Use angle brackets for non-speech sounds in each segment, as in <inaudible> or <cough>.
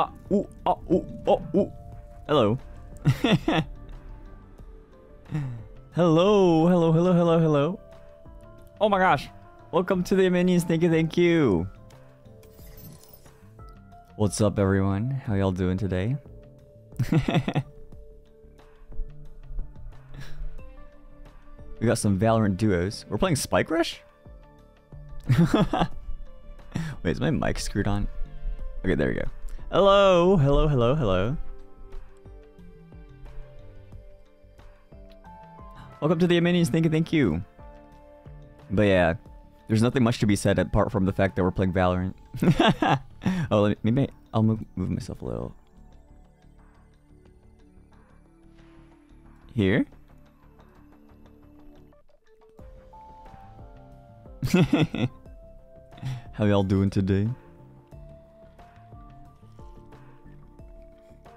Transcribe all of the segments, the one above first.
Ah, ooh, ah, ooh, oh, ooh. Hello. <laughs> hello, hello, hello, hello, hello. Oh my gosh. Welcome to the Yaminions. Thank you, thank you. What's up, everyone? How y'all doing today? <laughs> we got some Valorant duos. We're playing Spike Rush? <laughs> Wait, is my mic screwed on? Okay, there we go. Hello, hello, hello, hello. Welcome to the Yaminions. Thank you, thank you. But yeah, there's nothing much to be said apart from the fact that we're playing Valorant. <laughs> oh, let me, maybe I'll move, move myself a little. Here? <laughs> How y'all doing today?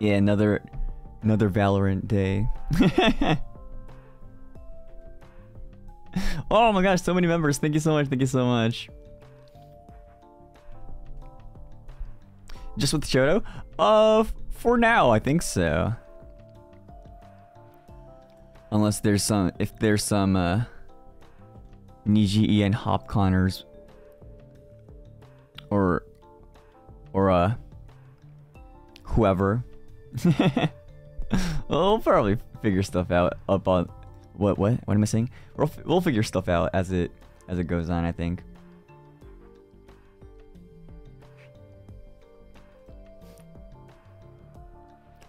Yeah, another another Valorant day. <laughs> oh my gosh, so many members. Thank you so much. Thank you so much. Just with Shoto? Uh, for now, I think so. Unless there's some, if there's some, uh, Niji and Hop Connors. Or, or, uh, whoever. <laughs> we'll probably figure stuff out up on, what, what, what am I saying? We'll, we'll figure stuff out as it, as it goes on, I think.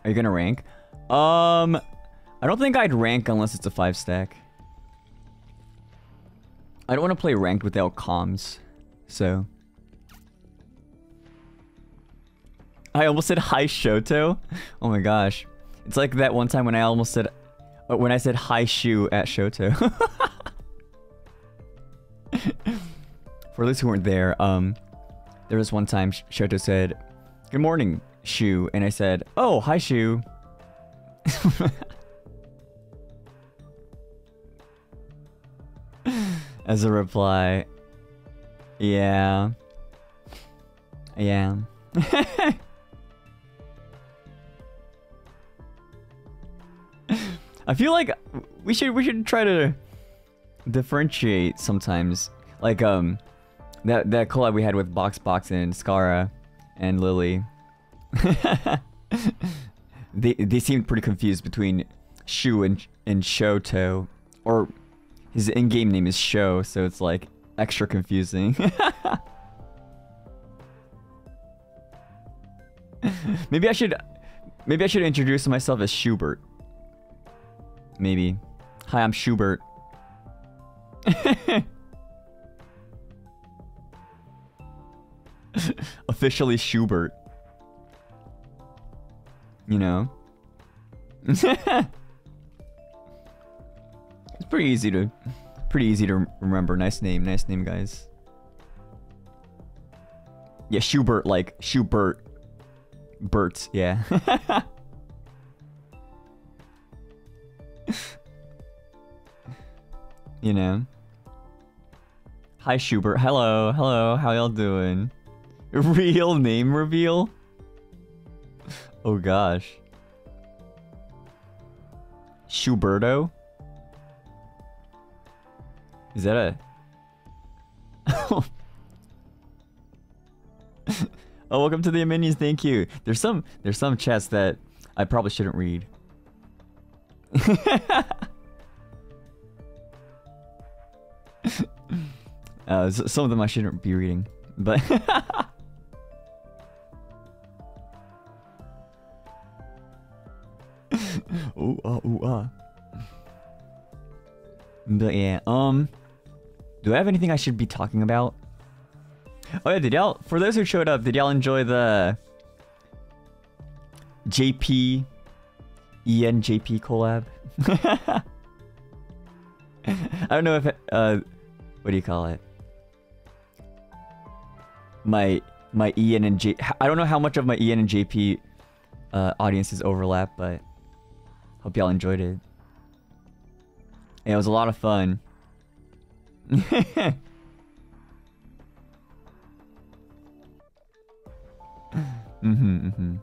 Are you gonna rank? Um, I don't think I'd rank unless it's a five stack. I don't want to play ranked without comms, so. <laughs> I almost said hi Shoto. Oh my gosh, it's like that one time when I almost said, uh, when I said hi Shu at Shoto. <laughs> For those who weren't there, um, there was one time Shoto said, "Good morning, Shu," and I said, "Oh, hi Shu." <laughs> As a reply. Yeah. Yeah. I feel like we should we should try to differentiate sometimes. Like um that that collab we had with Box Box and Scarra and Lily. <laughs> they they seemed pretty confused between Shu and and Shoto or his in-game name is Show, so it's like extra confusing. <laughs> maybe I should maybe I should introduce myself as Schubert. Maybe. Hi, I'm Schubert. <laughs> Officially Schubert. You know? <laughs> it's pretty easy to pretty easy to remember. Nice name, nice name, guys. Yeah, Schubert, like Schubert. Bert, yeah. <laughs> you know. Hi Schubert. Hello, hello. How y'all doing? <laughs> Real name reveal? Oh gosh. Schuberto? Is that a... <laughs> oh, welcome to the Yaminions. Thank you. There's some there's some chats that I probably shouldn't read. <laughs> uh, some of them I shouldn't be reading, but <laughs> ooh ah ooh ah. But yeah, um, do I have anything I should be talking about? Oh yeah, did y'all? For those who showed up, did y'all enjoy the JP ENJP collab? <laughs> I don't know if uh, what do you call it? My my EN and J. I don't know how much of my EN and JP uh, audiences overlap, but hope y'all enjoyed it. Yeah, it was a lot of fun. <laughs> Mm-hmm, mm-hmm.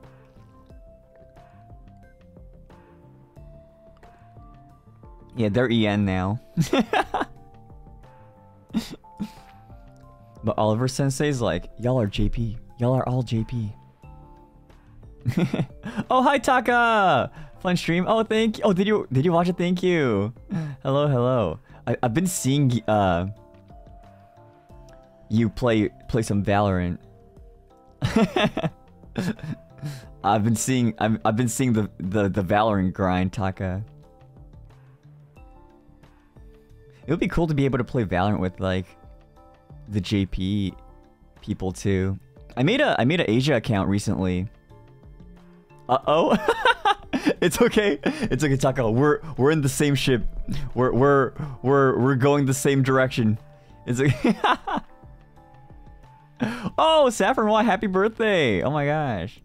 Yeah, they're EN now. <laughs> but Oliver Sensei's like, y'all are JP. Y'all are all JP. <laughs> oh, hi Taka! Fun stream. Oh, thank you. Oh, did you did you watch it? Thank you. hello, hello. I, I've been seeing uh you play play some Valorant. <laughs> I've been seeing I've, I've been seeing the, the the Valorant grind, Taka. It would be cool to be able to play Valorant with like the JP people too. I made a I made an Asia account recently. Uh oh. <laughs> it's okay. It's okay, Taka. We're we're in the same ship. We're we're we're we're going the same direction. It's okay. <laughs> oh, Saffron Why happy birthday. Oh my gosh.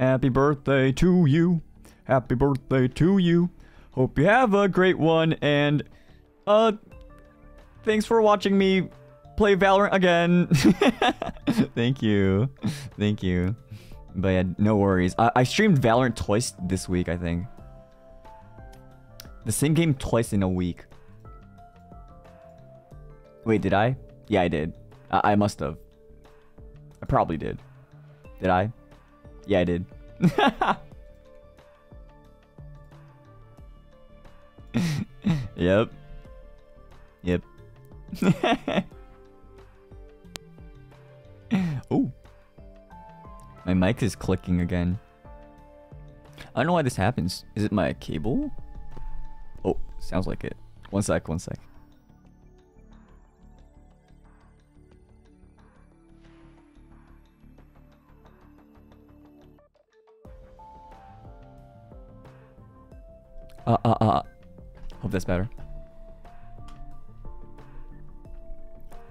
Happy birthday to you. Happy birthday to you. Hope you have a great one and uh thanks for watching me play Valorant again. <laughs> Thank you. Thank you. But yeah, no worries. I, I streamed Valorant twice this week, I think. The same game twice in a week. Wait, did I? Yeah, I did. I, I must have. I probably did. Did I? Yeah, I did. <laughs> yep. Yep. <laughs> oh. My mic is clicking again. I don't know why this happens. Is it my cable? Oh, sounds like it. One sec, one sec. Uh, uh, uh. Hope that's better.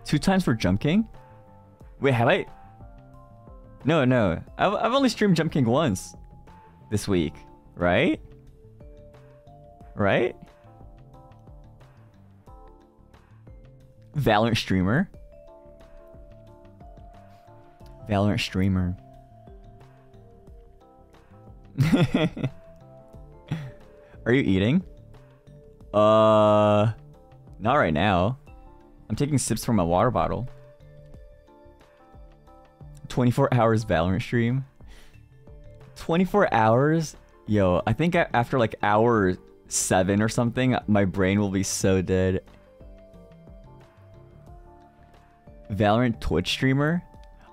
Two times for Jump King? Wait, have I? No, no. I've, I've only streamed Jump King once this week, right? Right? Valorant streamer. Valorant streamer. <laughs> Are you eating? Uh, not right now. I'm taking sips from my water bottle. 24 <laughs> hours Valorant stream. 24 hours? Yo, I think after like hour 7 or something, my brain will be so dead. Valorant Twitch streamer?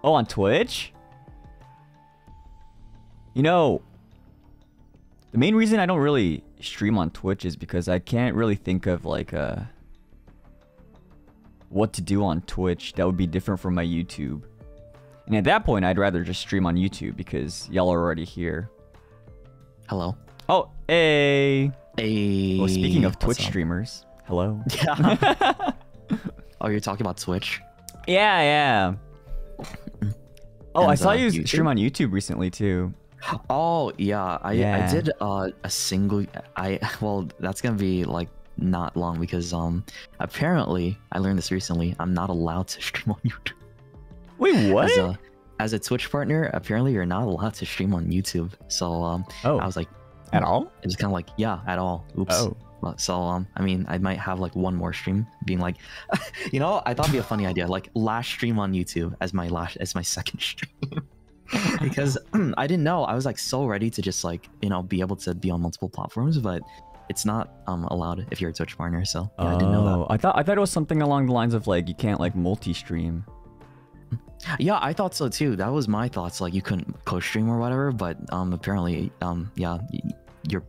Oh, on Twitch? You know, the main reason I don't really stream on Twitch is because I can't really think of like uh what to do on Twitch that would be different from my YouTube. And at that point, I'd rather just stream on YouTube because y'all are already here. Hello. Oh, hey. Hey. Well, speaking of Twitch streamers, hello. <laughs> Yeah. <laughs> oh, you're talking about Twitch? Yeah, yeah. Oh, And, I saw uh, you YouTube? stream on YouTube recently too. Oh, yeah. I Yeah. I did uh, a single. I <laughs> well, that's gonna be like not long because um apparently I learned this recently. I'm not allowed to <laughs> stream on YouTube. Wait, what? As a as a Twitch partner, apparently you're not allowed to stream on YouTube. So um, oh, I was like, at all? it was kind of like, yeah, at all. Oops. Oh. So um, I mean, I might have like one more stream being like, <laughs> you know, I thought it'd be a funny idea, like last stream on YouTube as my last as my <laughs> second stream, because <clears throat> I didn't know. I was like so ready to just like you know be able to be on multiple platforms, but it's not um allowed if you're a Twitch partner. So yeah, I didn't know Oh, I thought I thought it was something along the lines of like you can't like multi-stream. Yeah, I thought so too. That was my thoughts. Like you couldn't co-stream or whatever, but um apparently um yeah you're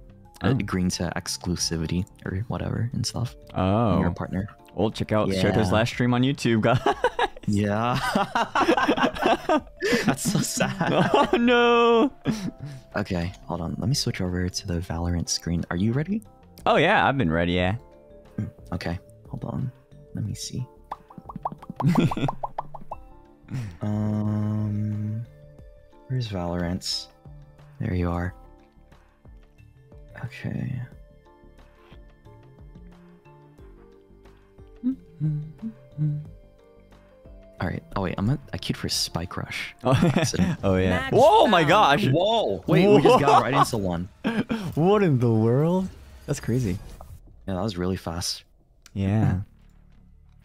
Oh. agreeing to exclusivity or whatever and stuff. when You're a Oh, partner. well, check out Shoto's last stream on YouTube, guys. Yeah. <laughs> <laughs> That's so sad. <laughs> oh no. Okay, hold on. Let me switch over to the Valorant screen. Are you ready? Oh yeah, I've been ready. Yeah. Okay, hold on. Let me see. <laughs> um, where's Valorant? There you are. Okay. All right. Oh wait, I'm a, I queued for Spike Rush. <laughs> Oh, <laughs> oh yeah. Match Whoa, my gosh. Whoa! Wait, we just got right into one. What in the world? That's crazy. Yeah, that was really fast. Yeah.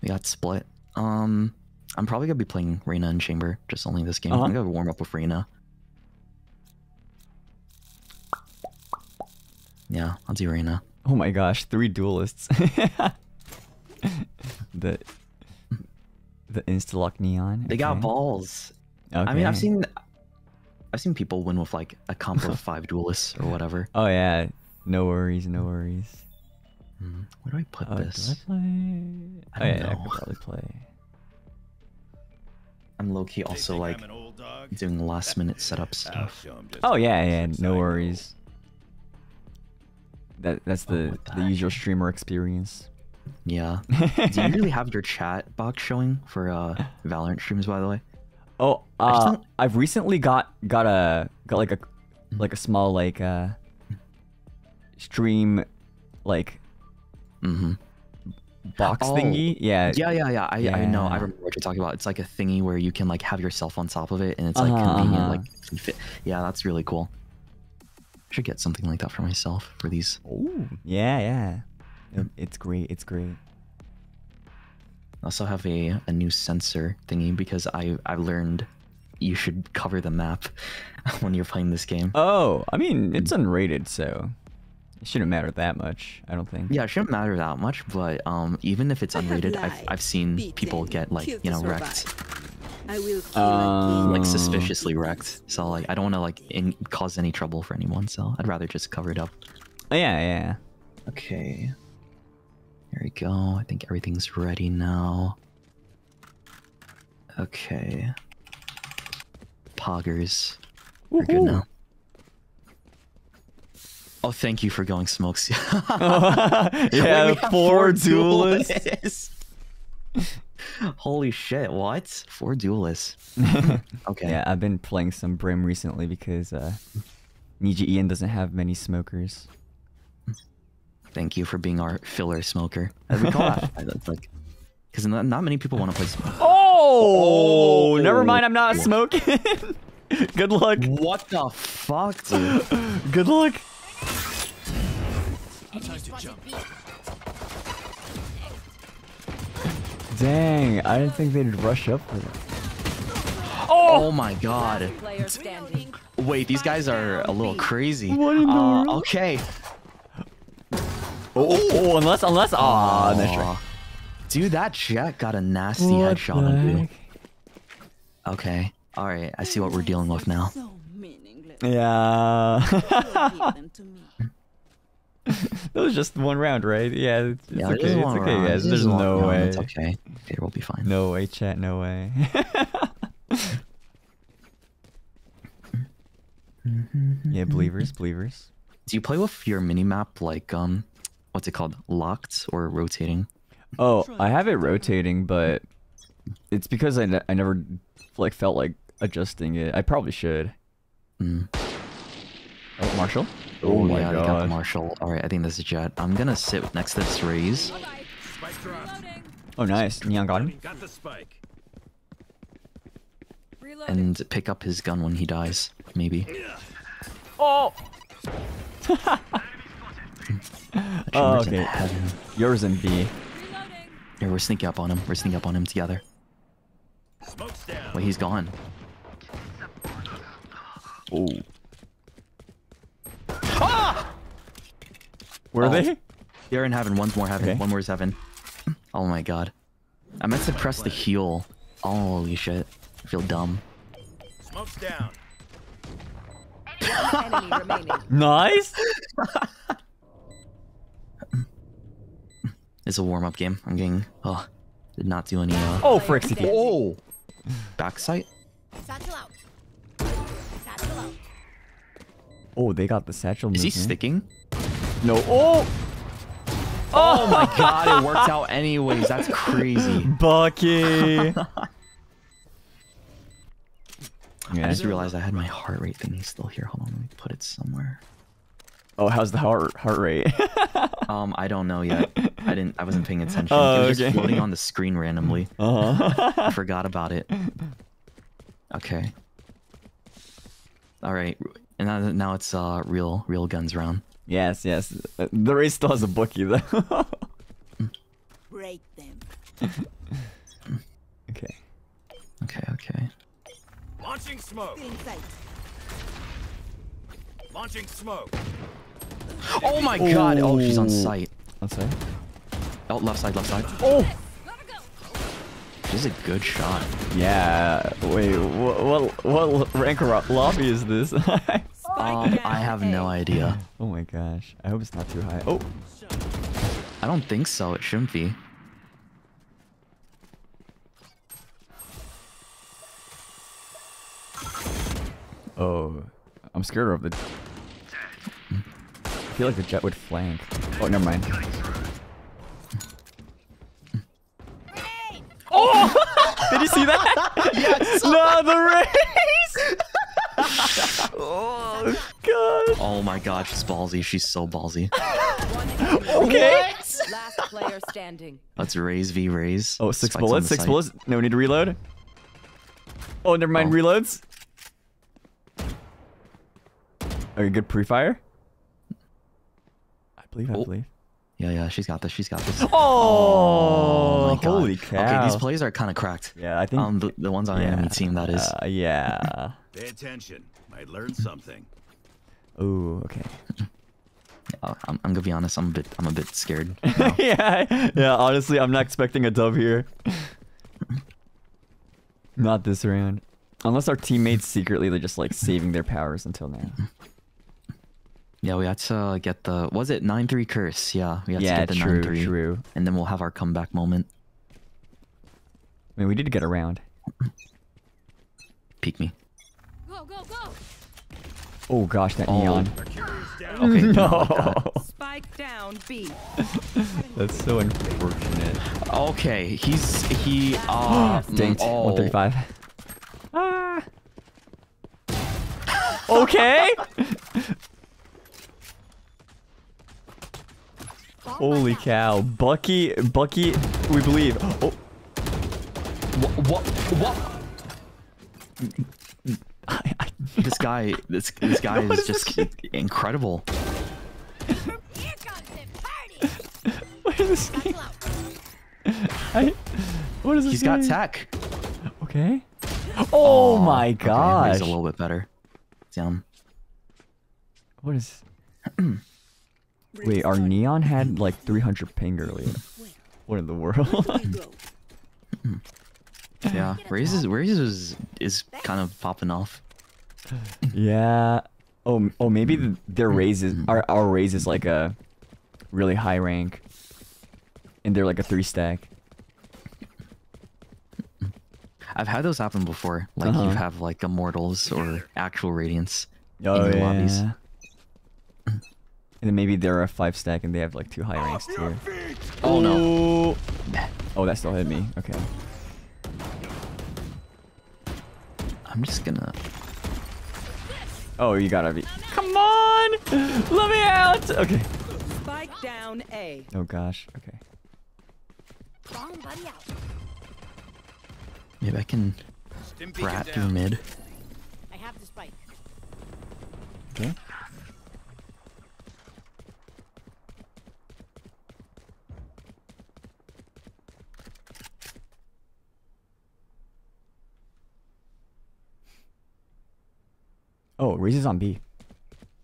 We got split. Um, I'm probably gonna be playing Reyna and Chamber, just only this game. Uh-huh. I'm gonna warm up with Reyna. Yeah, I'll do Reyna. Oh my gosh, three duelists. <laughs> the the Instalock Neon. They got balls. Okay. I mean, I've seen, I've seen people win with like a comp of five duelists or whatever. Oh yeah, no worries, no worries. Hmm, Where do I put Oh, do I this? play? I oh don't yeah, I know. could probably play. I'm low key also like I'm an old dog? doing last minute setup stuff. show 'em just Oh yeah, yeah, no worries. That that's Oh, the what the the usual streamer experience. Yeah. <laughs> Do you really have your chat box showing for uh Valorant streams, by the way? Oh, uh, I have recently got got a got like a like a small like uh stream like Mm-hmm. box Oh, thingy. Yeah. Yeah, yeah, yeah. I, I know. I remember what you're talking about. It's like a thingy where you can like have yourself on top of it, and it's like Uh-huh, convenient. uh-huh. Like fit. Yeah, that's really cool. I should get something like that for myself for these. Ooh. Yeah, yeah. It's great. It's great. I also have a, a new sensor thingy because I I've learned you should cover the map <laughs> when you're playing this game. Oh, I mean, it's unrated, so it shouldn't matter that much. I don't think. Yeah, it shouldn't matter that much, but um, even if it's I unrated, I've, I've seen people beaten, get like killed you know wrecked, I will kill Um, like suspiciously wrecked. So like I don't want to like in, cause any trouble for anyone, so I'd rather just cover it up. Oh, yeah, yeah. Okay. There we go. I think everything's ready now. Okay. Poggers. We're good now. Oh, thank you for going smokes. <laughs> <laughs> yeah, we four duelists. duelists. <laughs> Holy shit, what? Four duelists. Okay. Yeah, I've been playing some Brim recently because uh, NijiEN doesn't have many smokers. Thank you for being our filler smoker. As we call that. That's like, because not, not many people want to play smoke. Oh, Oh. never mind. I'm not smoking. Good luck. What the fuck, dude? Good luck. Dang, I didn't think they'd rush up for that. Oh my god. Wait, these guys are a little crazy. What in the uh, world? Okay. Oh, unless, unless, aw, nice try. Aw. Dude, that Jett got a nasty What headshot on the you. Okay. Alright, I see what we're dealing with now. So meaningless. Yeah. You'll give them to me. <laughs> that was just one round, right? Yeah, it's, it's Yeah, this okay. It's okay, round. guys. This There's is one no round. way. It's okay. Okay, we'll be fine. No way, chat. No way. <laughs> yeah, believers, believers. Do you play with your minimap like um what's it called? Locked or rotating? Oh, I have it rotating, but it's because I, ne- I never like felt like adjusting it. I probably should. Mm. Oh, Marshall. Oh, my yeah, they got the God. Marshall. Alright, I think this is Jett. I'm gonna sit next to this Raze. Oh, nice. Neon got him. Got the spike. and pick up his gun when he dies, maybe. Oh. <laughs> <laughs> oh, Chambers in okay. Yours in B. Here, we're sneaking up on him. We're sneaking up on him together. Smoke's down. Wait, he's gone. Oh. Where are Oh. they? They're in heaven. One's more heaven. Okay. One more is heaven. Oh my god. I meant to press the heal. Holy shit. I feel dumb. Smoke's down. <laughs> Nice. It's a warm-up game. I'm getting... Oh, did not do any... Uh... Oh, frick. CT. Oh! Backside? Satchel out. Satchel out. Oh, they got the satchel Is he sticking? No. Oh. Oh my god, it worked out anyways. That's crazy. <laughs> Bucky. I just realized I had my heart rate thingy still here. Hold on, let me put it somewhere. Oh, how's the heart heart rate? <laughs> Um, I don't know yet. I didn't. I wasn't paying attention. Oh, it was okay. just floating on the screen randomly. <laughs> uh-huh. I forgot about it. Okay. All right, and now, now it's uh real real guns round. yes, yes. Uh, The Raze still has a bookie though. <laughs> Break them. <laughs> okay. Okay, okay. Launching smoke. In sight. Launching smoke. Oh my god! Oh, she's on Ooh. site. Let's say. Oh, left side, left side. Oh. She's a good shot. Yeah. Wait. What what, what rank ro- lobby is this? <laughs> Um, I have no idea. oh my gosh. I hope it's not too high. Oh. I don't think so. It shouldn't be. Oh. I'm scared of the. I feel like the Jett would flank. Oh, never mind. Oh! <laughs> Did you see that? <laughs> yes. No, the Raze. <laughs> oh god. Oh my god, she's ballsy. She's so ballsy. Okay. Last player standing. Let's Raze v Raze. Oh, six Spikes bullets. Six site. bullets. No need to reload. Oh, never mind. Oh. Reloads. Okay, good pre-fire. I believe. I Oh. believe. Yeah, yeah, she's got this. She's got this. Oh, my god. holy cow. Okay, these plays are kind of cracked. Yeah, I think. Um, the, the ones on yeah. enemy team that is. Uh, yeah. <laughs> Pay attention. Might learn something. Ooh, okay. Uh, <laughs> I'm, I'm gonna be honest. I'm a bit. I'm a bit scared. <laughs> yeah, yeah. Honestly, I'm not expecting a dub here. not this round. Unless our teammates secretly they're just like saving their powers until now. Yeah, we had to get the. Was it nine three curse? Yeah, we had Yeah, to get the true, nine three, true. and then we'll have our comeback moment. I mean, we did get around. Peek me. Go, go, go. Oh gosh, that Oh. neon. Okay, no, Spike down B. <laughs> that's so unfortunate. Okay, he's he. <gasps> Uh, Dinked. oh, 135. <laughs> Ah. Okay. <laughs> Holy cow, Bucky, Bucky, we believe. Oh, What? What? I, I, This guy. This this guy <laughs> What is is just this incredible. Here comes the party. what is this game? I, what is this He's got game? tech. Okay. Oh, my Okay, he's a little bit better. Damn. What is? Wait, our neon had like 300 ping earlier. What in the world? <laughs> Yeah, raises raises is, is kind of popping off. yeah. Oh, oh, maybe their Raze is our our Raze is like a really high rank, and they're like a three stack. I've had those happen before. Like Uh-huh. you have like immortals or actual radiants. Oh your yeah. lobbies. And then maybe they're a five stack and they have like two high ranks too. Oh no. no. Oh, that still hit me. Okay. I'm just gonna. Oh, you gotta be. Come on! Let me out! Okay. Spike down A. Oh gosh. Okay. Bomb buddy out. Maybe I can Stim beacon rat through mid. I have the spike. Okay. Oh, Reese is on B.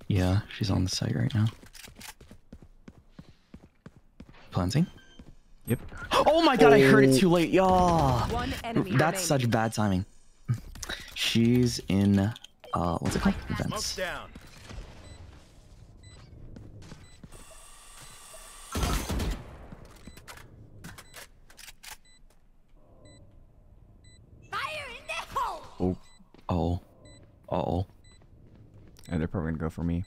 Yeah, she's on the site right now. Planting. Yep. Oh my god, I heard it too late. y'all! That's such bad timing. She's in uh what's it called? Smoke's Events. down. Fire in the hole. Oh, Oh. Uh oh. and they're probably gonna go for me.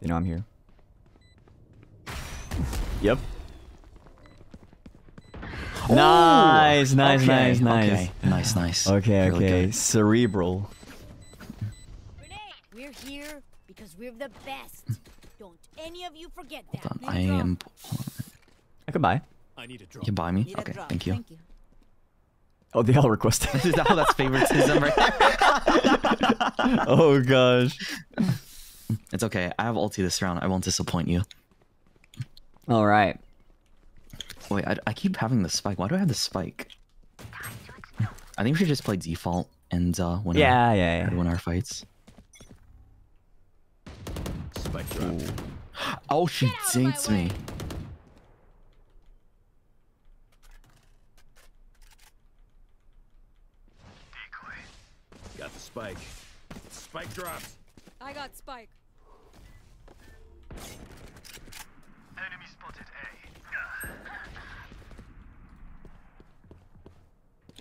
They know I'm here. Yep. Nice, nice, Okay, nice, nice. Okay. Nice, nice. Okay, Really okay. good. Cerebral. Grenade. We're here because we're the best. Don't any of you forget that. Hold on, I am. I could buy. I need a You drop. can buy me. Need Okay, thank you. Thank you. Oh, they all requested. <laughs> Is that how that's favoritism right there? <laughs> oh gosh. <laughs> It's okay. I have ulti this round. I won't disappoint you. All right. Wait, I, I keep having the spike. Why do I have the spike? I think we should just play default and uh, win, Yeah, yeah, our, yeah. win our fights. Spike drop. Oh, she Get out of my dinked me. Got the spike. Spike drops. I got Spike.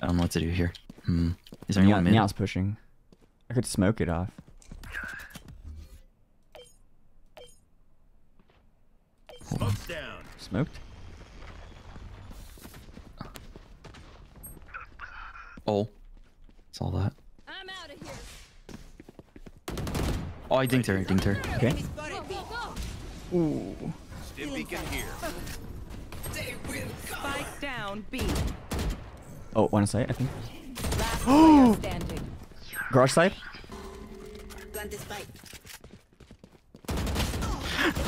I don't know what to do here. Hmm. Is there anyone Neon, mid? Neon's pushing. I could smoke it off. Smoke's down. Smoked? Oh. Saw that. I'm out of here. Oh, I dinked her. I dinked her. Okay. Ooh. Stim beacon here. Spike down B. Oh, one side, I think. Last <gasps> player standing. Garage side?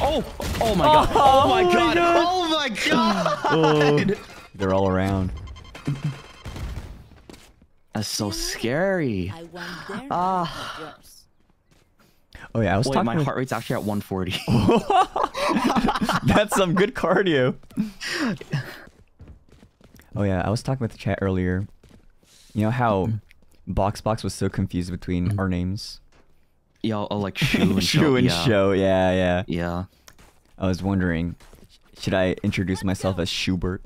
Oh! Oh my god! Oh, my god! God. Oh my god! Oh, they're all around. That's so scary. I won their Ah. ah. Oh yeah, I was Wait, talking. my with- heart rate's actually at 140. <laughs> That's some good cardio. Oh yeah, I was talking with the chat earlier. You know how Box Box was so confused between our names? Yo, oh, like shoe and Shu <laughs> show. and yeah. Show, yeah, yeah. Yeah. I was wondering, should I introduce myself as Schubert?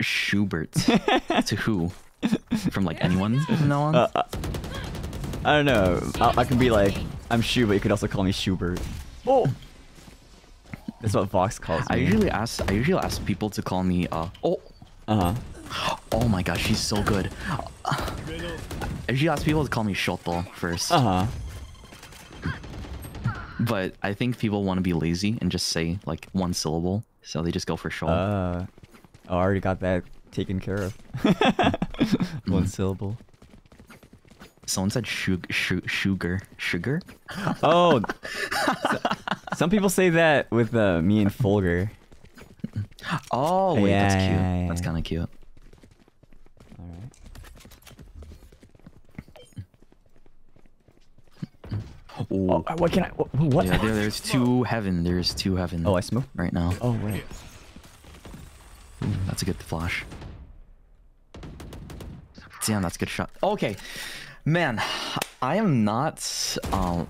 Schubert. <laughs> to who? From like anyone from now on? Uh, uh, I don't know. I, I can be like, I'm Shu, but you could also call me Schubert. Oh, that's what Vox calls me. I usually ask I usually ask people to call me uh oh Uh huh. oh my gosh she's so good. I usually ask people to call me Shoto first. Uh huh. But I think people want to be lazy and just say like one syllable. So they just go for Shoto. Uh, I already got that taken care of. <laughs> One syllable. Someone said sugar, sugar, sugar. Oh, so- <laughs> some people say that with uh, me and Fulgur. Oh wait, that's Yeah, cute. yeah, That's kind of cute. All right. Oh, Oh, what can I? wh- What? yeah, there, there's two heaven. There's two heaven. Oh, I smoke. right now. Oh wait. That's a good flash. Damn, that's a good shot. Okay, man, I am not. Um,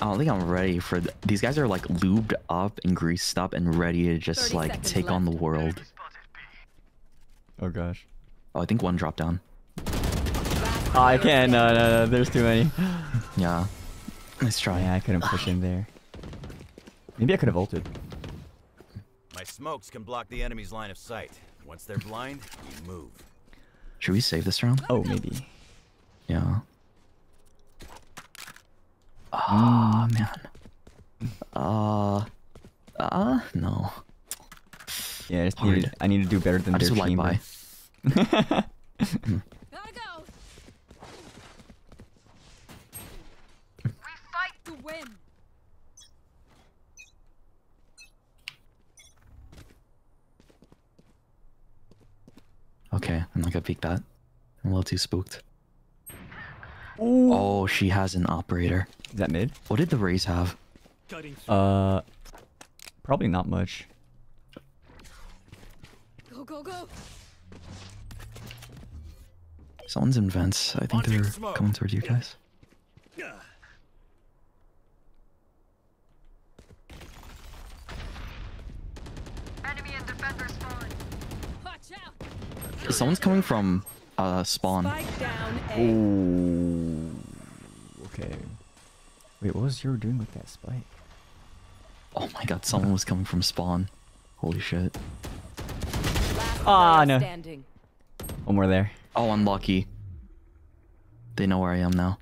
I don't think I'm ready for th these guys. Are like lubed up and greased up and ready to just like seconds take on the world. Oh gosh. Oh, I think one dropped down. Oh, I can't. No, no, no. There's too many. <laughs> Yeah, nice try. Yeah, I couldn't push in there. Maybe I could have ulted. My smokes can block the enemy's line of sight. Once they're blind, you move. Should we save this round? Oh, maybe. Yeah. Ah man. Uh. Uh no. Yeah, I just Hard. needed, I need to do better than I just their would like chamber. buy. <laughs> Gotta go. We fight to win. Okay, I'm not gonna peek that. I'm a little too spooked. Oh, she has an operator. Is that mid? What did the Raze have? Uh, probably not much. Go, go, go. Someone's in vents. I think Launching they're smoke. coming towards you guys. Watch out. Someone's coming from uh spawn. Spike down A. Ooh. Okay. Wait, what was you doing with that spike? Oh my god, someone was coming from spawn. Holy shit. Last Ah, player no. standing. One more there. Oh, unlucky. They know where I am now.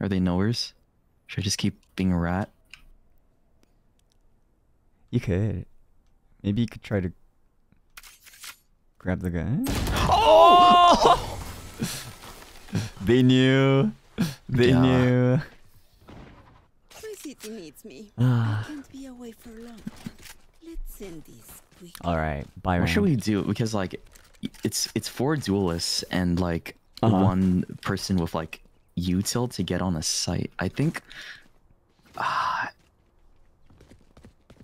Are they knowers? Should I just keep being a rat? You could. Maybe you could try to grab the guy. Oh! <laughs> They knew. They Yeah. knew. My city needs me. <sighs> I can't be away for long. Let's end this quick. All right. Bye. What should we do? Because like, it's it's four duelists and like Uh-huh. one person with like util to get on a site. I think. <sighs> ah,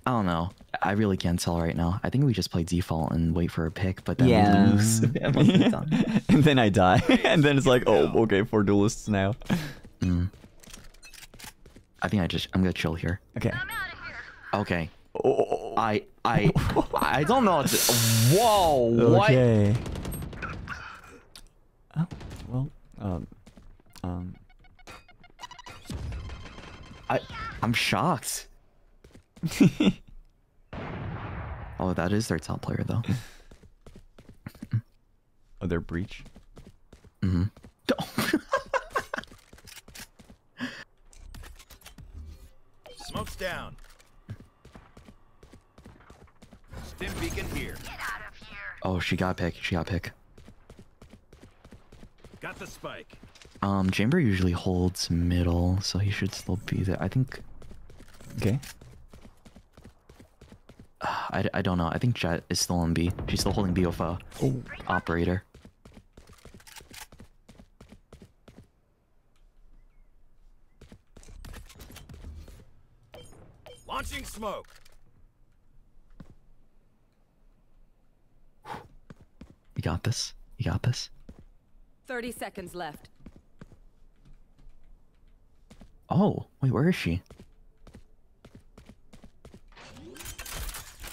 I don't know. I really can't tell right now. I think we just play default and wait for a pick, but then Yeah. we lose. most of the time. and then I die. <laughs> and then it's like, oh, okay, four duelists now. I think I just I'm gonna chill here. Okay. Okay. Oh, I I I don't know. What to, whoa! What? okay. Oh, well, um, um, I I'm shocked. <laughs> oh, that is their top player though. <laughs> other breach. <laughs> Smoke's down. Stim beacon here. Oh, she got pick. She got pick. Got the spike. Um, Chamber usually holds middle, so he should still be there. I think Okay. <sighs> I, I don't know. I think Jett is still on B. She's still holding B with oh. a operator. Launching smoke. You got this. You got this. 30 seconds left. Oh, wait, where is she?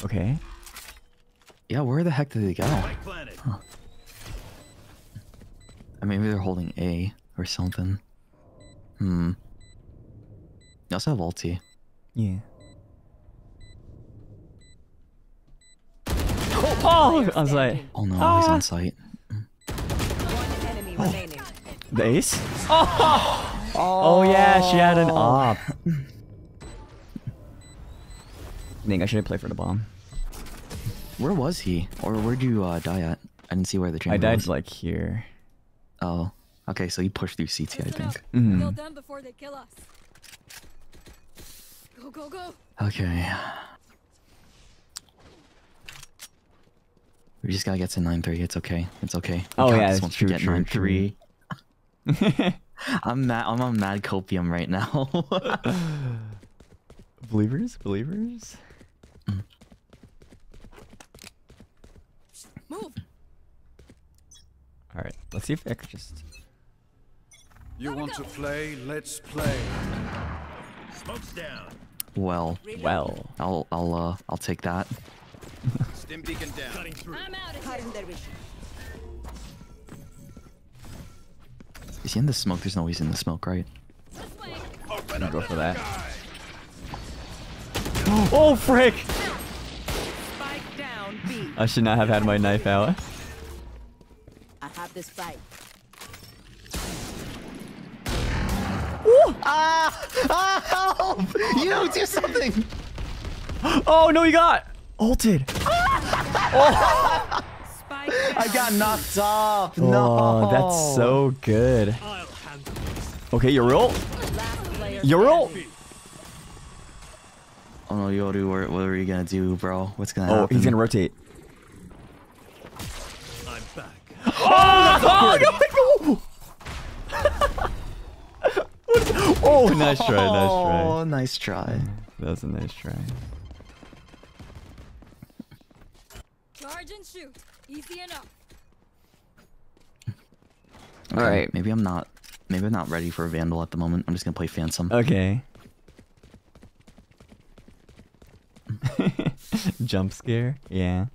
Okay. Yeah, where the heck did they go? Spike planted. Uh, maybe they're holding A or something. Hmm. They also have ulti. Yeah. Oh, I was like, Oh no, he's on site. One enemy remaining. the ace? Oh, oh yeah, she had an op. I think I should have played for the bomb. Where was he? Or where'd you uh, die at? I didn't see where the chamber I died was. like here. Oh. Okay, so you pushed through CT, I think. up. Mhm. Kill them before they kill us. Go, go, go. Okay. We just gotta get to 9-3. It's okay. It's okay. We Oh, yeah, this it's true, get true, 9-3. <laughs> I'm mad. I'm on mad copium right now. <laughs> <laughs> Believers? Believers? Move. Alright, let's see if I can just. You want to play? Let's play. Smoke's down. well, Well. I'll I'll uh I'll take that. Stim beacon down. Cutting through. I'm out of here. Cutting their vision. He in the smoke? There's no he's in the smoke, right? This way. Open I'll go for that. Oh, frick! Spike down B. I should not have had my knife out. I have this fight. Ah! Ah! Help! You do something! Oh, no, he got ulted. Spike <laughs> I got knocked off. Oh, no. that's so good. Okay, you're real. Last You're real. Oh no, Yoru, what, what are you gonna do, bro? What's gonna Oh, happen? he's gonna rotate. I'm back. <laughs> Oh, <laughs> oh, oh, nice try, nice try. Oh, nice try. Mm, that was a nice try. Charge and shoot. Easy enough. All right. Maybe I'm not. Maybe I'm not ready for a vandal at the moment. I'm just gonna play Phantom. Okay. <laughs> Jump scare? Yeah.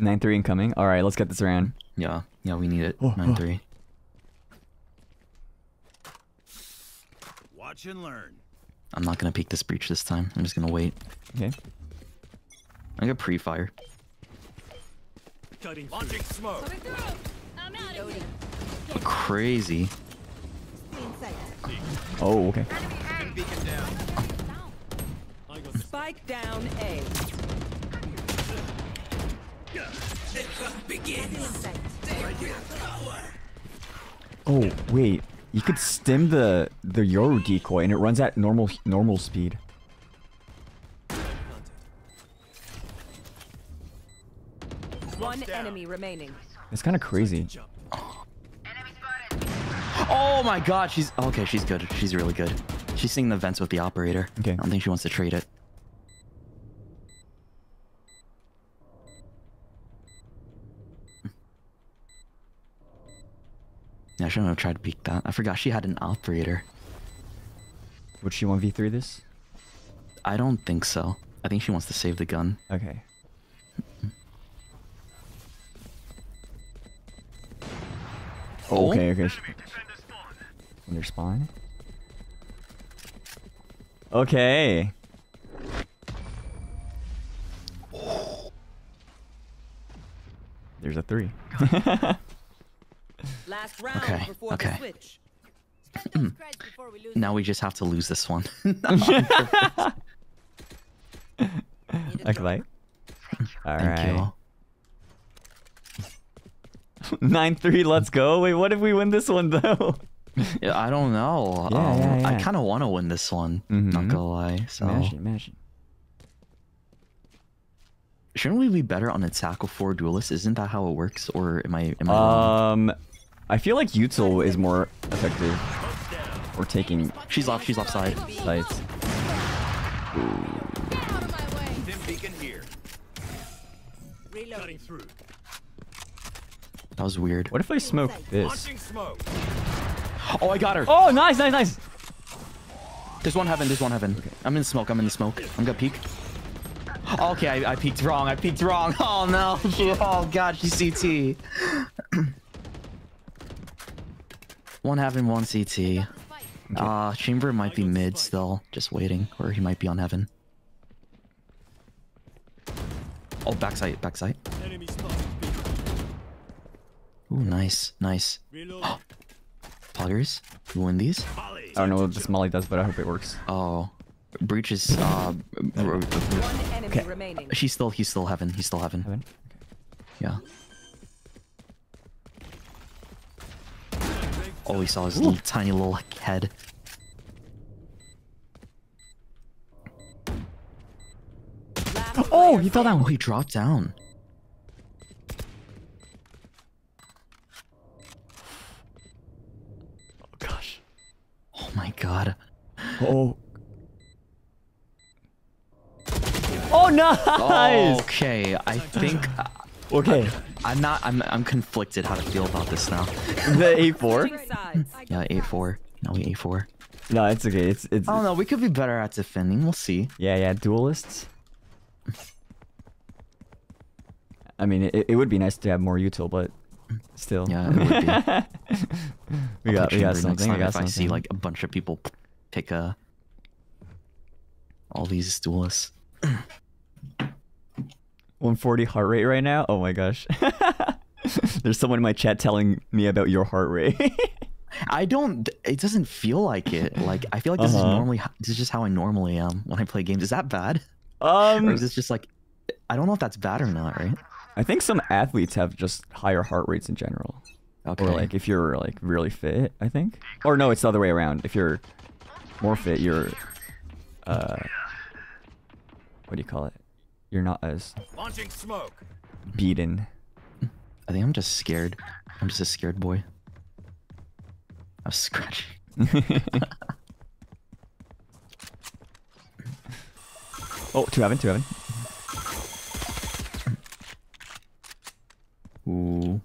9-3 incoming. Alright, let's get this around. Yeah, yeah, we need it. 9-3. Watch and learn. I'm not gonna peek this breach this time. I'm just gonna wait. Okay. I got pre-fire. Cutting Launching smoke. I'm out of here. Crazy. Oh, okay. Spike down A. The hunt begins. Oh, wait. You could stim the the Yoru decoy and it runs at normal normal speed. One enemy remaining. It's kind of crazy. Oh my god, she's okay. She's good. She's really good. She's seeing the vents with the operator. Okay. I don't think she wants to trade it. Yeah, I shouldn't have tried to peek that. I forgot she had an operator. Would she 1v3 this? I don't think so. I think she wants to save the gun. Okay. Oh. Okay, okay. In their spawn. Okay. There's a three. <laughs> Last round Okay, before okay. the switch. Spend those credits before we lose. Now we just have to lose this one. <laughs> <laughs> <laughs> Okay. Thank Alright. you. 9-3, let's go. Wait, what if we win this one though? Yeah, I don't know. Yeah, um, yeah, I kind of want to win this one. Not Mhm. gonna lie. So Imagine, imagine. shouldn't we be better on attack with four duelists? Isn't that how it works? Or am I? Am I wrong? I feel like Util is more effective for taking She's off. She's offside. sites. Get out of my way. Stim beacon here. Reloading. through. That was weird. What if I smoke this? Oh, I got her. Oh, nice, nice, nice. There's one heaven. There's one heaven. I'm in the smoke. I'm in the smoke. I'm gonna peek. Okay, I, I peeked wrong. I peeked wrong. <laughs> Oh no. <laughs> Oh god, she's CT. <clears throat> one heaven, one CT. Uh, chamber might be mid still, just waiting, or he might be on heaven. Oh, backside, backside. Ooh, nice, nice. Poggers, <gasps> you win these? I don't know what this molly does, but I hope it works. Oh, breach is uh, r- r- One enemy Okay. she's still, he's still heaven, he's still heaven. Heaven? Yeah. Oh, he saw his little, tiny little head. <gasps> Oh, he fell Oh, down. he dropped down. Oh gosh. Oh my god. Oh. Oh, nice. Okay, I think uh, Okay. I'm not. I'm. I'm conflicted how to feel about this now. <laughs> The A4. Switching sides. Yeah, eight four. No, we eight four. No, it's okay. It's it's. I don't know. We could be better at defending. We'll see. Yeah, yeah. Duelists. I mean, it, it would be nice to have more util, but still. Yeah, it would be. <laughs> we got play we got next something. We time got if I see like a bunch of people pick a all these duelists. <clears throat> 140 heart rate right now. Oh my gosh. <laughs> There's someone in my chat telling me about your heart rate. <laughs> I don't. It doesn't feel like it. Like I feel like this is Uh-huh. normally. This is just how I normally am when I play games. Is that bad? um, Or is this just like? I don't know if that's bad or not. Right? I think some athletes have just higher heart rates in general. Okay. Or like if you're like really fit, I think. Or no, it's the other way around. If you're more fit, you're uh what do you call it? You're not as Launching smoke. beaten. I think I'm just scared. I'm just a scared boy. I'm scratching. <laughs> Oh, two heaven, two heaven. Ooh.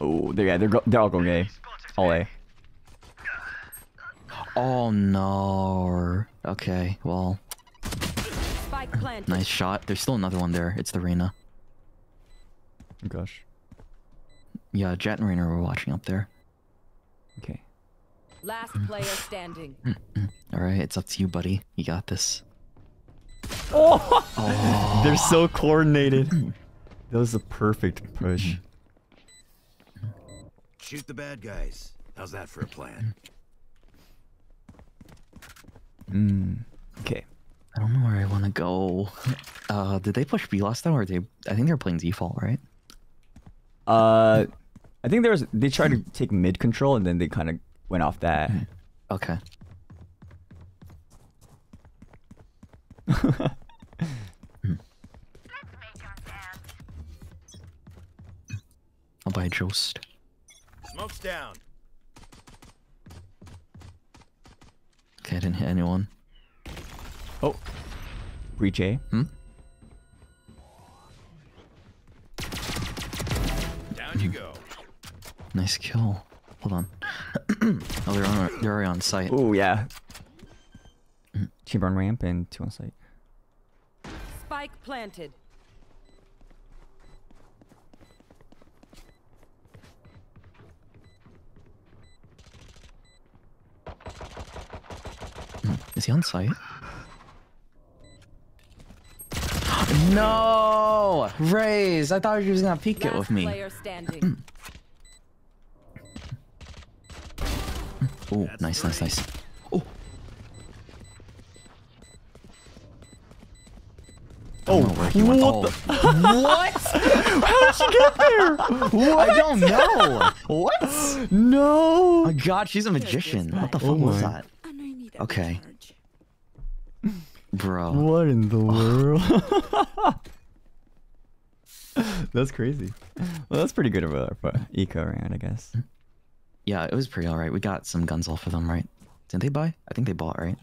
Oh, they're yeah, they're go- they're all going A. All A. Oh no. Okay. Well, Spike planted. Nice shot. There's still another one there. It's the Reyna. Oh gosh. Yeah, Jett and Reyna were watching up there. Okay. Last hmm. player standing. Hmm, hmm. All right, it's up to you, buddy. You got this. Oh, oh. <laughs> they're so coordinated. That was a perfect push. Shoot the bad guys. How's that for a plan? Mm. Okay. I don't know where I want to go. Uh, did they push B last time, or they? I think they were playing default, right? Uh, I think there was they tried to take mid control and then they kind of went off that. Okay. <laughs> I'll buy a Ghost. Smoke's down. Okay, I didn't hit anyone. Oh, breach A. Hmm? Down you go. Nice kill. Hold on. <clears throat> oh, they're on. They're already on site. Oh yeah. <clears throat> Chamber on ramp and two on site. Spike planted. Is he on site? No, Raze. I thought he was gonna peek it with me. player standing. Oh, nice, nice, nice. Oh. Oh, where what Oh. <laughs> what? How did she get there? I don't know. What? No. Oh God, she's a magician. What the fuck Oh was that, And I Okay. Recharge. bro? What in the <laughs> world? <laughs> that's crazy. Well, that's pretty good of a for eco round, I guess. Yeah, it was pretty alright. We got some guns off of them, right? Didn't they buy? I think they bought, right?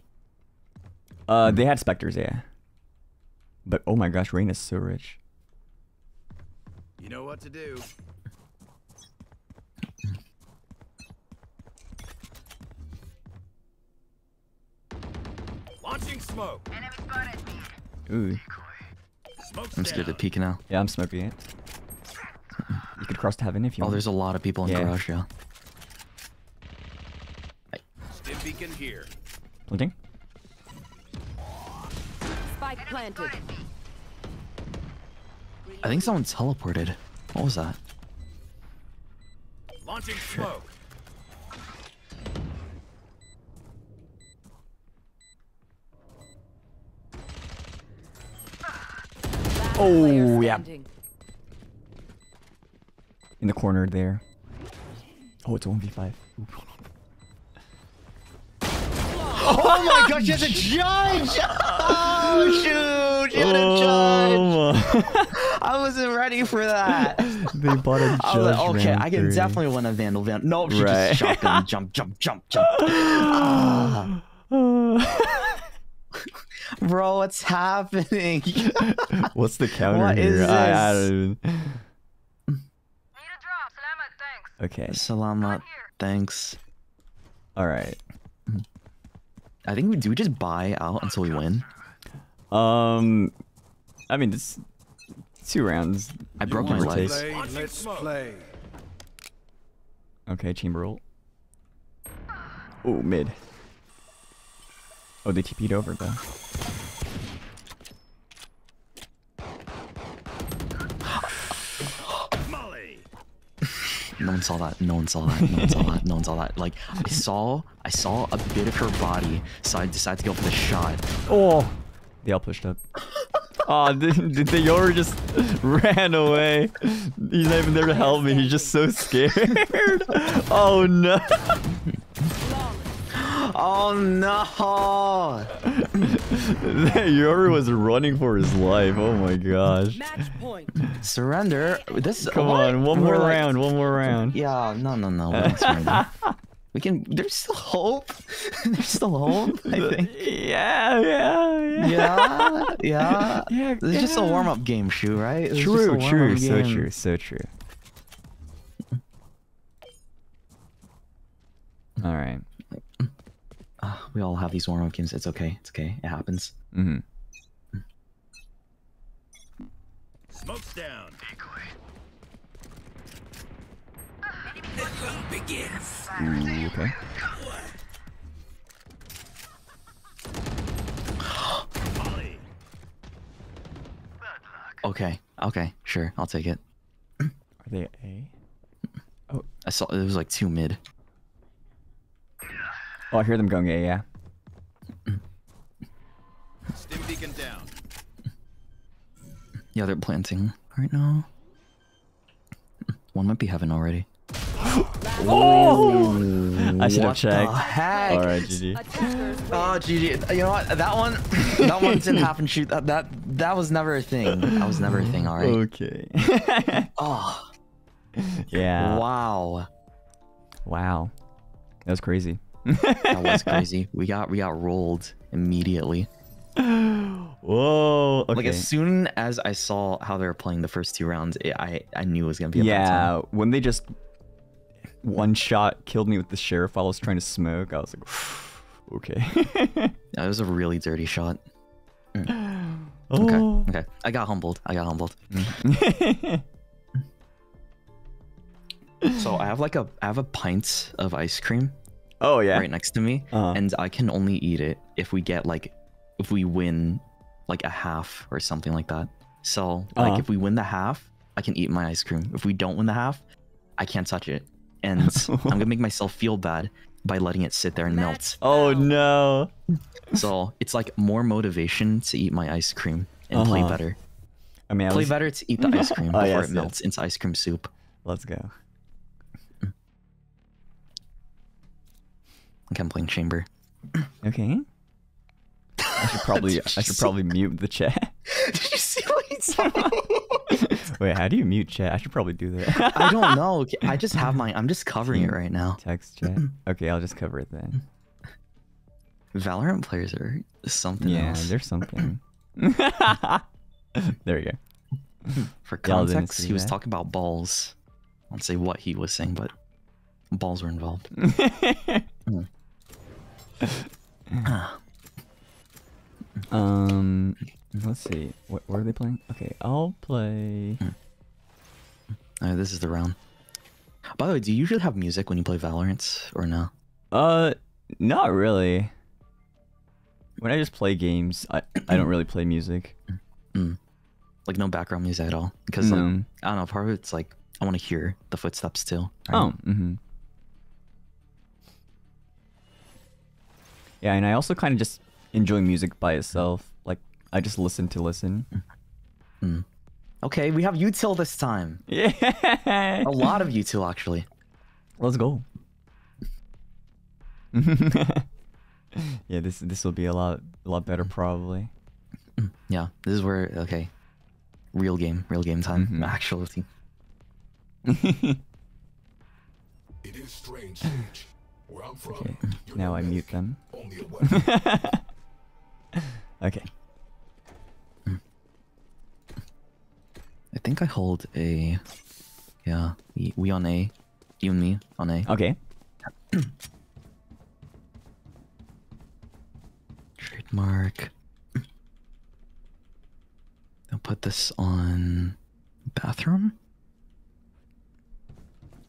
Uh, they had specters, yeah. But oh my gosh, Rain is so rich. You know what to do. Launching smoke. Ooh, Smoke's I'm scared to down. peek now. yeah, I'm smoking it. You could cross to heaven if you Oh, want. there's a lot of people in Yeah. garage, yeah. Stim beacon here. Planting? Spike planted. I think someone teleported. What was that? Launching smoke. Oh, yeah. In the corner there. Oh, it's a 1v5. Ooh. Oh my gosh, she has a judge! <laughs> Oh shoot, she had a judge! Oh my. I wasn't ready for that. they bought a I was judge like, okay, I can three. definitely win a Vandal Van. No, she Right. just shotgun, jump, jump, jump, jump. <laughs> Ah. <laughs> Bro, what's happening? <laughs> What's the counter What here? is I, I this? don't even... Need a drop. Salamat. Okay. Salamat, thanks. All right. I think we do we just buy out until we win. Um, I mean, it's two rounds. I broke my legs. Let's play. Okay, chamber ult. Oh, mid. Oh, they TP'd over though. No one saw that. No one saw that. No one saw that. No one saw that. Like I <laughs> saw, I saw a bit of her body, so I decided to go for the shot. Oh, they all pushed up. <laughs> Oh, the, the, the Yoru just <laughs> ran away. He's not even there to help me. He's just so scared. oh no. Oh no! that <laughs> Yoru was running for his life. Oh my gosh. Match point. Surrender. This. Come what? on, one We're more like- round. One more round. Yeah. No. No. No. We, <laughs> we can. There's still hope. <laughs> there's still hope. I think. Yeah, yeah, yeah. Yeah. Yeah. Yeah, This is just a warm-up game, Shu, right? It's just a True, warm-up true, so game. true, so true. All right. Uh, we all have these warm-up games. It's okay. It's okay. It happens. Mm-hmm. Smoke's down. Ooh, okay. Molly. <gasps> Okay. Okay. Sure. I'll take it. Are they A? Oh, I saw it was like two mid. Oh, I hear them going A, yeah. Stim beacon down. Yeah, they're planting right now. One might be heaven already. <gasps> Oh! I should have What checked. the heck? Alright, GG. Oh, GG. You know what? That one, that one didn't happen. Shoot, that that that was never a thing. That was never a thing. All right. Okay. <laughs> Oh, yeah. wow. Wow. That was crazy. <laughs> That was crazy. <laughs> We got we got rolled immediately. <gasps> Whoa. Okay. Like as soon as I saw how they were playing the first two rounds, it, I I knew it was gonna be a bad time. yeah, when they just one shot killed me with the sheriff while I was trying to smoke, I was like, <sighs> okay. <laughs> That was a really dirty shot. Mm. <gasps> Okay, Oh. okay. I got humbled. I got humbled. So I have like a I have a pint of ice cream oh yeah. right next to me, Uh-huh. and I can only eat it if we get like if we win like a half or something like that. So like Uh-huh. if we win the half, I can eat my ice cream. If we don't win the half, I can't touch it, and I'm gonna make myself feel bad by letting it sit there and melt. Oh no. So it's like more motivation to eat my ice cream and play Uh-huh. better. I mean, I Play was, better to eat the ice cream <laughs> Oh, before yes, it yes. melts into ice cream soup. let's go. Okay, I'm playing chamber. Okay. I should probably <laughs> I should probably mute the chat. <laughs> Did you see what he said? <laughs> Wait, how do you mute chat? I should probably do that. I don't know. I just have my. I'm just covering it right now. Text chat. <clears throat> Okay, I'll just cover it then. Valorant players are something Yeah, else. there's something. <clears throat> there you go. For Y'all context, he was that? talking about balls. I won't say what he was saying, but balls were involved. Hmm. Um, let's see. What, what are they playing? Okay, I'll play. Uh, this is the round. By the way, do you usually have music when you play Valorant or no? Uh, not really. When I just play games, I I don't really play music. Like no background music at all? Because like, I don't know. Part of it's like I want to hear the footsteps too. right? Oh, mm-hmm. Yeah, and I also kind of just enjoy music by itself. Like I just listen to listen. Okay, we have util this time. Yeah. A lot of <laughs> util actually. Let's go. <laughs> yeah, this this will be a lot a lot better probably. Yeah, this is where okay, real game, real game time, Mhm. actual team. <laughs> It is strange, Sage. Where I'm from, Okay, now I mute them. Only a. <laughs> Okay. I think I hold a. Yeah, we, we on A, you and me on A. Okay. <clears throat> Trademark. I'll put this on bathroom.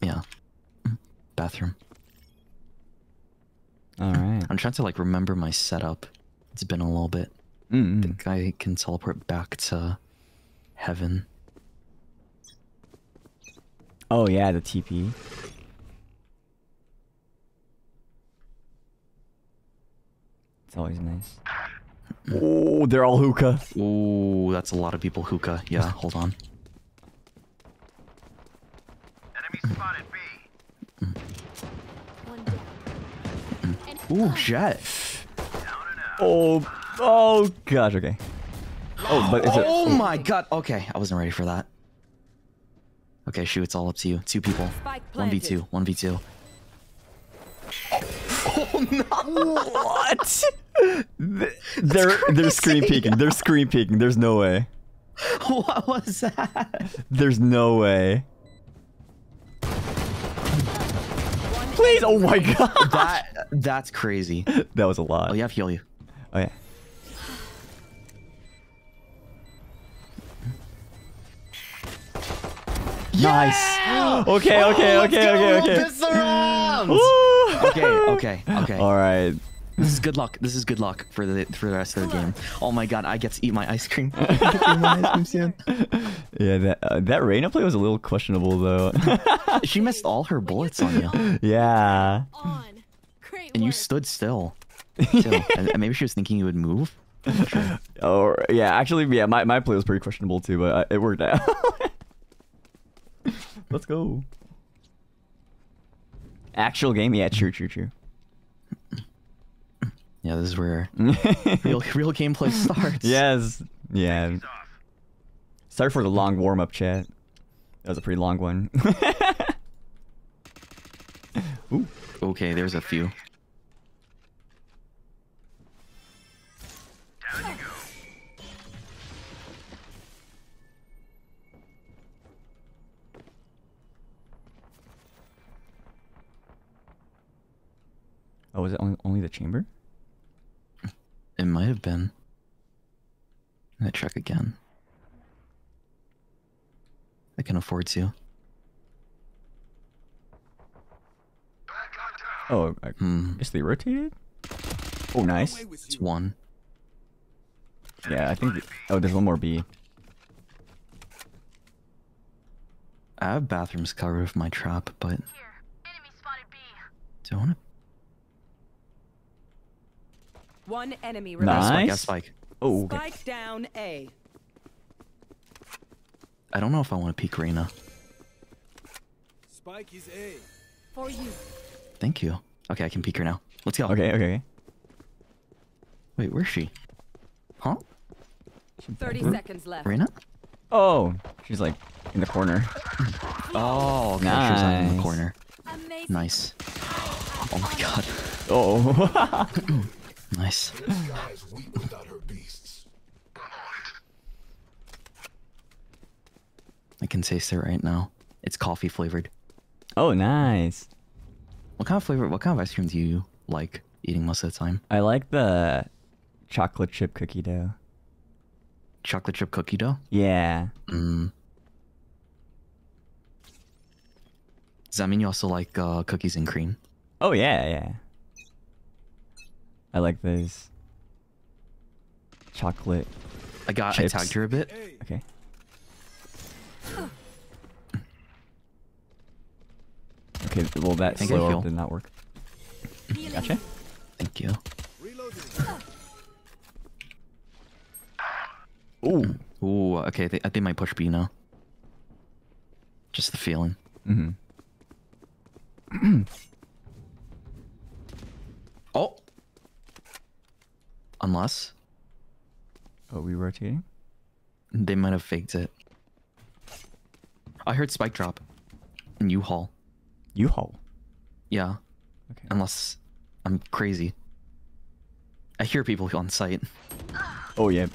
Yeah, bathroom. All right. I'm trying to like remember my setup. It's been a little bit. Mm-hmm. I Mm-mm. think I can teleport back to heaven. Oh yeah, the TP. It's always nice. Oh, they're all hookah. Ooh, that's a lot of people hookah. Yeah, <laughs> hold on. Enemy spotted B. Mm. One down. Ooh, Jett. Oh, oh gosh. Okay. Oh, but is it? Oh my god. Okay, I wasn't ready for that. Okay, shoot, it's all up to you. Two people. 1v2, One v two. Oh no! What? Th- <laughs> they're they're screen peeking. They're screen peeking. There's no way. <laughs> what was that? There's no way. Please. Oh my <laughs> god. That that's crazy. That was a lot. Oh, you have heal you. Oh yeah. Nice. <gasps> Okay, okay, oh, okay, okay, okay. This round. Woo! Okay, okay, okay. <laughs> All right. This is <laughs> good luck. This is good luck for the for the rest of the game. Oh my god, I get to eat my ice cream. I <laughs> <laughs> get to eat my ice cream. Yeah, that uh, that Reyna play was a little questionable though. She missed all her bullets on you. yeah. And you stood still. Still. and, and maybe she was thinking you would move. Or yeah, actually, yeah, my, my play was pretty questionable too, but uh, it worked out. Let's go. Actual game, yeah, true, true, true. Yeah, this is where <laughs> real real gameplay <laughs> starts. yes, yeah. Sorry for the long warm up chat. That was a pretty long one. <laughs> Ooh. Okay, there's a few. Oh, was it only, only the chamber? It might have been. I'm gonna check again. I can afford to. Oh, I Hmm. guess they rotated? Oh, nice. It's one. Yeah, I think. Oh, there's one more B. I have bathrooms covered with my trap, but Enemy spotted B. do I want to? One enemy Nice. remaining. Spike, spike. Oh, okay. Spike down A. I don't know if I want to peek Reyna. Spike is A. For you. Thank you. Okay, I can peek her now. Let's go. Okay, okay, okay. Wait, where's she? Huh? 30 hmm? seconds left. Reyna? Oh, she's like in the corner. <laughs> Oh, okay. She was in the corner. Amazing. Nice. <gasps> Oh my god. Oh. <laughs> Nice. Guys weak without her beasts. I can taste it right now. It's coffee flavored. oh, nice. What kind of flavor? What kind of ice cream do you like eating most of the time? I like the chocolate chip cookie dough. Chocolate chip cookie dough. Yeah. Mm. Does that mean you also like uh, cookies and cream? Oh, yeah, yeah. I like those chocolate. I got. Chips. I tagged her a bit. Okay. Okay, well that Thank slow did not work. Gotcha. Thank you. Ooh. Ooh. Okay. They, they might push B now. Just the feeling. Mm-hmm. <clears throat> Unless Are we rotating? they might have faked it. I heard spike drop. In U-Haul. U-Haul. Yeah. Okay. Unless I'm crazy. I hear people on site. Oh yeah.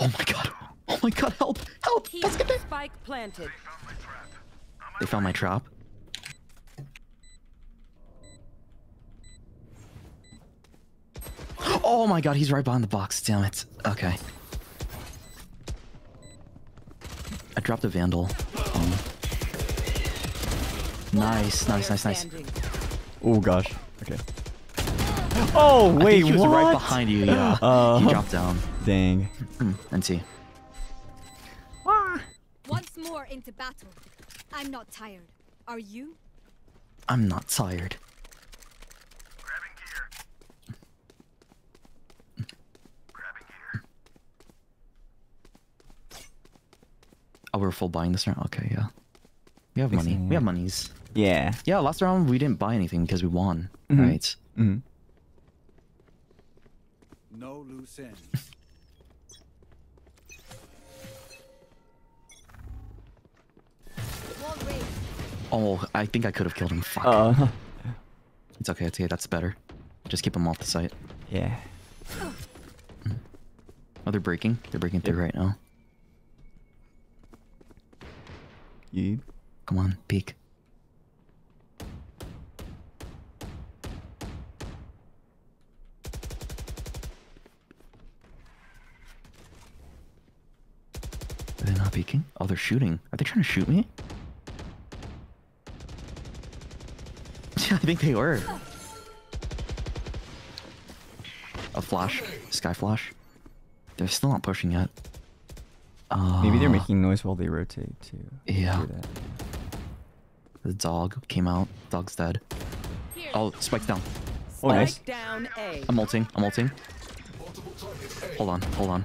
Oh my god. Oh my god, help! Help! Let's get there! Spike planted. They found my trap. Oh my god, he's right behind the box. Damn it. Okay. I dropped a vandal. Um, nice, nice, nice, nice. Oh gosh. Okay. <gasps> Oh I wait, think he was what? right behind you. Yeah. <gasps> Uh, he dropped down. Dang. Mm, and see. Once more into battle. I'm not tired. Are you? I'm not tired. Oh, we're full buying this round? Okay, yeah. We have money. We have monies. Yeah. Yeah, last round we didn't buy anything because we won, Mhm. right? Mm-hmm. No loose ends. Oh, I think I could have killed him. Fuck. Uh. It's okay, it's okay, that's better. Just keep him off the site. Yeah. Oh, they're breaking. They're breaking through right now. You. Come on, peek. Are they not peeking? Oh, they're shooting. Are they trying to shoot me? <laughs> Yeah, I think they were. A flash. Sky flash. They're still not pushing yet. Uh, Maybe they're making noise while they rotate too. Yeah. Do that. The dog came out. Dog's dead. Oh, spike's down. Oh, nice. Spike down A. I'm ulting. I'm ulting. Hold on. Hold on.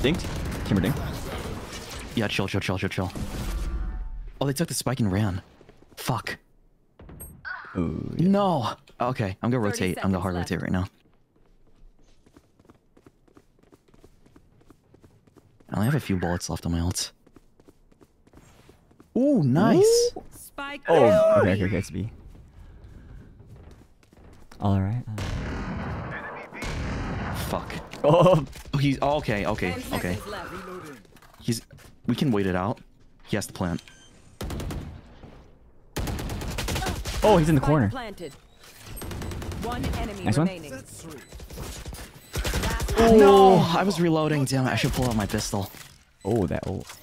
Dinked. Chamber dinked. Yeah, chill, chill, chill, chill, chill. Oh, they took the spike and ran. Fuck. Ooh. No. Okay, I'm gonna rotate. I'm gonna hard left. rotate right now. I only have a few bullets left on my ults. Ooh, nice. Spike Oh, down okay, B. okay, okay, it's B. Alright. Uh, Fuck. Oh, Oh, he's oh, okay, okay, okay. He's. We can wait it out. He has to plant. oh, he's in the corner. planted. One enemy Nice one. Remaining. No, I was reloading. Damn it! I should pull out my pistol. Oh, that ult. <laughs>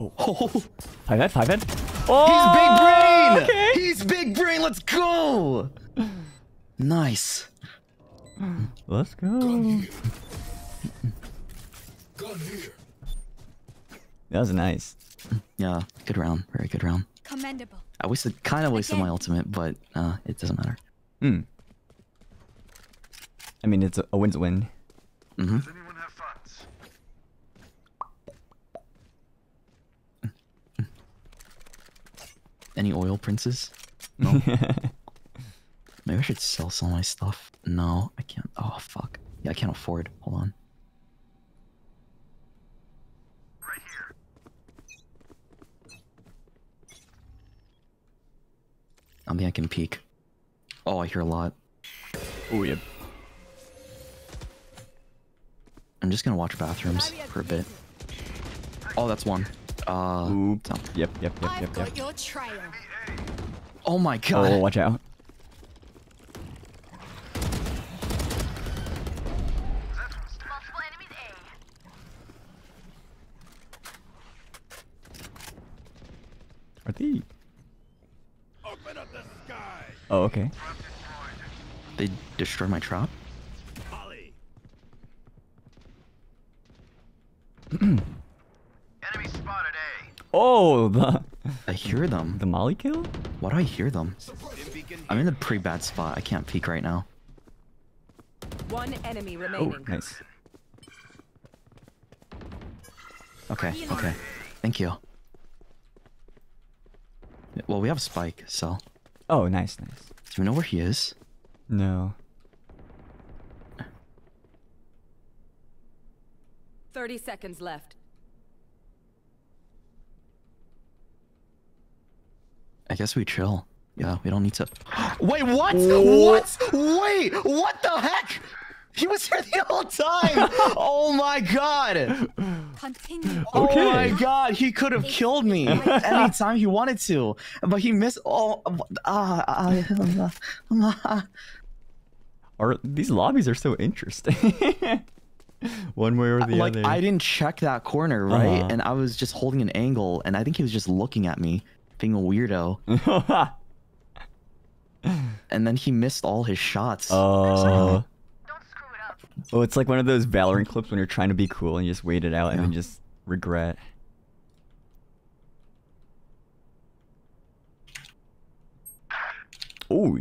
Oh, Five head, five head. he's Oh, big brain. okay. He's big brain. Let's go. Nice. Let's go. Gun here. That was nice. Yeah, good round. Very good round. Commendable. I wasted, kind of wasted my ultimate, but uh, it doesn't matter. Hmm. I mean, it's a, a win's a win. Mm-hmm. Anyone have funds? <laughs> Any oil princes? No. <laughs> Maybe I should sell some of my stuff. No, I can't. Oh fuck. Yeah, I can't afford. Hold on. I mean, I can peek. Oh, I hear a lot. oh, yeah. I'm just gonna watch bathrooms for a bit. Oh, that's one. Uh, Ooh. so- Yep, yep, yep, yep, yep. your trail. oh my god. Oh, watch out. Multiple enemies A. Are they? Open up the sky! Oh, okay. They destroyed my trap. Molly! Enemy spotted A. Oh, the I hear them. the molly kill. Why do I hear them? I'm in a pretty bad spot. I can't peek right now. One enemy oh, remaining. Oh, nice. Okay, okay. Thank you. Well, we have a spike, so. Oh, nice, nice. Do we know where he is? No. Thirty seconds left. I guess we chill. Yeah, we don't need to. <gasps> Wait, what? What? Wait, what the heck? He was here the whole time. <laughs> oh my god. Continue. Oh Okay. my god, he could have killed me anytime he wanted to, but he missed. Oh, ah, ah, <laughs> Or these lobbies are so interesting. <laughs> <laughs> One way or the like other. Like I didn't check that corner right, Uh-huh. and I was just holding an angle, and I think he was just looking at me, being a weirdo, <laughs> and then he missed all his shots. Oh. Don't screw it up. Oh, it's like one of those Valorant clips when you're trying to be cool and you just wait it out and then just regret. Oh.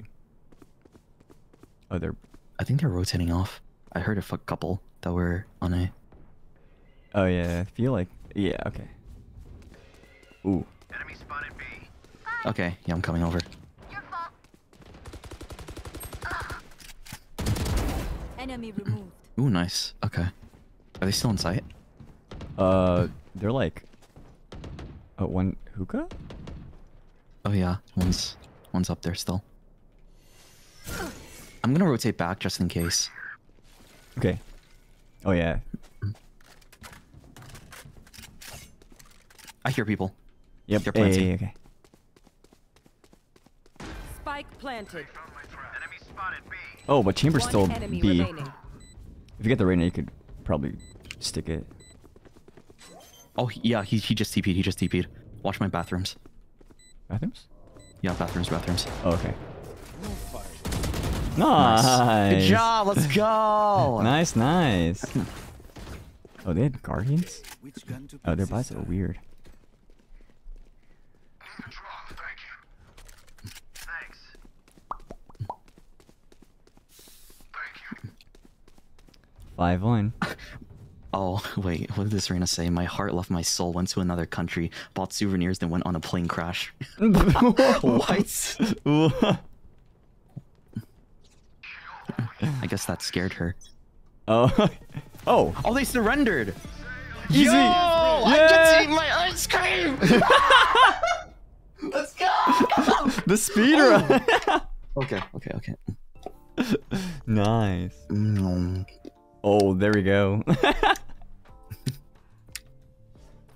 Oh, they're. I think they're rotating off. I heard a fuck couple that were on a. Oh yeah, I feel like. Yeah. Okay. Ooh. Enemy spotted B. Okay, yeah, I'm coming over. Your fault. Enemy removed. Ooh, nice. Okay. Are they still in sight? Uh, they're like. Oh, one hookah. Oh yeah, one's one's up there still. I'm gonna rotate back just in case. Okay. Oh yeah. I hear people. Yep. They're hey, planting. okay. Spike planted. Enemy spotted B. Oh, but chamber's One still enemy B. remaining. If you get the Reyna, you could probably stick it. Oh yeah, he he just TP'd. He just TP'd. Watch my bathrooms. Bathrooms? Yeah, bathrooms, bathrooms. Oh, okay. Nice. Good job. Let's go. nice, nice. Oh, they had guardians? Oh, their bodies are weird. Five one. <laughs> Oh, wait, what did this Reyna say? My heart left my soul, went to another country, bought souvenirs, then went on a plane crash. <laughs> <laughs> what? I guess that scared her. oh. <laughs> Oh. Oh, they surrendered! Easy. Yo, I Yeah. get to eat my ice cream! <laughs> Let's go! The speeder. run. <laughs> okay, okay, okay. nice. Mm, Oh, there we go.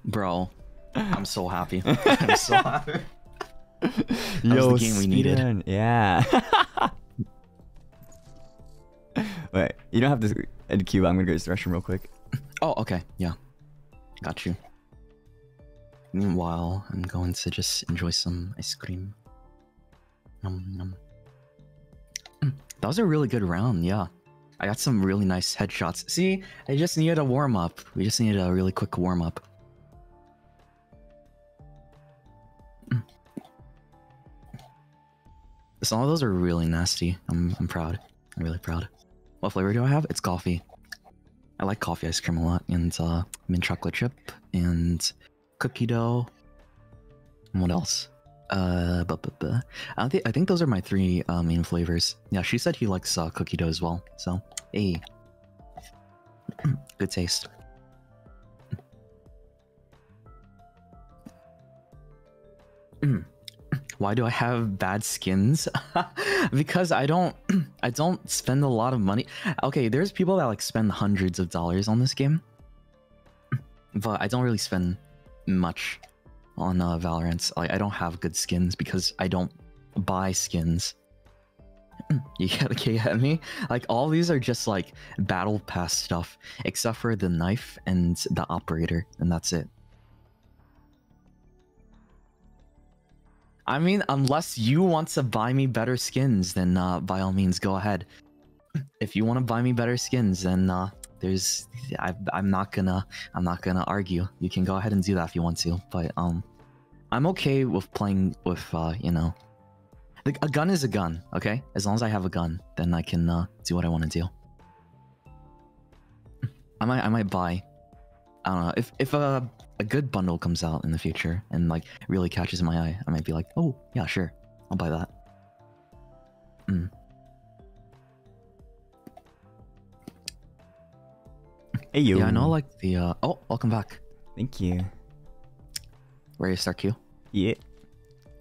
Bro, I'm so happy. I'm so happy. Yo, the game we needed. Yeah. Wait, you don't have to end queue. I'm gonna go to the restroom real quick. Oh, okay, yeah. Got you. Meanwhile, I'm going to just enjoy some ice cream. Nom, nom. Mm, that was a really good round, yeah. I got some really nice headshots. See, I just needed a warm up. We just needed a really quick warm up. Mm. Some of those are really nasty. I'm, I'm proud. I'm really proud. What flavor do I have? It's coffee. I like coffee ice cream a lot, and uh, mint chocolate chip, and cookie dough. And what else? Uh, bu- bu- bu- I, think I think those are my three uh, main flavors. Yeah, she said he likes uh, cookie dough as well. So, hey, <clears throat> good taste. <clears throat> Why do I have bad skins? <laughs> because I don't <clears throat> I don't spend a lot of money. Okay, there's people that like spend hundreds of dollars on this game. <clears throat> But I don't really spend much on uh, Valorant. Like I don't have good skins because I don't buy skins. <clears throat> you gotta get <laughs> get me? Like all these are just like battle pass stuff, except for the knife and the operator, and that's it. I mean, unless you want to buy me better skins, then uh, by all means, go ahead. <clears throat> If you want to buy me better skins, then uh, there's, I, I'm not gonna, I'm not gonna argue. You can go ahead and do that if you want to, but um, I'm okay with playing with, uh, you know, like, a gun is a gun, okay? As long as I have a gun, then I can uh, do what I want to do. <clears throat> I might, I might buy. I don't know if if a a good bundle comes out in the future and like really catches my eye, I might be like, oh yeah, sure, I'll buy that. Mm. Hey you. Yeah, I know like the uh oh, welcome back. Thank you. Ready to start queue? Yeah.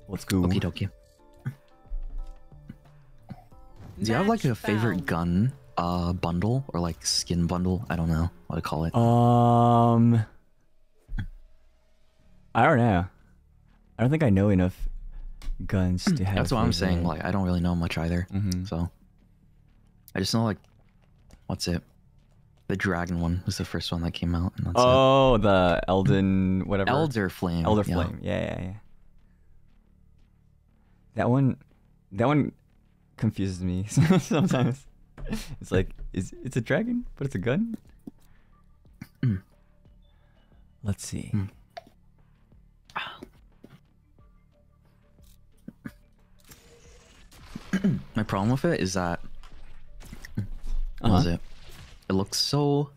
Let's go. Okie dokie. Do you have like a favorite found. gun uh bundle or like skin bundle? I don't know what to call it. Um. I don't know. I don't think I know enough guns to have. That's what I'm saying. Like I don't really know much either. Mhm. So I just know like what's it? The dragon one was the first one that came out, and that's Oh, the Elden whatever. it. Elder Flame. Elder yeah. Flame. Yeah, yeah, yeah. That one, that one confuses me <laughs> sometimes. It's like, is it's a dragon, but it's a gun. Mm. Let's see. Mm. <clears throat> My problem with it is that what Uh-huh. it? It looks so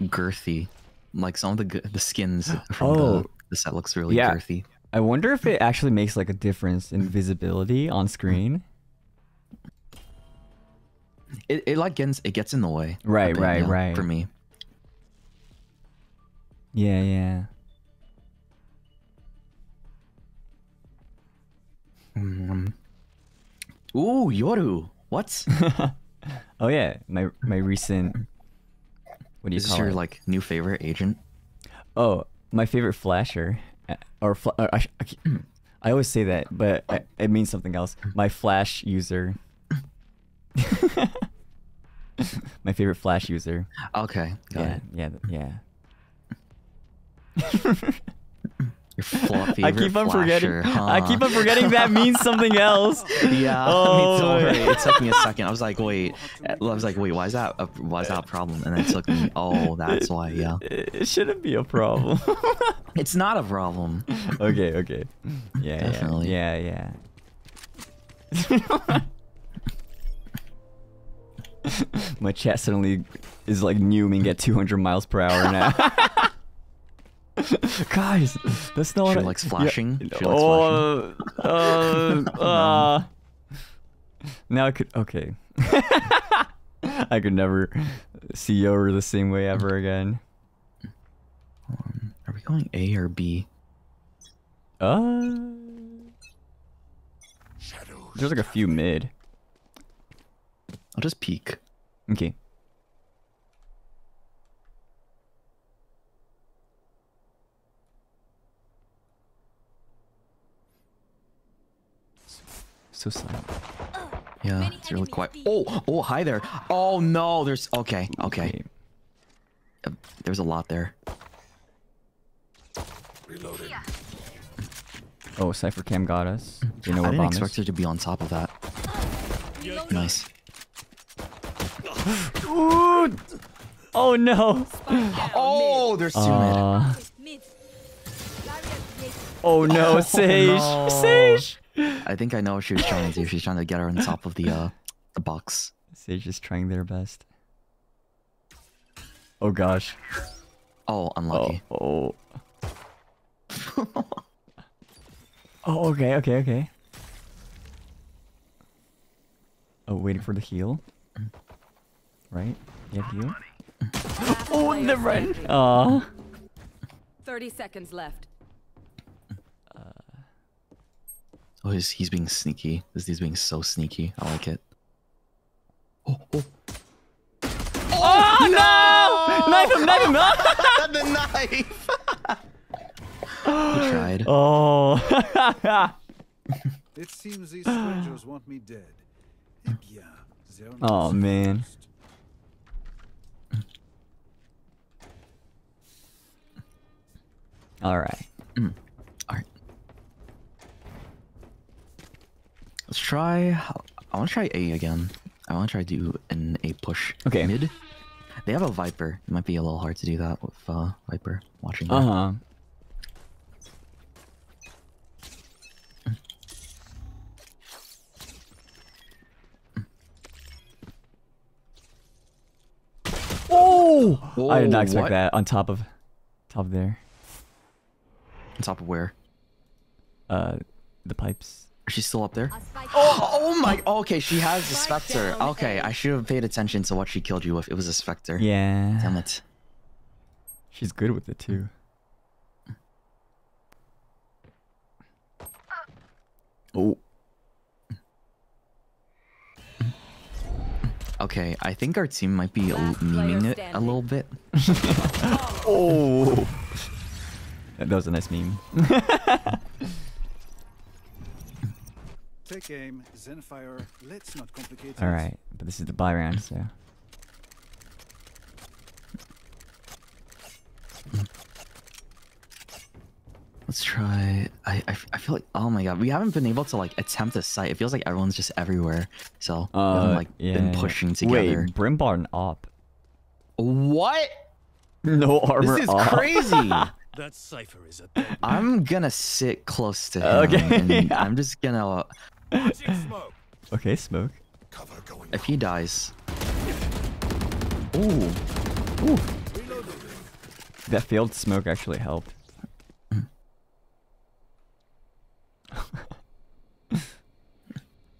girthy. Like some of the the skins <gasps> from Oh. the, the set looks really Yeah. girthy. I wonder if it actually makes like a difference in visibility on screen. It, it like gets it gets in the way. Right, bit, right, yeah, right. For me, Yeah, yeah. Mm. Ooh, Yoru. What? <laughs> Oh yeah, my my recent. What do you Is this call your it? like new favorite agent? Oh, my favorite flasher, uh, or, fl- or I, I <clears throat> I always say that, but I, it means something else. My flash user. <laughs> my favorite flash user. Okay, got yeah, it. yeah, yeah. <laughs> Your fluffy. I keep on forgetting. I keep on forgetting that means something else. <laughs> Yeah, Oh, me too. wait. It took me a second. I was like, wait. I was like, wait. Why is that? A, why is that a problem? And it took me. Oh, that's why. Yeah, <laughs> It, shouldn't be a problem. <laughs> it's not a problem. okay, okay. Yeah, Definitely. yeah, yeah, yeah. My chat suddenly is like numing at 200 miles per hour now. <laughs> Guys, that's not She what I- likes yeah, flashing? She likes oh, uh, <laughs> uh, now I could. Okay. <laughs> I could never see Yoru the same way ever again. Are we going A or B? Uh, there's like a few mid. I'll just peek. Okay. So silent. Yeah, it's really quiet. Oh, oh, hi there. Oh no, there's okay, okay. Okay. Uh, There's a lot there. Reloading. Oh, Cypher Cam got us. Do you know I where didn't bomb expect is? her to be on top of that. Nice. Ooh! <gasps> Oh no! Oh, there's two mid. Uh, Mid. <laughs> oh no, Sage! no. Sage! I think I know what she was trying to do. She's trying to get her on top of the uh the box. Sage is trying their best. Oh gosh. Oh, Oh, unlucky. oh. <laughs> oh, okay, okay, okay. Oh, waiting for the heal. Right? You have heal? <gasps> Oh, never mind. Aw. 30 seconds left. Oh, he's he's being sneaky. This dude's being so sneaky. I like it. Oh, oh. Oh, no! Knife him, knife him! Ah! <laughs> <laughs> the knife. he tried. Oh. <laughs> It seems these strangers want me dead. Bien, they're not oh man. All right. All right. Let's try. I want to try A again. I want to try do an A push. Okay. Mid. They have a Viper. It might be a little hard to do that with uh, Viper watching. Uh huh. Oh! I did not expect what? that on top of, top of there. On top of where? Uh, the pipes. She's still up there. Oh, oh my. Okay, she has the Spectre. Okay, I should have paid attention to what she killed you with. It was a Spectre. Yeah. Damn it. She's good with it too. Oh. Okay, I think our team might be Last memeing it a little bit. <laughs> Oh. That was a nice meme. <laughs> Take aim, then fire. Let's not complicate it. All right, but this is the buy round, so. Let's try. I I feel like oh my god, we haven't been able to like attempt a site. It feels like everyone's just everywhere. So we haven't Uh, like yeah. been pushing together. Wait, Brimbar and Op. What? No armor This is Op. <laughs> crazy. That Cypher is a dead I'm gonna sit close to him. Okay, and <laughs> yeah. I'm just gonna. Watching <laughs> smoke. Okay, smoke. Cover going If he dies. Ooh. Ooh. That failed smoke actually helped. <laughs>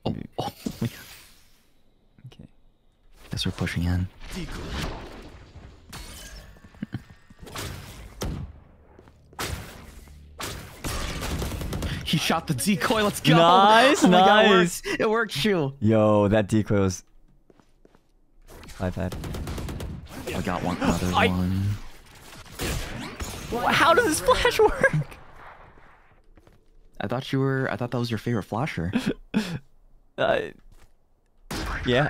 Oh, oh. <laughs> Okay. Guess we're pushing in. He shot the decoy. Let's go. Nice, oh my God, it nice. worked. It worked, Shu. Yo, that decoy was. I've had. I got one. Another I- one. How does this flash work? I thought you were. I thought that was your favorite flasher. <laughs> Uh, yeah.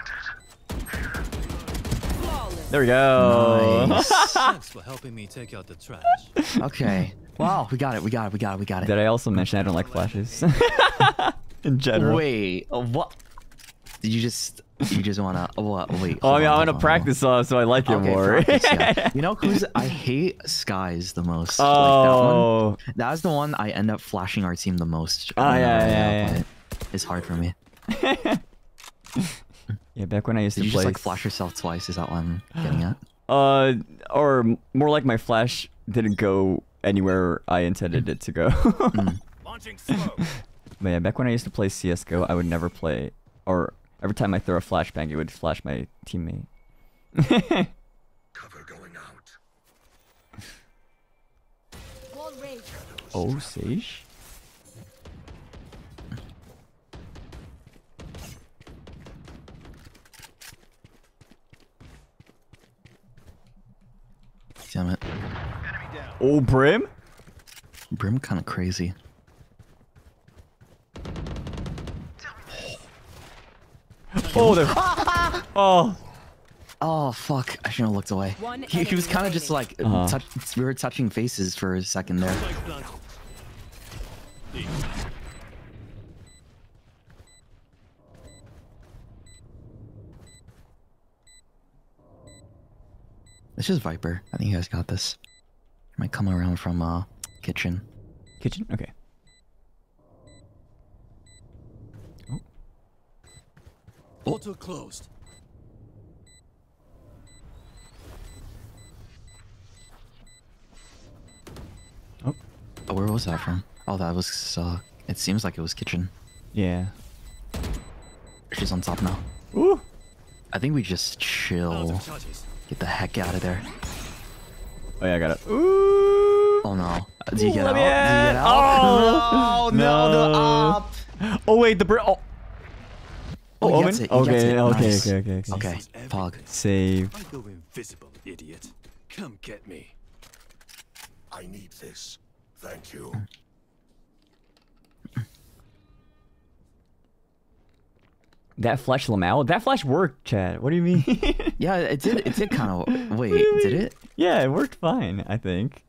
There we go. Nice. <laughs> Thanks for helping me take out the trash. okay. Wow. We got it. We got it. We got it. We got it. Did I also mention I don't like flashes? <laughs> In general. Wait. uh, What? Did you just? You just wanna? oh, What? Wait. Oh, I hold mean, on, I hold want to on, practice on, uh, so I like it Okay, more. practice, yeah. <laughs> You know who's? I hate Skye's the most. Like oh. that one. That's the one I end up flashing our team the most. Oh, yeah, whenever yeah, yeah. It's hard for me. Yeah, back when I used Did to you play. just like flash yourself twice? Is that what I'm getting at? <gasps> Uh, or more like my flash didn't go anywhere I intended it to go. <laughs> Launching smoke. <laughs> But yeah, back when I used to play CS:GO, I would never play, or every time I throw a flashbang, it would flash my teammate. Cover going out. Wall <laughs> raised. oh, Sage. Damn it. Oh, Brim. Brim kind of crazy. Oh, there. <laughs> oh. Oh fuck! I shouldn't have looked away. He, he was kind of just like remaining. Uh-huh. touch, we were touching faces for a second there. Spike is Viper. I think you guys got this. I Might come around from uh kitchen. Kitchen. Okay. Auto closed. Oh, where was that from? Oh, that was uh. It seems like it was kitchen. Yeah. She's on top now. Ooh. I think we just Out chill. Of charges. Get the heck out of there. Oh yeah, I got it. Ooh. Oh no. Uh, Do you get Let out? Do you get out? Oh, no, <laughs> no, no. up. Oh wait, the Brim. Oh. Oh, Oh, he gets Omen? it, he gets Okay, it. okay, Nice. okay, okay, okay. Okay, Pog. Save. I go invisible, idiot. Come get me. I need this. Thank you. That flash Lamau? That flash worked, chat. What do you mean? <laughs> Yeah, it did. It did kind <laughs> of. Wait, did it? yeah, it worked fine, I think.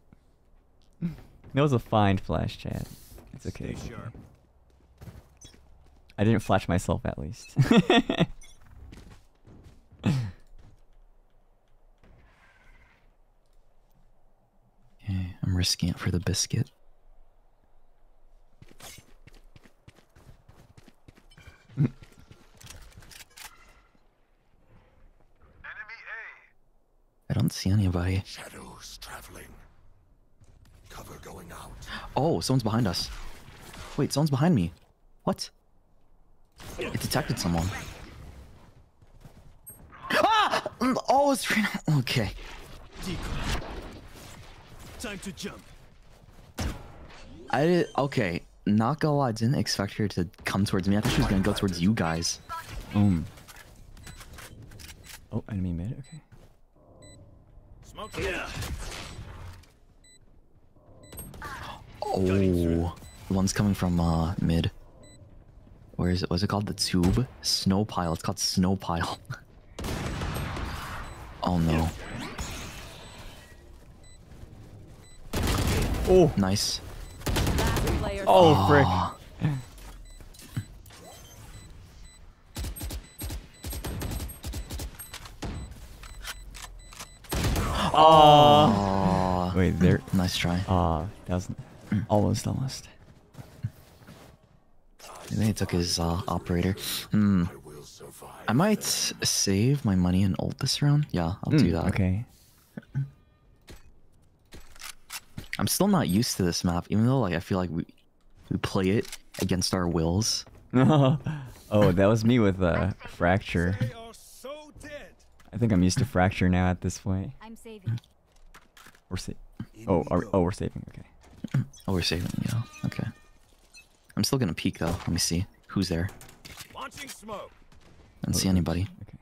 That was a fine flash, chat. It's okay. Stay sharp. I didn't flash myself at least. <laughs> Okay, I'm risking it for the biscuit. Don't see anybody. Shadows traveling. Cover going out. Oh, someone's behind us. Wait, someone's behind me. What? It detected someone. Ah! Oh, it's okay. Decoy. Time to jump. I did, okay. Not gonna lie, I didn't expect her to come towards me. I thought she was gonna go towards you guys. Boom. Oh, enemy mid. Okay. Smoke. Yeah. Oh, one's coming from uh mid. Where is it? Was it called? The tube? Snow pile. It's called snow pile. <laughs> oh no. Oh. Nice. Last player Oh, frick. Oh. Wait, there. Nice try. Ah, that was almost, almost. I think he took his uh, operator. Hmm. I will survive. I might save my money and ult this round. Yeah, I'll do Mm, that. Okay. <laughs> I'm still not used to this map, even though like I feel like we we play it against our wills. <laughs> oh, that was me with uh, fracture. They are so dead. I think I'm used to fracture now at this point. I'm saving. We're sa- Oh, are, oh, we're saving. Okay. Oh, we're saving. Yeah. Okay. I'm still gonna peek though. Let me see who's there. Launching smoke. I don't see anybody. Oh, okay.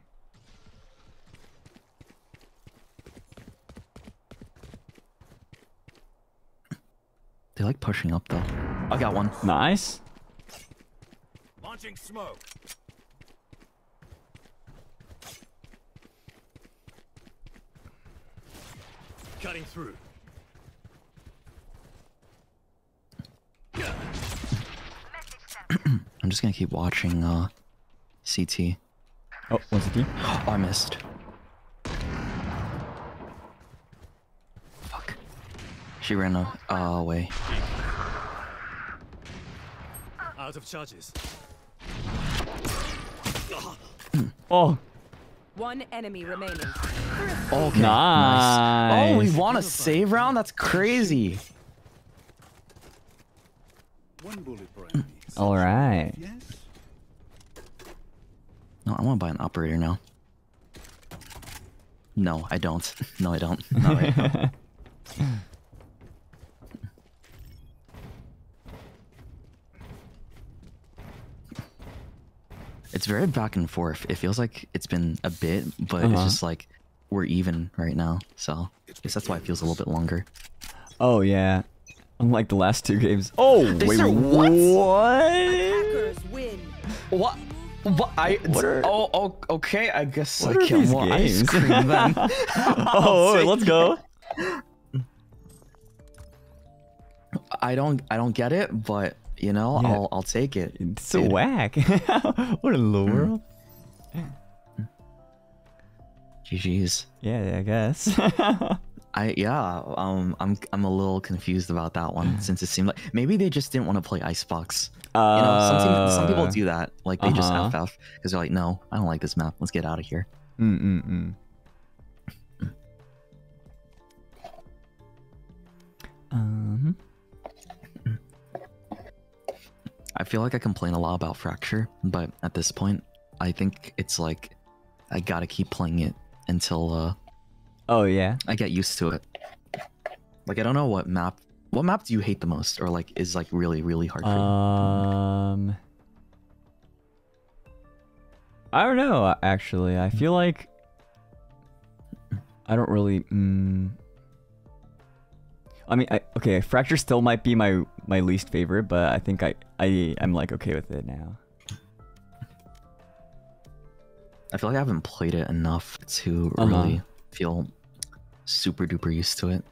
They like pushing up though. I got one. Nice. Launching smoke. Cutting through. <clears throat> I'm just gonna keep watching uh CT. Oh, what's the team? Oh, I missed. Fuck. She ran uh, away. Out of charges. Oh, One enemy remaining. Okay. Nice. Oh, we want a save round? That's crazy. One bullet per hmm. enemy. all right. Yes? No, I want to buy an operator now. No, I don't. <laughs> No, I don't. <laughs> Not right now. It's very back and forth. It feels like it's been a bit, but it's Uh-huh. just like we're even right now. So I guess that's why it feels a little bit longer. Oh yeah. Unlike the last two games. Oh They wait, said what? what? Win. What? What? I. What are- oh, oh, okay. I guess What I are can these more ice games? cream then. <laughs> <laughs> Oh, take let's go. I don't. I don't get it, but you know, Yeah. I'll. I'll take it. It's so Dude. whack. <laughs> what in the world? GG's. Yeah, I guess. <laughs> I yeah. Um. I'm. I'm a little confused about that one <sighs> since it seemed like maybe they just didn't want to play Icebox. Uh, You know, some, some people Uh, do that. Like they just uh-huh. FF because they're like, no, I don't like this map. Let's get out of here. Mm mm mm. Um. I feel like I complain a lot about Fracture, but at this point, I think it's like I gotta keep playing it until uh, Oh yeah. I get used to it. Like I don't know what map. What map do you hate the most, or like is like really really hard for you? Um. I don't know. Actually, I feel like I don't really. Mm, I mean, I, okay, fracture still might be my my least favorite, but I think I I am like okay with it now. I feel like I haven't played it enough to Uh-huh. really feel super duper used to it.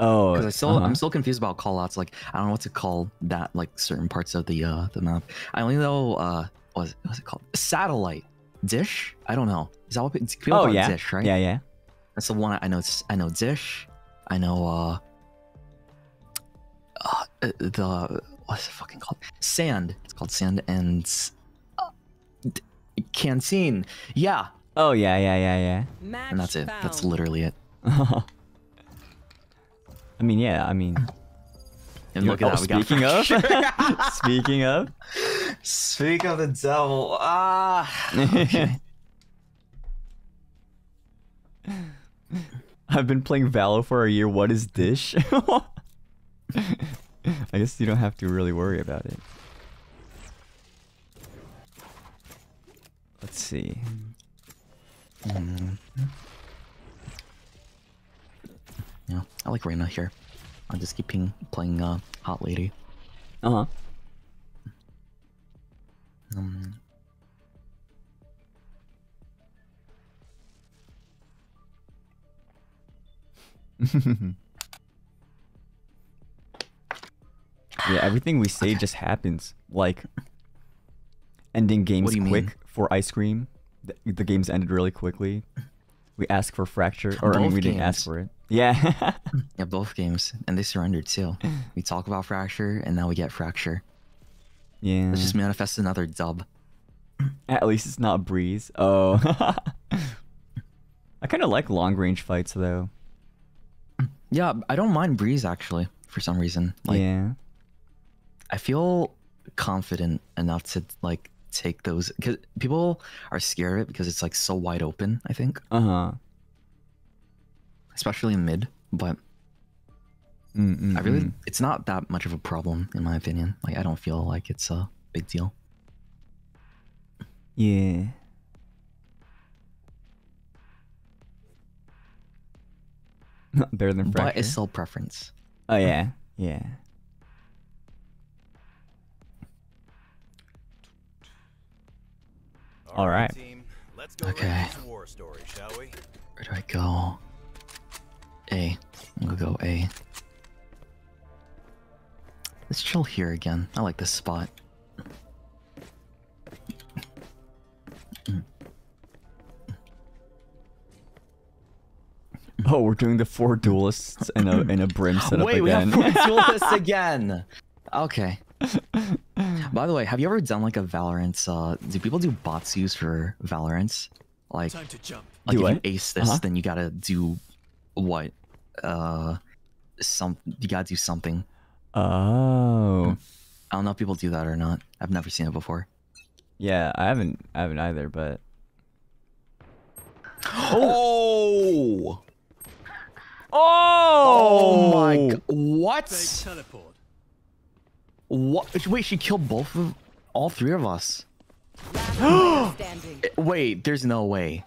Oh, Because I still uh-huh. I'm still confused about callouts. Like I don't know what to call that. Like certain parts of the uh the map. I only know uh what is, what's it called? Satellite dish. I don't know. Is that what pe- people Oh yeah, dish? Right. yeah, yeah. That's the one I know. I know dish. I know uh, uh the what's it fucking called? Sand. It's called sand and uh, d- canteen. Yeah, Oh yeah, yeah, yeah, Match and that's it. That's literally it. <laughs> I mean, yeah. I mean, And look at oh, that. We got speaking <laughs> of, <laughs> speaking of, Speak of the devil. Ah. Okay. I've been playing Valo for a year. What is dish? <laughs> I guess you don't have to really worry about it. Let's see. Mm. Yeah, I like Reyna here. I'm just keeping playing uh, Hot Lady. Uh huh. Um, <laughs> yeah, everything we say just happens. Like ending games quick mean? for ice cream. The, the games ended really quickly. We ask for fracture, or I mean, we didn't ask for it. Yeah. <laughs> yeah, both games, and they surrendered too. We talk about Fracture, and now we get Fracture. yeah. Let's just manifest another dub. At least it's not breeze. Oh. <laughs> I kind of like long range fights though. Yeah, I don't mind Breeze actually, for some reason. Like, yeah. I feel confident enough to like take those because people are scared of it because it's like so wide open. I think, Uh huh. especially in mid, but Mm-mm-mm. I really, it's not that much of a problem in my opinion. Like, I don't feel like it's a big deal. Yeah. <laughs> Better than fracture. But it's still preference. Oh yeah. Yeah. All right. team. Let's go Okay. war story, shall we? Where do I go? A. I'm gonna go A. Let's chill here again. I like this spot. <laughs> Oh, we're doing the four duelists in a in a brim <gasps> setup Wait, we again. have four <laughs> duelists again. Okay. <laughs> By the way, have you ever done like a Valorant? Uh, do people do bots use for Valorant? Like, Time to jump. like Do if what? you ace this, Uh-huh. then you gotta do what? Uh, some you gotta do something. Oh. I don't know if people do that or not. I've never seen it before. Yeah, I haven't I haven't either, but Oh! Oh, my! g- Fake What? teleport. What? Wait, she killed both of all three of us. Last player standing. Eh, Wait, there's no way.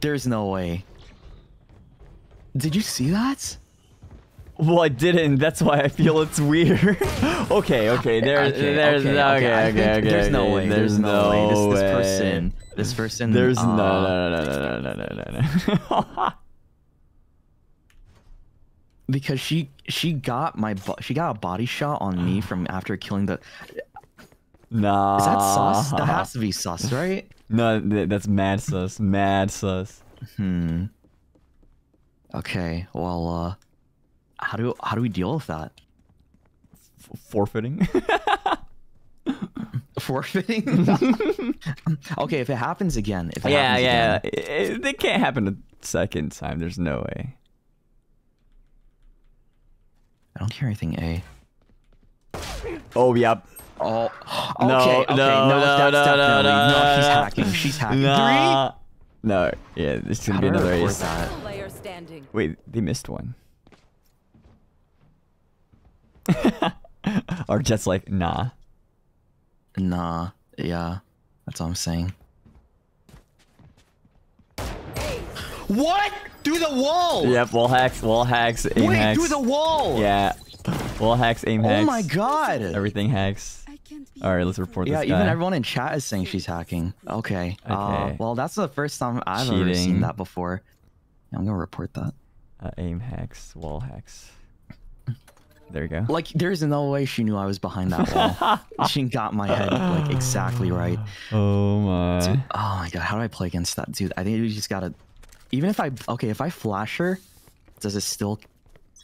There's no way. Did you see that? Well, I didn't. That's why I feel it's weird. okay, okay. There, Okay, there's okay, okay, okay, I okay, think okay, There's no way. There's no way. This, this way. person. This person. There's uh, no, no, no, no, no, no, no, no, no. Because she she got my she got a body shot on me from after killing the. nah. Is that sus? That has to be sus, <laughs> right? No, th- that's mad sus. Mad sus. Hmm. Okay. Well, uh, how do how do we deal with that? F- forfeiting. <laughs> Forfeiting. <laughs> okay, if it happens again, if it yeah, happens yeah. again, It, it, it can't happen a second time. There's no way. I don't hear anything. A. Oh, yep. Oh. Okay. No, okay. no, No, no, that's no, definitely no, no. She's no. hacking. She's hacking. Nah. No. Yeah, this is Three. gonna How be do I another report ace. that? Player standing. Wait, they missed one. <laughs> Or Jett's like, nah. Nah. Yeah. That's all I'm saying. What? Through the wall? Yep, wall hacks, wall hacks, aim Wait, hacks. through the wall. Yeah. Wall hacks, aim hacks. Oh my god. Everything hacks. I can't be Alright, let's report Yeah, this even everyone in chat is saying she's hacking. Okay. Uh, Okay. well, that's the first time I've ever seen that before. I'm gonna report that. Uh, aim hacks, wall hacks. There you go. Like, there's no way she knew I was behind that wall. <laughs> she got my head like exactly right. Oh my. Dude, oh my god, how do I play against that dude? I think you just gotta. Even if I okay, if I flash her, does it still?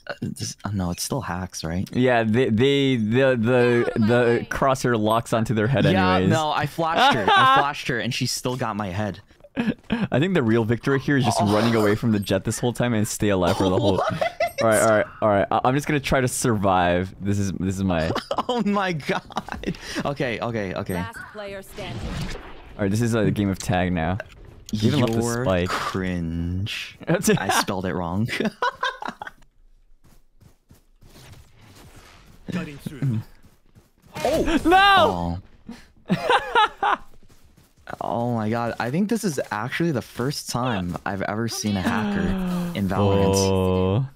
Uh, does, uh, no, it still hacks, right? Yeah, they, they the the the crosshair locks onto their head yeah, anyways. no, I flashed her. I <laughs> flashed her, and she still got my head. I think the real victory here is just running away from the Jett this whole time and stay alive for the whole. <laughs> All right, all right, all right. I- I'm just gonna try to survive. This is this is my. <laughs> Oh my god. Okay, okay, okay. Last player standing. right, this is a game of tag now. You even left the spike. cringe. <laughs> I spelled it wrong. Cutting through. <laughs> <laughs> No. Oh. oh my god. I think this is actually the first time I've ever seen a hacker in Valorant. Oh.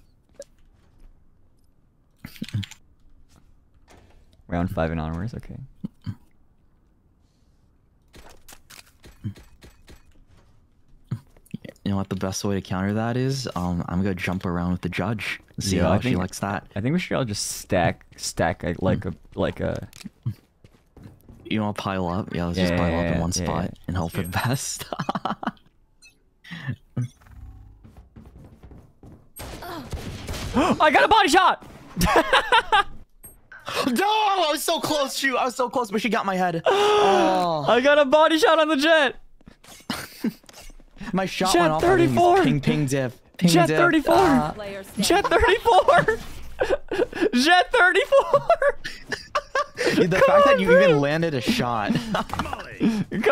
Round five and onwards. Okay. You know what the best way to counter that is? Um, I'm gonna jump around with the judge. See Yeah, how I she think- likes that. I think we should all just stack stack like, like a like a. You want to pile up? Yeah, let's Yeah, just pile yeah, up in one spot and hope for the best. <gasps> I got a body shot. <laughs> no, I was so close. Shoot, I was so close, but she got my head. <gasps> Oh, I got a body shot on the Jett. <laughs> my shot Jett went off. I think it's 34. Ping, ping, diff. Ping, Jett diff. 34. Ah. Player standing. Jett 34. <laughs> Jett 34. the fact that you even landed a shot. <laughs> Come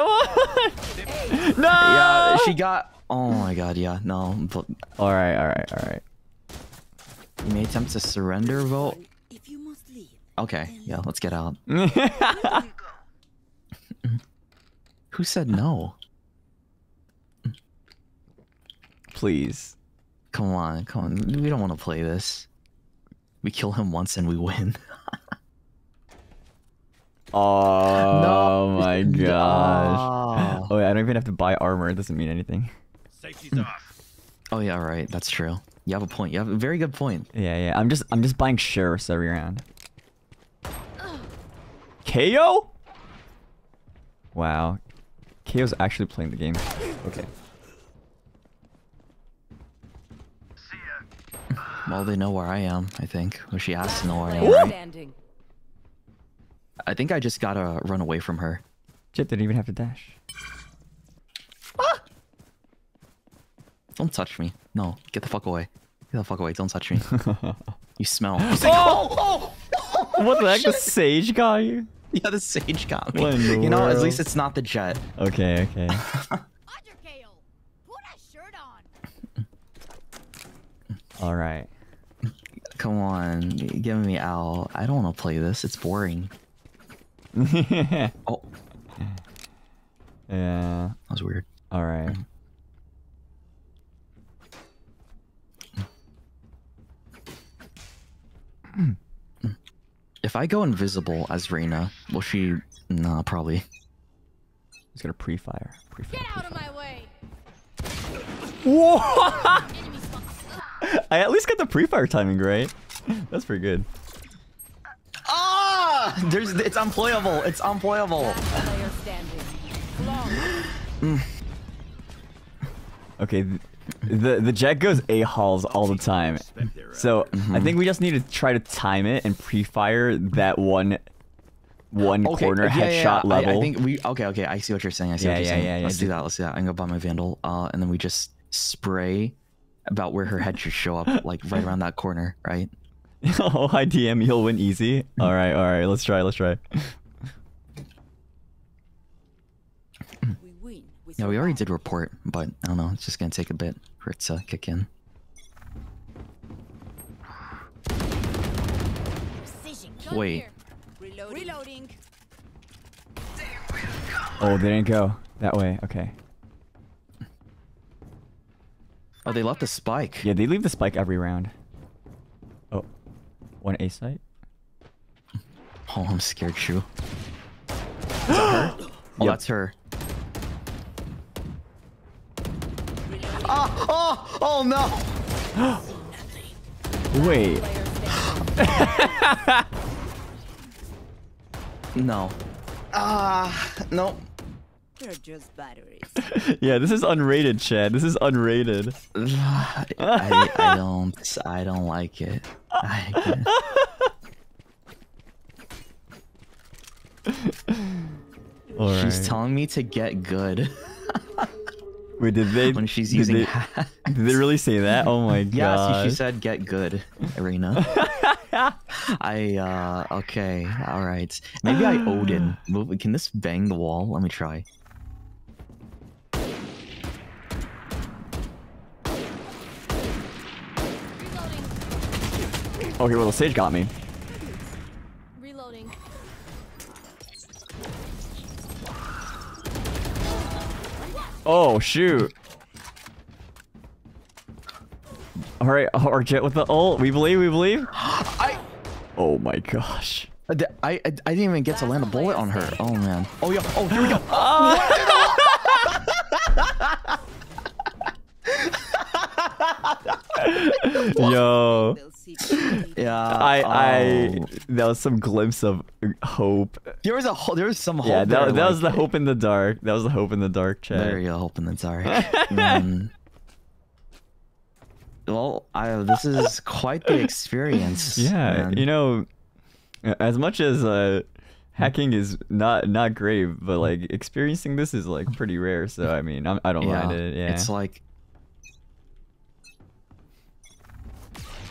on. No. yeah, she got. Oh my god, yeah, no. But All right, all right, all right. you may attempt to surrender vote. If you must leave, Okay, yeah, let's get out. <laughs> Who said no? Please. Come on, come on. We don't want to play this. We kill him once and we win. <laughs> Oh my <laughs> gosh. Oh. Oh, yeah, I don't even have to buy armor. It doesn't mean anything. Safety's off. <laughs> oh yeah, right. That's true. You have a point. You have a very good point. Yeah, yeah. I'm just I'm just buying sheriffs every round. KAY/O? Wow. KAY/O's actually playing the game. Okay. Well, they know where I am. I think. Well, she has to know where I am, Player right? standing. I think I just gotta run away from her. Jet didn't even have to dash. Ah! Don't touch me. No, get the fuck away. Get the fuck away. Don't touch me. <laughs> you smell. You stink. oh, <laughs> oh, what the heck? The <laughs> sage got you? Yeah, the sage got me. What in the you know, at least it's not the Jett. Okay, okay. Underkale, put a shirt on. All right. Come on, give me Al. I don't want to play this. It's boring. <laughs> Oh, yeah. that was weird. All right. <clears throat> If I go invisible as Reyna, will she? Nah, probably. He's gonna pre-fire. Pre-fire. Get out of my way. Whoa! <laughs> I at least got the pre-fire timing right. That's pretty good. Ah! There's. It's unplayable. It's unplayable. Player standing. Flawless. Okay, th- the the Jett goes a hauls all the time. So I think we just need to try to time it and pre-fire that one one corner yeah, headshot yeah. level. I, I think we. Okay, okay. I see what you're saying. I see Yeah, what you're yeah, saying. Let's do that. Let's do that. I'm gonna buy my vandal. Uh, and then we just spray about where her head should show up, like right around that corner, right? <laughs> oh, hi DM, you'll win easy. Hmm. All right, all right. Let's try. Let's try. We win. We Yeah, we already did report, but I don't know. It's just gonna take a bit for it to kick in. Wait. Reloading. Reloading. Oh, they didn't go that way. Okay. Oh, they left the spike. Yeah, they leave the spike every round. Oh, one A site. <laughs> Oh, I'm scared, Shu. <gasps> Is that her? <gasps> Oh, Yep. that's her. Oh, <gasps> oh, oh no! Wait. No. Ah, no. They're just batteries. <laughs> yeah, this is unrated, chat. This is unrated. I, I don't, I don't like it. I, <laughs> All right. she's telling me to get good Wait, did they? when she's did using. They, hacks. did they really say that? Oh my god. Yeah, she, she said get good, Arena. <laughs> I uh okay, all right. Maybe I Odin. Can this bang the wall? Let me try. Okay, here, little sage got me. Reloading. Oh shoot. All right, oh, our Jett with the ult. We believe. We believe. I <gasps> Oh my gosh. I, I I didn't even get to land a bullet on her. Oh man. <gasps> Oh yeah. Oh here we go. <gasps> <laughs> Yo. They'll see clearly. Yeah. I I oh. that was some glimpse of hope. There was a there was some hope. Yeah, there, that, that was the hope in the dark. That was the hope in the dark, chat. There you go. Hope in the dark. Mm. <laughs> Well, I this is quite the experience. <laughs> Yeah, man. you know, as much as uh, hacking is not not great, but like experiencing this is like pretty rare. So I mean, I'm, I don't yeah. mind it. Yeah. It's like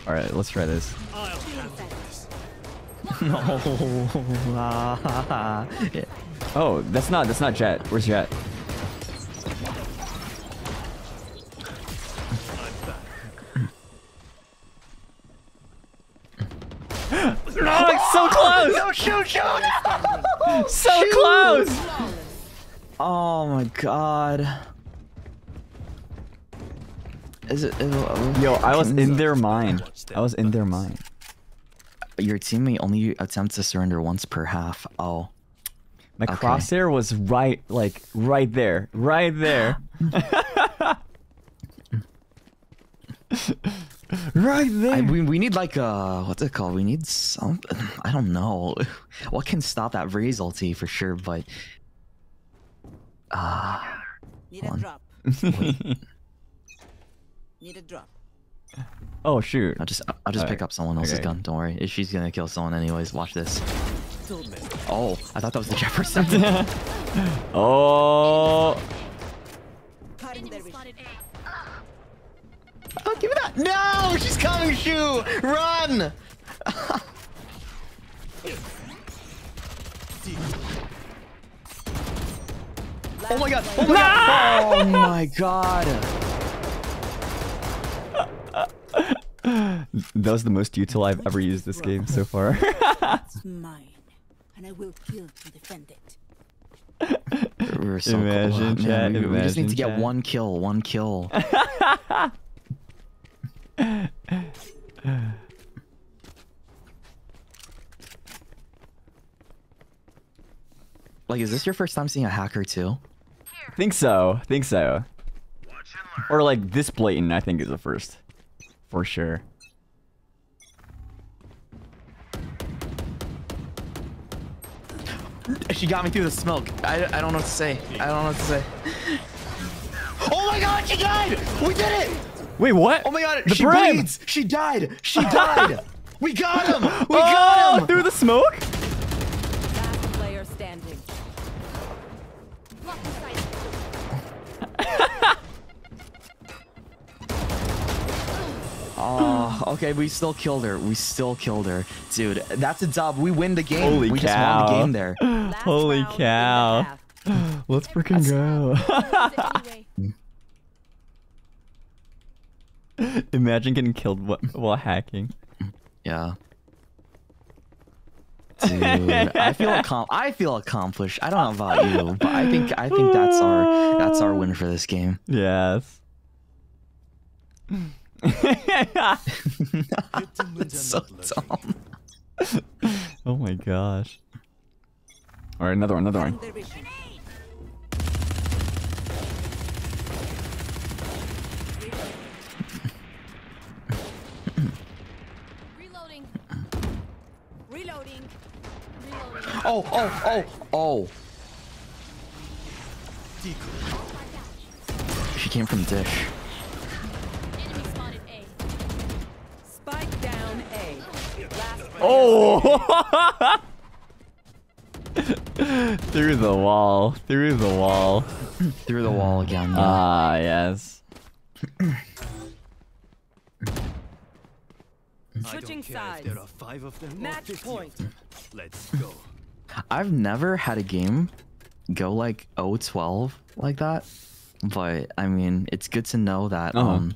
All right, let's try this. I'll <laughs> no. <laughs> Oh, that's not that's not Jett. Where's Jett? <laughs> no, it's so close! no, shoot, shoot! So close! Oh my god. Is it? is it- Yo, I was in their mind. I was in their mind. Your teammate only attempts to surrender once per half. Oh. My Okay. crosshair was right, like right there, right there, <gasps> <laughs> right there. I, we, we need like uh what's it called? We need something. I don't know. <laughs> What can stop that Raze ulti for sure, but uh Need a One. drop. <laughs> Need a drop. Oh, I'll oh just I'll just pick Alright. up someone else's Okay. gun. Don't worry. If she's gonna kill someone anyways. Watch this. Oh, I thought that was the Jefferson. <laughs> Oh. oh, give me that. No, she's coming, Shu. Run. <laughs> oh my god. Oh my god. Oh my god. That was the most util I've ever used this game so far. It's mine, and I will kill to defend it. We were so Imagine, cool. Man, chat, we, we just need to get chat. one kill. One kill. like, is this your first time seeing a hacker too? think so. Think so. Or like this blatant, I think is the first. For sure. She got me through the smoke. I, I don't know what to say. I don't know what to say. Oh my god, she died! We did it! Wait, what? Oh my god, The she brim! bleeds! She died! She died! <laughs> we got him! We oh, got him! through the smoke? Oh, okay, we still killed her. We still killed her. Dude, that's a dub. We win the game. Holy we cow. just won the game there. <laughs> Last Holy round in the cow. <gasps> Let's freaking go. <laughs> Imagine getting killed while hacking. Yeah. Dude, I feel <laughs> accom- I feel accomplished. I don't know about you, but I think I think that's our that's our win for this game. Yes. It's so dumb. <laughs> oh my gosh. All right, another one, another one. Reloading. Reloading. Reloading. Oh, oh, oh, oh. She came from dish. Oh! <laughs> through the wall, through the wall. Through the wall again. yeah. Ah, yes. Switching I don't care if sides. there are five of them or Match point. Let's go. <laughs> I've never had a game go like 0-12 like that. But I mean, it's good to know that Uh-huh. um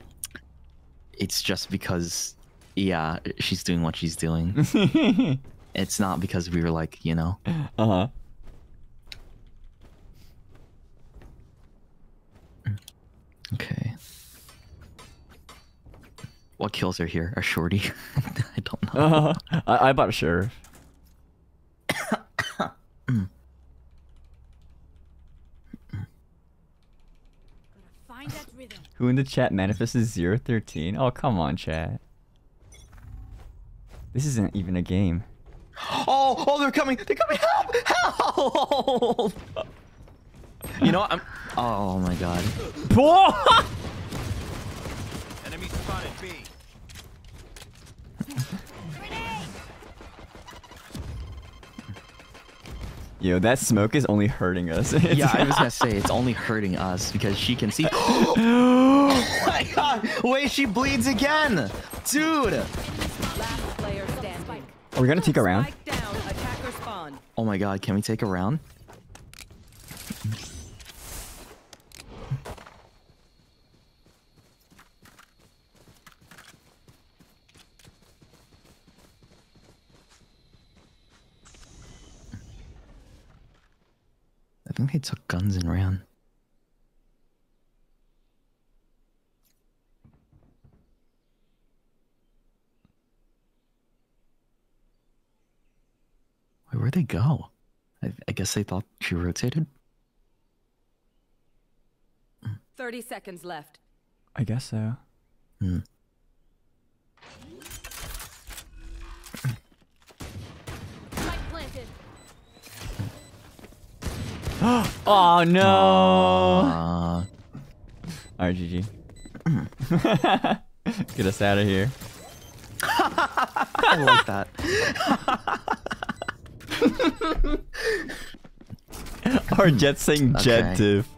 it's just because yeah, she's doing what she's doing. <laughs> it's not because we were like, you know. uh huh. Okay. What kills her here? A shorty? <laughs> I don't know. Uh-huh. I, I bought a sheriff. Find <coughs> that. <coughs> <coughs> Who in the chat manifested 013? Oh, come on, chat. This isn't even a game. Oh, oh, they're coming! They're coming! Help! Help! You know what? I'm. Oh my god. Enemy spotted B. Yo, that smoke is only hurting us. <laughs> Yeah, I was gonna say it's <laughs> only hurting us because she can see. <gasps> <gasps> oh my god! Wait, she bleeds again, dude. Last player standing. Are we gonna take a round? Down. Oh my god, can we take a round? I think they took guns and ran. Where'd they go? I, I guess they thought she rotated. 30 seconds left. I guess so. Hmm. <gasps> Oh no! Uh, Alright, GG. <laughs> Get us out of here. <laughs> I like that. <laughs> Or Jett saying Jett Okay. diff.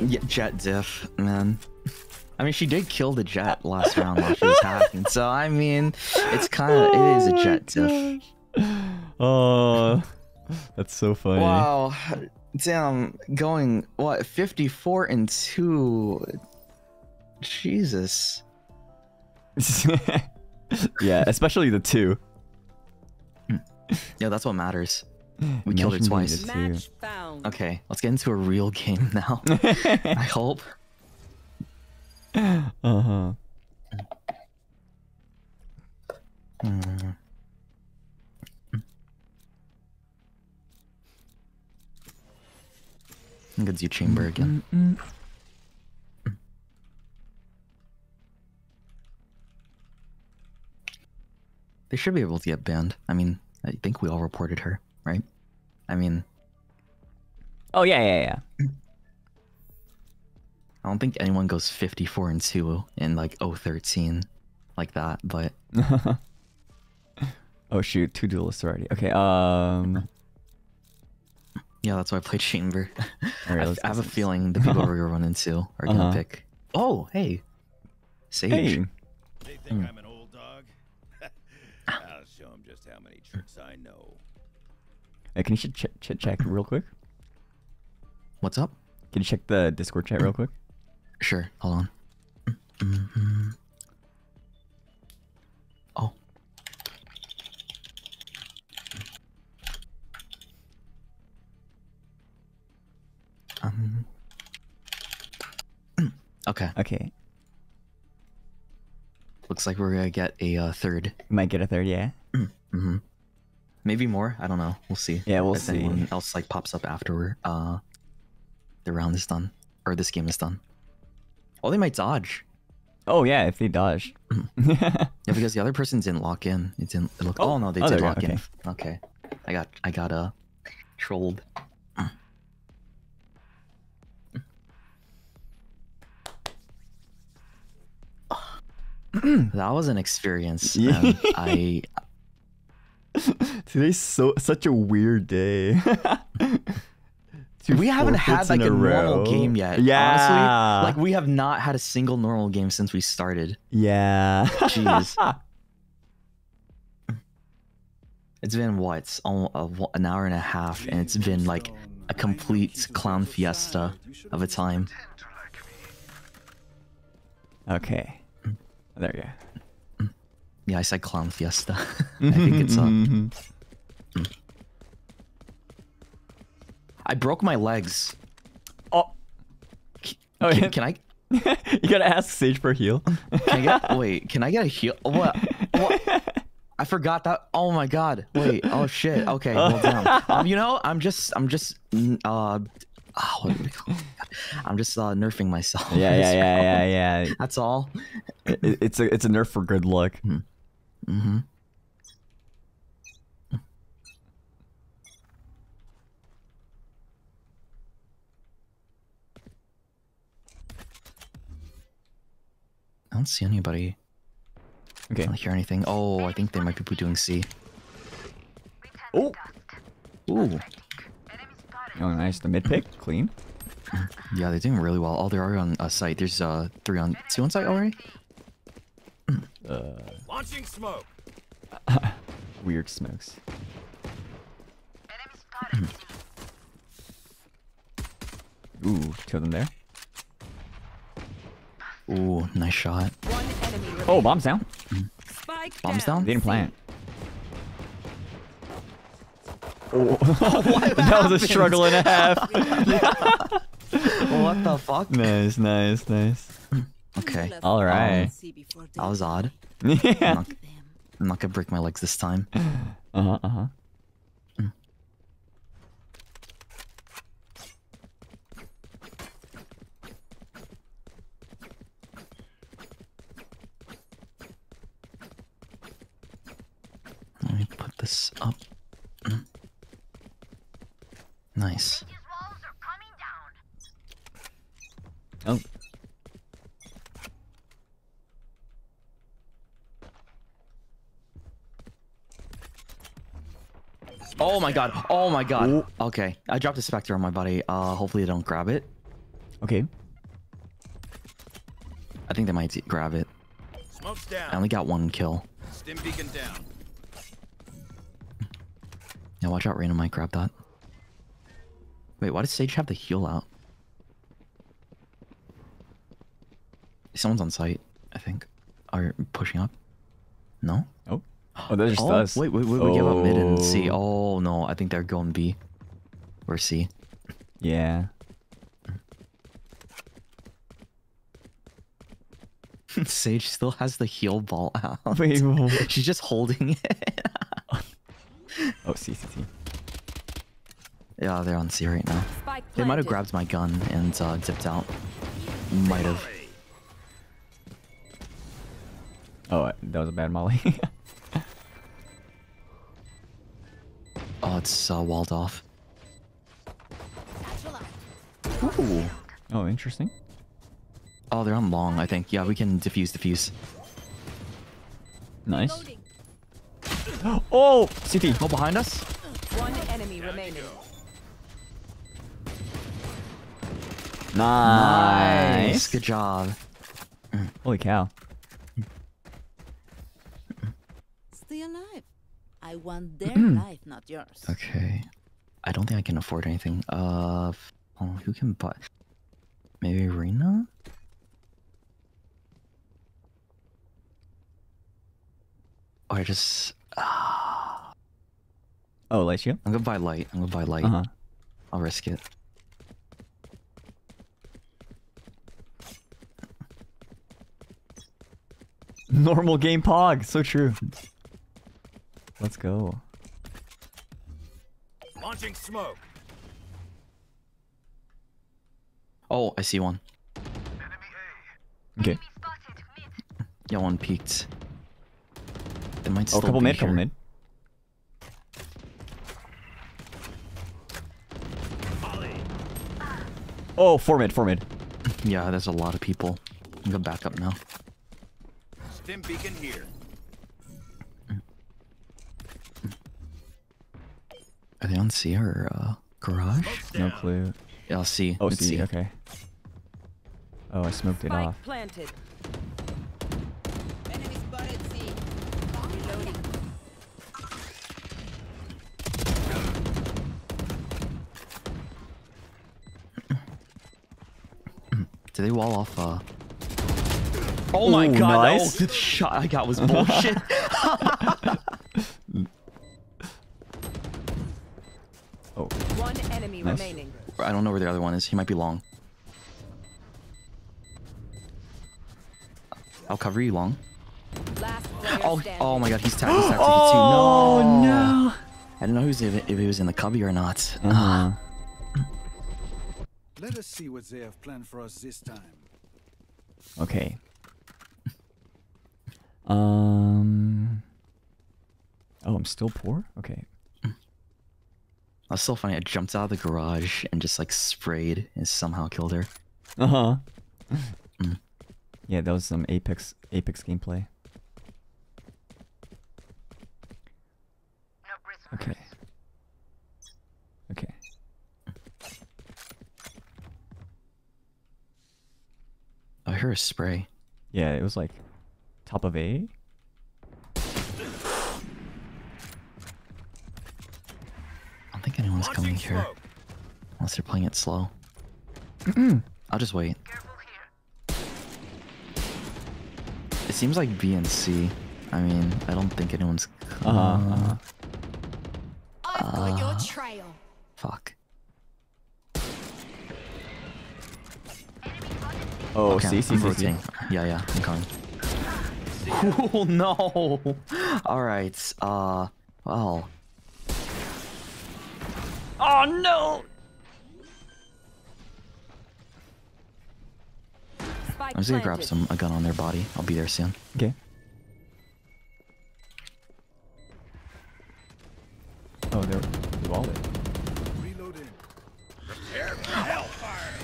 Yeah, Jett diff, man. I mean, she did kill the Jett last round while she was hacking, so I mean, it's kind of it is a Jett oh, diff. Oh, that's so funny. Wow, damn, going what 54 and two. Jesus. <laughs> yeah, especially the two. <laughs> Yeah, that's what matters. We killed her twice. Match found. Okay, let's get into a real game <laughs> now. I hope. Uh huh. Hmm. I'm gonna do chamber again. They should be able to get banned. I mean, I think we all reported her, right? I mean, Oh yeah, yeah, yeah. I don't think anyone goes 54 and 2 in like 013 like that, but <laughs> oh shoot, two duelists already. Okay, um. yeah, that's why I played chamber. <laughs> Alright, I, I have a feeling the <laughs> people we're gonna run into are gonna Uh-huh. pick. Oh, hey, Sage. Hey, They hey, can you ch- ch- ch- check real quick? What's up? Can you check the Discord chat real quick? Sure, hold on. Mhm. Oh. Um. <clears throat> Okay, Okay, looks like we're gonna get a uh, third. might get a third. Yeah. hmm Maybe more. I don't know. We'll see. Yeah, we'll see. if see. anyone else like pops up after uh the round is done or this game is done. Oh, they might dodge. Oh yeah, if they dodge. <clears throat> <laughs> Yeah, because the other person didn't lock in. It didn't it look. Oh, Oh. no, they Oh, did there we go. lock in. Okay, I got I got uh trolled. <clears throat> that was an experience. <laughs> Yeah. I <laughs> Today's so such a weird day. <laughs> We haven't had like a, normal game yet. Yeah. honestly, like we have not had a single normal game since we started. yeah. Jeez. <laughs> It's been what? It's almost an hour and a half, and it's been like a complete clown fiesta of a time. okay. There you go. Yeah, I said clown fiesta. <laughs> I think it's uh, Mhm. I broke my legs. Oh. Oh, Can, yeah. can I? <laughs> you gotta ask Sage for a heal. Can I get? <laughs> wait, can I get a heal? What? what? I forgot that. Oh my god. Wait. Oh shit. Okay. Well, damn. Um, you know, I'm just, I'm just, uh, what do we call it? I'm just uh, nerfing myself. yeah, yeah, That's yeah, all. yeah, yeah. That's all. It- it's a it's a nerf for good luck. Mm-hmm. I don't see anybody. Okay. I don't hear anything. Oh, I think they might be doing C. Oh. Ooh. Oh, nice. The mid pick, clean. Yeah, they're doing really well. Oh, they're already on uh, site. There's uh three on two on site already. Uh, Launching smoke. <laughs> weird smokes. <clears throat> Ooh, two of them there. Ooh, nice shot. One enemy. Oh, bombs down. Spike Bombs down. down? They didn't plant. Oh, <laughs> that was a struggle and a half. <laughs> what the fuck? nice, nice, nice. <clears throat> Okay, All right. See before they that was odd. <laughs> I'm yeah. not. I'm not gonna break my legs this time. <sighs> Uh huh. Uh huh. Let me put this up. Nice. Walls are coming down. Oh. Oh my god. Oh my god. Ooh. Okay. I dropped a Spectre on my body. Uh, hopefully they don't grab it. Okay. I think they might grab it. Smoke's down. I only got one kill. Stim beacon down. Yeah, watch out, Reyna might grab that. Wait, why does Sage have the heal out? Someone's on site, I think. Are pushing up? No? Oh. Oh, that's just oh, us. wait, wait, wait, we give up mid and C. Oh. Oh no, I think they're going B. Or C. Yeah. <laughs> Sage still has the heal ball out. Wait, whoa. <laughs> She's just holding it. <laughs> Oh, C, C, C. yeah, they're on C right now. They might have grabbed my gun and uh, dipped out. Might have. Oh, that was a bad molly. Oh, it's uh, walled off. Ooh. oh, interesting. Oh, they're on long, I think. Yeah, we can diffuse, diffuse. Nice. Oh, CT. Oh, behind us? One enemy remaining. Nice. Good job. Holy cow. Stay alive. I want their <clears throat> life, not yours. Okay. I don't think I can afford anything. Uh, oh, who can buy? Maybe Reyna? Or just... Uh, Oh, light shield. I'm gonna buy light. I'm gonna buy light. Uh huh. I'll risk it. Normal game pog. So true. Let's go. Launching smoke. Oh, I see one. Okay. <laughs> Yeah, one peeked. They might Oh, still couple be mid, couple mid. Oh, four mid, four mid. <laughs> Yeah, there's a lot of people. I'm gonna back up now. Stim beacon here. Are they on C or uh, garage? No clue. Yeah, I'll see. Oh, It's C. Okay. Oh, I smoked it off. planted. Enemy spotted C. Reloading. <clears throat> Did they wall off? Uh... Oh my Ooh, god! nice. Oh, the shot I got was bullshit. <laughs> <laughs> Oh, One enemy Nice. remaining. I don't know where the other one is. He might be long. I'll cover you long. Oh, oh my god, he's tagged. He's tagged. <gasps> oh no. no. I don't know who's if, if he was in the cubby or not. Uh huh. Let us see what they have planned for us this time. Okay. Um. Oh, I'm still poor. Okay. That's so funny. I jumped out of the garage and just like sprayed and somehow killed her. Uh huh. Mm. Yeah, that was some Apex Apex gameplay. Okay. Okay. I heard a spray. Yeah, it was like top of A. don't think anyone's coming here smoke. unless they're playing it slow. I'll just wait. It seems like B and C. I mean, I don't think anyone's. Uh. Uh-huh. I've got your trail. Fuck. Oh, okay, see, see, I'm see, see. Yeah, yeah, I'm coming. <laughs> Oh no! <laughs> All right. Uh, well, Oh no! I'm just gonna grab some a gun on their body. I'll be there soon. Okay. Oh, they're they're all there. Reloading.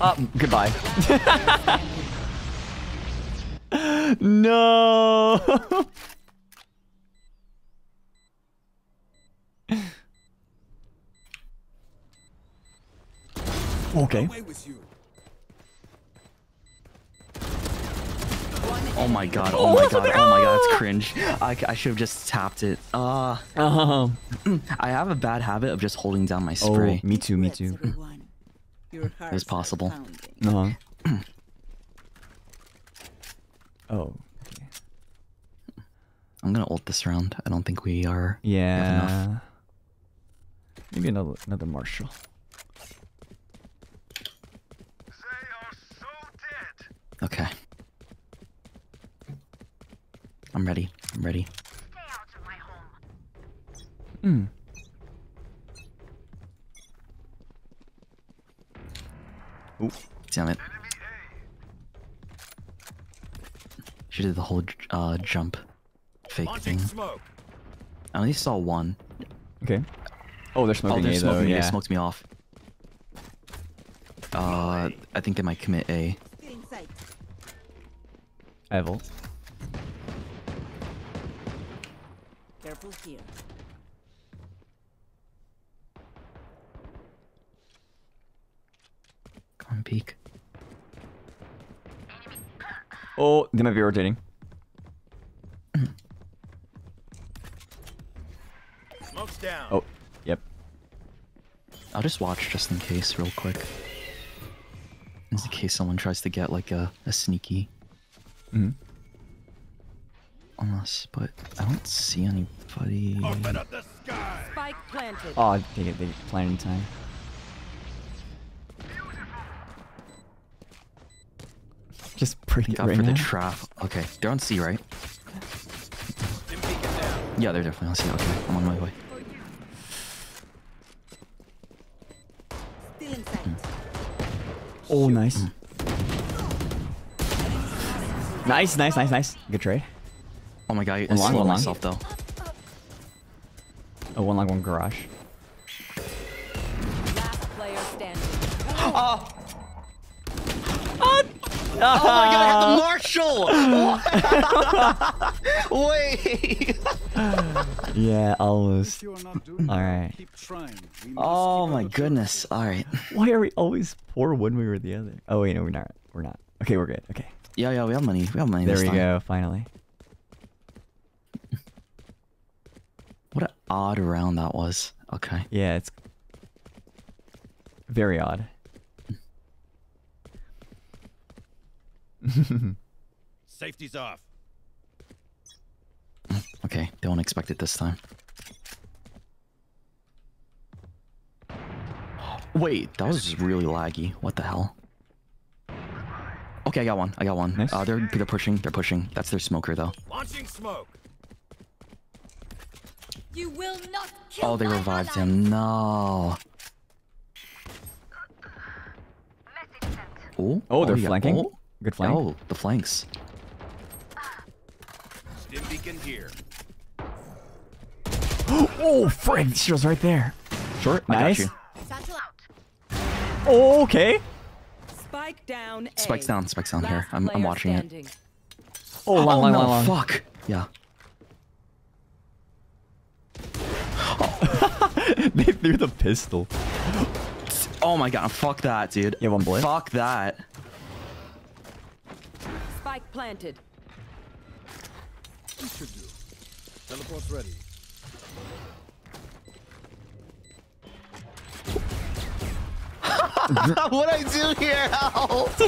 Uh, goodbye. <laughs> <laughs> no. <laughs> Okay. Away with you. Oh my god, oh my god, oh my god, that's cringe. I, I should have just tapped it. Uh, Oh. <laughs> I have a bad habit of just holding down my spray. Oh, spray. me too, me too. everyone. Your <laughs> possible. pounding. Uh-huh. <clears throat> oh. I'm gonna ult this round. I don't think we are. Yeah. Maybe another another Marshal. Okay. I'm ready. I'm ready. Hmm. Ooh, damn it. She did the whole uh, jump fake Launching thing. smoke. I only saw one. Okay. Oh, they're Oh, smoking they're A though. me. Yeah. They smoked me off. Uh, I think they might commit A. Still in sight. I have ult. Careful here. Come on, peek. Oh, they might be rotating. Smoke's down. Oh, yep. I'll just watch just in case, real quick. Just in case someone tries to get like a, a sneaky Mm-hmm. on us, but I don't see anybody. Open up the sky. Spike planted. Oh, dang it, they planted in time. Just break it Look out right for now. the trap. Okay, they're on C, right? Stim beacon down. Yeah, they're definitely on C. Okay, I'm on my way. Still in sight. Mm. oh, nice. Mm. Nice, nice, nice, nice. Good trade. Oh my god, I One long, slowed one long. myself though. Oh, one like one garage. Last player standing. Oh! Oh my god, I have the Marshal! <laughs> <laughs> Wait! <laughs> Yeah, almost. If you are not doing All well, right. keep trying. We must Oh my goodness. Alright. Why are we always poor one way or the other? Oh wait, no, we're not. We're not. Okay, we're good. Okay, Yeah, yeah, we have money. We have money there this we time. go. Finally. What an odd round that was. Okay. Yeah, it's very odd. <laughs> Safety's off. Okay, don't expect it this time. Wait, that was really laggy. What the hell? Okay, I got one. I got one. Nice. Uh, they're they're pushing. They're pushing. That's their smoker though. Launching smoke. You will not kill Oh, they revived ally. him. No. Oh, Oh, they're yeah. flanking. Oh, Good flank. oh, the flanks. Stim beacon here. <gasps> Oh, frig! She was right there. Short. I got Nice. you. Out. Oh, okay. Spike down. A. Spikes down. Spikes down here. I'm, I'm player watching it. Oh, long, long, no, long, long. fuck. Yeah. <laughs> they threw the pistol. Oh my god. Fuck that, dude. You have one bullet? Fuck that. Spike planted. We. Teleport's ready. <laughs> what I do here? Help! <laughs> <laughs>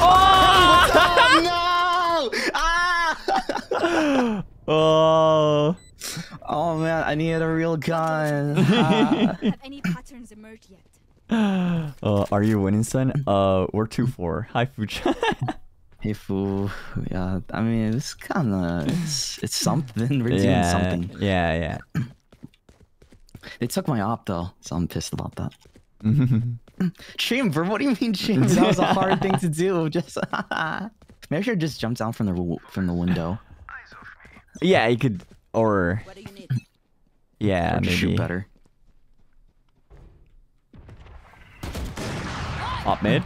oh no! Ah! Oh. Oh man, I needed a real gun. Ah. Have any patterns emerged yet? Uh, are you winning, son? Uh, we're two four. Hi, Fucha. hey foo. Yeah, I mean it's kind of it's, it's something. We're doing yeah, something. yeah, yeah. They took my op though, so I'm pissed about that. <laughs> Chamber? What do you mean chamber? That was a <laughs> hard thing to do. Just <laughs> maybe I should just jump down from the from the window. yeah, you could, or What do you need? yeah, or maybe. shoot better. Op mid.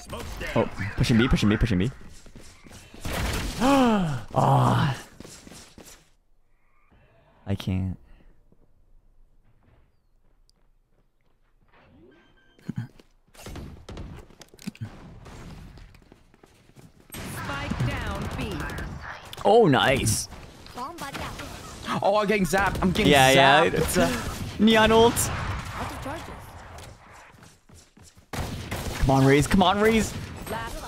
Smoke's. Oh, pushing B, pushing B, pushing B. <gasps> Ah. I can't. Spike down B. Oh, nice. Bomb buddy out. Oh, I'm getting zapped. I'm getting Yeah, yeah. zapped. It's, uh, Neon ult. Out of charges. Come on, Raze. Come on, Raze.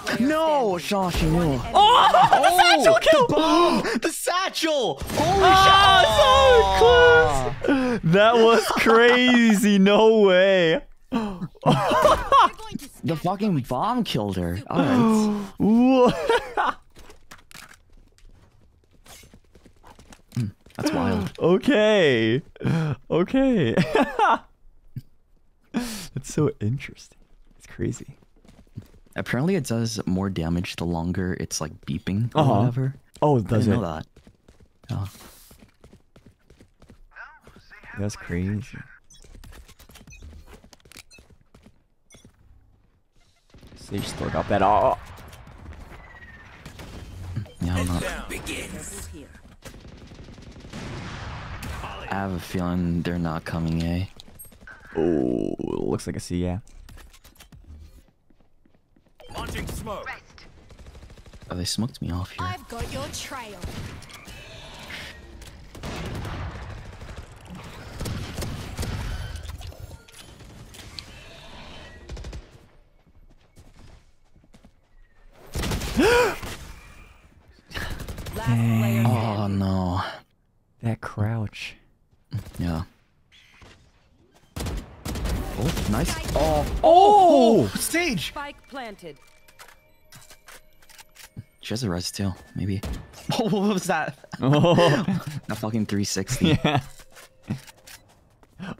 Last player no, standing. Shaw, she knew. Oh, the oh, satchel kill. The bomb! The satchel! Holy Oh, shit! so ah. close. That was <laughs> crazy. No way. You're going to The fucking bomb killed her. <gasps> Alright. Whoa. That's wild. okay. Okay. <laughs> That's so interesting. It's crazy. Apparently it does more damage the longer it's like beeping or Uh-huh. whatever. Oh, I does didn't it? know that. Oh. That's crazy. Sage still got that. Oh. Yeah, I'm not. I have a feeling they're not coming, eh? Oh, looks like a C, yeah. Launching smoke. Oh, they smoked me off here. I've got your trail. <gasps> Last player Oh no. That crouch. Yeah. Oh, nice. Oh, Oh! stage. Spike planted. She has a res too, maybe. Oh, <laughs> what was that? Oh, <laughs> That fucking 360. <laughs> yeah.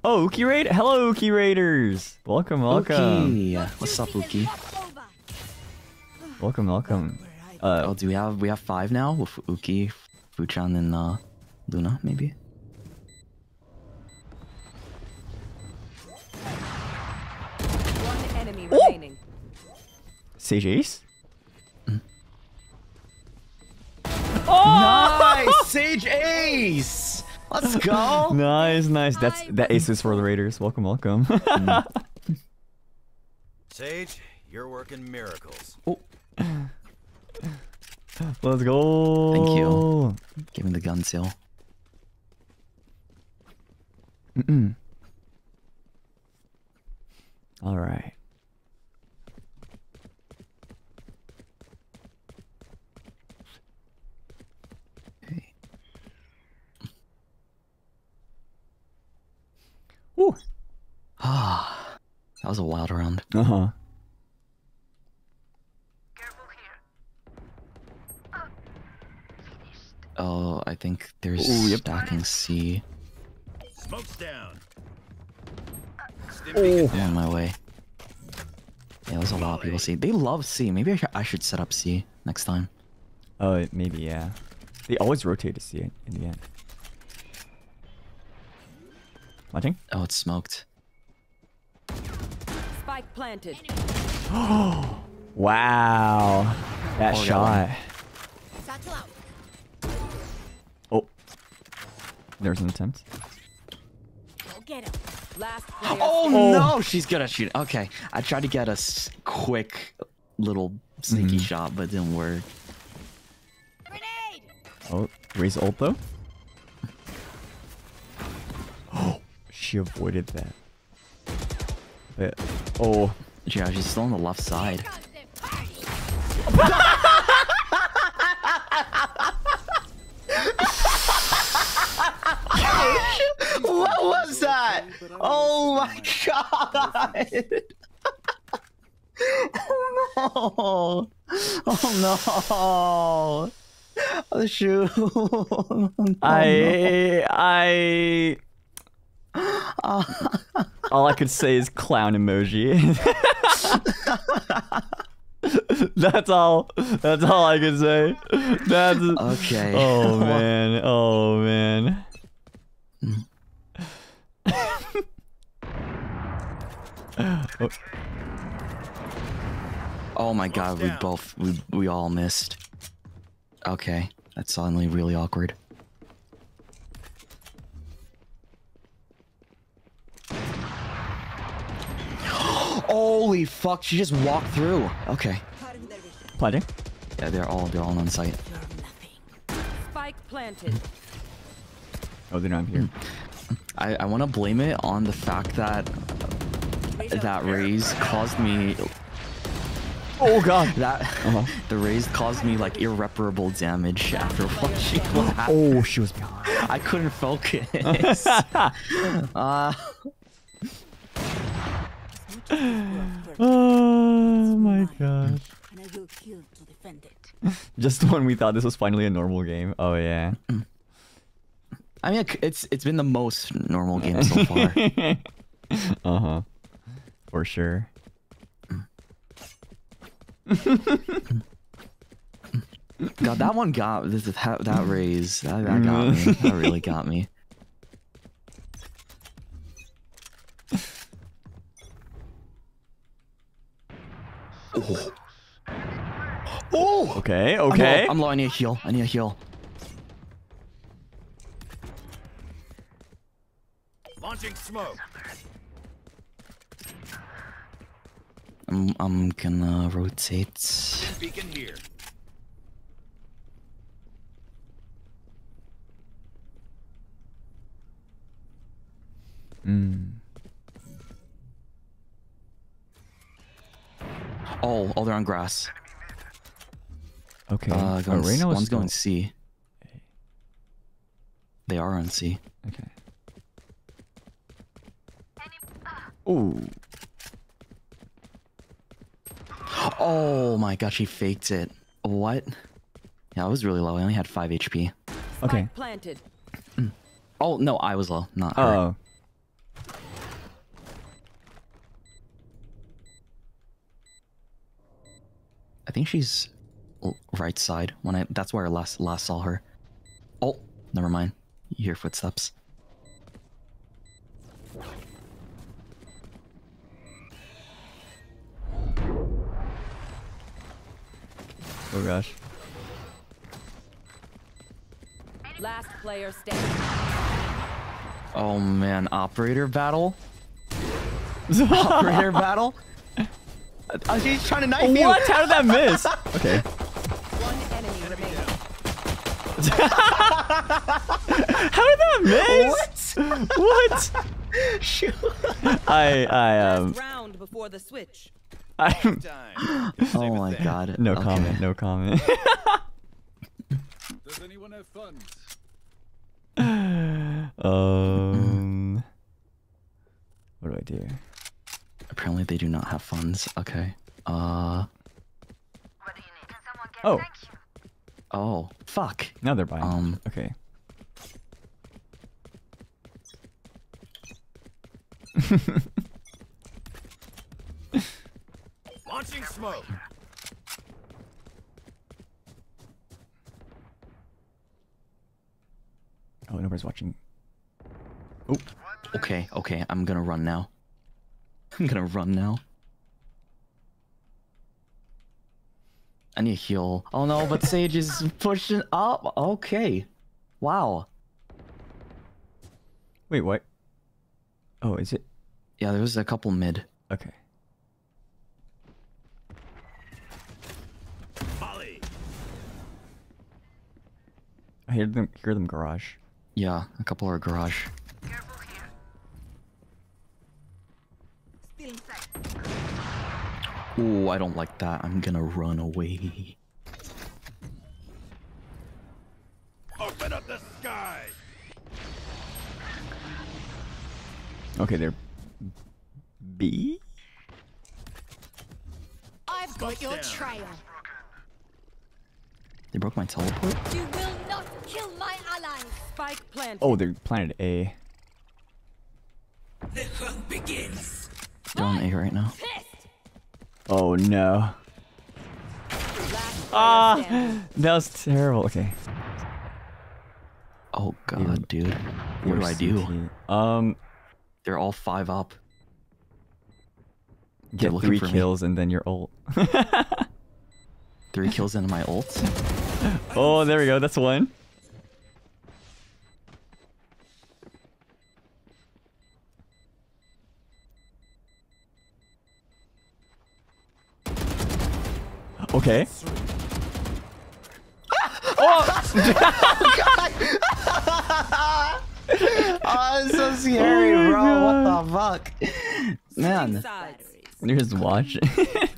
Oh, Uki Raid. Hello, Uki Raiders. Welcome, welcome. Okay. What's up, Uki? Welcome, welcome. Uh, Oh, do we have we have five now with Uki, Fuchan, and uh, Luna, maybe? Sage Ace? Oh! Nice, Sage Ace. Let's go. Nice, nice. That's that ace is for the Raiders. Welcome, welcome. <laughs> Sage, you're working miracles. Oh. Let's go. Thank you. Give me the gun seal. Mm-mm. All right. Woo. Ah, that was a wild round. Uh huh. Oh, I think there's Ooh, yep. stacking C. Smoke's down. Oh. beacon on my way. Yeah, there's a lot of people C. They love C. Maybe I, sh- I should set up C next time. Oh, maybe yeah. They always rotate to see it in the end. Watching? Oh, it's smoked. Spike planted. <gasps> Wow. That Oh, shot. Satchel out. Oh. There's an attempt. Go get him. Last <gasps> Oh, standing. no, she's good at shooting. Okay, I tried to get a quick little sneaky Mhm. shot, but it didn't work. Grenade. Oh, Raze ult though. She avoided that. But, oh, Yeah, she's still on the left side. What was that? Oh my god! <laughs> oh no! Oh no! Oh shoot! Oh, no. I, I, <laughs> all I could say is clown emoji. <laughs> That's all. That's all I can say. That's. Okay. Oh man. Oh man. Oh, <laughs> Oh my god, we both we we all missed. Okay, that's suddenly really awkward. Holy fuck! She just walked through. Okay. Planting. Yeah, they're all they're all on site. Spike planted. Oh, they're not here. I I want to blame it on the fact that that Raze caused me Oh god. that Uh-huh. <laughs> the Raze caused me like irreparable damage after <laughs> watching <laughs> what happened. Oh, she was behind. I couldn't focus. uh, Oh my gosh. <laughs> And I will kill to defend it. <laughs> Just when we thought this was finally a normal game. Oh yeah. <clears throat> I mean, it's it's been the most normal game so far. <laughs> uh huh. For sure. God, that one got this that, that Raze. That, that got me. That really got me. Oh. Oh. Okay. I'm low, Okay. I'm low. I need a heal. I need a heal. Launching smoke. I'm I'm gonna rotate. Beacon here. Mm. Oh, oh, they're on grass. Okay. Uh, oh, going, Reyna was one's still- going C. They are on C. Okay. Ooh. Oh my god, she faked it. What? Yeah, I was really low. I only had 5 HP. Okay. Planted. Oh, no, I was low, not her. I think she's right side when I that's where I last last saw her. Oh, never mind. You hear footsteps. Oh gosh. Last player standing. Oh man, operator battle? <laughs> operator battle? Uh, she's trying to knife you. What? How did that miss? <laughs> Okay. One enemy remaining. How did that miss? What? Shoot. <laughs> I I um round before the switch. I <laughs> Time. Oh my god. no Okay. comment. No comment. Does anyone have funds? um. What do I do? Apparently they do not have funds. Okay. Uh What do you need? Can someone get Oh. thank you? oh, fuck. Now they're buying. Um Okay. Launching smoke. Oh, nobody's watching. Oh. Okay, okay, I'm gonna run now. I'm gonna run now. I need a heal. Oh no, but Sage is pushing up. Okay. Wow. Wait, what? Oh, is it? Yeah, there was a couple mid. Okay. Molly. I hear them. Hear them garage. Yeah, a couple are garage. Careful Ooh, I don't like that. I'm gonna run away. Open up the sky. Okay, they're B. I've got your trail. They broke my teleport? You will not kill my allies. Spike planted. Oh, they're planet A. They're on A right now. Oh no. Last Ah, <laughs> that was terrible. Okay. Oh god, dude. What do I do? Um, They're all five up. get three for me. kills and then you're ult. <laughs> Three kills <laughs> into my ult. oh, there we go. That's one. Okay. <laughs> oh, <laughs> oh, it's so scary, Oh my bro. What the fuck? Man. You're just watching. <laughs>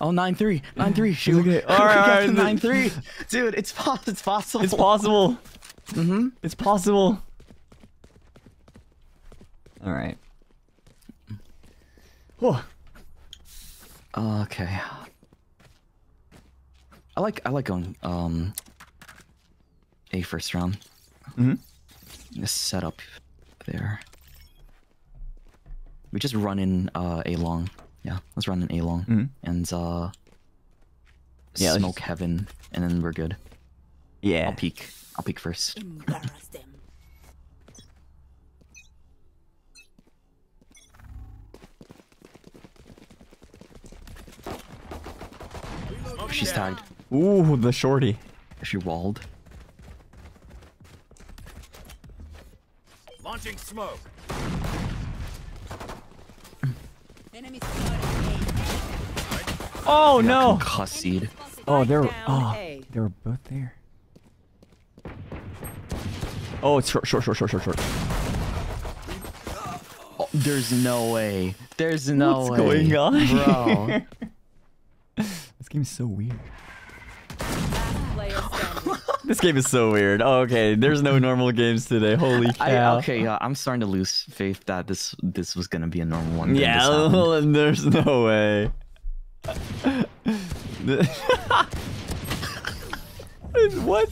Oh, 9-3. 9-3. Shoot. Okay, all right, all right, 9-3. Dude, it's, po- it's possible. it's possible. Mm-hmm. It's possible. All right. Whew. Okay. I like I like going um a first round. Mhm. Just set up there. We just run in uh a long. Yeah, let's run in a long Mhm. and uh Yeah, smoke just- heaven and then we're good. Yeah. I'll peek. I'll peek first. She's tagged. Ooh, the shorty. She walled. Launching smoke. Enemy. Oh Yeah, no. Concussed. Oh, they're oh, they were both there. Oh, it's short, short, short, short, short, short. Oh, there's no way. There's no What's way. going on, Bro. <laughs> this game is so weird. This game is so weird. Oh, okay, there's no normal games today. Holy I, cow. okay, yeah, I'm starting to lose faith that this this was gonna be a normal one. Yeah, there's no way. what?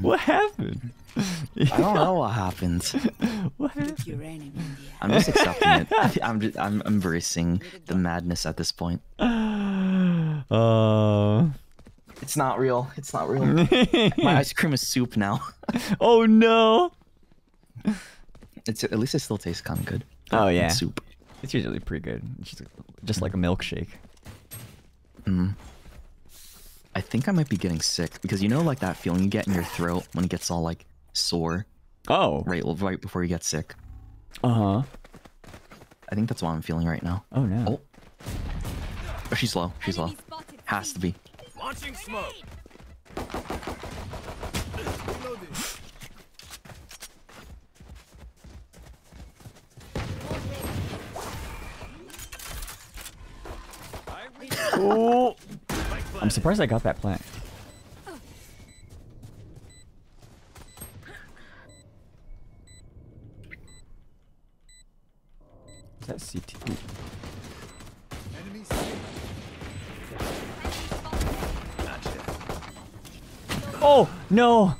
What happened? I don't know what happened. What happened? I'm just accepting it. I'm just, I'm embracing the madness at this point. Uh. It's not real. It's not real. <laughs> My ice cream is soup now. <laughs> oh no. It's at least it still tastes kind of good. Oh It's yeah. soup. It's usually pretty good. It's just, just like a milkshake. Mm. I think I might be getting sick because you know, like that feeling you get in your throat when it gets all like sore, Oh. right, right before you get sick. Uh huh. I think that's what I'm feeling right now. Oh no. Oh, oh she's low. She's low. Enemy spotted. Has to be. Launching smoke. I'm surprised I got that plant. Is that CT? Oh no!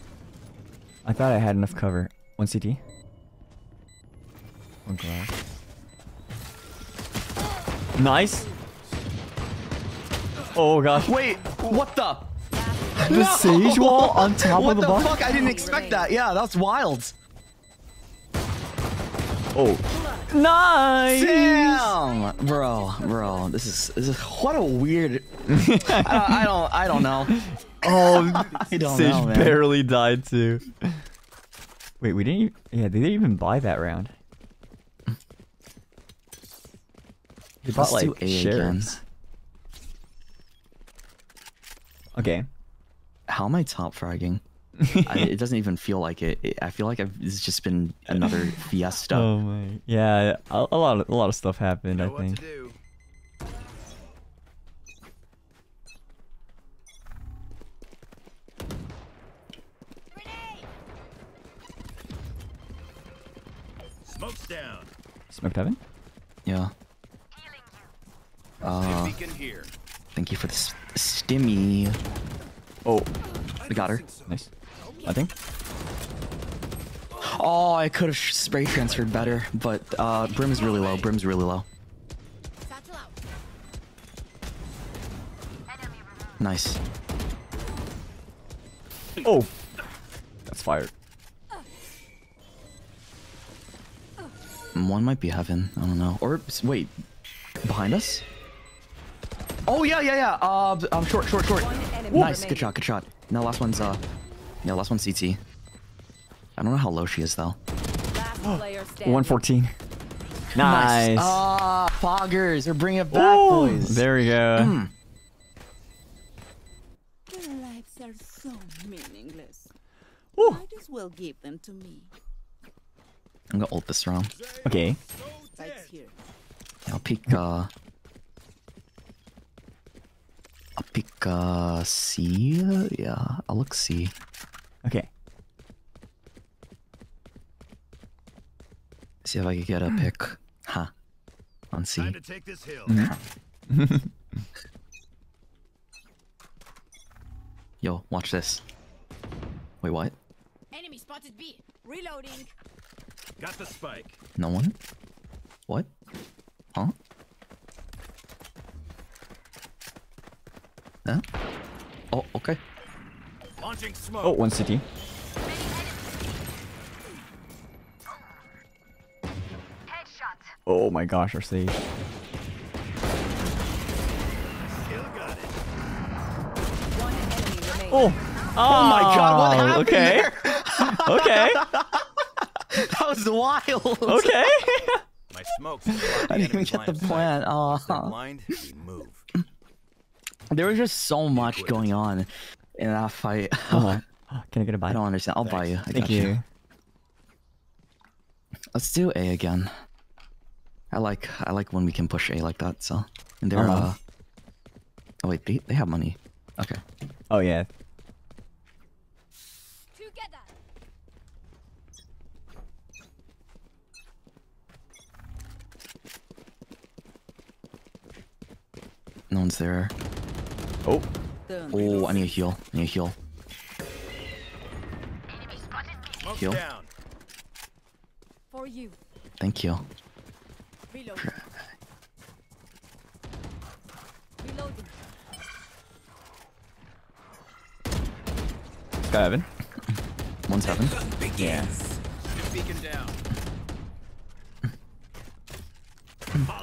I thought I had enough cover. One CT. One glass. Nice. Oh gosh. Wait, what the? The sage wall <laughs> on top what of the, box? What the fuck? I didn't expect that. Yeah, that's wild. Oh. Nice. Damn, bro, bro, this is this is what a weird. <laughs> I, I don't, I don't know. Oh, <laughs> I don't Sage know, barely died too. Wait, we didn't. Even, yeah, they didn't even buy that round. They bought Let's do like A again. shares. Okay. How am I top fragging? <laughs> I, it doesn't even feel like it. it I feel like I've, it's just been another <laughs> fiesta. Oh my. Yeah, a, a lot of a lot of stuff happened. I Know what think. Smoked heaven. Yeah. Uh, thank you for the stimmy. Oh, We got her. nice. I think. Oh, I could have spray transferred better, but uh, Brim is really low. Brim's really low. Nice. Oh, that's fired. One might be heaven. I don't know. Or wait, behind us? Oh yeah, yeah, yeah. Uh, um, short, short, short. Nice, remaining. good shot, good shot. Now last one's uh, yeah, last one's CT. I don't know how low she is though. <gasps> 114. Nice. Ah, nice. oh, bring are bringing it back, Ooh, boys. There we go. Mm. Their lives are so meaningless. Ooh. Might as well give them to me. I'm gonna ult this round. Okay. I'll pick uh I'll pick uh C yeah, I'll look C. Okay. See if I can get a pick. Huh. On C. Time to take this hill. <laughs> Yo, watch this. Wait, what? Enemy spotted B. Reloading. Got the spike. No one? What? Huh? Huh? Oh, okay. Launching smoke. Oh, one CT. Headshot. Oh my gosh, our sage. Still got it. One enemy remaining. Oh. Oh my god, what Oh, happened Okay. there? <laughs> okay. <laughs> That was wild. Okay. <laughs> My smokes can block the I didn't even get the of plan. Oh. blind, we move. <laughs> There was just so much going on in that fight. Oh. Can I get a buy? I don't understand. I'll buy you. I Thank got you. Let's do A again. I like I like when we can push A like that. So and they're Uh-huh. uh. Oh wait, they they have money. Okay. Oh yeah. No one's there. Oh. Oh, I need a heal. I need a heal. Heal. For you. Thank you. Reloading. Reloading. Sky Evan. One seven. Yeah. Beacon down.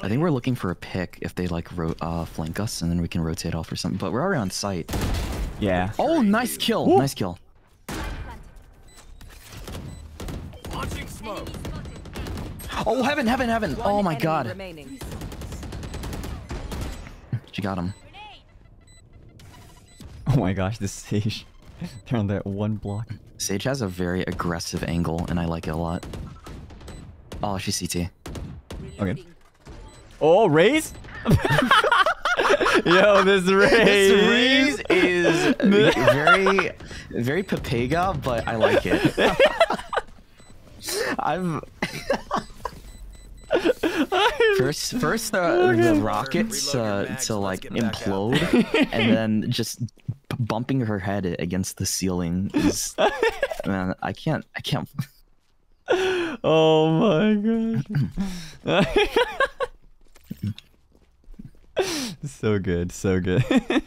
I think we're looking for a pick if they like ro uh, flank us, and then we can rotate off or something. But we're already on site. Yeah. Oh, nice kill! Nice kill. Launching smoke. Oh, heaven, heaven, heaven! One Oh my god, Remaining. she got him. <laughs> Oh my gosh, this sage. <laughs> They're on that one block. Sage has a very aggressive angle, and I like it a lot. Oh, she's CT. Okay. Oh, Raze? Yo, this Raze. This Raze is very, very Pepega, but I like it. <laughs> I'm first, first the, the rockets uh, to like implode, and then just bumping her head against the ceiling is <laughs> man. I can't, I can't. Oh my gosh. <clears throat> <laughs> so good, so good. <laughs>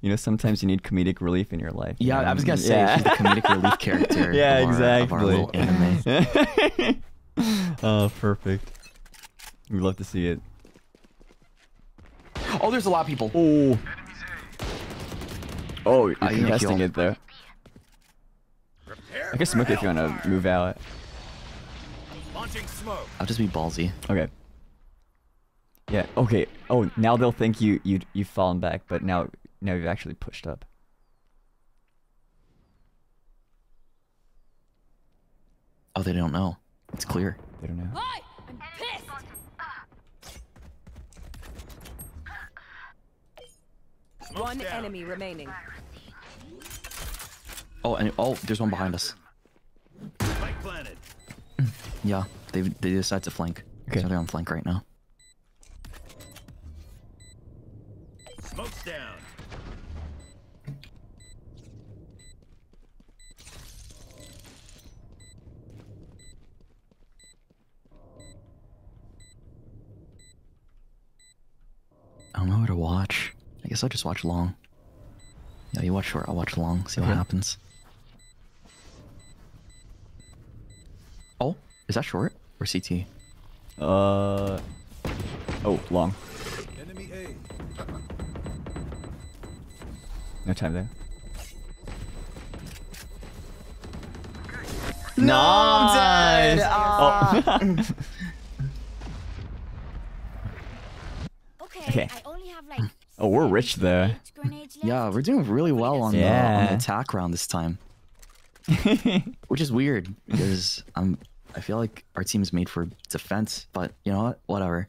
you know, sometimes you need comedic relief in your life. you Yeah, know? I was gonna <laughs> say Yeah. she's the comedic relief character. Yeah, of our, exactly. Of our anime. oh, perfect. We'd love to see it. Oh, there's a lot of people. Oh. Oh, you're I need a contesting it there. I can smoke it if you want to move out. I'll just be ballsy. Okay. Yeah. Okay. Oh, now they'll think you you you've fallen back, but now now you've actually pushed up. Oh, they don't know. It's clear. They don't know. Hi! I'm pissed! One down. enemy remaining. Oh, and oh, there's one behind us. <laughs> Yeah, they they decide to flank. Okay. So they're on flank right now. Smoke's down. I don't know where to watch. I guess I'll just watch long. Yeah, you watch short, I'll watch long, see what Okay. happens. Oh, is that short or CT? Uh. Oh, long. Enemy A. <laughs> No time there. No, I'm dead. Ah. Oh. <laughs> Okay, Okay. I only have like Oh, we're rich there. Yeah, we're doing really well on, the, on the attack round this time. <laughs> Which is weird because I'm I feel like our team is made for defense, but you know what? Whatever.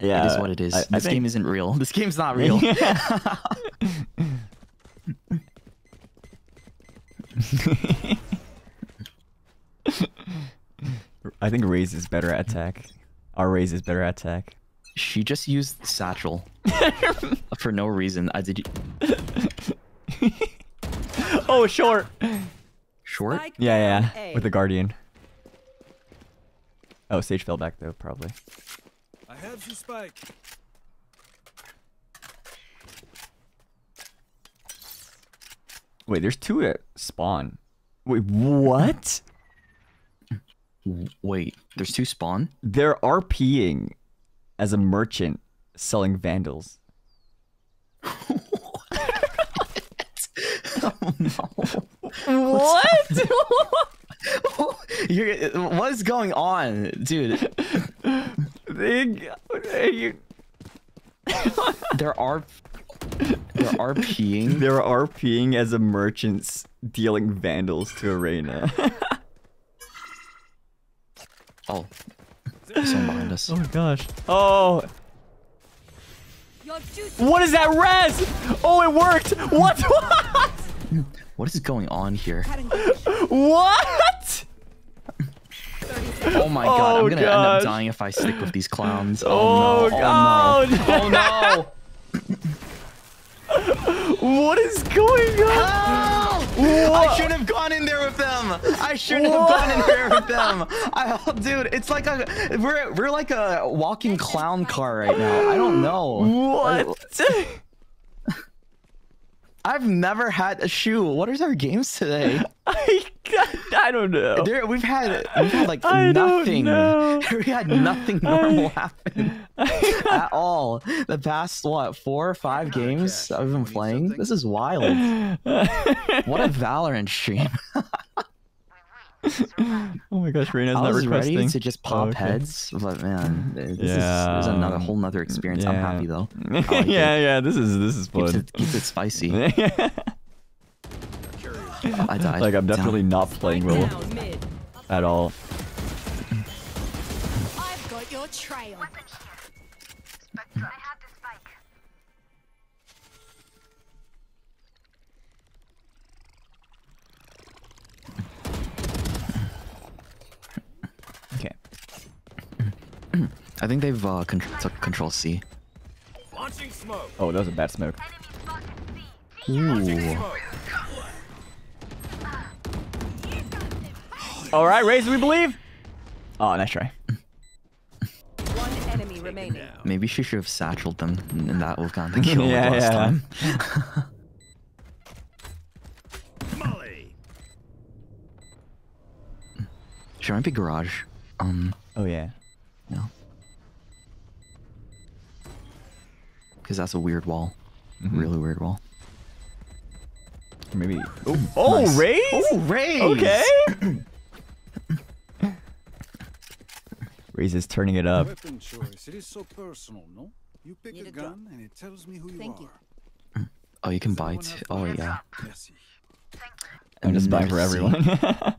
Yeah, it is what it is. I- I this think- game isn't real. <laughs> This game's not real. <laughs> I think Raze is better at attack. Our Raze is better at attack. she just used satchel <laughs> for no reason. I did <laughs> Oh, short. short. Yeah, yeah, with the Guardian. Oh, Sage fell back though, probably. I have you, spike. Wait, there's two at spawn. Wait, what? Wait, there's two spawn. They're RPing as a merchant selling vandals. What? <laughs> <laughs> You're, what is going on, dude? <laughs> They- they- There are <laughs> there are peeing. <laughs> They're RPing as a merchants dealing vandals to Arena. <laughs> Oh, there's someone behind us. oh my gosh. Oh, what is that res? Oh, it worked. What? What? What is going on here? What? Oh my god, Oh, I'm gonna end up dying if I stick with these clowns. Oh, Oh, no! God. Oh no! Oh What is going on? Help! I shouldn't have gone in there with them. I shouldn't have gone in there with them. I, oh, dude, it's like a we're we're like a walking clown car right now. I don't know. What? <laughs> I've never had a shoe. What are our games today? <laughs> I, I don't know. There, we've had we've had like I don't nothing. know. <laughs> We had nothing normal happen <laughs> at all. The past what four or five games I've been playing. This is wild. What a Valorant stream. <laughs> Oh my gosh, Reyna's I not was requesting. ready to just Oh, pop okay. heads, but man, this is, this is another um, whole nother experience. I'm happy though. <laughs> Like yeah, it. yeah, this is this is Keeps fun. it, keeps it spicy. <laughs> I died. like I'm Damn. definitely not playing Spike well at all. I've got your trail. I think they've uh, con- took control C. Launching smoke. Oh, that was a bad smoke. Ooh. All right, Raze, we believe. Oh, nice try. One enemy remaining. Maybe she should have satcheled them, and that would have gotten the <laughs> kill like Yeah, last yeah. time. Molly. She might be garage. Um, Oh yeah. no. Because that's a weird wall. Mm-hmm. Really weird wall. Maybe. Oh, oh Nice. Raze. Oh, Raze! Okay. Raze is turning it up. Weapon choice. It is so personal, no? You pick Need a a gun and it tells me who you Thank you. are. Oh, you can Does buy anyone Oh, bullets? yeah. Merci. I'm just buying for everyone. <laughs>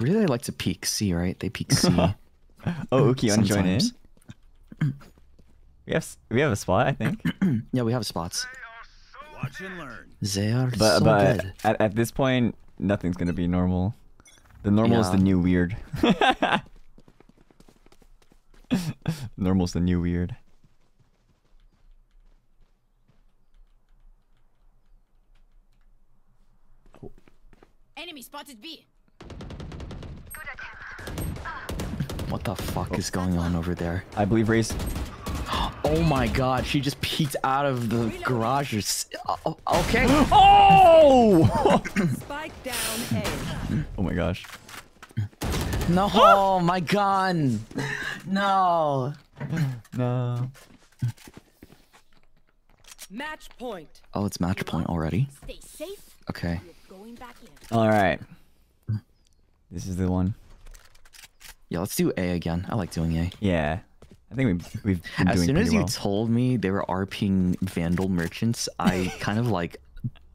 Really, they like to peek C, right? They peek C. <laughs> oh, Uki, you want to join in? <clears throat> We have we have a spot, I think. <clears throat> yeah, we have spots. Watch and learn. They are But so but good. at, at this point, nothing's gonna be normal. The normal is the new weird. <laughs> Normal's the new weird. Enemy spotted B. What the fuck is going on over there? I believe Raze. Oh my god, she just peeked out of the garage. Oh, Okay. <gasps> Oh! Spike down A. oh my gosh. No, <gasps> my gun. No. No. Match point. Oh, it's match point already. Stay safe. Okay. Going back in. All right. This is the one. Yeah, let's do A again. I like doing A. Yeah. I think we've we've been As soon as you well. told me they were RPing Vandal merchants, I <laughs> kind of like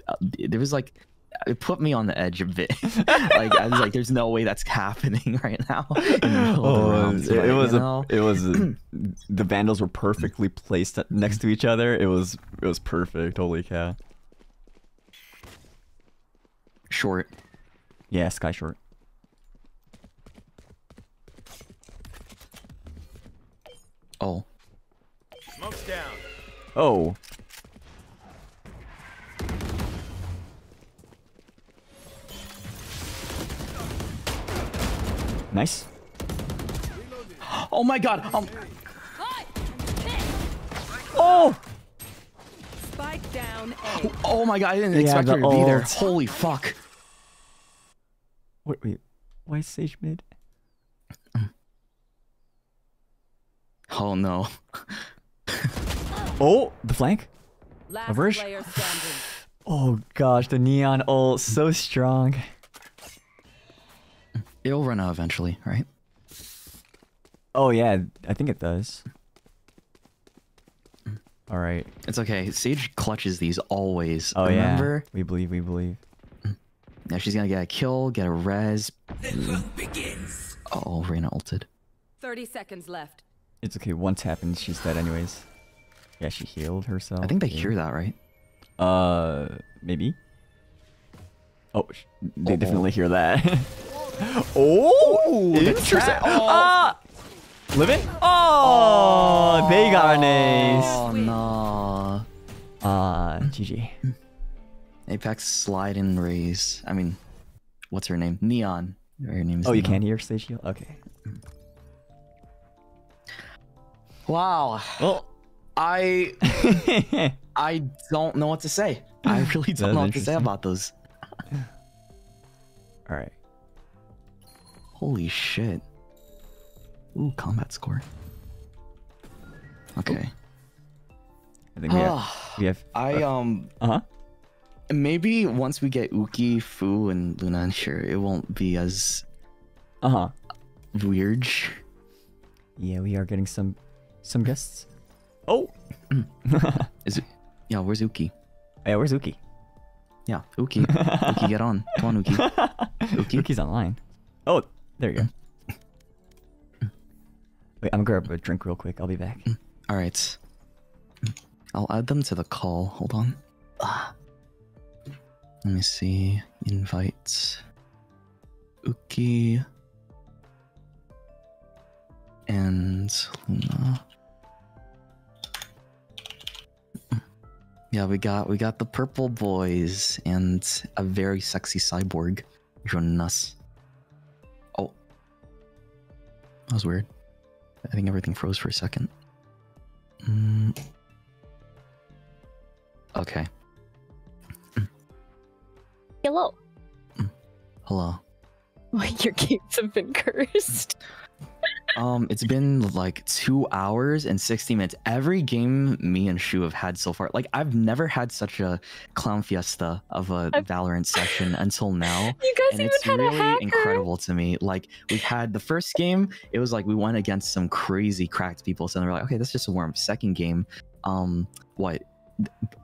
uh, there was like it put me on the edge a bit. <laughs> like I was like, "There's no way that's happening <laughs> right now." in the middle of the Oh, it, it was a, it was a, the vandals were perfectly placed next to each other. It was it was perfect. Holy cow! short. Yeah, Skye short. Oh, Smoke's down. Oh, nice. oh my God! Um, Oh, Spike down A. oh my God! I didn't Yeah, expect the her to be there. Holy fuck! wait, wait. Why is Sage mid? Oh no! <laughs> Oh, the flank. Last Average? <sighs> Oh gosh, the neon ult so strong. It'll run out eventually, right? Oh yeah, I think it does. All right. It's okay. Sage clutches these always. Oh Remember? yeah. We believe. We believe. Now she's gonna get a kill, get a res. Oh, Reyna ulted. 30 seconds left. It's okay. Once happens, she's dead anyways. Yeah, she healed herself. I think they yeah. hear that, right? Uh, maybe. Oh, sh- they Uh-oh. definitely hear that. <laughs> oh, interesting. Ah, living. Oh, they got an ace. Oh no. Ah, GG. Apex slide and raise. I mean, what's her name? Neon. Her name is Oh, you can't hear Sage heal. Okay. Wow. Well, I <laughs> I don't know what to say. I really don't know what to say about those. <laughs> all right. Holy shit. Ooh, combat score. Okay. I think we have. We have. I um Uh huh. maybe once we get Uki, Fu, and Luna, sure, it won't be as Uh huh. weird. Yeah, we are getting some some guests. Oh. <clears throat> Is it? Yeah, where's Uki? Yeah, where's Uki? Yeah, Uki. Uki, get on. Come on, Uki. <laughs> Uki. Uki's online. Oh, there you go. <clears throat> Wait, I'm gonna grab a drink real quick. I'll be back. All right. I'll add them to the call. Hold on. Ah. Let me see. Invites. Uki. And Luna. Yeah, we got we got the purple boys and a very sexy cyborg joining us. Oh. That was weird. I think everything froze for a second. Mm. Okay. Hello. Hello. <laughs> Your games have been cursed. <laughs> Um, it's been like two hours and 60 minutes. Every game me and Shu have had so far, like I've never had such a clown fiesta of a Valorant session until now. <laughs> You guys and even it's had a really hacker. incredible to me. Like we've had the first game, it was like we went against some crazy cracked people. So then we're like, okay, that's just a warm. Second game, um, what?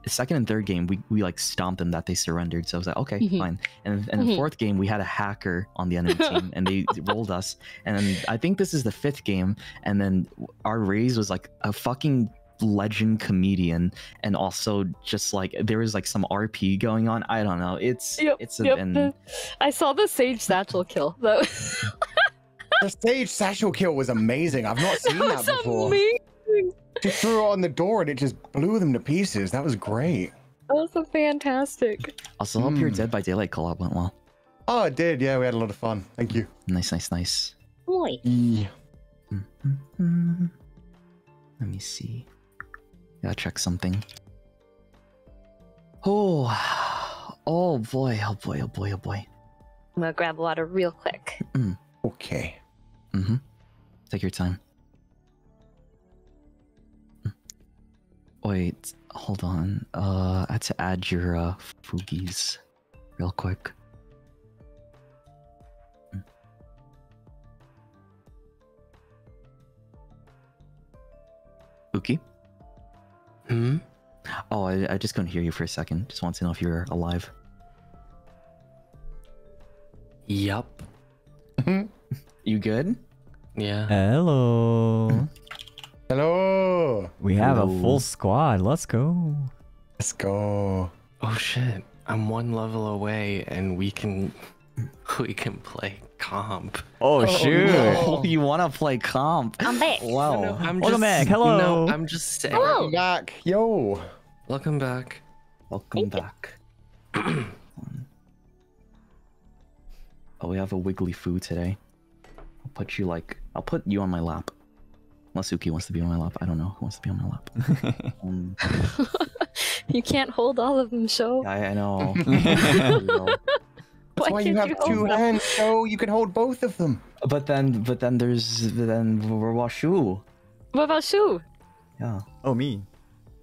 Second and third game, we, we like stomped them that they surrendered. So I was like, okay, Mhm. fine. And and the Mhm. fourth game, we had a hacker on the enemy team, and they <laughs> rolled us. And then I think this is the fifth game, and then our Raze was like a fucking legend comedian, and also just like there was like some RP going on. I don't know. It's Yep, it's a, yep. been I saw the Sage Satchel kill. That was, <laughs> The Sage satchel kill was amazing. I've not <laughs> seen that that, was before. amazing. She threw on the door and it just blew them to pieces. That was great. That was a fantastic. Also, hope your Mm. Dead by Daylight collab went well. Oh, it did. Yeah, we had a lot of fun. Thank you. Nice, nice, nice. Boy. Yeah. Let me see. Gotta check something. Oh, oh boy, oh boy, oh boy, oh boy. I'm gonna grab water real quick. Okay. Mm-hmm. Take your time. Wait, hold on. Uh, I had to add your uh, foogies real quick. Uki? Hmm? Oh, I, I just couldn't hear you for a second. Just want to know if you're alive. Yup. <laughs> You good? Yeah. Hello. Hello. We have a full squad. Let's go. Let's go. Oh shit. I'm one level away and we can <laughs> we can play comp. Oh, oh shoot. Oh, you want to play comp? I'm back. Wow. Oh, I'm Welcome back. Hello. No, I'm just saying. Hello. Back. Yo. Welcome back. Welcome back. <clears throat> oh, we have a wiggly foo today. I'll put you like I'll put you on my lap. Unless Uki wants to be on my lap. I don't know who wants to be on my lap. um, <laughs> <laughs> You can't hold all of them, Shu. I, I know. <laughs> That's why, you have hold two them? hands, so you can hold both of them. but then, but then there's then we're Washu. What about Shu? Yeah. Oh, me.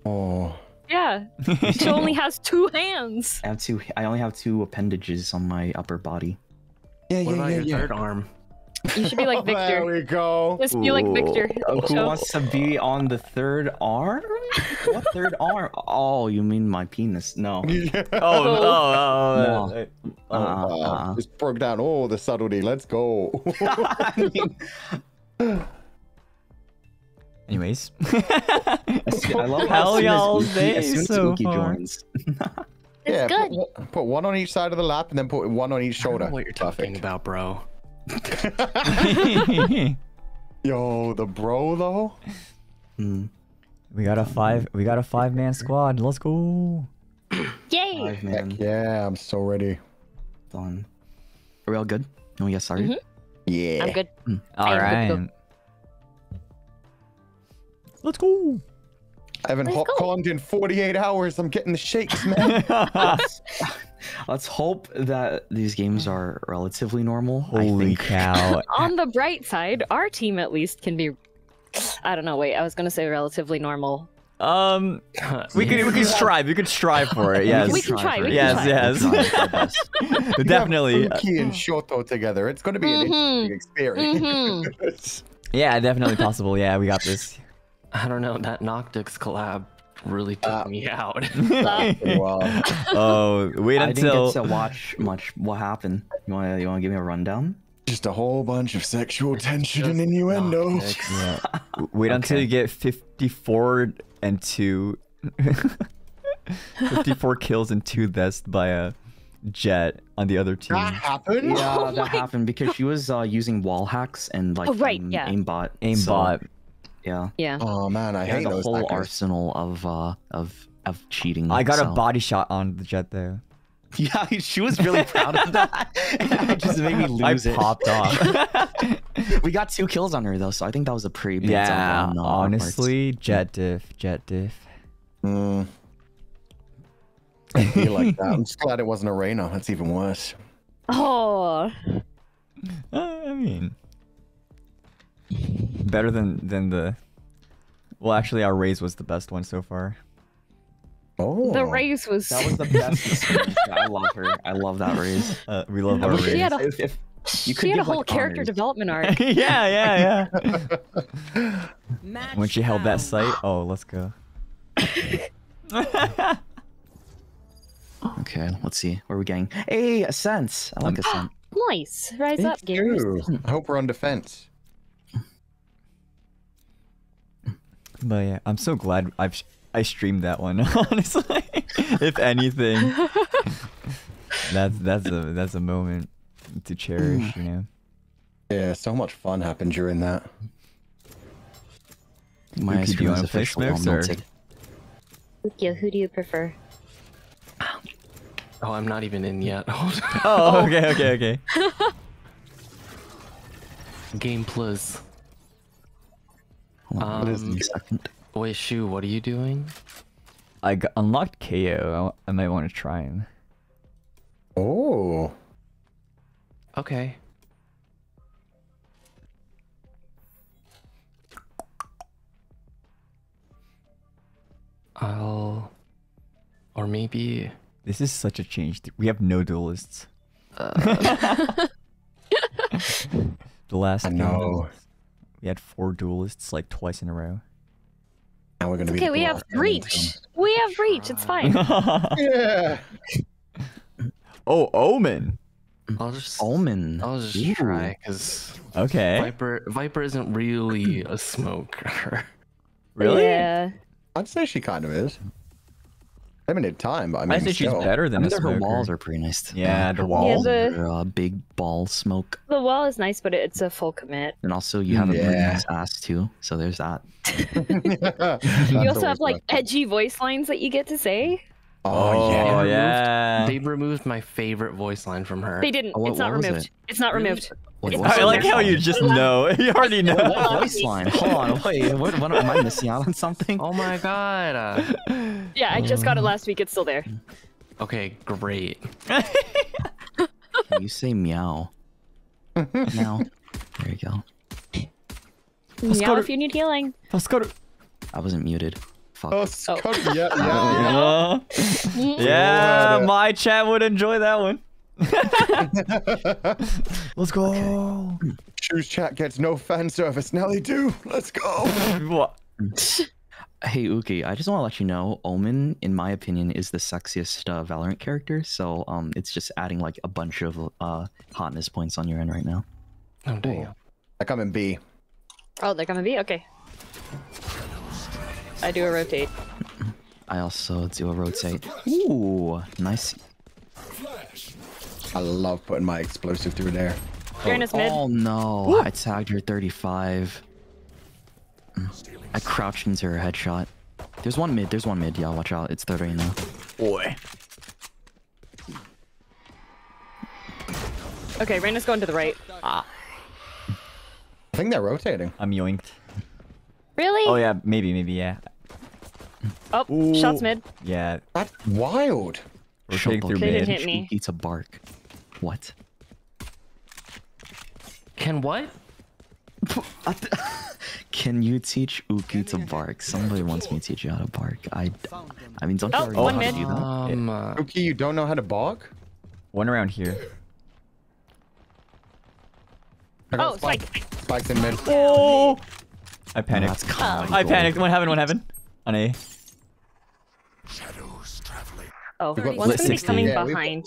Oh. Yeah. she only has two hands. I have two. I only have two appendages on my upper body. Yeah, What yeah, about yeah, your yeah. third arm? You should be like <laughs> Victor. There we go. Just be like Victor. Uh, who Show. wants to be on the third arm? What third <laughs> arm? Oh, you mean my penis? No. <laughs> Yeah. Oh, oh, oh. No. uh, Oh, Uh, uh. Just broke down all the subtlety. Let's go. I mean, Anyways. I love How as soon as y'all's Uki- day as soon as so Uki far? joins. yeah, good. Put, one- put one on each side of the lap and then put one on each I don't shoulder. know what you're talking about, bro. <laughs> Yo, the bro though. Hmm. we got a five. We got a five man squad. Let's go. <coughs> Yay! Five man. Heck yeah, I'm so ready. Done. Are we all good? Can yes, get started? Mhm. Yeah. I'm good. All Fine, right. let's Let's go. I haven't Let's hot go. conned in 48 hours. I'm getting the shakes, man. <laughs> <laughs> <laughs> Let's hope that these games are relatively normal. I Holy think. cow. <laughs> <laughs> On the bright side, our team at least can be. I don't know. Wait, I was gonna say relatively normal. Um, we could we could strive. We could strive for it. Yes. We can try, for we it. can yes. try. Yes. Try definitely. Uki and Shoto together. It's going to be an Mhm. interesting experience. Yeah, definitely possible. Yeah, we got this. I don't know. That Noctyx collab really took Uh, me out. <laughs> <laughs> oh, wait I didn't until get to watch much. What happened? You want to you want to give me a rundown? Just a whole bunch of sexual tension and innuendo. Yeah. Wait until you get 54 and 2 <laughs> 54 kills and 2 deaths by a Jett on the other team. That happened? Yeah, Oh that happened because she was uh, using wall hacks and like Oh, right, aim, yeah. aimbot. so, Aimbot. Yeah, Yeah. Oh man, I She had hate a those whole hackers. arsenal of uh of of cheating. I got a body shot on the Jett though. <laughs> Yeah, she was really proud of that. <laughs> it <laughs> just made me I lose it. popped off. We got two kills on her though, so I think that was a pretty big yeah, on, uh, our parts. honestly, Jett diff, Jett diff. Mm. I feel like that. I'm just glad it wasn't a Reyna. That's even worse. Oh. I mean, better than than the. Well, actually, our Raze was the best one so far. Oh. The Raze was. That was the best. <laughs> experience. I love her. I love that Raze. <laughs> Uh, we love I our wish She Raze. had a- if, if you could she had a give, like, whole character honors. development arc. <laughs> yeah, yeah, yeah. Match When she held that found. sight, oh, let's go. Okay, let's see. Where are we getting? Hey, Ascent. I like Ascent. <gasps> nice. Rise up, Thank gamers. you. I hope we're on defense. But yeah, I'm so glad I've I streamed that one. <laughs> Honestly, if anything, <laughs> that's that's a that's a moment to cherish. You know. Yeah, so much fun happened during that. My Who ice could you wanna play, officially all Smokes, or- melted. Yeah, who do you prefer? Oh, I'm not even in yet. <laughs> Oh, okay, okay, okay. Game plus. Hold on, Um, give a second. Wait, Shu, what are you doing? I got unlocked KAY/O. I, I might want to try him. Oh. Okay. I'll. Or maybe. This is such a change. We have no duelists. Uh, <laughs> The last I game, know. We had four duelists like twice in a row. Now we're gonna be Okay, we have Glock breach. We have breach. It's fine. <laughs> yeah. oh, Omen. I'll just Omen. I'll just Ooh. try because Okay. Viper Viper isn't really a smoker. Really? Yeah. I'd say she kind of is. Limited time, but I mean, I say she's still. better I than mean, a their- her walls are pretty nice. Yeah, the her wall. Yeah, the- her, uh, big ball smoke, The wall is nice, but it's a full commit. and also you have a pretty nice ass too. So there's that. <laughs> <laughs> you also have like edgy voice lines that you get to say. Oh, yeah. Oh removed- yeah. They removed my favorite voice line from her. They didn't. Oh, what- it's not what was removed. it? It's not removed. Wait, It's what's I like voice how you just know. <laughs> You already know. What voice line? Hold on, <laughs> wait. What, what am I missing out on <laughs> something? Oh my god. uh, Yeah, I just got it last week. It's still there. okay, great. Can you say meow? meow. There you go. Let's yeah, go to- if you need healing. Let's go to. I wasn't muted. Fuck. Oh, Scott, yeah, yeah, Uh, <laughs> yeah, my chat would enjoy that one. <laughs> Let's go. yeah. Choose chat gets no fan service. Now they do. Let's go. <laughs> What? Hey Uki, I just want to let you know, Omen, in my opinion, is the sexiest uh, Valorant character. So um, it's just adding like a bunch of uh hotness points on your end right now. Oh damn. I come in B. Oh, they're gonna be okay. I do a rotate. I also do a rotate. Ooh, nice. I love putting my explosive through there. Fairness mid. Oh no, I tagged her 35. Mm. I crouched into her headshot. There's one mid, there's one mid. Yeah, watch out. It's third right now. Boy. Okay, Reyna's going to the right. I think they're rotating. I'm yoinked. Really? Oh yeah, maybe, maybe, yeah. Oh, Ooh. shots mid. Yeah. That's wild. Rotating through They didn't mid. hit me. Eats a bark. What? Can what? <laughs> Can you teach Uki to bark? Somebody wants me to teach you how to bark. I, I mean, don't you Oh, already one know how mid. to do that? Um, uh, Uki, you don't know how to bark? One around here. I got Oh, spike. Spikes in mid. Oh! I panicked. that's comedy I panicked. What happened? What happened? On A. Shadows traveling. Oh, We've got one's gonna be coming Yeah, we've- behind.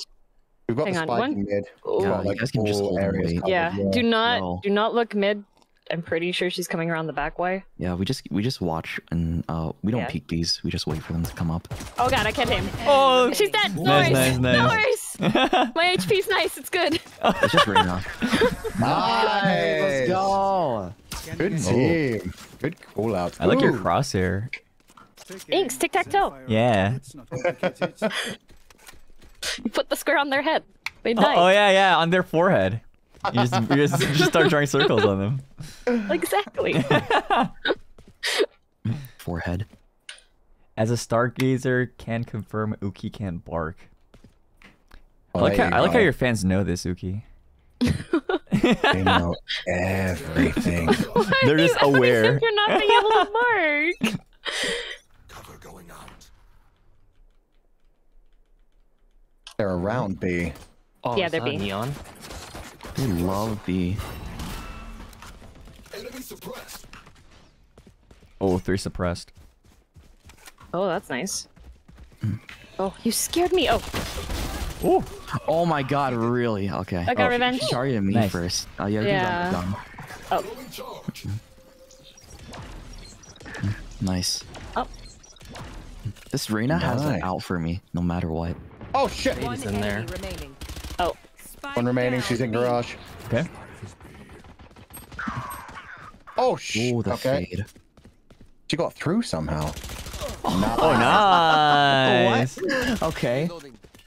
We've got Hang the on, one- in mid. Oh. We've Yeah, you like, guys can just all hold areas wait. covered, Yeah. Do not No. do not look mid. I'm pretty sure she's coming around the back way. Yeah, we just we just watch and uh we don't Yeah. peek these. We just wait for them to come up. Oh god, I can't aim. Oh! She's dead. No Nice, worries. nice, No nice. worries. <laughs> My HP's nice. It's good. It's just Reyna. <laughs> Nice. Let's go. Good team. Good call out. I like your crosshair. Inks, tic tac toe. Yeah. It's not complicated. <laughs> You put the square on their head. They Oh, die. oh, yeah, yeah, on their forehead. You just, you just, just start drawing circles on them. <laughs> Exactly. <laughs> Forehead. As a stargazer, can confirm Uki can bark. I Oh, like, how, I like how your fans know this, Uki. <laughs> They know everything. <laughs> Why They're do just always aware. You're not being able to <laughs> mark. Cover going out. They're around B. oh, Yeah, they're that being- neon. They love B. Enemy suppressed. Oh, three suppressed. Oh, that's nice. Hmm. Oh, you scared me. Oh, Oh, Oh my god, really? Okay. I got oh, revenge. She targeted me Nice. first. Oh yeah, Yeah. yeah. Done. oh, Nice. Oh. This Reyna has an out for me, no matter what. Oh shit! One He's in there. enemy remaining. oh. Spike One remaining. down She's in garage. okay. Oh shit! Ooh, the okay. fade. She got through somehow. Oh, nice. <laughs> Okay.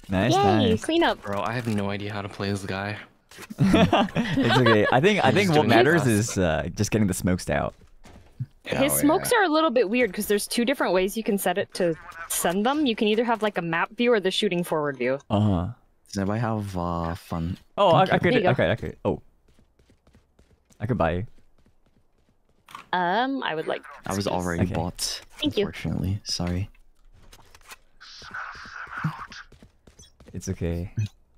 Nice, Yay, nice. clean up. Bro, I have no idea how to play this guy. <laughs> it's okay. I think I think what matters is uh, just getting the smokes out. His Hell smokes yeah. are a little bit weird because there's two different ways you can set it to send them. You can either have like a map view or the shooting forward view. Uh huh. Does anybody have uh fun? Oh, I, I could, There you I could, Oh, I could buy you. Um, I would like. I was already Okay. bought. Thank you. Unfortunately, sorry. It's okay.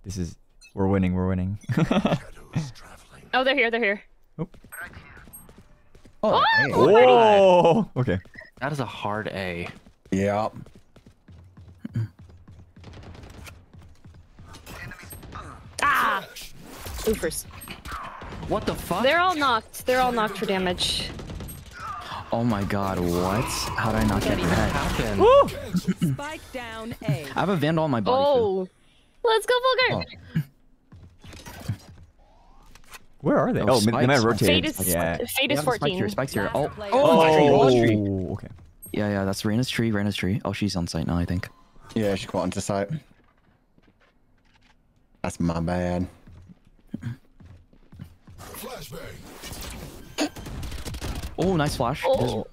This is we're winning. We're winning. <laughs> Oh, they're here. They're here. Oh, hey. Whoa. Okay. That is a hard A. Yeah. Ah! Oofers. What the fuck? They're all knocked. They're all knocked for damage. Oh my god, what? How did I not get that? Happen. Spike down A. I have a vandal on my body. Oh! Let's go, Fulgur! <laughs> Where are they? Oh, Oh, they might spikes. rotate. Fate is, yeah. Fate is Spike 14. here, Spike's here. Last Oh, oh, standing. tree, tree. Oh, okay. Yeah, yeah, that's Reyna's tree, Reyna's tree. Oh, she's on site now, I think. Yeah, she caught onto site. That's my bad. Oh, nice flash. Oh.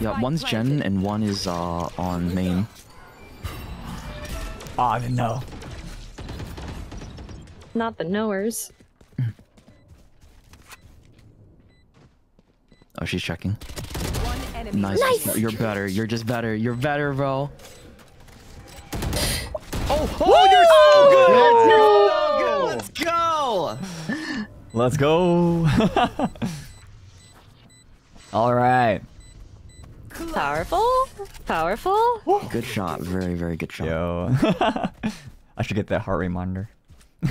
Yeah, one's Jen and one is uh on main. Oh, I didn't know. Not the knowers. Oh, she's checking. One enemy. Nice. Nice. You're better. You're just better. You're better, bro. Oh, Oh, you're so good. Let's go. Let's go. <laughs> All right. Powerful? Powerful? <gasps> Good shot. Very, very good shot. Yo. <laughs> I should get that heart rate monitor.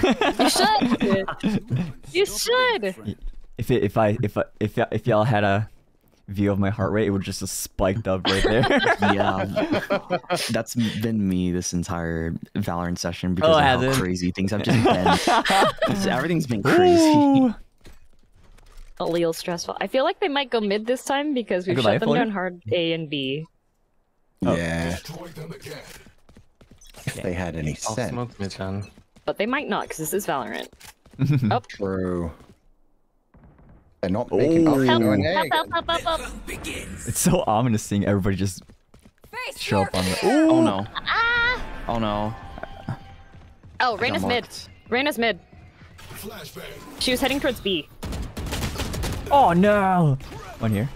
You should! <laughs> you should! If it, if I if I, if if y'all had a view of my heart rate, it would just have spiked up right there. <laughs> yeah, that's been me this entire Valorant session because Oh, of how crazy things have just been. Everything's been crazy. Ooh. A little stressful. I feel like they might go mid this time because we've shut them down hard A and B. Yeah. Destroy them again. If they had any I'll sense. smoke mid then. But they might not because this is Valorant. <laughs> oh, True. They're not making up Ooh. for help, help, help, help, help, help. It's so ominous seeing everybody just Face show up on the. Oh no. Ah! Oh no. Oh, Reyna's mid. marked. Reyna's mid. Flashbang. She was heading towards B. Oh no! One here.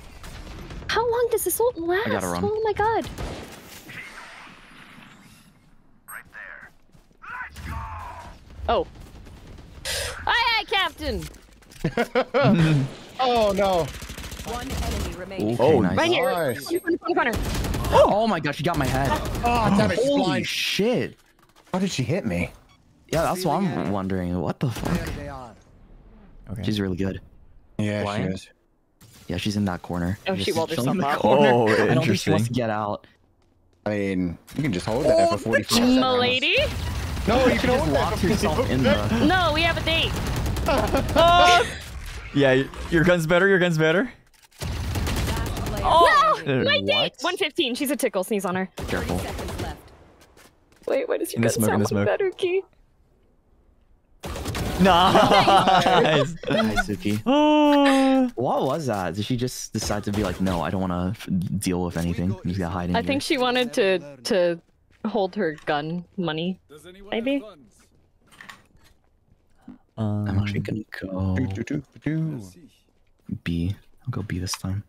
How long does this ult last? gotta run. Oh my god. Oh. Aye, aye, Captain! <laughs> Oh no! One enemy remaining. Okay, Oh, nice. Right here. Nice. Corner, corner, corner. Oh. oh my gosh, she got my head. Oh, damn it, Holy blind. shit. How did she hit me? Yeah, that's what I'm wondering. What the fuck? Okay. She's really good. Yeah, Blind? she is. Yeah, she's in that corner. Oh, she Just walled chilling in herself up. corner. Oh, I don't think she wants to get out. I mean, you can just hold there for 45 seconds. Milady? No, you She can just lock yourself in the. No, we have a date. <laughs> Yeah, your gun's better. Your gun's better. Oh, Uh, my date! 115. She's a tickle. Sneeze on her. Careful. Seconds left. Wait, why does your In the gun smoke, in sound the like smoke. that, Uki? <laughs> Nice. Nice, Suki. <laughs> Oh. What was that? Did she just decide to be like, no, I don't want to deal with anything. I'm just gonna hide in I here. think she wanted to to hold her gun money. Maybe. have funds? I'm actually Um, gonna go Do, do, do, do. B. I'll go B this time.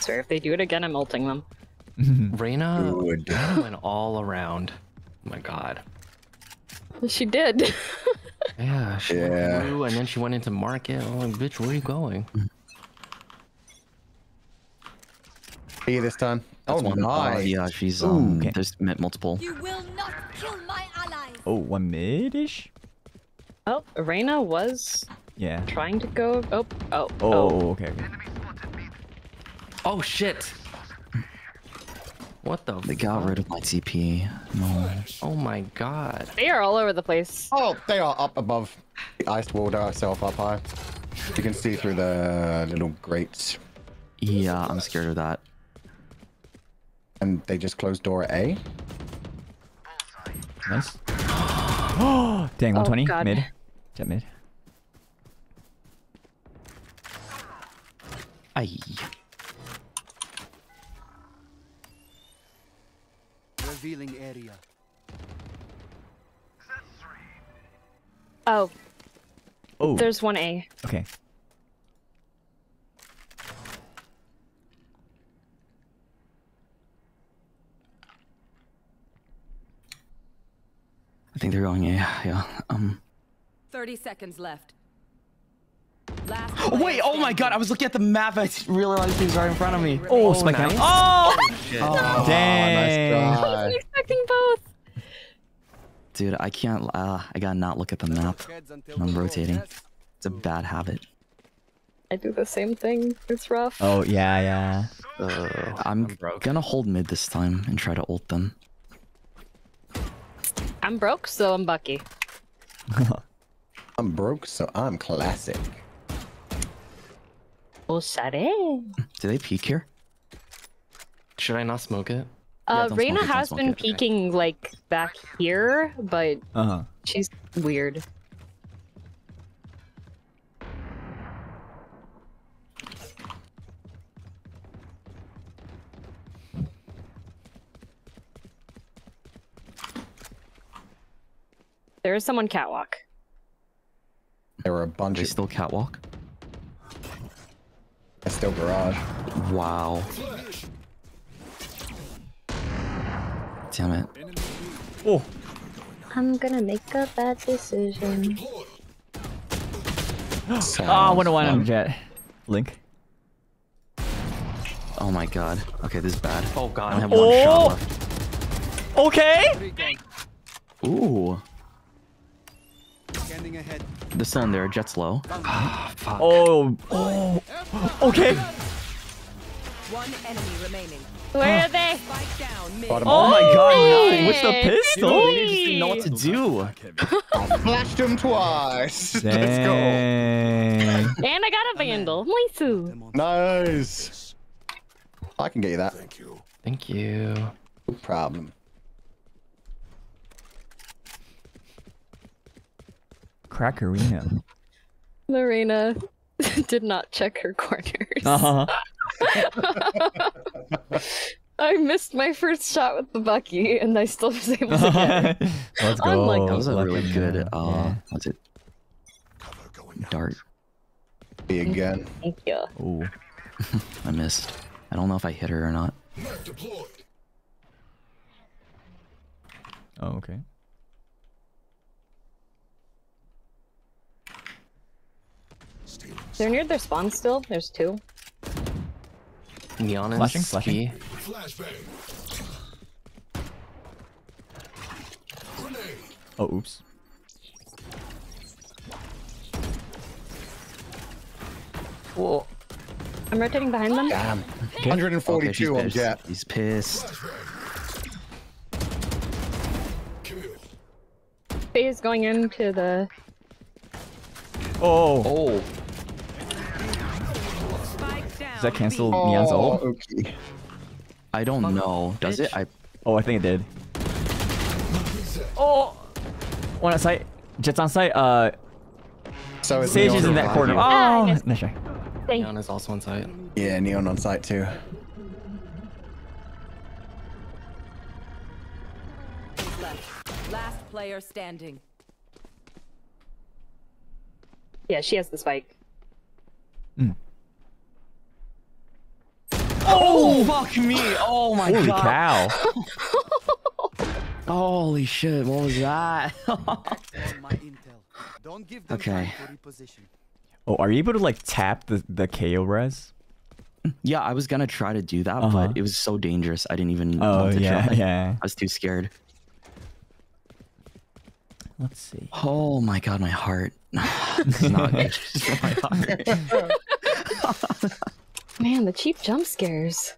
Swear, if they do it again, I'm ulting them. <laughs> Reyna, Reyna went all around. Oh my god. She did. <laughs> Yeah, she Yeah. went through and then she went into market. I'm like, bitch, where are you going? B this time. Oh, That's one. Uh, nice. yeah, she's um. okay. There's m- multiple. You will not kill my allies. oh, one mid-ish. oh, Reyna was Yeah. trying to go. Oh, oh, Oh, oh. okay, okay. Oh shit! What the? They got rid of my TP. No. Oh my god. They are all over the place. Oh, they are up above. The ice walled herself up high. You can see through the little grates. Yeah, I'm scared of that. And they just closed door A. Nice. <gasps> Dang, 120 God. mid. Jett mid. Aye. Revealing area. Oh, Oh. there's one A. Okay. I think they're going. Yeah, yeah. Um. 30 seconds left. Last Oh, wait, oh my god, I was looking at the map. I realized he was right in front of me. Oh, spike down. <laughs> Oh! Oh, Dang. Nice I try. wasn't expecting both. Dude, I can't. Uh, I gotta not look at the map. when I'm rotating. It's a bad habit. I do the same thing. It's rough. Oh, yeah, yeah. Uh, I'm, broke. gonna hold mid this time and try to ult them. I'm broke, so I'm Bucky. <laughs> I'm broke, so I'm classic. Sorry. Do they peek here? Should I not smoke it? Uh, don't Reyna smoke it, has been it, okay. peeking like back here, but Uh huh. she's weird. There is someone catwalk. There were a bunch They of still catwalk? Still garage. Wow. Damn it. Oh. I'm gonna make a bad decision. Ah, one to one on Jett. Link. Oh my god. Okay, this is bad. Oh god. I god. have one Oh. shot left. Okay. Ooh. Scanning ahead. They're there. Jett's low. Ah, oh. Oh. Okay. One enemy remaining. Where ah. are they? Spike down mid. Bottom Oh my god. Hey. With the pistol. They just didn't know what to do. Flashed him twice. <laughs> Let's go. And I got a vandal. Moisu. Nice. I can get you that. Thank you. Thank you. No problem. Crackerina. Lorena <laughs> did not check her corners. Uh huh. <laughs> I missed my first shot with the Bucky, and I still was able to get it. <laughs> Let's go. Unlike That was a Lucky really good. man. Uh, Yeah. what's it? Cover going out. Dart. Be again. Thank you. Ooh. I missed. I don't know if I hit her or not. Oh, okay. They're near their spawn still. There's two. Neon Flashing, and flashing. ski. Oh, oops. Whoa. I'm rotating behind them. Damn. 142 she's on pissed. Jett. He's pissed. Kill. Phase going into the. Oh. Oh. Spike down. Does that cancel B. Neon's Oh, ult? okay. I don't know. Does it? I. Oh, I think it did. Oh. One on site. Jett's on site. Uh, So is Sage Neon is in that corner. you? Ah, Oh, missed. <laughs> nice try. Neon is also on site. Yeah, Neon on site too. Left. Last player standing. Yeah, she has the spike. Oh fuck me! Oh my Holy god! cow. <laughs> Holy shit! What was that? <laughs> My intel. Don't give them Okay. reposition. Oh, are you able to like tap the the KAY/O res? yeah, I was gonna try to do that, Uh-huh. but it was so dangerous. I didn't even. Oh want to yeah, try. yeah. <laughs> I was too scared. Let's see. Oh my god, my heart. this is not good for my heart. Man, the cheap jump scares.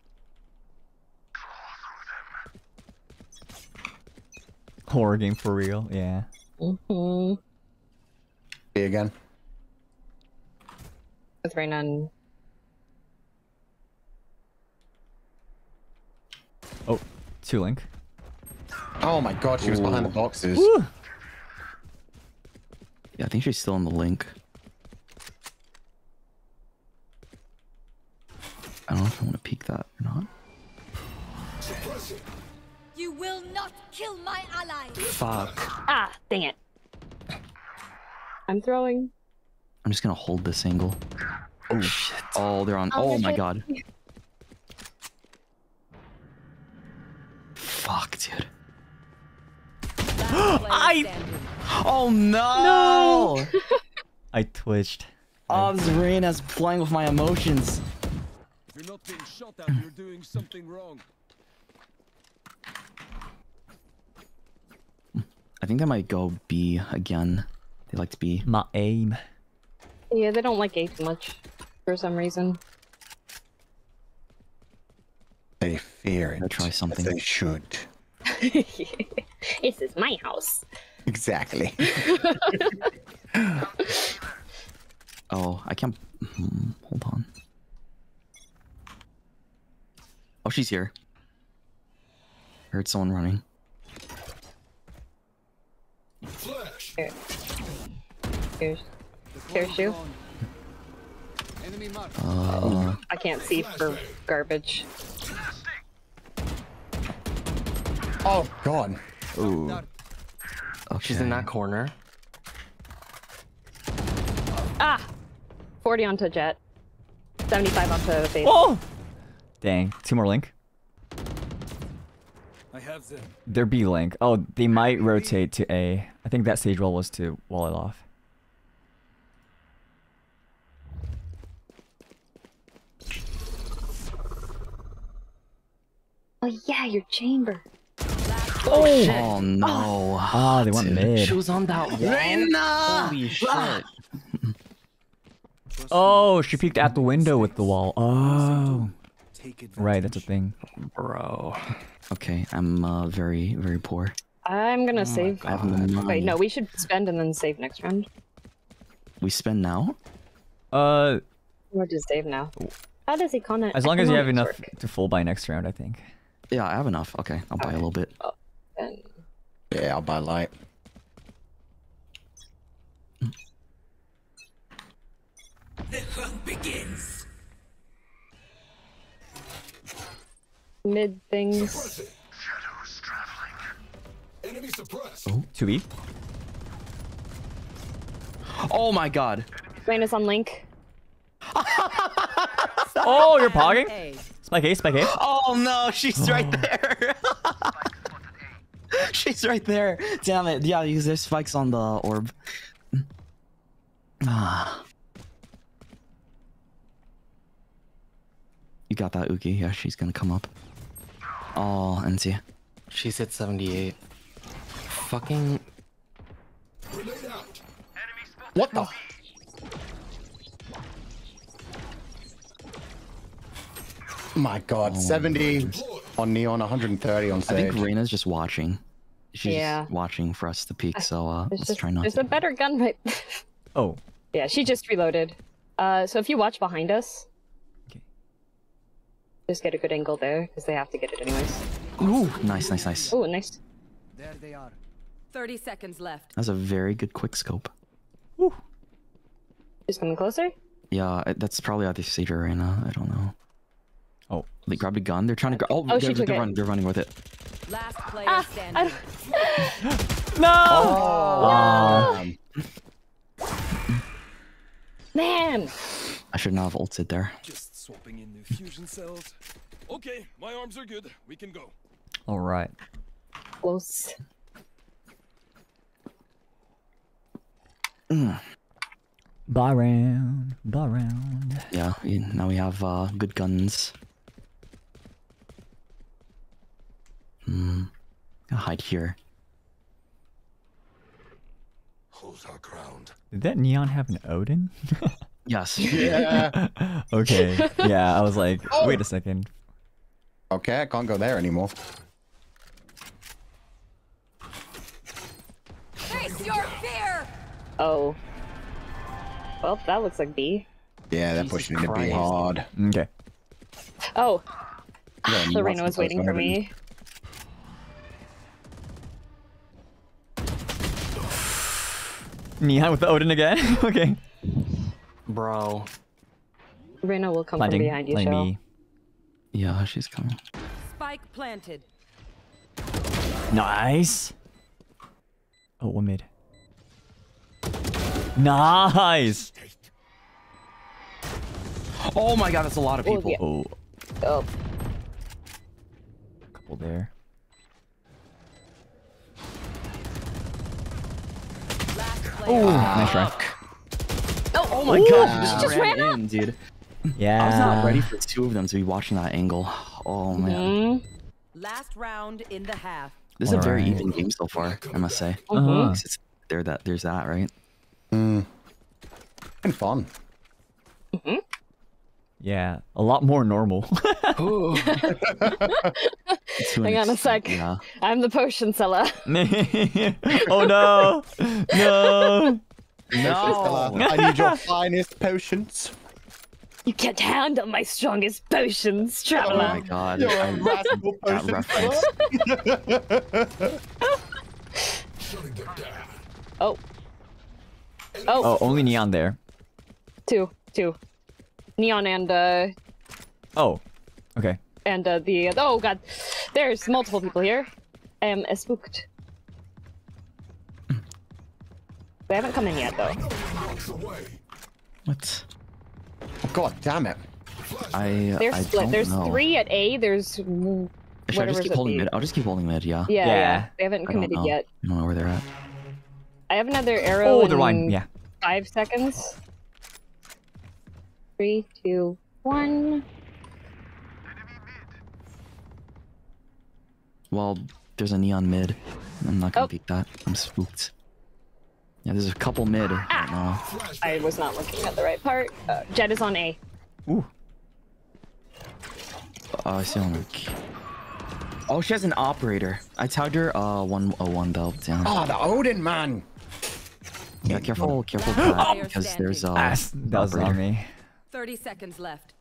Horror game for real. Yeah. Mm-hmm. Be again. With Reyna and Oh, two link. Oh my god, she was behind the boxes. Woo! Yeah, I think she's still in the link. I don't know if I want to peek that or not. You will not kill my ally. Fuck. ah, dang it. I'm throwing. I'm just gonna hold this angle. Oh, shit. Oh, they're on. Oh, Oh my shit. god. <laughs> Fuck, dude. <gasps> I- Oh no! no. <laughs> I twitched. Oh, this Reyna's playing with my emotions. If you're not being shot at, you're doing something wrong. I think they might go B again. They like to be. My aim. Yeah, they don't like eight much for some reason. They fear it. try something. They should. <laughs> this is my house. Exactly. <laughs> Oh, I can't. hmm, Hold on. Oh, she's here. Heard someone running. Here. Here's, here's you. Enemy mark. Uh, I can't see for garbage. Oh God. ooh. She's in that corner. Ah! 40 onto Jett. 75 onto face. Oh! Dang. Two more link. I have them. They're B link. Oh, they might rotate to A. I think that stage roll was to wall it off. Oh yeah, your chamber. Oh, shit! Oh no. Ah, they went mid. She was on that wall. Reyna! Holy shit. Oh, she peeked out the window with the wall. Oh. Right, that's a thing. Bro. Okay, I'm uh, very, very poor. I'm gonna save. I have no money. Wait, no, we should spend and then save next round. We spend now? Uh, Or just save now. How does he connect? as long as you have enough to full buy next round, I think. Yeah, I have enough. Okay, I'll buy a little bit. Yeah, I'll buy light. The hunt begins. Mid things. Enemy suppressed. Oh, 2B. Oh my god. Rain on link. <laughs> Oh, you're pogging? A. Spike A, Spike A. Oh no, she's right there. <laughs> she's right there. Damn it. Yeah, because there's spikes on the orb. Ah. <sighs> You got that, Uki. Yeah, she's gonna come up. Oh, NC. She's at 78. Fucking. What the? My God, 70 on Neon, 130 on I think Reyna's just watching. She's Yeah. watching for us to peek, so uh, There's, let's just, try not there's to. a better gun right. <laughs> Oh. yeah, she just reloaded. Uh, so if you watch behind us, just get a good angle there because they have to get it anyways. Ooh, nice, nice, nice. Oh, nice. There they are. 30 seconds left. That's a very good quick scope. Ooh. Just coming closer. Yeah, that's probably either Sage or Reyna. I don't know. Oh. They grabbed a gun. They're trying to. Gra- oh, Oh, they're, took they're, it. running, they're running with it. Last player Ah, standing. <gasps> No! Um, Man. I should not have ulted there. Just swapping in new fusion cells. Okay, my arms are good. We can go. All right. Close. Buy round, buy round. Yeah, now we have uh, good guns. Hmm. I'll hide here. Hold our ground. Did that neon have an Odin? <laughs> Yes. Yeah. <laughs> okay. Yeah, I was like, Oh. wait a second. okay, I can't go there anymore. Face your fear! Oh. Well, that looks like B. Yeah, they're Jesus pushing into B hard. Okay. Oh, Yeah, the Neon's Reyna was waiting for Odin. me. Neon with the Odin again? <laughs> okay. Bro. Reyna will come Planting, from behind you, like Shell. me. Yeah, she's coming. Spike planted. Nice. Oh, one mid. Nice. Oh my god, that's a lot of Oh, people. yeah. Oh, Oh, couple there. Oh, nice try. <laughs> oh, Oh my Ooh. god, She just just ran, ran in, dude. Yeah. I was not ready for two of them to be watching that angle. Oh man. Mhm. Last round in the half. This is a very Alright. even game so far, I must say. Uh-huh. It's- There that there's that, right? Mm. Been fun. Mmm. Yeah, a lot more normal. <laughs> <laughs> Hang on a extent, sec. Yeah. I'm the potion seller. oh no! No! Stella, I need your <laughs> finest potions. You can't handle my strongest potions, traveler. Oh my god. You're I- a rascal that potion reference. Shutting. <laughs> Oh. Oh, Oh, only neon there. two, two. Neon and uh Oh, okay. and uh, the oh god, there's multiple people here. I am spooked. They haven't come in yet though. Blocks away. What? God damn it. I They're I split. don't There's know. three at A. There's Should I just keep holding mid? I'll just keep holding mid, yeah. Yeah, Yeah. yeah. They haven't I don't committed know. yet. I don't know where they're at. I have another oh, arrow Oh, in they're line. Yeah. five seconds. Three, two, one. Well, there's a neon mid. I'm not gonna Oh. peek that. I'm spooked. Yeah, there's a couple mid right now. I was not looking at the right part. Uh, Jett is on A. Ooh. Oh, I see on like. Oh, she has an operator. I tagged her. Uh, one oh one belt down. Ah, the Odin man. Yeah, careful, careful with that Player because there's uh. Ah, that was on operator. me. 30 seconds left.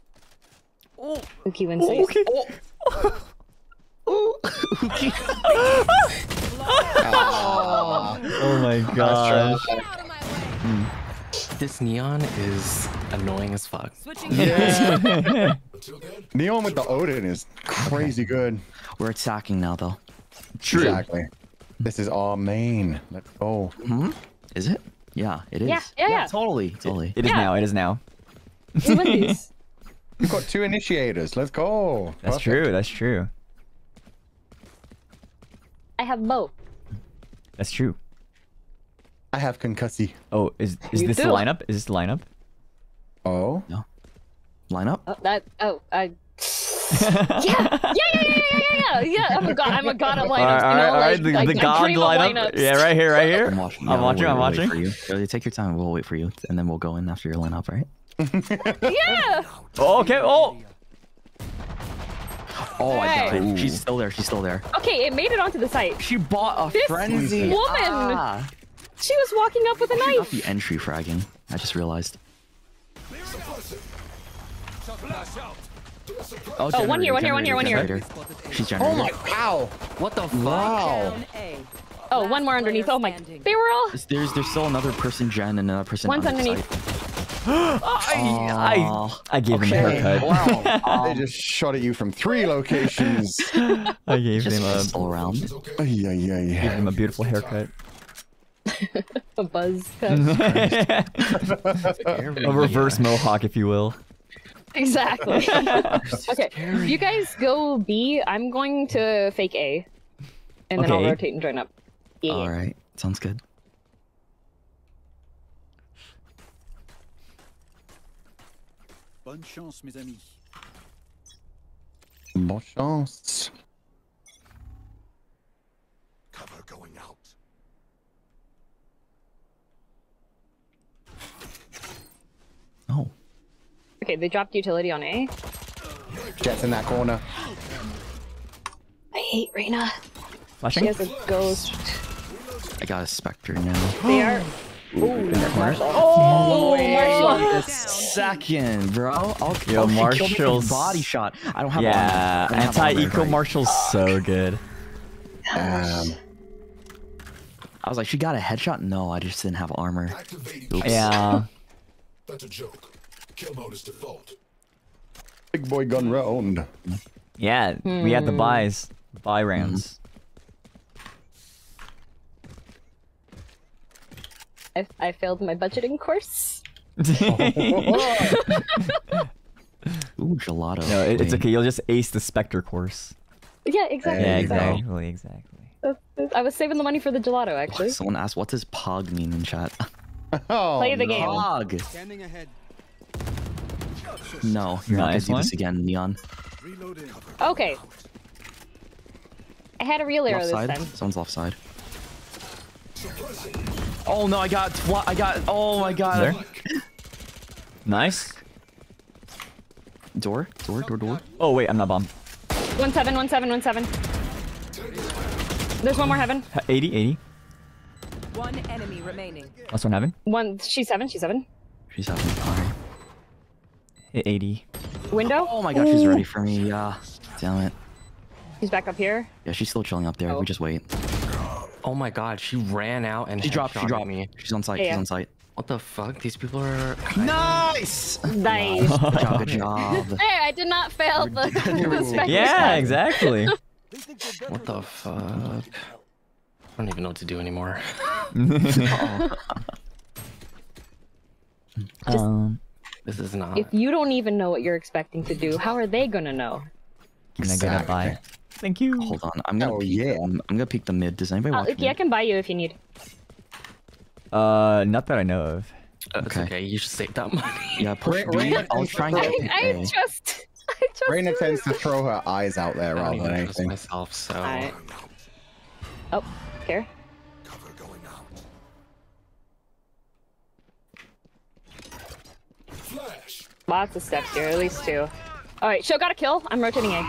Uki wins safe. Okay. Oh <laughs> <laughs> my gosh. Out of my way. This neon is annoying as fuck. Switching Yeah. <laughs> Neon with the Odin is crazy good. We're attacking now though. True. Exactly. This is our main. Let's go. Hmm. Is it? Yeah, it is. Yeah, yeah, yeah. Totally, totally. It is Yeah. now. It is now. <laughs> We've got two initiators. Let's go. That's Perfect. true. That's true. I have both. That's true. I have concussy. Oh, is is You this the do. lineup? Is this the lineup? Oh. Line up. Oh, that. Oh, I. <laughs> yeah, yeah, yeah, yeah, yeah, yeah, yeah, yeah. I'm a god. I'm a god at lineups. All right, all you know, right, all right. like, The, I, the I god dream of lineup. lineups. Yeah, right here, right here. I'm watching. I'm yeah, watching. we'll I'm watching. For you. Yeah, Take your time. We'll wait for you, and then we'll go in after your lineup, right? <laughs> Yeah. Oh, okay. Oh. Oh, I Hey. died. She's still there. She's still there. Okay, it made it onto the site. She bought a This frenzy. woman. Ah. She was walking up with a I should not knife. the entry fragging. I just realized. Oh, Oh, one here, one here, one here, one here. generator. She's Oh generator. my! Ow! What the fuck? Wow! Down A. Oh, one more underneath. Oh my. They were all. There's there's still another person gen and another person. One's underneath. site. I, <gasps> Aw. I gave him a haircut. wow. <laughs> they just shot at you from three locations. <laughs> I gave Just him a still around. Ay, ay, gave him a beautiful haircut. <laughs> A buzz cut. a reverse mohawk, if you will. exactly. okay, you guys go B. I'm going to fake A, and then I'll rotate and join up. Yeah. All right, sounds good. Bonne chance, mes amis. Bonne chance. cover going out. Oh, Okay, they dropped utility on A. Jett's in that corner. I hate Reyna. She Flashing? has a ghost. I got a Spectre now. They are. Ooh, Marshal. Oh, Marshal. Second, bro. I'll, Yo, I'll kill them with Marshal's- body shot. I don't have Yeah, don't anti-eco right? Marshal's so good. Um, I was like, she got a headshot. No, I just didn't have armor. Oops. Yeah. That's a joke. Kill mode is default. big boy gun round. Yeah, we had the buys. Buy rounds. I, I failed my budgeting course. <laughs> Ooh, gelato. no, it, it's okay. You'll just ace the Spectre course. Yeah, exactly. Yeah, exactly, exactly. That's- that's- I was saving the money for the gelato, actually. Someone asked, what does pog mean in chat? <laughs> Oh, Play the game. Hog. Scanning ahead. No, you're not Nice gonna do one. this again, Neon. Reloading. Okay. I had a real arrow Left this side. time. Someone's left side. Oh no, I got twi- I got oh my god. There. Nice. Door, door, door, door. Oh wait, I'm not bomb. One seven, one seven, one seven. There's one more heaven. 80, 80. One enemy remaining. Last one heaven. One. She's seven. She's seven. She's having fire. Hit 80. Window. Oh my god, she's ready for me. Yeah. Damn it. She's back up here. Yeah, she's still chilling up there. Oh. We just wait. Oh my god, she ran out and She dropped. She dropped. me. She's on site. Yeah. She's on site. What the fuck? These people are. Nice. Nice. Good job. Good <laughs> job. <laughs> Hey, I did not fail the, <laughs> the Yeah, exactly. What the fuck? I don't even know what to do anymore. um, This is not. If you don't even know what you're expecting to do, how are they gonna know? can I get a buy? Thank you. Hold on. I'm gonna Oh, peek. yeah. Um, I'm gonna peek the mid. Does anybody Uh, watch okay, I can buy you if you need. Uh, not that I know of. It's Okay. okay. You should save that money. Yeah, <laughs> push Rain- B. Rain- I'll try and I, get pick I A. just. <laughs> I just. Reyna tends to throw her eyes out there I rather than even trust anything. myself, so. Alright. Oh, here. Cover going out. Flash. Lots of steps here, at least two. All right, show got a kill. I'm rotating A.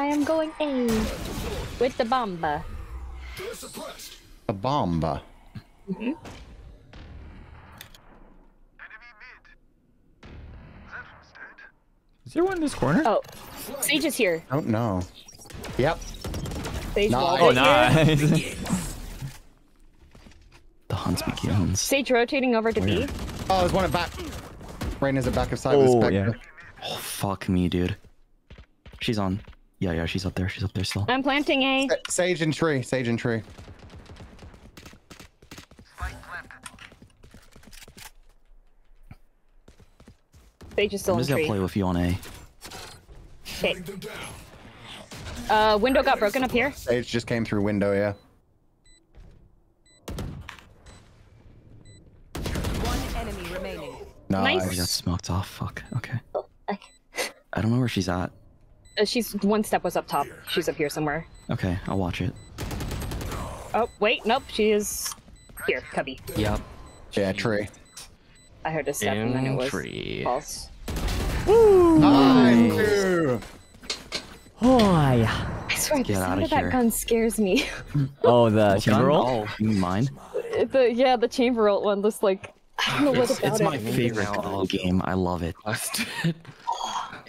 I am going A with the bomba. They're suppressed. A bomba. Mm-hmm. Is there one in this corner? Oh, Sage is here. I Don't know. Yep. Sage Nice. Oh, nice. <laughs> The hunt begins. Sage rotating over to B. Oh, there's one at back. is at back of side with oh, Spectre. yeah. Oh fuck me, dude. She's on. Yeah, yeah, she's up there. She's up there still. I'm planting A. Sage and tree. Sage and tree. Sage is still I'm in just gonna tree. play with you on A. Okay. Bring them down. Uh, window got broken up here. Sage just came through window, yeah. One enemy remaining. Nice. I got smoked off. Fuck. Okay. Okay. I don't know where she's at. Uh, she's one step was up top. She's up here somewhere. Okay, I'll watch it. Oh, wait, nope, she is here, Cubby. Yep. Yeah, tree. I heard a step and then it was tree. false. Nice. dude. Oh, yeah. I swear, the Get sound outta of that gun scares me. <laughs> Oh, the Gun? chamber roll? Oh, you mean mine? the yeah, the chamber ult one looks like I don't know what It's, about it's it. my favorite gun game. I love it.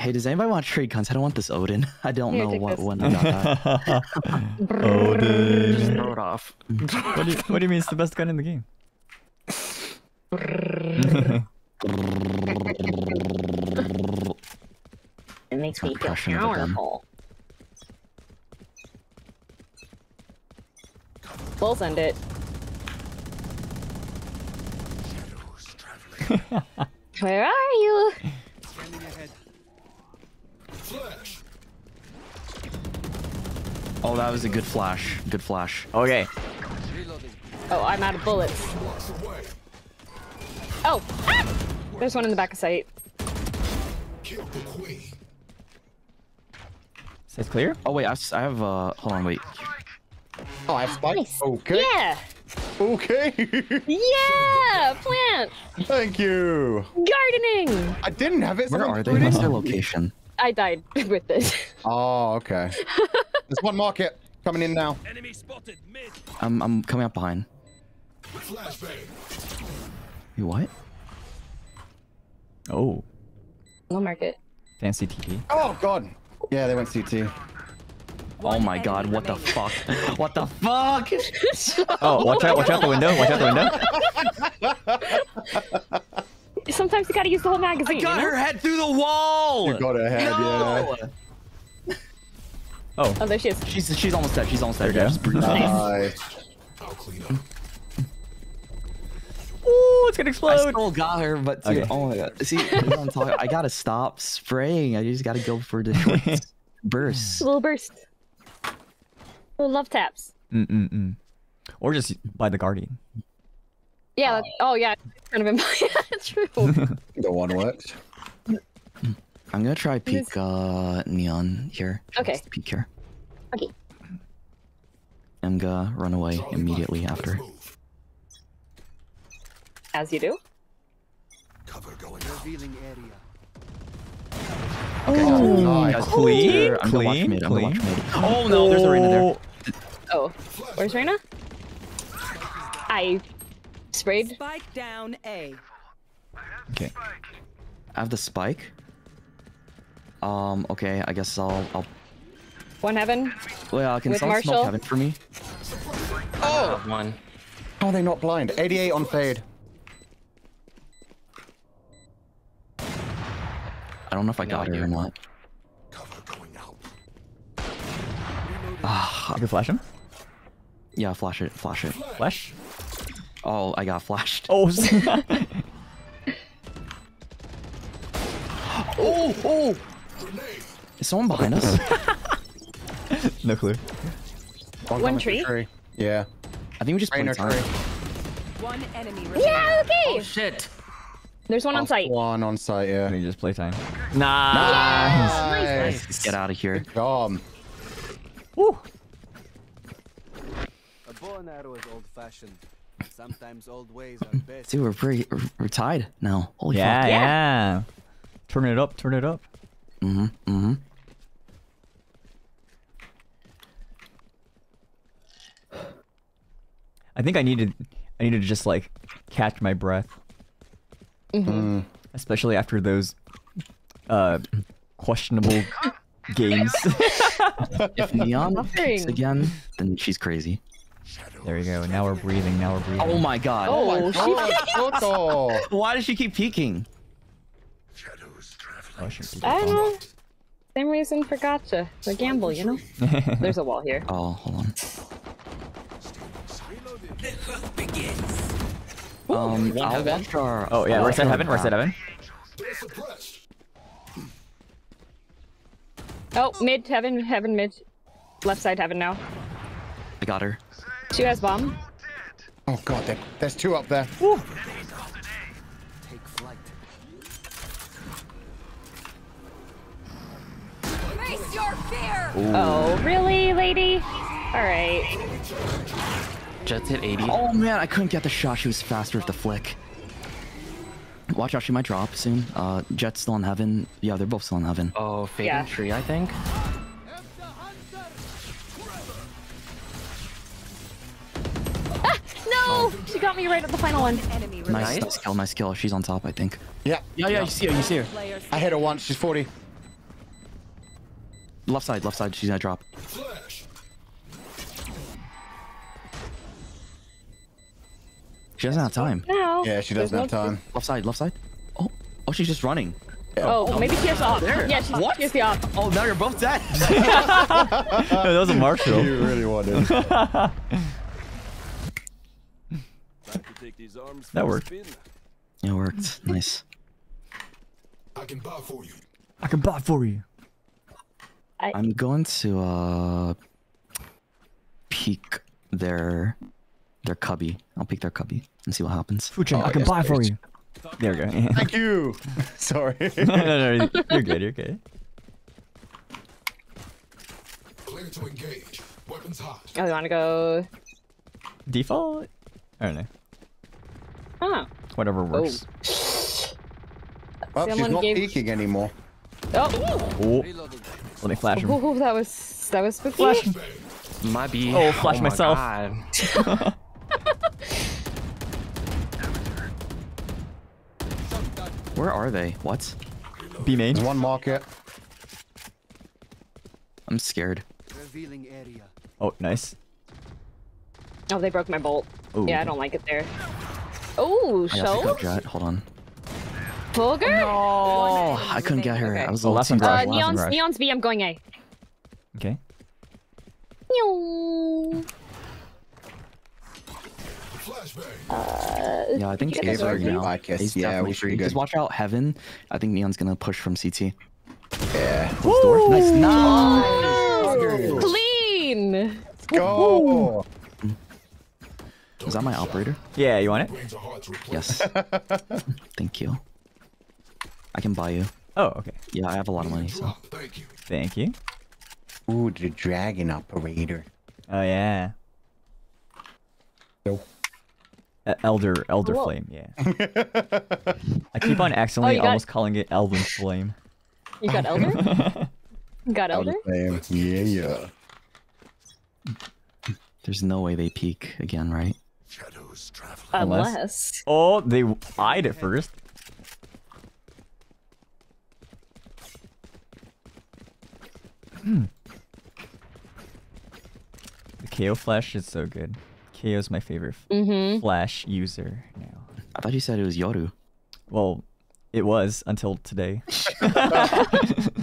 Busted. Hey, does anybody want to trade guns? I don't want this Odin. <laughs> I don't Here, know what this. when I got that. <laughs> oh, Just dude. throw it off. <laughs> What do, you, what do you mean it's the best gun in the game? It makes me feel impression of a gun. powerful. We'll send it. Where are you? Scanning ahead. Flash. Oh, that was a good flash. Good flash. Okay. Oh, I'm out of bullets. Oh, ah! there's one in the back of sight. Kill the queen. Says clear? Oh wait, I, s- I have uh. Hold on, wait. Oh, I have spike. Nice. Okay. Yeah, Okay. yeah, plant Thank you. gardening. I didn't have it. Where someone are they? What's their location? I died <laughs> with this. Oh, okay. <laughs> There's one market coming in now. Enemy spotted mid. I'm I'm coming up behind. Flashbang. You what? Oh, No market. fancy TP. Oh God. Yeah, they went CT. Oh my god, what the fuck? What the fuck? <laughs> Oh, watch out, watch out the window, watch out the window. Sometimes you gotta use the whole magazine. you know? Her head through the wall! You got her head, yeah. Oh, Oh, there she is. She's she's almost dead. She's almost dead. There you go. breathe. Nice. I'll clean up. Ooh, it's gonna explode. I explode. still got her, but dude, okay. oh my god. See, what I'm talking, I gotta stop spraying. I just gotta go for the <laughs> short bursts. Little burst. Little love taps. Mm mm mm. Or just by the Guardian. Yeah. That, oh yeah. Kind of in my <laughs> true. <laughs> The one works. I'm gonna try peek uh neon here. Okay. Just Peek here. Okay. I'm gonna run away immediately after. As you do. Revealing area. Okay, Oh, guys, nice. clean, Clean, I'm gonna watch clean, mid. I'm gonna watch mid. Oh no, there's a Reyna there. Oh. Where's Reyna? I sprayed. Spike down A. Okay. I have the spike. Um. Okay. I guess I'll. I'll. One heaven. Well, can With someone Marshal? smoke heaven for me? Oh, one. Oh, they're not blind. 88 on fade. I don't know if I No got it idea. or not. Ah, I can flash him. yeah, flash it, flash it. Flash. Oh, I got flashed. Oh. <laughs> oh, oh! Is someone behind us? <laughs> no clue. One, One coming tree? Yeah. I think we just played time. tree. One enemy remaining. Yeah. Okay. Oh shit. There's one on site. One on site, yeah. Let me just play time. Nice. Nice. Let's get out of here. Um, Woo. A bow and arrow is old-fashioned. Sometimes old ways are <laughs> best. Dude, we're pretty. We're, we're tied now. Holy Yeah, fuck. yeah. Turn it up. Turn it up. Mm-hmm. Mm-hmm. I think I needed. I needed to just like catch my breath, mm, especially after those uh questionable <laughs> games. If Neon Nothing. picks again, then she's crazy. There we go. Now we're breathing. Now we're breathing. Oh my god. Oh, oh, <laughs> Why does she keep peeking? Shadows traveling. Oh, shit. I don't know. Same reason for gotcha. The gamble, you know? <laughs> There's a wall here. Oh, hold on. Um, I'll watch our. Oh yeah, I'll where's watch that our heaven? Where's that graph. heaven? Oh, mid, heaven, heaven, mid. Left side heaven now. I got her. Two has bomb. oh god, there, there's two up there. Take flight. Face your fear! Oh, really, lady? Alright. Jett's hit 80. Oh man, I couldn't get the shot. She was faster with the flick. Watch out, she might drop soon. Uh, Jett's still in heaven. Yeah, they're both still in heaven. Oh, fading Yeah. tree, I think. No! She got me right at the final one. Enemy Nice, remaining. nice kill, nice kill. She's on top, I think. Yeah. Yeah, yeah, you see her, you see her. Players I hit her once. She's 40. Left side, left side. She's gonna drop. She doesn't have time. Now. Yeah, she doesn't there's have time. Left side, left side. Oh, oh, she's just running. Oh, oh, maybe she has the op. Yeah, she's, What? she has the op. Oh, now you're both dead. <laughs> <laughs> No, that was a Marshal. You really wanted. <laughs> Time to take these arms That for a worked. it worked. Nice. I can buy for you. I can buy for you. I'm going to uh peek their their cubby. I'll peek their cubby and see what happens. Fuchin, Oh, I can yes, buy for you. There we go. <laughs> Thank you. <laughs> Sorry. <laughs> no, no, no, you're good. You're good. Clear to engage. Weapons hot. Oh, you want to go? Default? I don't know. Oh. Whatever works. Well, she's not gave- peeking anymore. Oh. Oh, let me flash him. Ooh, that was that was spooky. Flash him. My B. Oh, flash oh my myself. God. <laughs> Where are they? What? B main. There's one market. I'm scared. Revealing area. Oh, nice. Oh, they broke my bolt. Ooh. Yeah, I don't like it there. Oh, I gotta pick show? up Jett. Hold on. Fulgur? Oh, I couldn't get her. Okay. I was a Oh, little last too Uh, Neon's, garage. Neon's B, I'm going A. Okay. Meow. Uh, Yeah, I think you A's guys are are now. I guess, A's yeah, definitely we should free. be Just watch out, Heaven. I think Neon's gonna push from CT. Yeah. Close the door. Nice, nice. Oh, clean! Go. Is that my operator? Yeah, you want it? Yes. <laughs> Thank you. I can buy you. Oh, okay. Yeah, I have a lot of money, so. Thank you. Ooh, the dragon operator. Oh yeah. No. Uh, Elder Elder Whoa. Flame, yeah. I keep on accidentally Oh, got- almost calling it Elven Flame. You got elder? <laughs> got elder? Flame. Yeah, yeah. There's no way they peak again, right? Unless. Oh, they eyed it first. Hmm. The KAY/O Flash is so good. KAY/O is my favorite f- Mhm. Flash user now. I thought you said it was Yoru. Well, it was until today. <laughs> <laughs>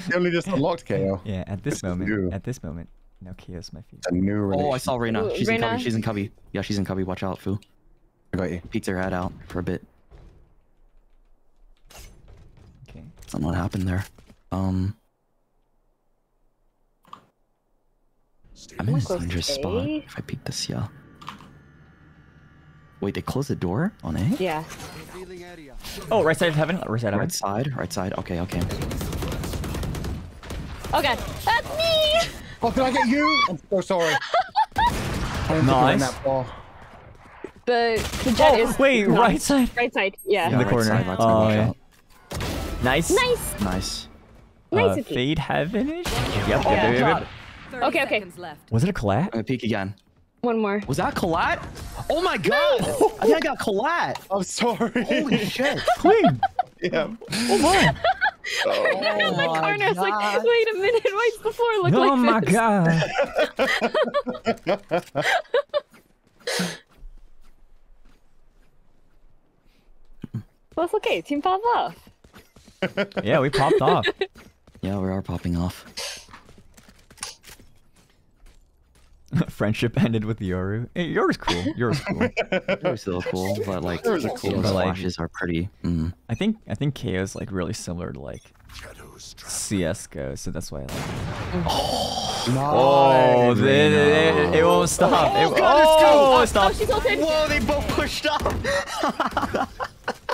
You only just unlocked KAY/O. Yeah, at this It's moment. new. At this moment. No, KAY/O is my favorite. A new release. Oh, I saw Reyna. Ooh, She's in cubby. She's in cubby. Yeah, she's in cubby. Watch out, Fu. I got you. Peeked her head out for a bit. Okay. Don't know what happened there. Um. I'm in a dangerous to spot. If I peek this, yeah. Wait, they closed the door on A? Yeah. Oh, right side of heaven. Right side of heaven. Right side, right side. Okay, okay. Oh god, that's me! Oh, did I get you? I'm so sorry. <laughs> I didn't think you were in Nice. that far. The the Jett Oh, is wait, not- right side. Right side, yeah. In the right corner. side, right side, oh, watch yeah. out. Nice. Nice! Nice. Uh, Nice of you. Fade Heaven-ish? Yep, yep, Yeah. yep, yep, yep. Okay, okay. seconds left. Was it a I'm collab? gonna peek again. One more. Was that collat? Oh my god! I think I got collat. I'm sorry. Holy shit! <laughs> Clean. yeah. Oh my. <laughs> in the my corner, it's like, wait a minute, why does the floor look oh like my god. <laughs> Well, it's okay, team pop off. <laughs> yeah, we popped off. Yeah, we are popping off. <laughs> Friendship ended with Yoru. Hey, Yoru's cool. Yoru's cool. They're still cool, but like Those are cool. those But, like- flashes are pretty. Mm. I think I think KAY/O's like really similar to like CS:GO, so that's why I like. It. Oh, Nice. they- they- it won't stop. Oh, it, God, it's oh, Oh, it stopped. she's ulted! Whoa, they both pushed up. <laughs>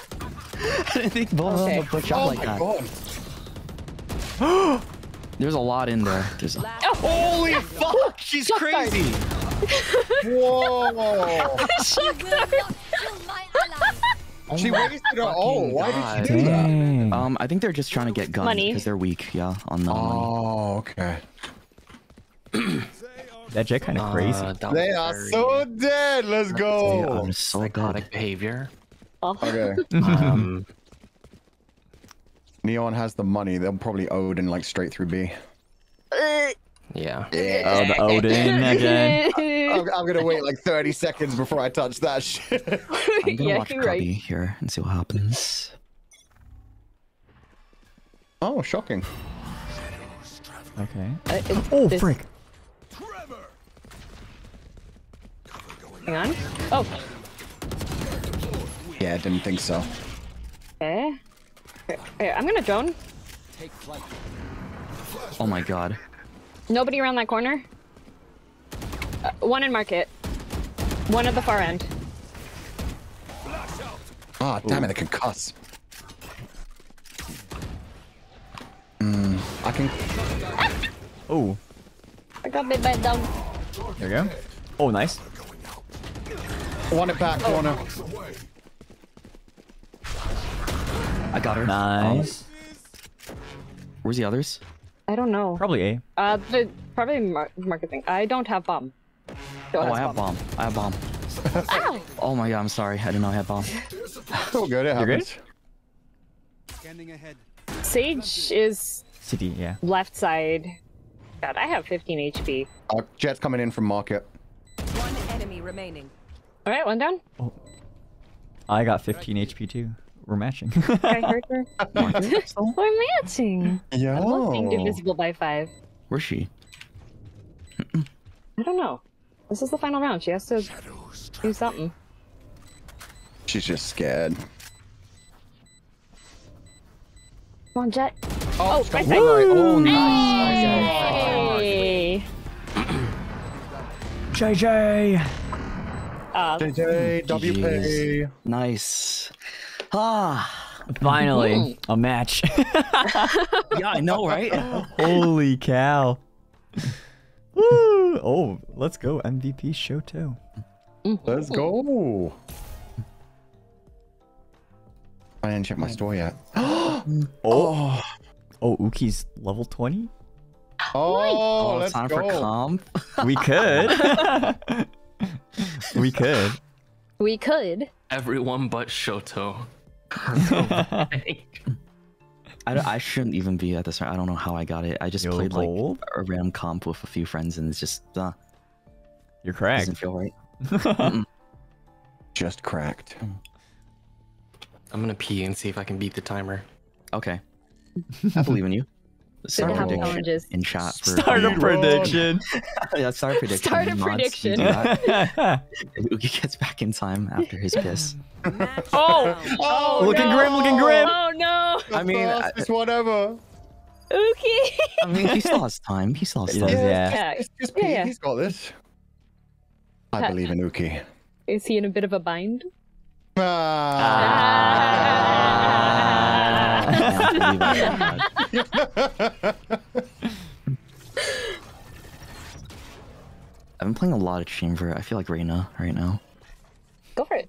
<laughs> I didn't think both of Okay. them would push up Oh like my that. god. <gasps> There's a lot in there. There's a... Oh, Holy fuck! She's Jump start. crazy. Whoa. shock will start! not kill my ally. she wasted her ult. Why did she do that? Um, I think they're just trying to get guns Money. because they're weak. Yeah, on the money. Oh, okay. that Jett kind of crazy. Uh, that They are very so dead. Let's Yeah, go. I'm so good. psychotic behavior. Oh. Okay. <laughs> Um, <laughs> Neon has the money. They'll probably Odin like straight through B. yeah. yeah. Oh, the Odin <laughs> again. I'm, I'm gonna wait like 30 seconds before I touch that shit. I'm gonna yeah, watch you're Cubby right. here and see what happens. oh, shocking. Okay. Uh, it- Oh, this- frick. Hang on. Oh, Yeah, I didn't think so. okay. Okay, I'm gonna drone. Oh my god. Nobody around that corner. Uh, one in market. One at the far end. Ah, damn it, they can cuss. Mm, I can. Oh, I got bit by a dog. there you go. Oh, nice. One it back, corner. I got her. Nice. Um, where's the others? I don't know. Probably A. Uh, the probably mar marketing. I don't have bomb. Joe Oh, I have bomb. I have bomb. <laughs> Ow! Oh my god, I'm sorry. I didn't know I had bomb. Oh, good. It You're good? happens. Ahead. Sage is City, yeah. left side. God, I have 15 HP. Uh, Jett's coming in from market. One enemy remaining. All right, one down. Oh. I got 15 HP too. We're matching. <laughs> Okay, hurt her. <laughs> <laughs> We're matching. Yeah. I love being divisible by five. Where's she? I don't know. This is the final round. She has to do something. She's just scared. Come on, Jett. Oh, Oh, right right, side. Oh, Hey! JJ! Uh, JJ, WP. Nice. Ah. Finally, a match. <laughs> yeah, I know, right? <laughs> Holy cow. Woo! Oh, let's go. MVP Shoto. Let's go. I didn't check my store yet. <gasps> <gasps> Oh. Oh, Uki's level 20? Oh, Oh, let's time go. for comp. <laughs> We could. we could. we could. Everyone but Shoto. <laughs> I, don't- I shouldn't even be at this. I don't know how I got it. I just Yo, played like a random comp with a few friends, and it's just uh, You're correct. doesn't feel right. <laughs> Just cracked. I'm gonna pee and see if I can beat the timer. Okay, I believe in you. Start to a have prediction challenges. in chat. For Start a prediction. <laughs> yeah, start a prediction. Start a prediction. do. If Uki gets back in time after his piss. Oh! found. Oh, Looking no. grim, looking grim. Oh no! I mean, I, Fastest one ever. I mean, he still has time. He still has time. yeah. yeah. Just, just Yeah, yeah. he's got this. I believe in Uki. Is he in a bit of a bind? Ah. <laughs> I can't believe it. <laughs> I've been playing a lot of Chamber. I feel like Reyna right now. Go for it.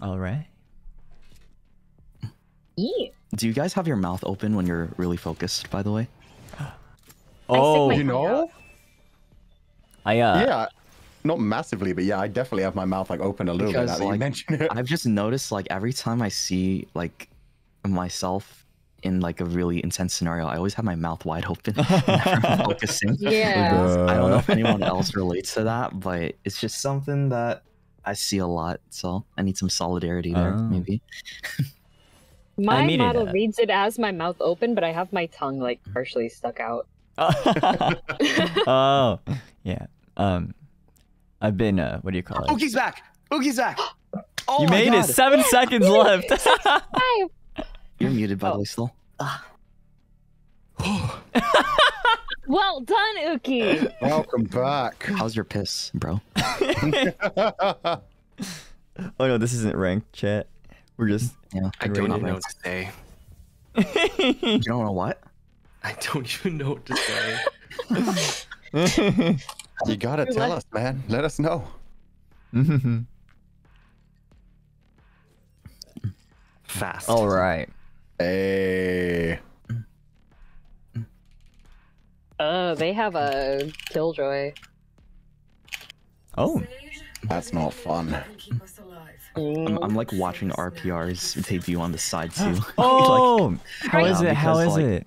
All right. Yeah. Do you guys have your mouth open when you're really focused? By the way. <gasps> Oh, you know? I uh, yeah. Not massively, but yeah, I definitely have my mouth like open a little Because, bit now that you mention it. I've just noticed like every time I see like myself in like a really intense scenario, I always have my mouth wide open, <laughs> whenever I'm <laughs> focusing. Yeah. I don't know if anyone <laughs> else relates to that, but it's just something that I see a lot. So I need some solidarity there, Oh. maybe. My mean model uh, reads it as my mouth open, but I have my tongue like partially stuck out. oh, yeah. Um, I've been uh, what do you call it? Uki's back! Uki's back! <gasps> Oh you made God. <laughs> it. Seven seconds <laughs> left. You're muted, by the Oh. way, still. <gasps> Well done, Uki. Welcome back. How's your piss, bro? <laughs> oh no, this isn't ranked chat. We're just. Yeah. I don't even know what to say. You don't know what? I don't even know what to say. You gotta tell us, man. Let us know. <laughs> Fast. All right. Hey. Oh, they have a killjoy. Oh, That's not fun. Mm. I'm, I'm like watching RPRs debut on the side too. <gasps> <laughs> oh, how Right. is it? How Because, is like,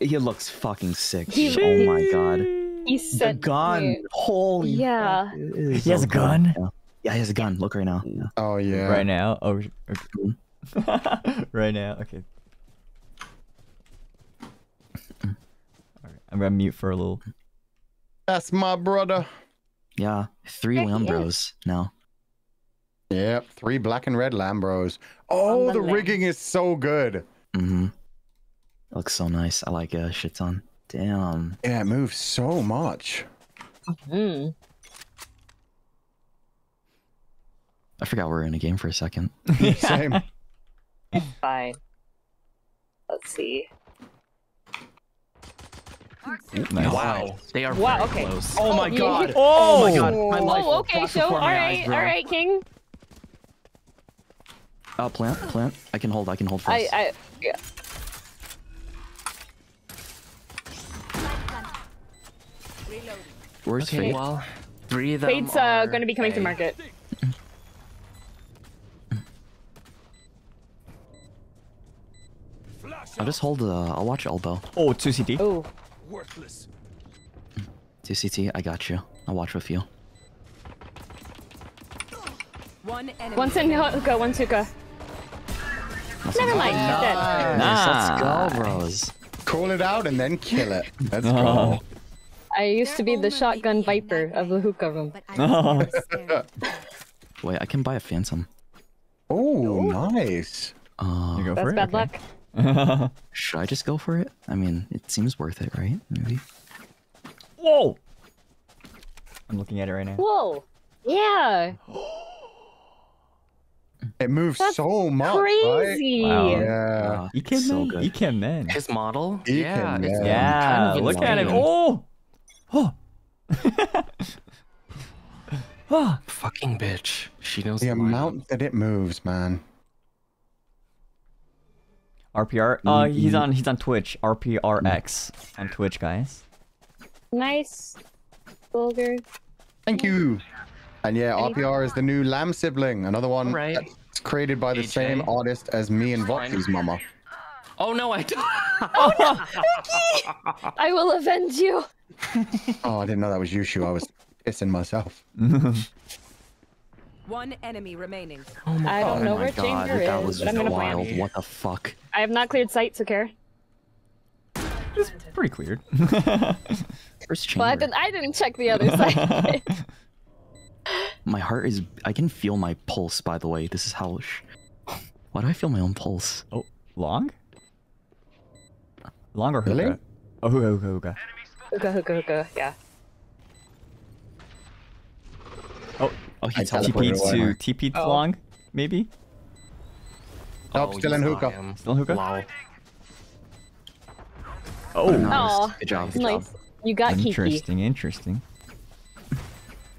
it? he looks fucking sick. He- oh my god. He The said gun. Holy. Yeah. fuck, it is He has so a gun? good. Yeah. Yeah, he has a gun. Look right now. Yeah. Oh yeah. Right now? Oh, okay. <laughs> right now. Okay. Alright, I'm gonna mute for a little. That's my brother. Yeah, three Heck Lambros now. Yep, three black and red Lambros. Oh, the the rigging is so good. Mm-hmm. Looks so nice. I like a shit ton. Damn. Yeah, it moves so much. Hmm. I forgot we are in a game for a second. <laughs> Same. Fine. Let's see. Nice. Wow. They are Wow, very okay. close. Oh my you- god. Oh! my god. My life Oh, okay, so alright, alright, King. Uh, plant, plant. I can hold. I can hold for I. I, yeah. Where's Okay, Fade? well, three of them Fade's uh, are going to be coming to market. I'll just hold. Uh, I'll watch elbow. Oh, 2 CT. Oh, Worthless. Two CT. I got you. I'll watch with you. One enemy. one's in remaining. hookah, one's hookah. That's Never mind, she's dead. Nice. Let's go, bros. Call it out and then kill it. Let's <laughs> Oh. go. I used to be the shotgun viper of the hookah room. But I don't understand. <laughs> Wait, I can buy a phantom. Oh, nice. Uh, You go That's for it. bad Okay. luck. <laughs> <laughs> Should I just go for it? I mean, it seems worth it, right? Maybe. Whoa! I'm looking at it right now. Whoa. Yeah. <gasps> It moves That's so much. crazy. Wow. Yeah. You can so man. good. You can man. His model? He yeah, it's yeah. Yeah, kind of look at him. Oh! Oh! oh! <laughs> Fucking bitch. She knows The the lineup. amount that it moves, man. RPR. Uh, he's on. He's on Twitch. RPRX on Twitch, guys. Nice. Fulgur. Thank you. And yeah, Any- RPR is the new Lamb sibling, another one Alright. that's created by the AJ. same artist as me and Fine. Voxy's mama. Oh no, I don't. <laughs> <laughs> I will avenge you. <laughs> Oh, I didn't know that was Yushu. I was pissing myself. <laughs> One enemy remaining. Oh my I don't know oh where god, Chamber that is, was but I'm gonna wild. plan. What the fuck? I have not cleared sight, so care. Pretty cleared. <laughs> First Well, I didn't. I didn't check the other side. My heart is. I can feel my pulse. By the way, this is how. Why do I feel my own pulse? oh, long? Long or hookah? Really? Oh, hookah, hookah, hookah. hookah, hookah, hookah. Yeah. Oh, Oh, he I teleported TP teleported to away. TP Oh. long, maybe. Nope, Oh, still in saw hookah. him. Still in hookah? Lol. Oh, Nice. Aw, Good job. Good job. nice. You got Kiki. interesting, interesting.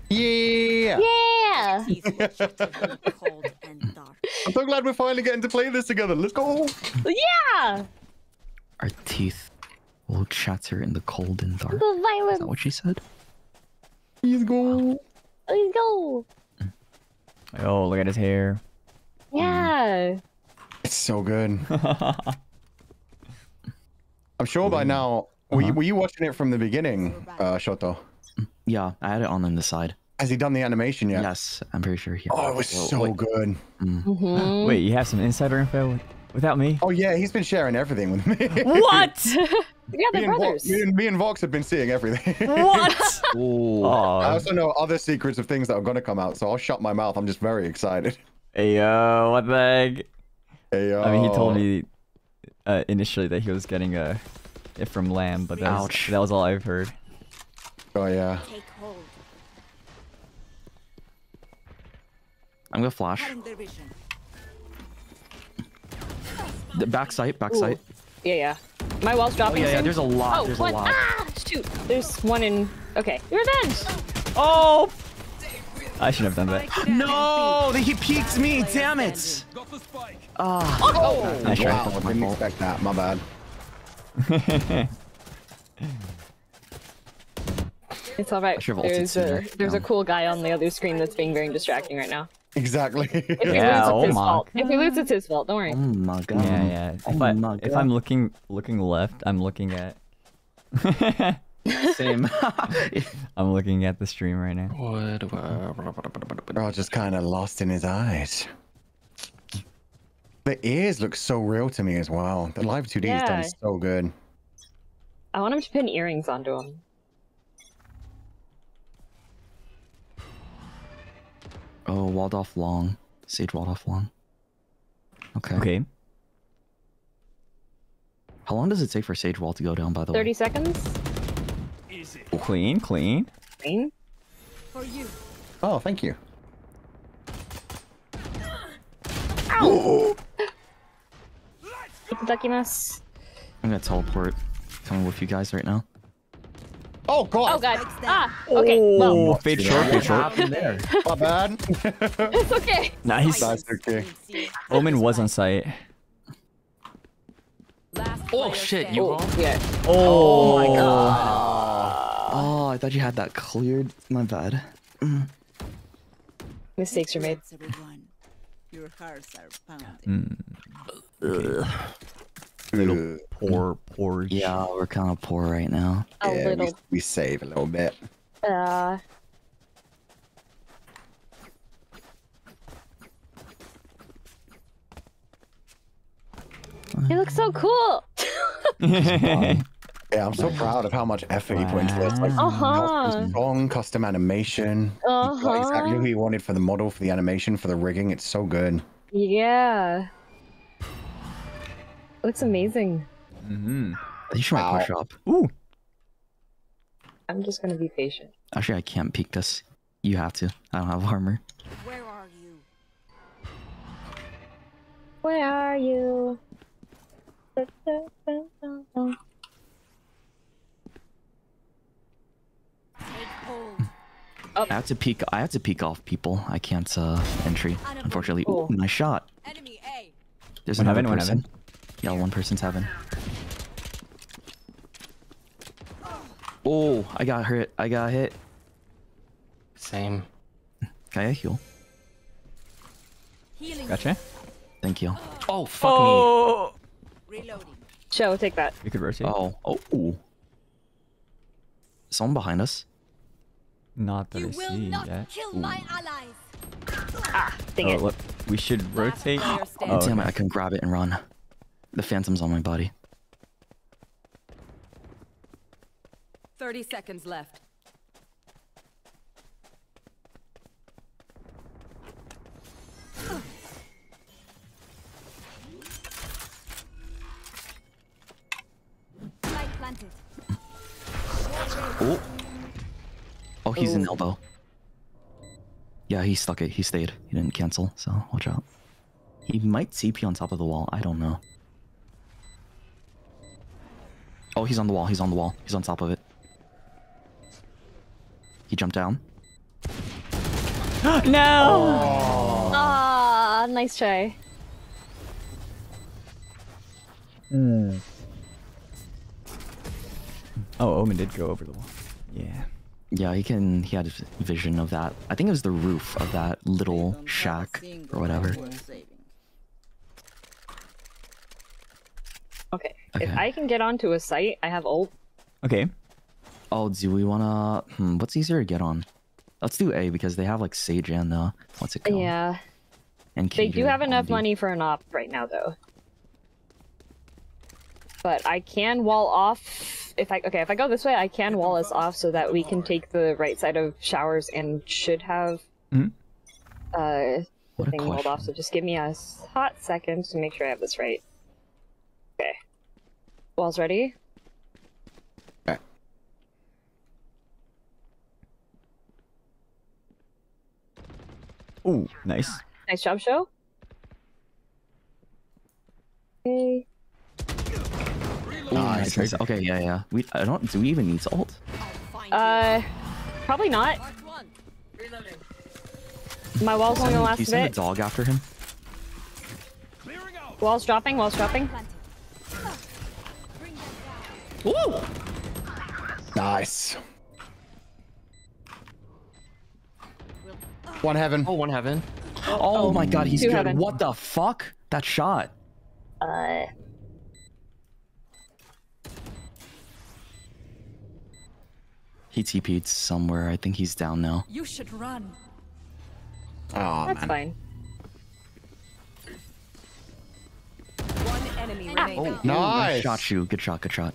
Yeah! Yeah. Teeth will turn cold and dark. I'm so glad we're finally getting to play this together. Let's go! Yeah. Our teeth will chatter in the cold and dark. The Is that what she said? Let's go! Let's go. Oh, look at his hair. Yeah. It's so good. <laughs> I'm sure by now, were, you, were you watching it from the beginning, uh, Shoto? Yeah, I had it on on the side. Has he done the animation yet? Yes, I'm pretty sure he. Has. Oh, it was Well, so wait, good. Mhm. Wait, you have some insider info with- without me? Oh yeah, he's been sharing everything with me. <laughs> What? <laughs> <laughs> yeah, me, they're and Vo- brothers. me, and, me and Vox have been seeing everything. what? Ooh. I Oh, also know other secrets of things that are going to come out, so I'll shut my mouth. I'm just very excited. hey yo, what the heck? Hey, I mean, he told uh, me uh, initially that he was getting a it from Lamb, but that was, that was all I've heard. Oh yeah. Take hold. I'm gonna flash. Cutting their vision. The back sight, back Ooh. sight. Yeah, yeah. My wall's Oh yeah, yeah. There's a lot. Oh, there's one. a lot. Ah, shoot. There's one in. Okay, revenge. Oh! I shouldn't have done that. <laughs> No, he peeked me. Damn it. Got the. Ah. Oh. Nice try. Wow, That's my didn't expect that. My bad. It's all right. I should have ulted There's a sooner. there's a cool guy on the other screen that's being very distracting right now. Exactly. If we Yeah, lose, oh it's his my fault. If we lose, it's his fault. Don't worry. Oh my god. Yeah, yeah. If, Oh I, my if I'm looking looking left, I'm looking at. <laughs> Same. <laughs> I'm looking at the stream right now. What? Oh, just kind of lost in his eyes. The ears look so real to me as well. The live 2D is done so good. I want him to pin earrings onto him. Oh, walled off long. Sage walled off long. Okay. Okay. How long does it take for Sage wall to go down? By the way. Thirty seconds. Clean, clean. Clean. For you. Oh, thank you. Itadakimasu. <gasps> I'm gonna teleport. Coming with you guys right now. Oh god. Oh god. Ah. Okay. Well, Oh, fade short, fade short. there? <laughs> My bad. <laughs> it's okay. Nice. That's okay. Omen was on site. Oh shit, you Oh yeah. Oh, my god. Oh, I thought you had that cleared. My bad. Mistakes are made. Your hearts are pounding. Mm, Ugh. poor, poor. Yeah, we're kind of poor right now. A Yeah, we, little. we save a little bit. Uh. You look so cool. <laughs> Yeah, I'm so proud of how much effort he put into this. Like, Uh-huh. custom song, custom animation. He got Uh-huh. exactly who he wanted for the model, for the animation, for the rigging. It's so good. Yeah. Looks amazing. Mm-hmm. You should might push up. Ooh. I'm just gonna be patient. Actually, I can't peek this. You have to. I don't have armor. Where are you? Where are you? I have to peek. I have to peek off people. I can't uh entry. Unfortunately. Ooh, nice shot. Enemy A. There's One another heaven, one person. heaven. Yeah, one person's heaven. Oh, I got hurt. I got hit. Same. Can I heal? Gotcha. Thank you. Oh, fuck Oh. Reloading. Show, take that. You could rotate. Oh, oh. Someone behind us. Not that You I will see not yet. kill Ooh. my allies. Ah, dang Oh, it. look, we should rotate. player Oh, standing. Damn it! I can grab it and run. The phantom's on my body. 30 seconds left. Oh. Oh, he's in Ooh. elbow. Yeah, he stuck it. He stayed. He didn't cancel, so watch out. He might CP on top of the wall. I don't know. Oh, he's on the wall. He's on the wall. He's on top of it. He jumped down. <gasps> no! Ah, nice try. Hmm. Oh, Omen did go over the wall. Yeah. Yeah, he can. He had a vision of that. I think it was the roof of that little shack or whatever. Okay. Okay. If I can get onto a site, I have ult. Okay. Oh, do we wanna? Hmm, what's easier to get on? Let's do A because they have like Sage and uh, what's it called? Yeah. And They do have enough money for an op right now, though. But I can wall off. If I okay, if I go this way, I can wall us off so that we can take the right side of showers and should have Mhm. uh the What a thing walled off. So just give me a hot second to make sure I have this right. Okay. Walls ready? Ooh, nice. Nice job, show. Okay. Ooh, nice, nice. Okay, yeah, yeah. We I don't. Do we even need to ult? Uh, probably not. My wall's only Send, gonna can last you a send a bit. dog after him? Wall's dropping. Wall's dropping. Ooh! Nice. One heaven. Oh, one heaven. Oh, my god, he's Two good. heaven. What the fuck? That shot. Uh. He TP'd somewhere. I think he's down now. You should run. Oh, That's man. fine. One enemy remaining. Ooh, Nice. Shot you. Good shot. Good shot.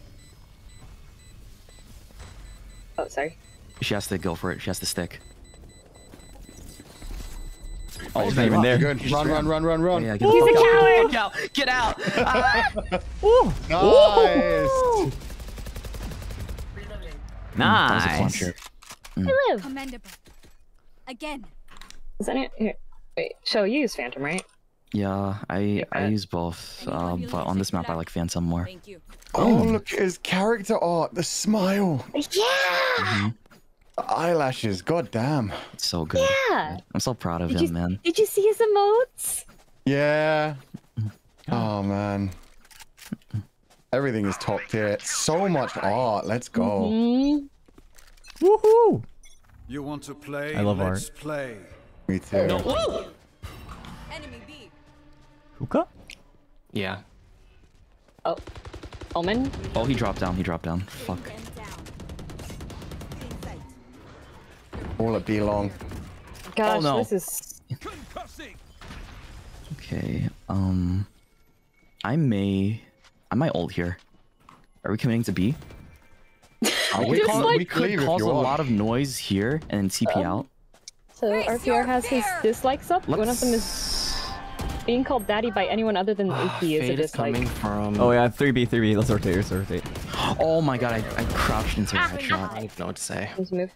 Oh, sorry. She has to go for it. She has to stick. Oh, he's not even there. Good. Run, run, run, run, run. Yeah, get He's a coward. out. Get out. Get out. <laughs> Nice. That was a Nice. plunger. I live. Commendable. Again. Is that it? Here. Wait, show you use Phantom, right? Yeah, I I use both, uh, but on this map I like Phantom more. Thank you. Oh, look at his character art. The smile. Yeah. Mhm. The eyelashes. God damn. It's so good. Yeah. I'm so proud of Did him, you, man. did you see his emotes? Yeah. Oh, man. Everything is top tier. So much art. Let's go. Mhm. Woohoo! You want to play? I love Let's art. play. Me too. Enemy B. Hookah? Yeah. Oh. Omen? Oh, he dropped down. He dropped down. Fuck. Them down. In. All at B long. Gosh, no. this is. Okay. Um, I may, I might ult here. Are we committing to B? <laughs> Uh, we call, like- we could cause a want. lot of noise here and then TP Um, out. So Face RPR has his dislikes up. One of them is. Let's- Being called daddy by anyone other than Uki is a Fade is dislike. coming from. Oh yeah, 3B, 3B. Let's rotate, let's rotate. Oh my god, I, I crouched into a I headshot. I don't know what to say. Let's move.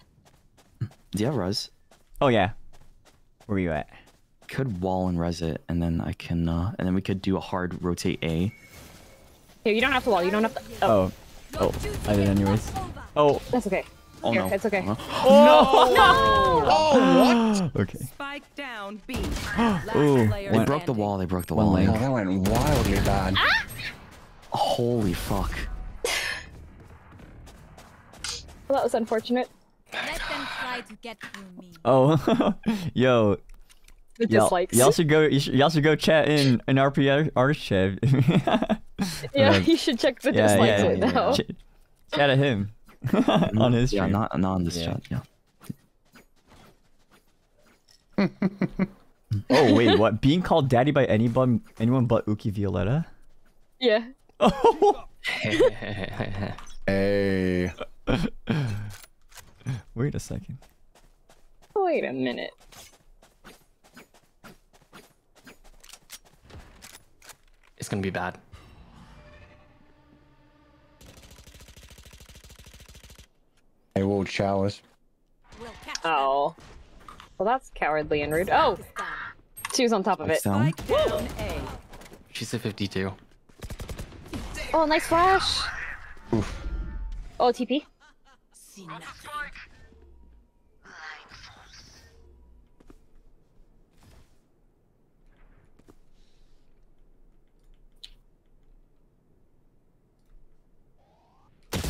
Do you have res? Oh yeah. Where are you at? Could wall and res it, and then I can, uh, and then we could do a hard rotate A. Here, you don't have to wall. You don't have to. Oh, Oh. Oh, I did anyways. Oh. that's okay. Oh Here, no. it's okay. <gasps> Oh! No! Oh, what? Okay. Spike down B. <gasps> Last Ooh, They one- broke the wall, they broke the wall. leg. Oh, that went wildly bad. Holy fuck. Well, that was unfortunate. Let them try to get through me. Oh, <laughs> yo. The Y'all, dislikes. y'all should go. You should, y'all should go chat in an RP artist chat. <laughs> yeah, Uh, you should check the yeah, dislikes yeah, right yeah. now. Ch- chat at him <laughs> on his Yeah, stream. not, not on this Yeah. chat, yeah. <laughs> Oh wait, what? Being called daddy by anyone, anyone but Uki Violeta? Yeah. Oh. <laughs> Hey. Wait a second. Wait a minute. It's gonna be bad. Hey, world showers. Oh. Well, that's cowardly and rude. Oh! She was on top of it. Down. Spike down A. She's a 52. Oh, nice flash! Oof. Oh, TP.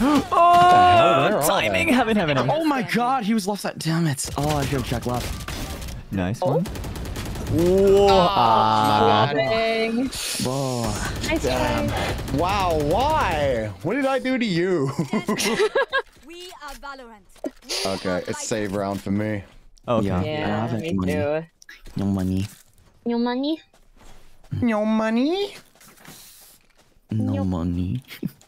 Oh, timing! they? Heaven, heaven, heaven. Oh my god, he was left side. Damn it. Oh, I should have checked left. Nice Oh. one. Whoa! ah. Dang. Whoa. Nice try. Wow, why? What did I do to you? <laughs> We are Valorant. <laughs> okay, it's save round for me. Okay. Yeah. I have me money. too. No money. Your money? No money? No money. <laughs>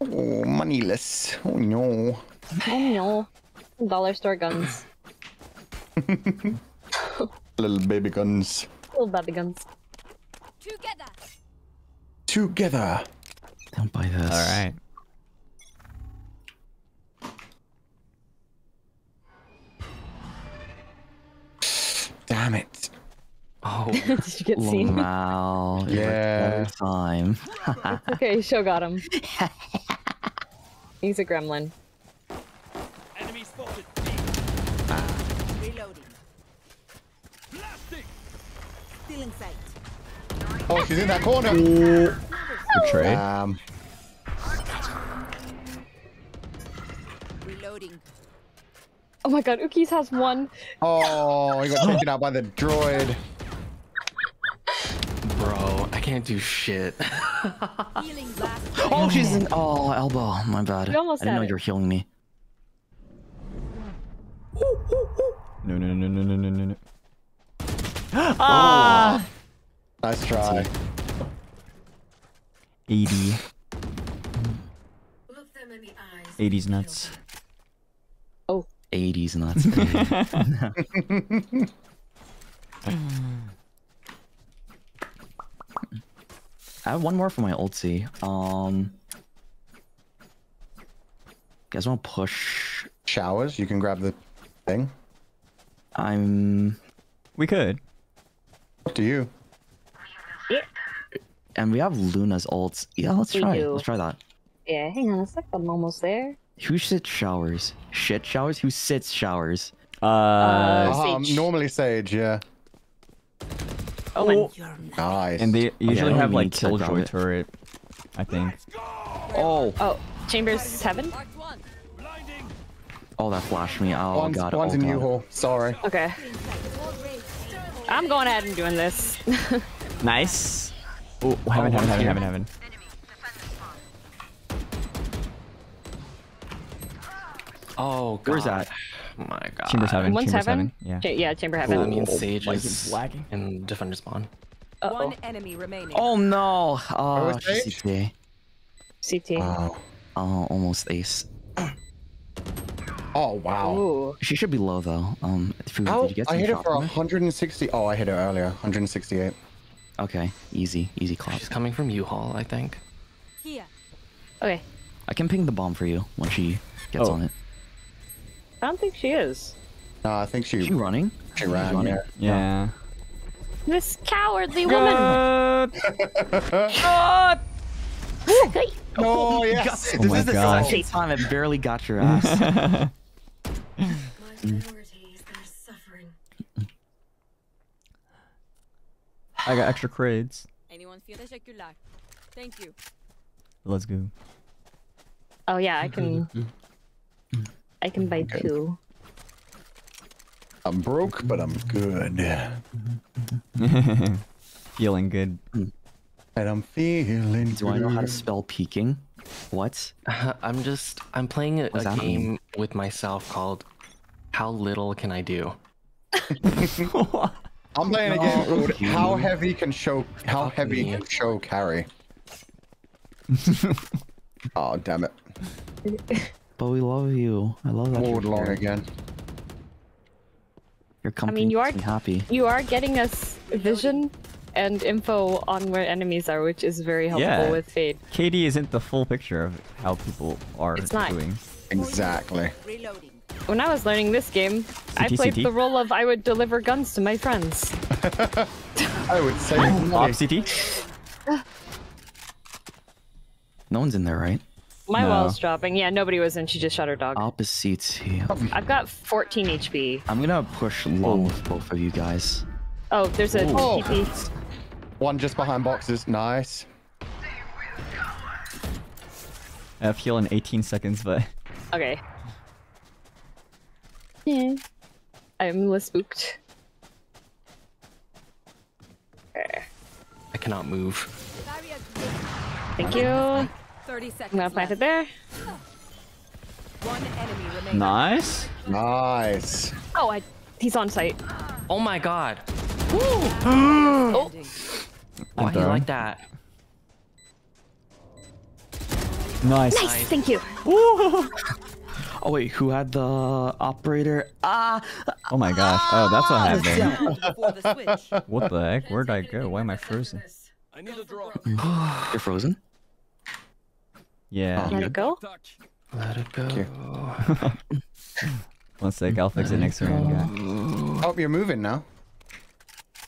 Oh, moneyless. Oh no. Oh no. Dollar store guns. <laughs> Little baby guns. Little baby guns. Together. Together. Don't buy this. All right. Damn it. Oh, <laughs> Did you get seen? Wow. <laughs> Yeah. Every time. <laughs> Okay, show got him. He's a gremlin. Enemy spotted. Reloading. Blasting. Still in sight. Oh, she's in that corner. Good trade. Um, Reloading. Oh my god, Ukis has one. oh, he got taken out by the droid. Bro, I can't do shit. <laughs> Oh, she's in. Oh, elbow. My bad. You almost I didn't know it. you were healing me. No, no, no, no, no, no, no, no. Ah! Nice try. 80. 80s nuts. Oh. 80s nuts. <laughs> <laughs> I have one more for my ulti. Um, you guys want to push? Showers, you can grab the thing. I'm, We could. Up to you. and we have Luna's ults. Yeah, let's We try. do. Let's try that. Yeah, hang on a sec. I'm almost there. Who sits showers? Shit showers? Who sits showers? Uh, Um, Sage. normally Sage, yeah. Oh, You're. Nice. and they usually don't have like need to grab killjoy turret, I think. Oh, Oh, Chambers 7? Marked one. Blinding. oh, that flashed me. Oh one's, god. one's oh, in god. U-Haul. Sorry. Okay. I'm going ahead and doing this. <laughs> Nice. Oh, heaven, heaven, heaven, heaven, heaven. Oh, god. Where's that? Oh my god. Chamber seven. One's Chambers heaven? heaven. Yeah. Cha- yeah, Chamber That Heaven. means Oh, Sage like is it's lagging. in defender spawn. Uh-oh. One enemy remaining. Oh no. Oh, uh, was Sage? CT. Wow. Oh, almost ace. Oh, wow. Ooh. She should be low though. Um, Fu, How? did you get I hit it for 160. Oh, I hit it earlier. 168. Okay, easy, easy clap. She's coming from U-Haul, I think. Here. Okay. I can ping the bomb for you when she gets Oh. on it. I don't think she is. No, I think she. She running? She She's ran. running. Yeah. Yeah. This cowardly woman. God. <laughs> Oh yes. Oh my this gosh. is the second time I barely got your <laughs> ass. My priorities are suffering. I got extra crates. Anyone feel teşekkürler. Thank you. Let's go. Oh yeah, I can. <laughs> I can buy two. I'm broke, but I'm good. <laughs> Feeling good. And I'm feeling. Do I know how to spell peeking? What? <laughs> I'm just I'm playing a, a game mean? with myself called How Little Can I Do? <laughs> I'm playing a game called How Heavy Can Show How Fuck Heavy me. Can Show Carry. oh damn it! But we love you. I love that. Mowed you're long here. again. Your company mean, you makes are- me happy. You are getting us vision and info on where enemies are, which is very helpful Yeah. with Fade. KD isn't the full picture of how people are It's not. doing. Exactly. Reloading. When I was learning this game, I played CT. the role of I would deliver guns to my friends. <laughs> I would say. Op CT? <laughs> No one's in there, right? My No. wall's dropping. Yeah, nobody was in. She just shot her dog. Opposite CT. I've got 14 HP. I'm gonna push long with both of you guys. Oh, there's a Oh. TP. One just behind boxes. Nice. I have heal in 18 seconds, but Okay. Yeah. I'm less spooked. Okay. I cannot move. Thank you. I'm gonna plant it there. One enemy nice. Nice. Oh, I, he's on site. Oh my god. Oh, <gasps> Why do you like that? Nice. nice. Thank you. Oh wait, who had the operator? Ah! Oh my gosh. Oh, that's what happened. Before the switch. What the heck? Where'd I go? Why am I frozen? I need a drop. <sighs> You're frozen? Yeah. Let it go. Let it go. <laughs> One sec, I'll fix it next round, guy. Oh, you're moving now.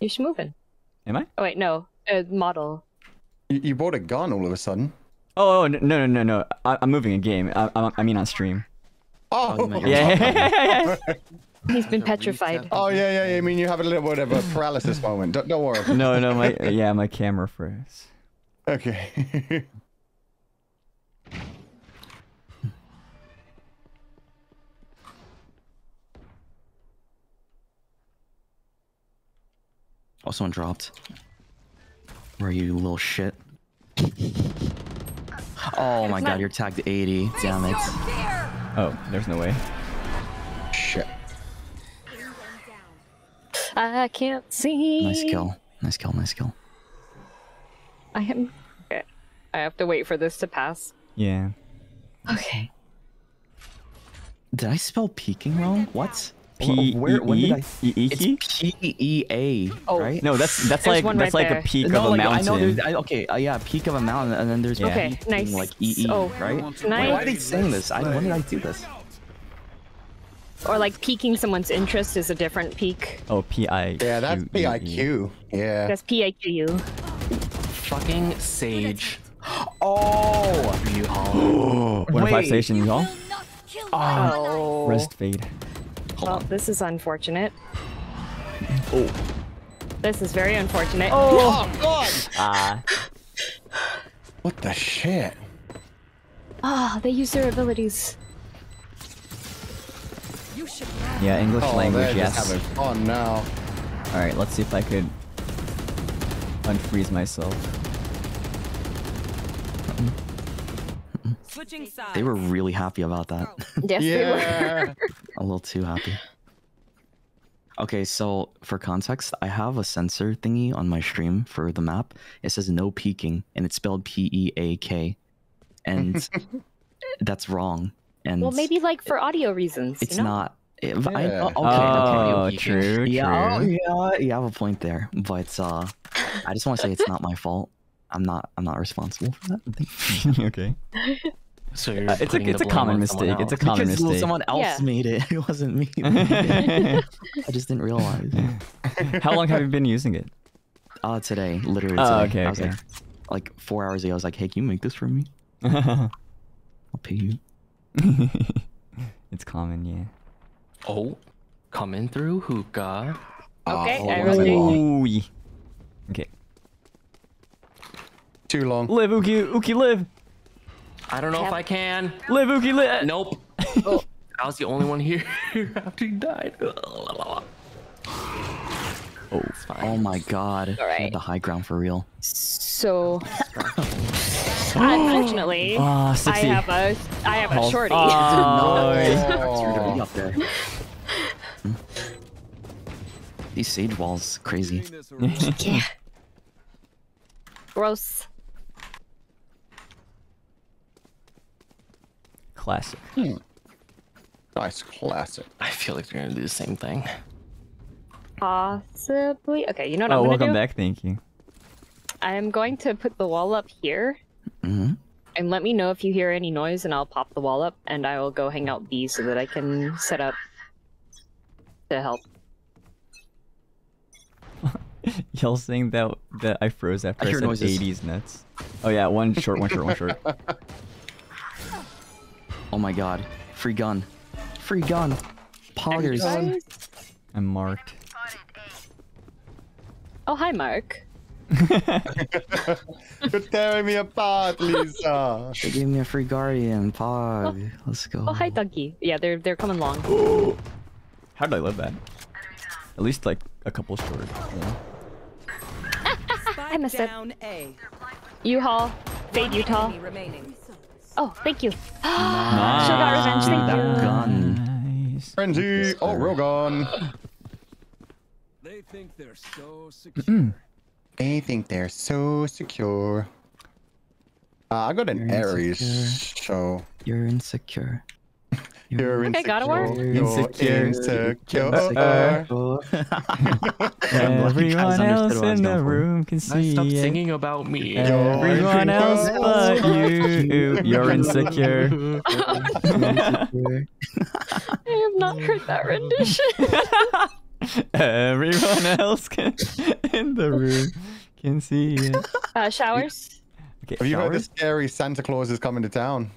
You're just moving. Am I? Oh wait, no. Uh, model. You, you bought a gun all of a sudden. Oh, oh no, no, no, no. I, I'm moving a game. I, I, I mean on stream. Oh, you Yeah. <laughs> He's been petrified. oh yeah, yeah, yeah. I mean, you have a little bit of a paralysis moment. Don't, don't worry. <laughs> no, no, my yeah, my camera froze. Okay. Oh, someone dropped. Where are you, you little shit? Oh my god, you're tagged 80. Damn it. Oh, there's no way. Shit. I can't see. Nice kill. Nice kill, nice kill. I am. Okay. I have to wait for this to pass. Yeah. Okay. Did I spell peeking wrong? What? P Where- when did I- E E It's E? P E A, Oh. right? No, that's that's There's like one that's right like there. a peak no, of a like, I mountain. know there's I, okay, uh, yeah, peak of a mountain, and then there's Yeah. Okay, peaking, nice. like E E, Oh, right? nice. Why are they saying this? I when did I do this? Or like piquing someone's interest is a different peak. Oh, P I. Yeah, that's Q E E. PIQ. Yeah. That's P-I-Q-U. Fucking Sage. Oh, You <gasps> haul. One of five Wait. stations, y'all. Oh. Rest fade. Well, this is unfortunate. Oh. This is very unfortunate. <laughs> Oh God! Ah. What the shit? Ah, they use their abilities. You should Yeah, English Oh, language, yes. just having fun now. All right, let's see if I could unfreeze myself. Switching sides. They were really happy about that. <laughs> Yes, they were. Yeah. a little too happy. Okay, so for context, I have a sensor thingy on my stream for the map. It says no peeking, and it's spelled P E A K, and <laughs> that's wrong. And Well, maybe like for audio reasons. it's you know? not. If I, Yeah. okay, Oh, okay. true, Yeah, oh, true. yeah, you have a point there. But uh, I just want to say it's not my fault. I'm not. I'm not responsible for that. <laughs> <laughs> okay. So you're Uh, it's a it's a common mistake. It's a else. common because mistake. someone else Yeah. made it. <laughs> It wasn't me. I just didn't realize. How long have you been using it? Uh, today, literally Oh, today. okay, I was okay. like, like four hours ago. I was like, "Hey, can you make this for me? I'll pay you." it's common, yeah. Oh, coming through hookah. Okay, Oh, I what's ready. it on? Ooh. Okay. Too long. Live, Uki, Uki, live. I don't know if I can. Live, Uki, live. Nope. <laughs> I was the only one here <laughs> after he died. <laughs> Oh, oh my God! All I had right. the high ground for real. So, unfortunately, Ah, I have a I have a shorty. Oh, You're already up there. These sage walls, crazy. yeah. Gross. Classic. Nice classic. I feel like they're gonna do the same thing. Possibly. Okay, you know what Oh, I'm gonna do. welcome back. Thank you. I'm going to put the wall up here, hmm and let me know if you hear any noise, and I'll pop the wall up, and I will go hang out B so that I can set up to help. <laughs> Y'all saying that that I froze after I I, said noises. 80s nuts. Oh yeah, one short, one short, one short. <laughs> Oh my God! Free gun! Free gun! Poggers! Guys? I'm marked. Oh, hi, Mark. <laughs> You're tearing me apart, Lisa. They gave me a free guardian. Pog. Oh. Let's go. Oh, hi, Donkey. Yeah, they're they're coming along. <gasps> How did I live that? At least like a couple short. Yeah. <laughs> I missed it. Down A. U-Haul, Fade Utah. Enemy remaining. Oh, thank you. <gasps> Nice. Should've got revenge. Thank That you. gun. Nice. Frenzy. Oh, Rogon. They think they're so secure. They think they're so secure. Uh, I got an You're Ares, insecure. so You're insecure. You're Okay, God of War. insecure. Insecure. You're insecure. Everyone else understood what I was in the room can see Stop it. singing about me. Everyone else but you. You're insecure. <laughs> I have not heard that rendition. <laughs> Everyone else can in the room can see it. Uh, showers. Okay, Have you heard the scary Santa Claus is coming to town?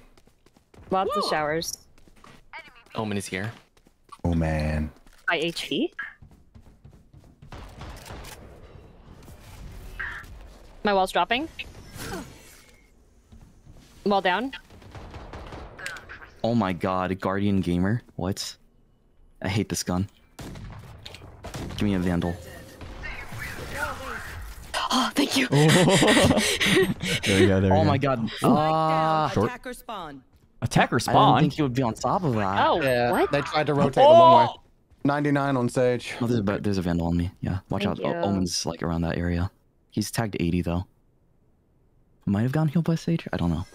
Lots of showers. Omen is here. Oh man. By HP. My wall's dropping. Wall down. Oh my god, Guardian Gamer. What? I hate this gun. Give me a Vandal. <gasps> Oh, thank you. <laughs> There we go. There we <laughs> Oh go. my god. Spike down. Ah. Short. Attacker spawn. Attacker I didn't think he would be on top of that. Oh, Yeah, what? they tried to rotate the long way. 99 on Sage. Oh, there's, a, there's a Vandal on me. Yeah, watch Thank out. O- you. Omen's like around that area. He's tagged 80 though. Might have gone healed by Sage. I don't know.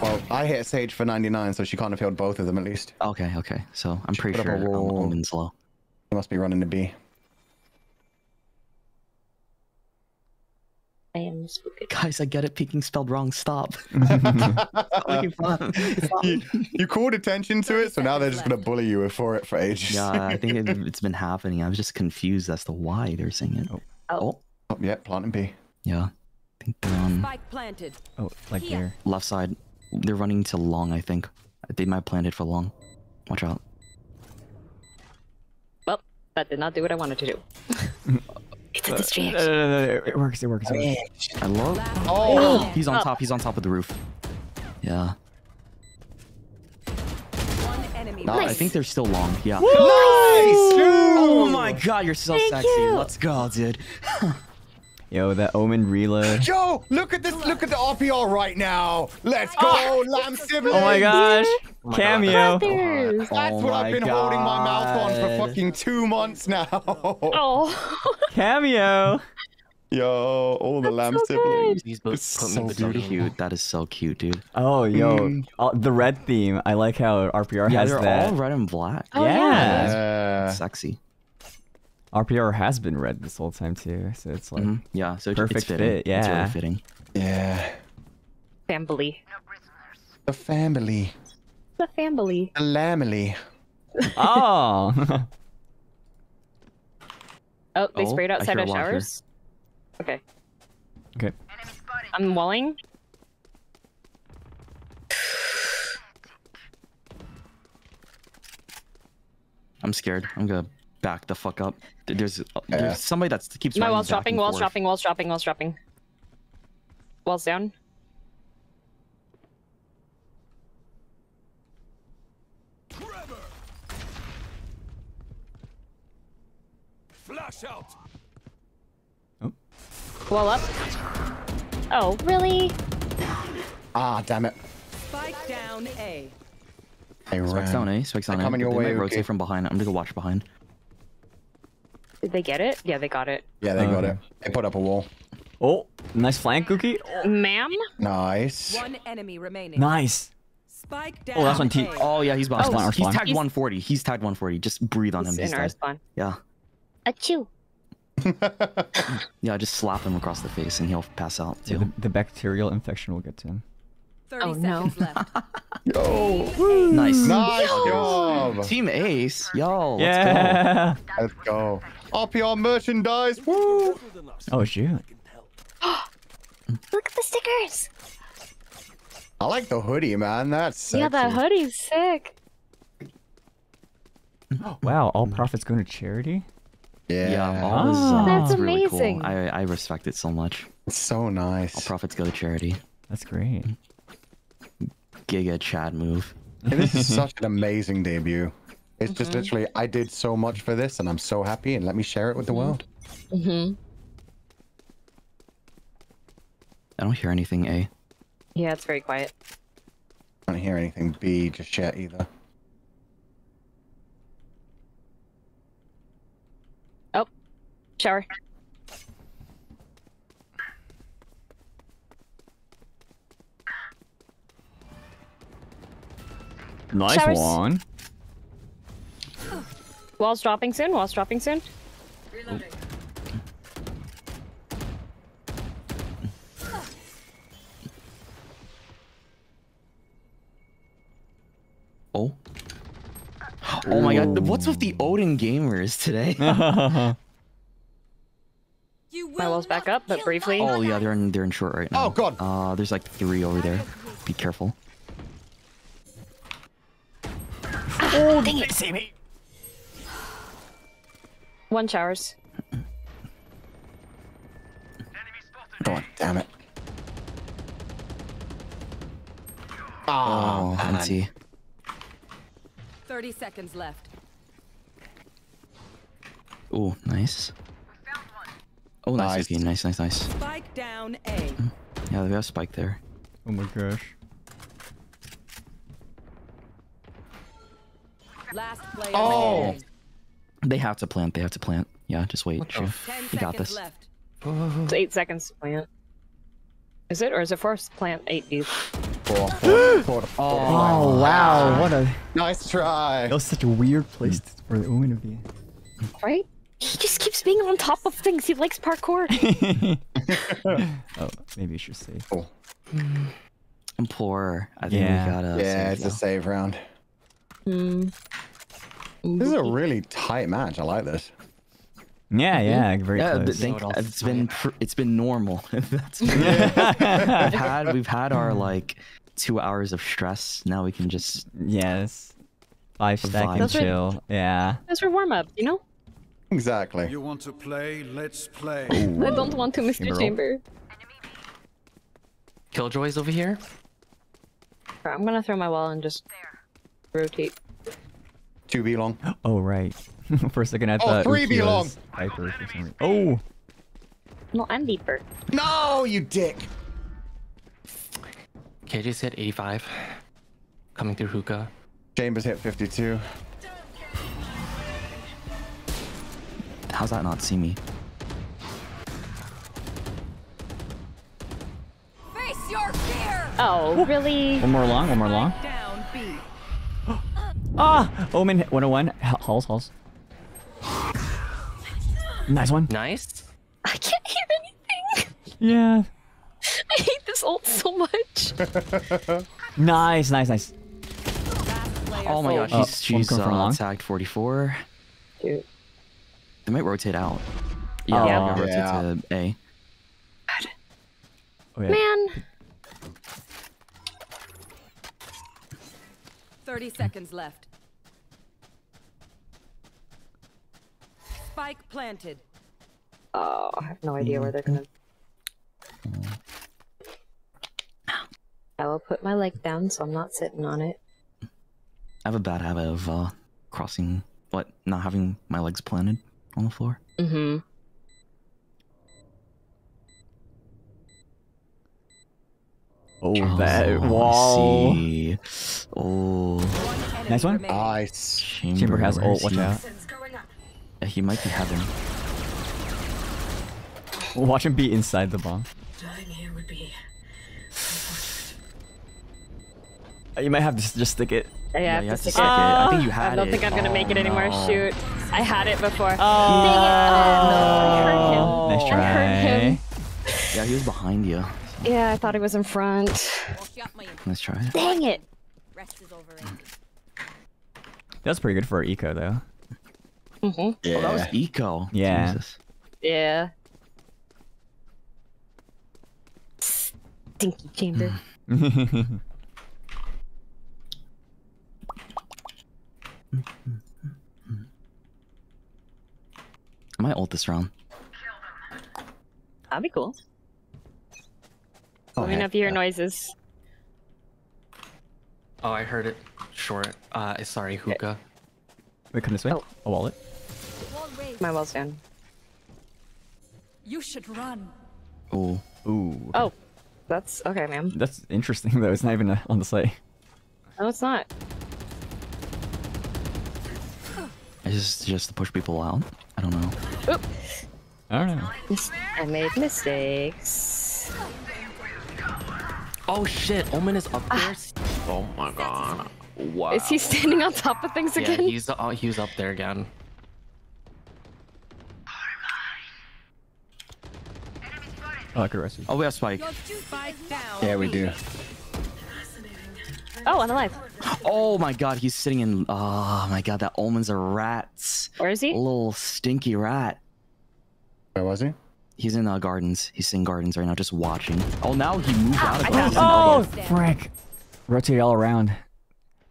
Well, I hit Sage for 99, so she can't have healed both of them at least. Okay, okay. So I'm pretty put up a sure. Omen's low. He must be running the B. I am spooky. Guys, I get it. Peeking spelled wrong. Stop. <laughs> <laughs> Stop fun. It's you, you called attention to it, so now they're just gonna bully you for it for ages. yeah, I <laughs> think it, it's been happening. I was just confused as to why they're saying it. Oh. oh. Oh, Oh, yeah, planting B. yeah. I think they're on Spike planted. Oh, like there. left side. They're running to long, I think. They might plan it for long. Watch out. Well, that did not do what I wanted to do. It's a No, distraction. no, no, no, it works. It works. It works. I love. Oh, He's on top. He's on top of the roof. Yeah. One enemy. No, I think they're still long. Yeah. nice! Oh my god, you're so Thank sexy. you. Let's go, dude. <laughs> Yo, that Omen reload. Yo, look at this! Look at the RPR right now. Let's go, Lamb siblings. Oh my gosh. Oh my God. Cameo. There's- That's Oh what I've my been holding my mouth on for fucking two months now. Oh. <laughs> Cameo. Yo, all the lamb so siblings. These both It's put so between- So cute. That is so cute, dude. Oh, yo, Mm. uh, the red theme. I like how RPR Yeah, has they're that. all red and black. Oh, yeah. yeah. Yeah. Sexy. RPR has been red this whole time too, so it's like Mhm. Yeah, so perfect it's fitting. fit. It's Yeah. really fitting. Yeah. Family. The family. The family. The lamely. oh. <laughs> Oh, they Oh, sprayed outside hear our a lot here. showers. Okay. okay. I'm walling. I'm scared. I'm gonna back the fuck up. There- There's, uh, Yeah. there's somebody that keeps My wall's dropping, wall's forth. dropping, wall's dropping, wall's dropping, wall's dropping. Wall's down. Flash out. Oh. Wall up. Oh, really? Ah, damn it. Spike down A. They Spike's ran. down? Spike's They're down, eh? coming your They way, might Uki. rotate from behind. I'm gonna go watch behind. Did they get it? Yeah, they got it. Yeah, they got uh. it. They put up a wall. Oh, nice flank, Cookie. Ma'am? Nice. One enemy remaining. Nice. Spike down. Oh, that's on T. A. Oh yeah, he's behind. Oh, spawn, he's spawn. tagged He's- 140. He's tagged 140. Just breathe on him. He's He's in our dead. spawn. Yeah. Achoo. <laughs> Yeah, just slap him across the face and he'll pass out Yeah, too. the, the bacterial infection will get to him. 30 Oh, no. seconds left. <laughs> Yo. Nice. Nice job. Team Ace. Yo, let's yeah. Let's go. RPR merchandise. Woo. Oh shoot. <gasps> Look at the stickers. I like the hoodie, man. That's sexy. Yeah, that hoodie's sick. <gasps> Wow, all profits going to charity. Yeah. Yeah, all is, uh, That's it's really. Cool. I I respect it so much. It's so nice. All profits go to charity. That's great. Giga Chad move. And this is <laughs> such an amazing debut. It's just Mhm. literally, I did so much for this, and I'm so happy, and let me share it with the world. Mm-hmm. I don't hear anything. A. Yeah, it's very quiet. I don't hear anything B just yet either. Oh, shower. Nice Showers. one. Wall's dropping soon. Wall's dropping soon. Reloading. Oh. <gasps> Oh my god, what's with the Odin gamers today? <laughs> My wall's back up, but briefly. oh yeah, they're in they're in short right now. Oh, God. Uh, there's like three over there. Be careful. Oh, dang it, Sammy. One showers. God damn it. Oh, man. NT. 30 seconds left. Ooh, nice. Oh, nice. Nice. Okay, nice, nice, nice. Spike down A. Hmm. Yeah, we have spike there. Oh my gosh. Last player Oh. standing. They have to plant. They have to plant. Yeah, just wait. Sure. You got this. left. It's eight seconds to plant. Is it, or is it four plant eight deep? Four, <gasps> four, four, four, Oh wow, what a Nice try. that was such a weird place for the Omen to be. Right? He just keeps being on top of things. He likes parkour. <laughs> <laughs> oh, maybe you should say. Oh. Implore. I think Yeah. we gotta. Yeah, save it's a save round. Hmm. This is a really tight match. I like this. Yeah, yeah, very Yeah, close. think, So it it's been it's been normal. <laughs> That's <laughs> been, we've had we've had our like two hours of stress. Now we can just yes. Five stack Vibe. and Those are- chill. Yeah. Those are warm up, you know? Exactly. You want to play? Let's play. I don't want to, Mr. Chamber. Chamber. Killjoy's over here. I'm gonna throw my wall and just rotate. 2B long. Oh right. <laughs> For a second I Oh, thought three Uki long. was Viper for some reason. Oh. No, I'm deeper. No, you dick. KJ hit 85. Coming through hookah. Chambers hit 52. how's that not see me? Face your fear. Oh, really? One more long, one more long. Down B. Ah! Omen 101. Halls, halls. Nice one. Nice. I can't hear anything. Yeah. I hate this ult so much. <laughs> Nice, nice, nice. Oh my gosh, Oh, she's one she's coming from uh, long. tagged 44. Dude. They might rotate out. Oh, Yeah, Yeah. rotate Yeah. to A. Oh, yeah. Man. 30 seconds left. Spike planted. Oh, I have no idea where they're gonna. I will put my leg down so I'm not sitting on it. I have a bad habit of uh, crossing, what, not having my legs planted on the floor. Mm-hmm. Oh, Oh, that wall. see. Oh, Nice one. Nice. Chamber, Chamber has where ult, watch out. Yeah, he might be heaven. Watch him be inside the bomb. <sighs> You might have to just stick it. I Yeah, have you to have to stick stick it. it. I think you had it. I don't it. think I'm gonna make it Oh, anymore. no. Shoot. I had it before. Oh, Dang it. Oh, nice I try. heard him. Yeah, he was behind you. Yeah, I thought he was in front. Let's try it. Dang it. Rest is overrated. That's pretty good for our eco, though. Mm-hmm. Yeah. Oh, that was eco. Yeah. Jesus. Yeah. Stinky chamber. <laughs> I might ult this round. That'd be cool. Oh, Let me know if you hear yeah. noises. Oh, I heard it. Short. Uh, sorry, hookah. Wait, come this way. Oh. A wallet. My well's down. You should run. Oh, Ooh. Oh, that's okay, ma'am. That's interesting, though. It's not even uh, on the site. No, it's not. it's just just to push people out. I don't know. Oop. I don't know. I made mistakes. Oh shit, Omen is up there. Oh my god. Wow. Is he standing on top of things Yeah, again? he's uh, he's up there again. Oh, I could rest you. Oh, we have spike. Spike. Yeah, we do. Oh, I'm alive. Oh my god, he's sitting in. Oh my god, that Omen's a rat. Where is A he? little stinky rat. Where was he? He's in uh, gardens. He's in gardens right now, just watching. Oh, now he moved out of I gardens. Oh, frick. Rotate all around.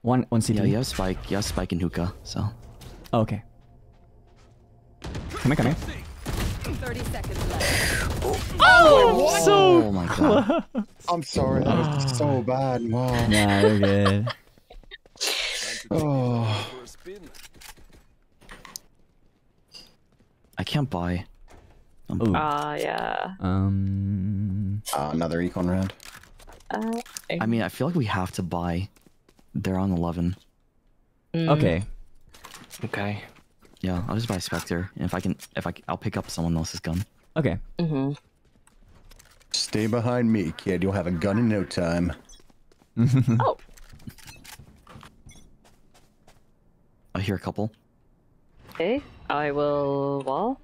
One, one CT. Yeah, you have spike. You have spike and hookah. So Oh, okay. Come here, come here. 30 seconds left. <gasps> Oh, so Oh my god. I'm sorry, that was so bad. Wow. <laughs> Nah, you're good. <sighs> Oh. For a spin. I can't buy. Ooh. Ah, yeah. Um. Uh, another econ round. Uh, I mean, I feel like we have to buy. They're on 11. mm, Okay. Okay. Yeah, I'll just buy Spectre. And if I can, if I, I'll pick up someone else's gun. Okay. Mm-hmm. Stay behind me, kid. You'll have a gun in no time. <laughs> Oh, I hear a couple. okay. I will wall.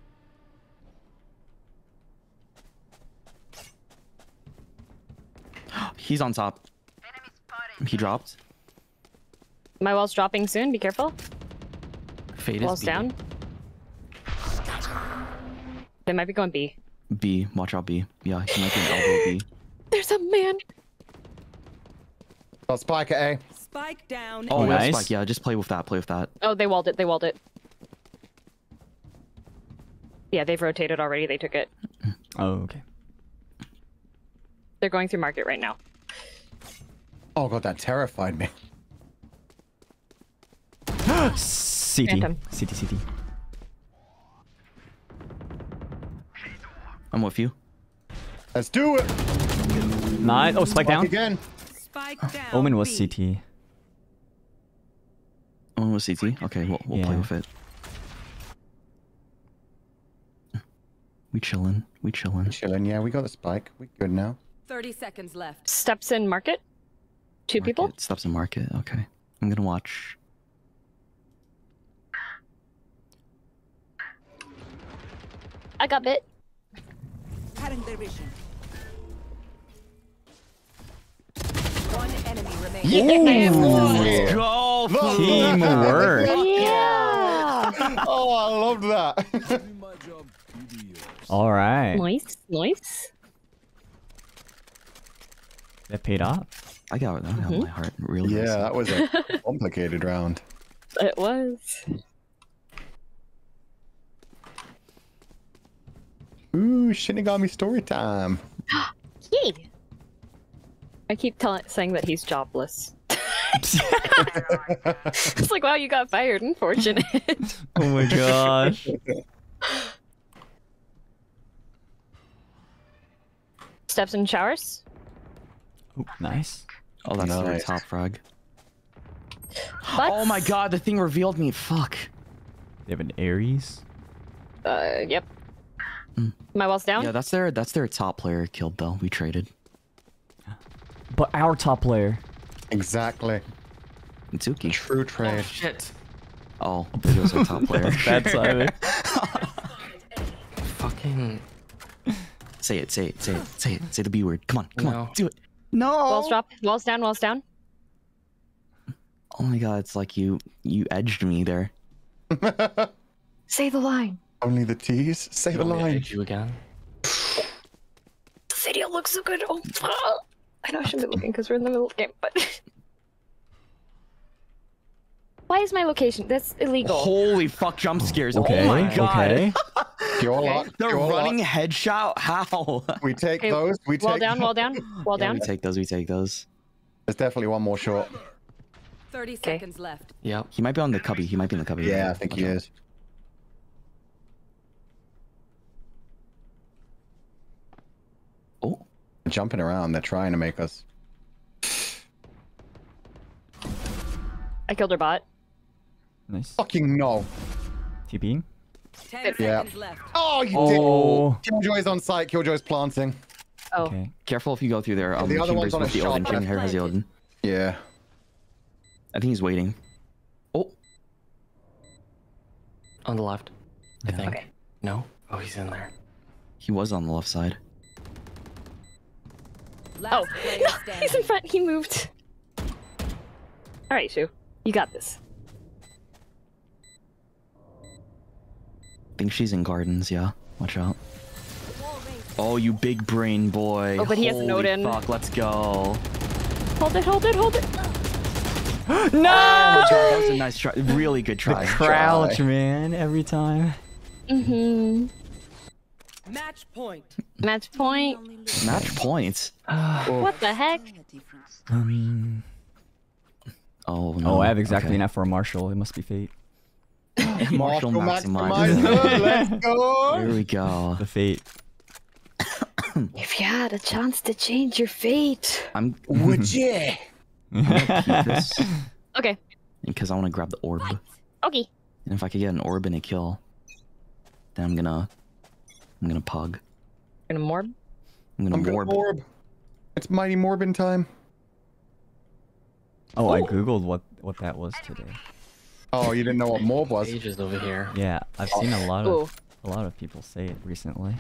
He's on top. He dropped. My wall's dropping soon. Be careful. Fade Wall's is B. down. They might be going B. B. Watch out, B. Yeah, he might be an elbow B. <laughs> There's a man. Got spike at A. Spike down. Oh, A. nice. spike. Yeah, just play with that. Play with that. Oh, they walled it. They walled it. Yeah, they've rotated already. They took it. Oh, okay. They're going through market right now. Oh god, that terrified me. <gasps> CT. Phantom. CT, CT. I'm with you. Let's do it. Nice. Oh, spike Spike down. again. Spike down. Omen was B. CT. Oh, was CT. Okay, we'll, we'll play with it. We chillin'. We chillin'. Chilling. Yeah, we got the spike. We good now. 30 seconds left. Steps in market. Two people. Steps in market. Okay. I'm gonna watch. I got bit. Cutting their vision. One enemy remaining. Ooh. Go! Teamwork. <laughs> Yeah. <laughs> oh, I love that. All right. nice, nice. That paid off. I got that out of my mm-hmm. heart. Really. yeah, easy. that was a <laughs> complicated round. It was. Ooh, Shinigami story time. <gasps> Yay! I keep telling saying that he's jobless. <laughs> it's like, wow, you got fired. Unfortunate. <laughs> Oh my gosh. Steps and showers. Ooh, nice. Oh, that's their Nice. top frag. Butts. Oh my god, the thing revealed me. Fuck. They have an Ares. Uh, yep. Mm. My wall's down. Yeah, that's their that's their top player killed though. We traded. But our top player. Exactly. Mitsuki. True trade. Shit. Oh, there goes our top <laughs> player. Bad timing. Fucking. say it, say it, say it, say it, say the B word. Come on, come No. on, do it. No. Walls drop. Walls down. Walls down. Oh my god, it's like you you edged me there. <laughs> Say the line. Only the T's. Say the You want me to line. hit you again? The video looks so good. Oh. I know I shouldn't be looking because we're in the middle of the game, but. <laughs> Why is my location? That's illegal. Holy fuck, jump scares. Okay. Oh my god. Okay. <laughs> Pure Okay. luck. The pure luck. running headshot? How? We take Okay, those. We Wall take. down. Wall down. Wall Yeah, down. we take those, we take those. There's definitely one more short. 30 Okay. seconds left. Yeah, He might be on the cubby. He might be in the cubby. Yeah, I think he out. is. Oh, Jumping around. They're trying to make us. I killed her bot. Nice. Fucking no. TPing. 10 Yeah. seconds left. Oh, you Oh. did. Killjoy's on site. Killjoy's planting. Oh. Okay. careful if you go through there. Um, the other Chambers one's on a the shot, Odin. here has the. Odin. Yeah. I think he's waiting. Oh, On the left. I think. Okay. No? Oh, he's in there. he was on the left side. Last Oh, <laughs> no, he's in front. He moved. All right, Shu. You got this. Think she's in gardens, yeah. Watch out. Oh, you big brain boy. Oh, but he has an Odin. Fuck, let's go. Hold it, hold it, hold it. <gasps> Oh that was a nice try. Really good try. The try. crouch, man, every time. Mm-hmm. Match point. Match point. Match points. <sighs> What the heck? Um, Oh no. oh, I have exactly okay. enough for a Marshal. It must be fate. <sighs> Marshal maximizer. maximizer. Let's go. Here we go. The fate. <coughs> If you had a chance to change your fate. I'm Would <laughs> you? keep this Okay. because I want to grab the orb. Okay. And if I could get an orb and a kill, then I'm gonna, I'm gonna pug. Gonna morb. I'm gonna I'm gonna morb. morb. It's Mighty Morbin time. Oh, I googled what what that was today. Oh, you didn't know what mob was? Paige is over here. Yeah, I've seen a lot Ooh. of a lot of people say it recently.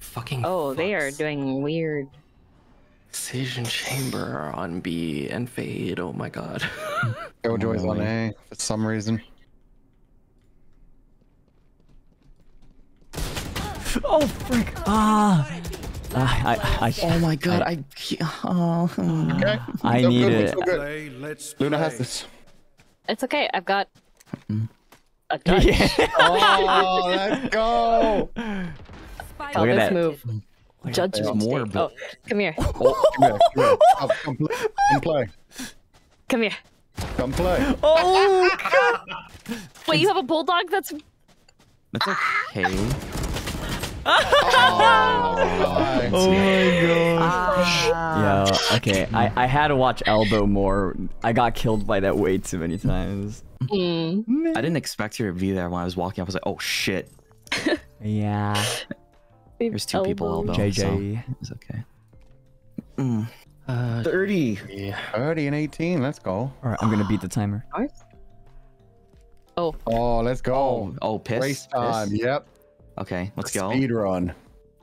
Fucking. Oh, they are doing weird. Sage and Chamber are on B and Fade. Oh my god. <laughs> Killjoy's on A for some reason. Oh frick! Ah, Ah, I I Oh my god, I. Oh. Okay. I So need good, it. so good. Play, let's Luna has this. It's okay. I've got Mm. a gun. Yeah. <laughs> Oh, let's go. Spike Look at this that. move. Judgment. more, but- Oh, come here. Come here, come here. Oh, come, play. come play. Come here. Come play. Oh god! Wait, you have a bulldog? That's That's okay. Oh, Oh my gosh! Yo, okay. I I had to watch Elbow more. I got killed by that way too many times. mm. I didn't expect her to be there when I was walking. I was like, oh shit. <laughs> Yeah. There's two people elbow. JJ. So it's okay. Mm. Uh, 30. Yeah. 30 and 18. Let's go. All right, I'm gonna beat the timer. Oh. Oh, let's go. Oh, oh, piss. Race time. piss? Yep. Okay, let's go. Speed run.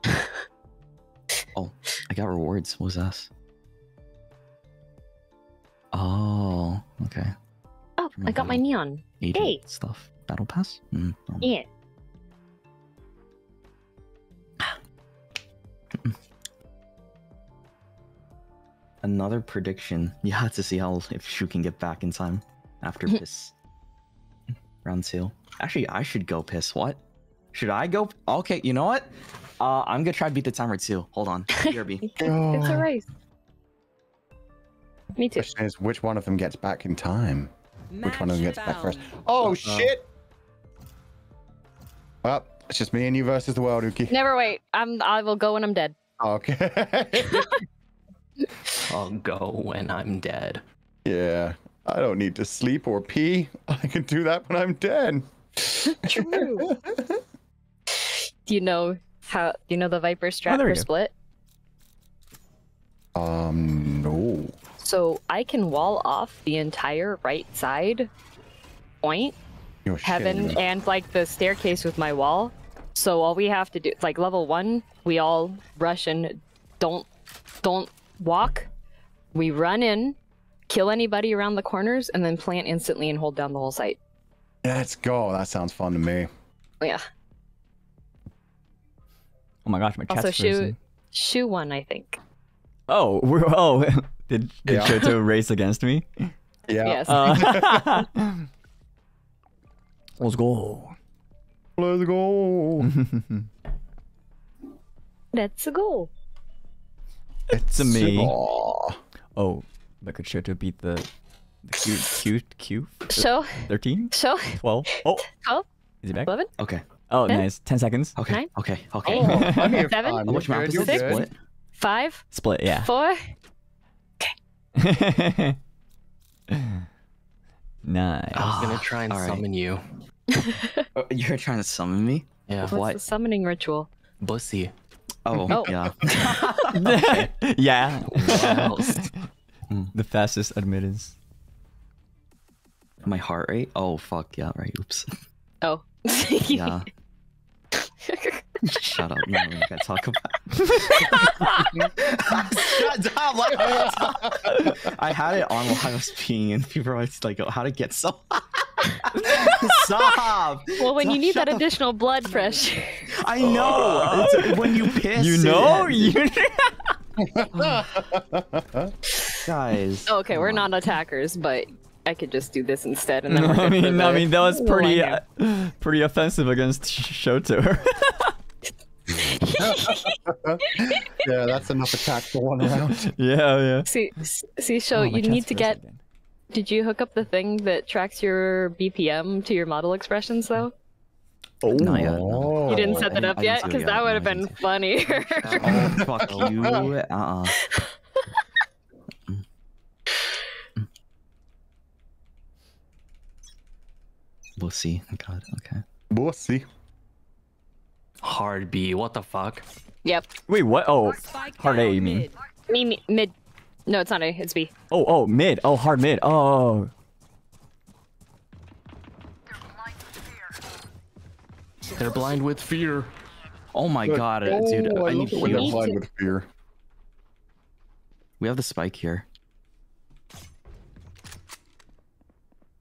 <laughs> Oh, I got rewards. What was that? Oh, okay. Oh, I got my neon. Agent Hey. stuff. Battle pass? Mm, no. Yeah. <sighs> Another prediction. You have to see how if Shu can get back in time after <laughs> piss. Round two. Actually, I should go piss. What? Should I go? Okay, you know what? Uh, I'm gonna try to beat the timer too. Hold on. <laughs> BRB. It's a race. Me too. Question is, which one of them gets back in time? Which one of them gets back first? Oh, Uh-oh. shit! Well, it's just me and you versus the world, Uki. Never wait. I'm. I will go when I'm dead. Okay. <laughs> <laughs> I'll go when I'm dead. yeah. I don't need to sleep or pee. I can do that when I'm dead. True. Do you know how? Do you know the Viper strat Oh, for split? Um, no. So I can wall off the entire right side point, You're heaven, shitting and like the staircase with my wall. So all we have to do, like level one, we all rush and don't don't walk. We run in, kill anybody around the corners, and then plant instantly and hold down the whole site. Let's go. That sounds fun to me. Yeah. Oh my gosh, my chat's Also, shoe frozen. shoe one, I think. Oh, we're oh. <laughs> Did did Yeah. Shoto <laughs> race against me? Yeah. Yes. Uh, <laughs> let's go. Let's go. Let's go. It's a me. Aw. Oh, but could Shoto beat the the Q Q Q? So, Thirteen? so, Twelve? Oh, twelve, is he back? eleven, Okay. Oh, Ten? nice. Ten seconds. Okay. Nine? Okay. Okay. Oh, <laughs> plenty of Seven? time. How much You're map good, is you're this split? five, Split. Yeah. four. <laughs> nice. I was gonna Ah, try and alright. summon you. Uh, <laughs> You're trying to summon me? Yeah. What's What? the summoning ritual? Bussy. Oh, Oh. yeah. yeah. What the fastest admittance. My heart rate? Oh, fuck. Yeah, right. Oops. Oh. Yeah. Shut up. No, we gotta talk about. Shut up! Like, I had it on while I was peeing, and people were always like, oh, "How to get <laughs> so?" Stop! well, when you need shut that the additional blood pressure. I know. It's- when you piss, You it- know, you. guys. Oh, okay, we're not attackers, but I could just do this instead, and <laughs> then we're I good for mean, I mean that was pretty, uh, pretty offensive against Sh- Shoto. <laughs> yeah, that's enough attack for one round. <laughs> yeah, yeah. See, s- see, show Oh, you need to get. again. Did you hook up the thing that tracks your BPM to your model expressions though? Oh, Not yet. Oh. You didn't set that up I yet, didn't do it because that would have been didn't funnier. Oh, fuck you. Uh-uh. We'll see. God, okay. We'll see. Hard B. What the fuck? yep. Wait, what? Oh, hard A, down you mean? mid. Me, me mid. No, it's not A. It's B. Oh, oh, mid. Oh, hard mid. Oh, They're blind with fear. Oh my god, uh, dude! Oh, I, I need love when they're blind to- with fear. We have the spike here.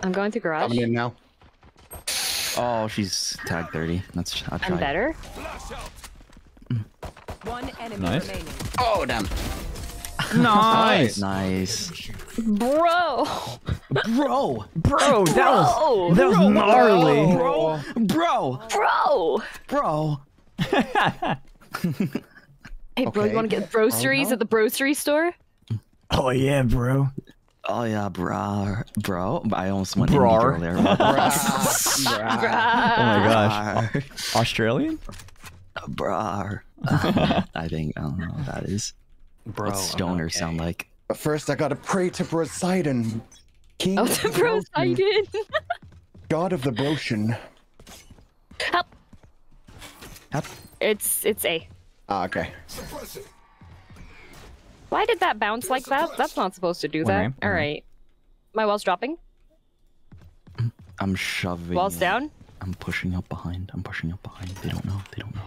I'm going to garage. Coming in now. Oh, she's tag 30. That's I I'm better. One enemy Nice. remaining. Oh damn! <laughs> nice, Nice, Bro. bro, <laughs> bro. That Bro. was that was gnarly. bro, bro, Bro. bro. <laughs> Hey, bro, Okay. you want to get groceries at the grocery store? Oh yeah, bro. Oh yeah, bro, bro. I almost went Brar. indie girl there. Oh my gosh, Australian? Brar. <laughs> I think I don't know what that is. Bro. What's stoner sound like? But first, I gotta pray to Poseidon, king Oh, of the the bros I did. god of the Broshan. Help. Help. It's it's A. Ah, okay. Suppress it. Why did that bounce like that? That's not supposed to do One that. ramp, one All ramp. right. My wall's dropping. I'm shoving. Wall's it. down. I'm pushing up behind. I'm pushing up behind. They don't know. They don't know.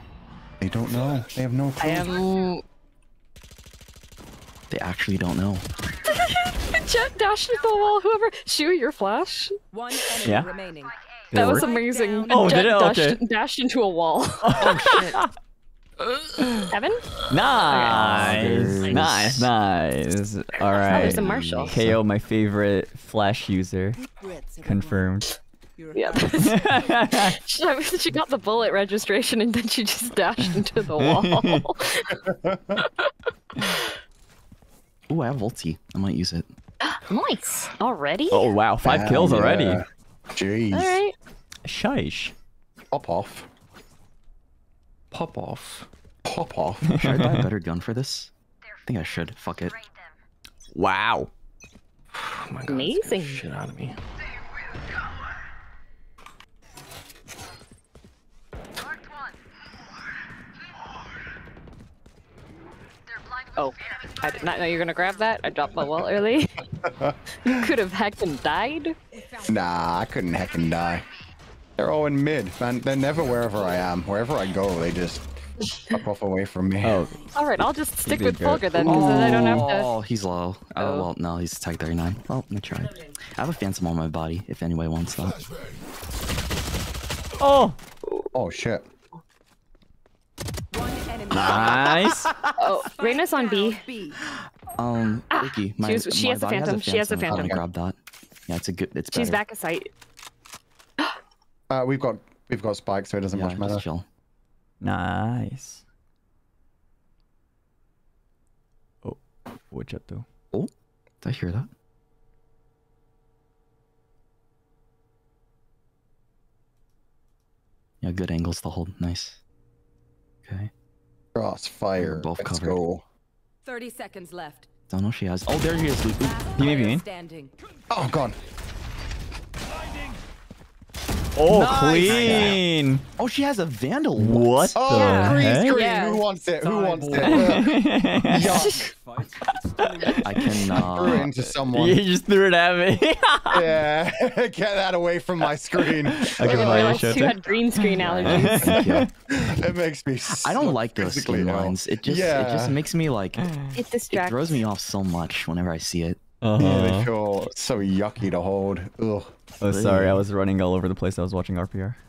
They don't know. They have no clue. I clue. am. They actually don't know. <laughs> Jett dashed into the wall. Whoever, shoot your flash. One enemy Yeah. remaining. Did that was work? amazing. Oh, Jett did it? Okay. dashed into a wall. Oh, <laughs> Evan? Nice, Okay. nice, nice. Oh, All right. there's a Marshal. KAY/O, my favorite Flash user. Confirmed. Yeah. <laughs> <laughs> she, she got the bullet registration and then she just dashed into the wall. <laughs> Ooh, I have ulti. I might use it. <gasps> nice. Already? Oh wow, five Damn, kills already. yeah. Jeez. All right. Shish. Pop off. Pop off. Pop off. <laughs> Should I buy a better gun for this? I think I should. Fuck it. Wow. Oh my god. Amazing. Shit out of me. Oh, I did not know you were gonna grab that. I dropped my wall early. <laughs> you could have hacked and died. Nah, I couldn't heck and die. They're all in mid, man. They're never wherever I am. Wherever I go, they just fuck off away from me. Oh, All right, I'll just stick with good. Fulgur then, because then I don't have to. Oh, he's low. Oh, Oh. well, no, he's tag 39. Well, I tried. I have a phantom on my body if anybody wants that. Oh. Oh shit. Nice. <laughs> Oh, Reyna's on B. B. Um, Ricky, my, she was- she my has a body phantom, she has a I'm gonna phantom. grab that. Yeah, it's a good. It's She's better. back a sight. Uh, we've got we've got spikes, so it doesn't Yeah, much matter. chill. Nice. Oh, watch out though. Oh, did I hear that? Yeah, good angles to hold. Nice. Okay. Crossfire. both Let's covered. go. 30 seconds left. Don't know if she has. Oh, there he is. Luke. Ooh. Last He may be in. standing. Oh god. Oh, Nice. clean. Oh, she has a vandal. What Oh, the green heck? screen. Yeah. Who wants it? Who Sorry, wants boy. it? <laughs> Yuck. I can. Threw it into someone. You just threw it at me. <laughs> yeah. <laughs> Get that away from my screen. I I can didn't buy you realize had green screen allergies. it makes me. I don't like those physically skin lines. It just yeah. it just makes me like It it distracts. throws me off so much whenever I see it. Yeah, they Uh-huh. feel so yucky to hold. Ugh. Oh, sorry, I was running all over the place. I was watching RPR. <laughs>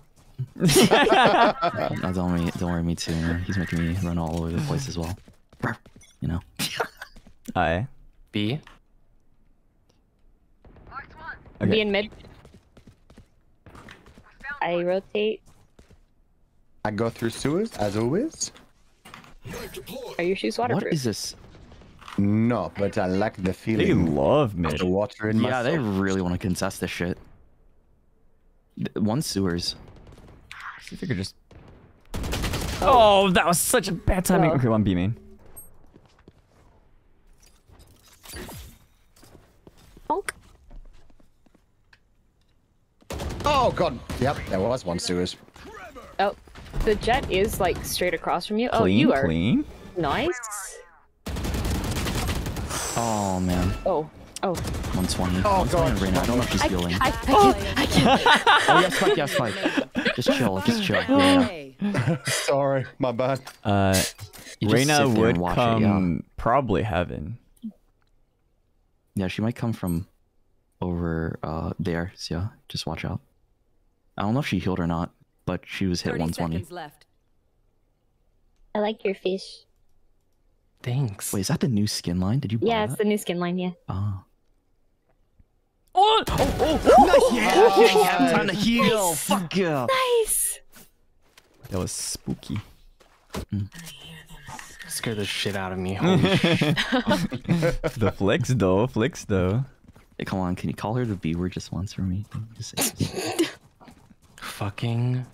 Oh, don't worry, don't worry, me too. Man. He's making me run all over the place as well. You know. <laughs> Aye. B. Be in mid. I rotate. I go through sewers as always. Are your shoes What waterproof? is this? No, but I like the feeling. They love of mid. the water in my Yeah, they really want to contest this shit. One sewers. See if you could just. Oh. oh, that was such a bad timing. Oh. Okay, one B main. Honk. Oh god. Yep, there was one sewers. Oh, the Jett is like straight across from you. oh, you are clean. nice. Oh man, Oh, oh. 120. Oh, 120 God. Reyna. I don't know if she's I, healing. I, I can't. I can't. <laughs> Oh yes, spike, yes, spike. Just chill, just chill. Yeah. A. <laughs> Sorry, my bad. Uh, You just Reyna sit there and would watch it, yeah. come probably heaven. Yeah, she might come from over uh there. So yeah, just watch out. I don't know if she healed or not, but she was hit 30 120. seconds left. I like your fish. Thanks. Wait, is that the new skin line? Did you buy Yeah, it's that? the new skin line. Yeah. Ah. Oh. Oh, oh, oh, nice. Yeah, oh, oh, oh! time to heal. Fuck yeah. Nice. that was spooky. Mm. Scared the shit out of me. <laughs> Holy <laughs> the flicks though, flicks though. Hey, come on, can you call her the B word just once for me? Just Fucking.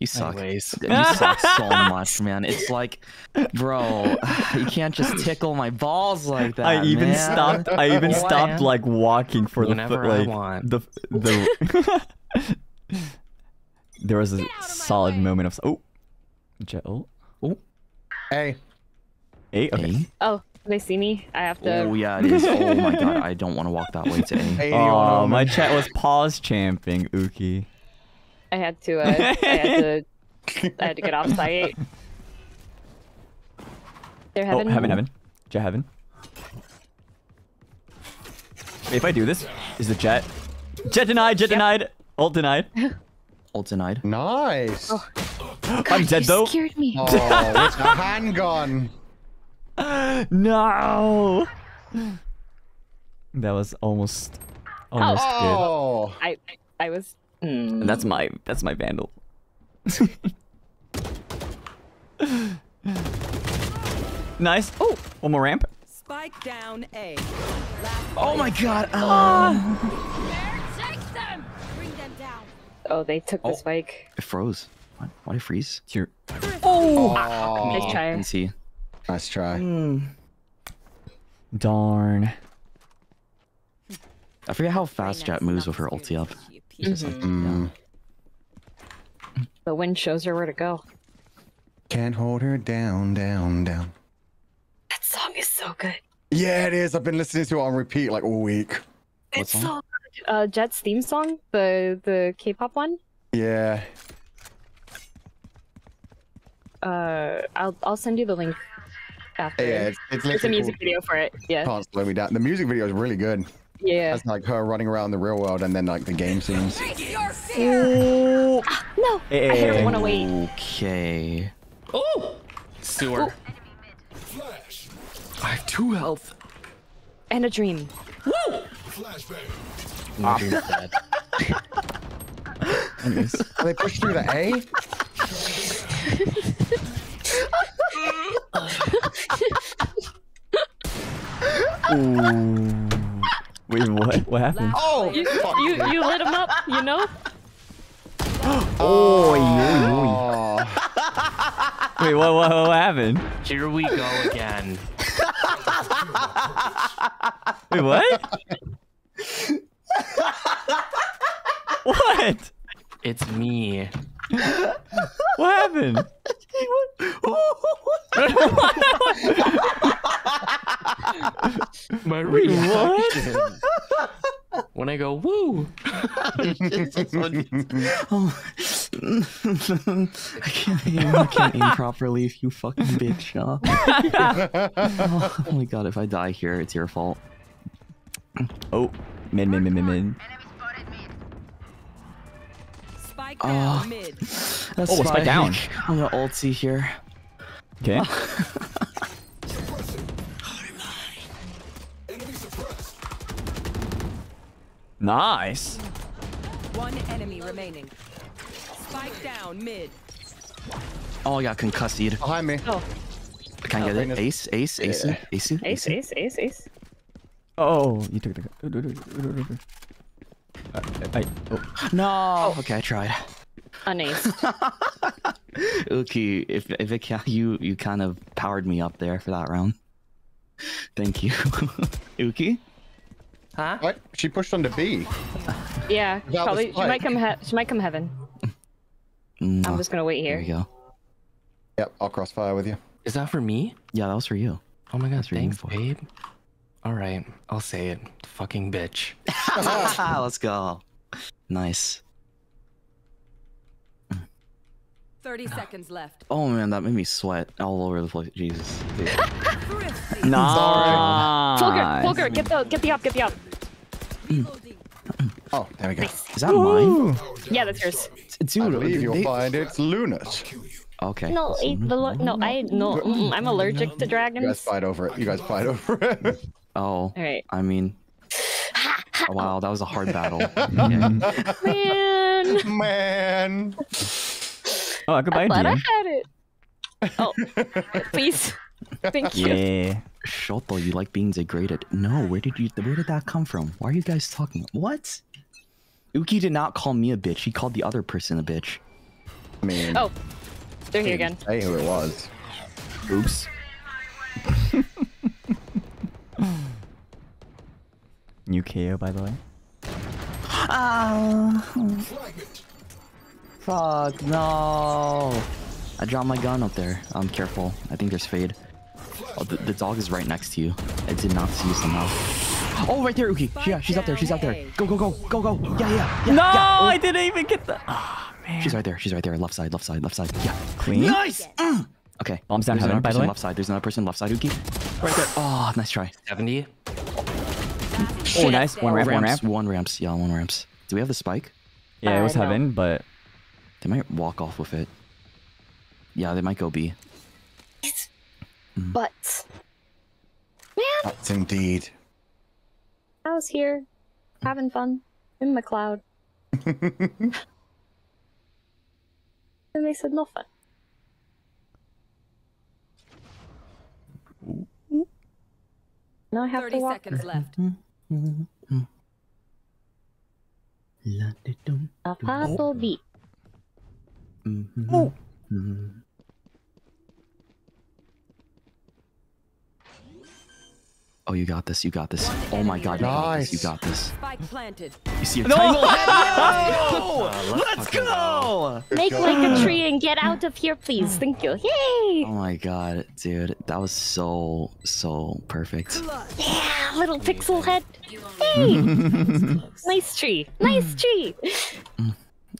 You suck. Anyways. <laughs> You suck <laughs> so much, man. It's like, bro, <sighs> you can't just tickle my balls like that. I even man. stopped. I <laughs> even Why? stopped like walking for the Whenever foot. I Like want. the the. there was a solid moment of oh, Jett ult. Oh. oh, Hey. Eight. Okay. Oh, they see me. I have to. Oh yeah, it is. Oh my god, I don't want to walk that way to A. Oh, my chat was pause champing Uki. I had to. Uh, I had to. I had to get off site. They're Oh, heaven. heaven, heaven. Jett heaven. If I do this, is the Jett? Jett denied, Jett denied. Ult denied. <laughs> Ult denied. Nice. I'm dead though. Scared me. Oh, it's a handgun. <laughs> No. That was almost, almost Oh. I. I was. Good. Mm. And that's my, that's my vandal. <laughs> nice. Oh, one more ramp. Spike down A. Oh my god. Take them. Bring them down. Oh, they took the oh. spike. It froze. What? Why did it freeze? It's your. Oh, Oh. nice try. Can see. Nice try. Darn. I forget how fast Jett moves with her ulti up. It's just like, Mm. The wind shows her where to go. Can't hold her down, down, down. That song is so good. Yeah, it is. I've been listening to it on repeat like all week. It's so good. Uh, Jett's theme song, the the K-pop one. Yeah. Uh, I'll I'll send you the link after. Yeah, it's, it's There's a music called video for it. Yeah. Can't Slow Me Down. The music video is really good. Yeah. That's like her running around the real world and then like the game scenes. Ooh. Ah, <gasps> no. I hit her 108. Okay. Oh! Sewer. I have two health. And a dream. My dream <laughs> is dead. Oh, they pushed through the A? <laughs> Ooh. Wait, what? What happened? Oh! You, you you lit him up, you know? <gasps> Oh, Oh. Wait, what, what, what happened? Here we go again. Wait, what? <laughs> what? It's me. What happened? My Wait, what? reaction. when I go woo. I can't aim, I can't aim properly if you fucking bitch. Huh? oh my god, if I die here, it's your fault. Oh, mid, mid, mid, mid, mid. Spike Oh. down mid. That's Oh, spike down. I'm gonna ulti here. Okay. <laughs> Nice. One enemy remaining. Spike down mid. Oh, I got concussed. Behind me. Oh. I Can I get it? Venus. Ace, ace, ace, Yeah. ace, Ace, ace, ace, ace. Oh, you took the. Uh, I, oh. No. Okay, I tried. An ace. Okay, if if it can, you you kind of powered me up there for that round. Thank you, <laughs> Uki. Huh? What? She pushed on the B. Yeah, That probably. She might come. He- she might come heaven. I'm just gonna wait here. There you go. Yep, I'll crossfire with you. Is that for me? Yeah, that was for you. Oh my god, That's for you, thanks, boy. Babe. Alright, I'll say it. Fucking bitch. <laughs> Let's go. Nice. 30 seconds left. Oh man, that made me sweat all over the place. Jesus. <laughs> Dude. Nice. Fulgur, Fulgur, get the get the up, get the up. Oh, there we go. Is that mine? Yeah, that's yours. Dude, I believe you'll they- find it's Luna's. Okay. No, I, the, lo- no, I no. mm, I'm allergic to dragons. You guys fight over it. You guys fight over it. <laughs> Oh. All right, I mean. oh, wow, that was a hard battle. <laughs> Okay. man. Man. Oh, I could buy a Glad I had it. Oh, please. Thank you. Yeah. Shoto, you like being degraded. No, where did you where did that come from? Why are you guys talking? What? Uki did not call me a bitch. He called the other person a bitch. I mean, Oh, they're here again. say who it was. Oops. <laughs> <sighs> New KO, by the way. Ah. Fuck no. I dropped my gun up there. I'm careful. I think there's fade. Oh, the, the dog is right next to you. I did not see you somehow. Oh, right there, Uki. Yeah, she's up there. She's up there. Go, go, go, go, go. Yeah, yeah, yeah. No, yeah. Oh, I didn't even get the. Ah, man. She's right there. She's right there. Left side. Left side. Left side. Yeah. Clean. Nice. Mm. Okay. Bombs down There's heaven, another by the person way. left side. There's another person left side, Uki. Right there. Oh, nice try. 70. Oh, nice. One ramp, one ramp. One ramps. Yeah, one ramps. Do we have the spike? Yeah, it was no. heaven, but They might walk off with it. Yeah, they might go B. Mm. But man, That's indeed. I was here having fun in my cloud. <laughs> and they said no fun. Now I have 30 to walk. seconds left. A purple beat. Oh. Oh, you got this. You got this. Oh my god, you got this. You got this. Spike planted. You see your No! tangle? No! <laughs> Let's go! Make like a tree and get out of here, please. Thank you. Yay! Oh my god, dude. That was so, so perfect. Yeah, little pixel head. Hey! <laughs> nice tree. Nice tree.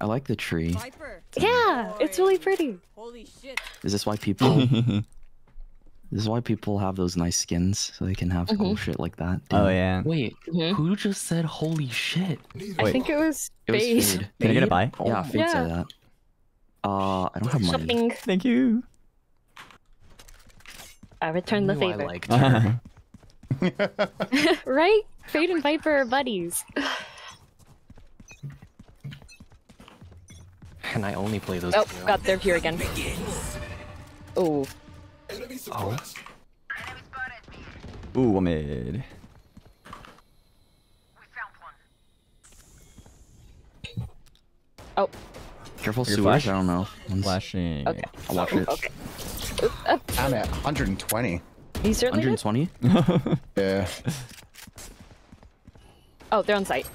I like the tree. Viper. Yeah, it's really pretty. Holy shit. Is this why people... <laughs> this is why people have those nice skins? So they can have cool shit like that. oh yeah. Wait, Mhm. who just said holy shit? I think it was It was Phase. Fade. Can I get a buy? Yeah, Fade Yeah. said that. Uh, I don't have money. Shopping. Thank you. I returned the Knew I favor. liked <laughs> her. <laughs> right? Fade and Viper are buddies. and I only play those Oh, two. got there here again. Oh, Enemy suppressed. Ooh, I'm mid. oh, Careful Your sewers, flash? I don't know. One's- Flashing. okay. I'll watch it. Okay. I'm at 120. You certainly 120? <laughs> Yeah. Oh, they're on site.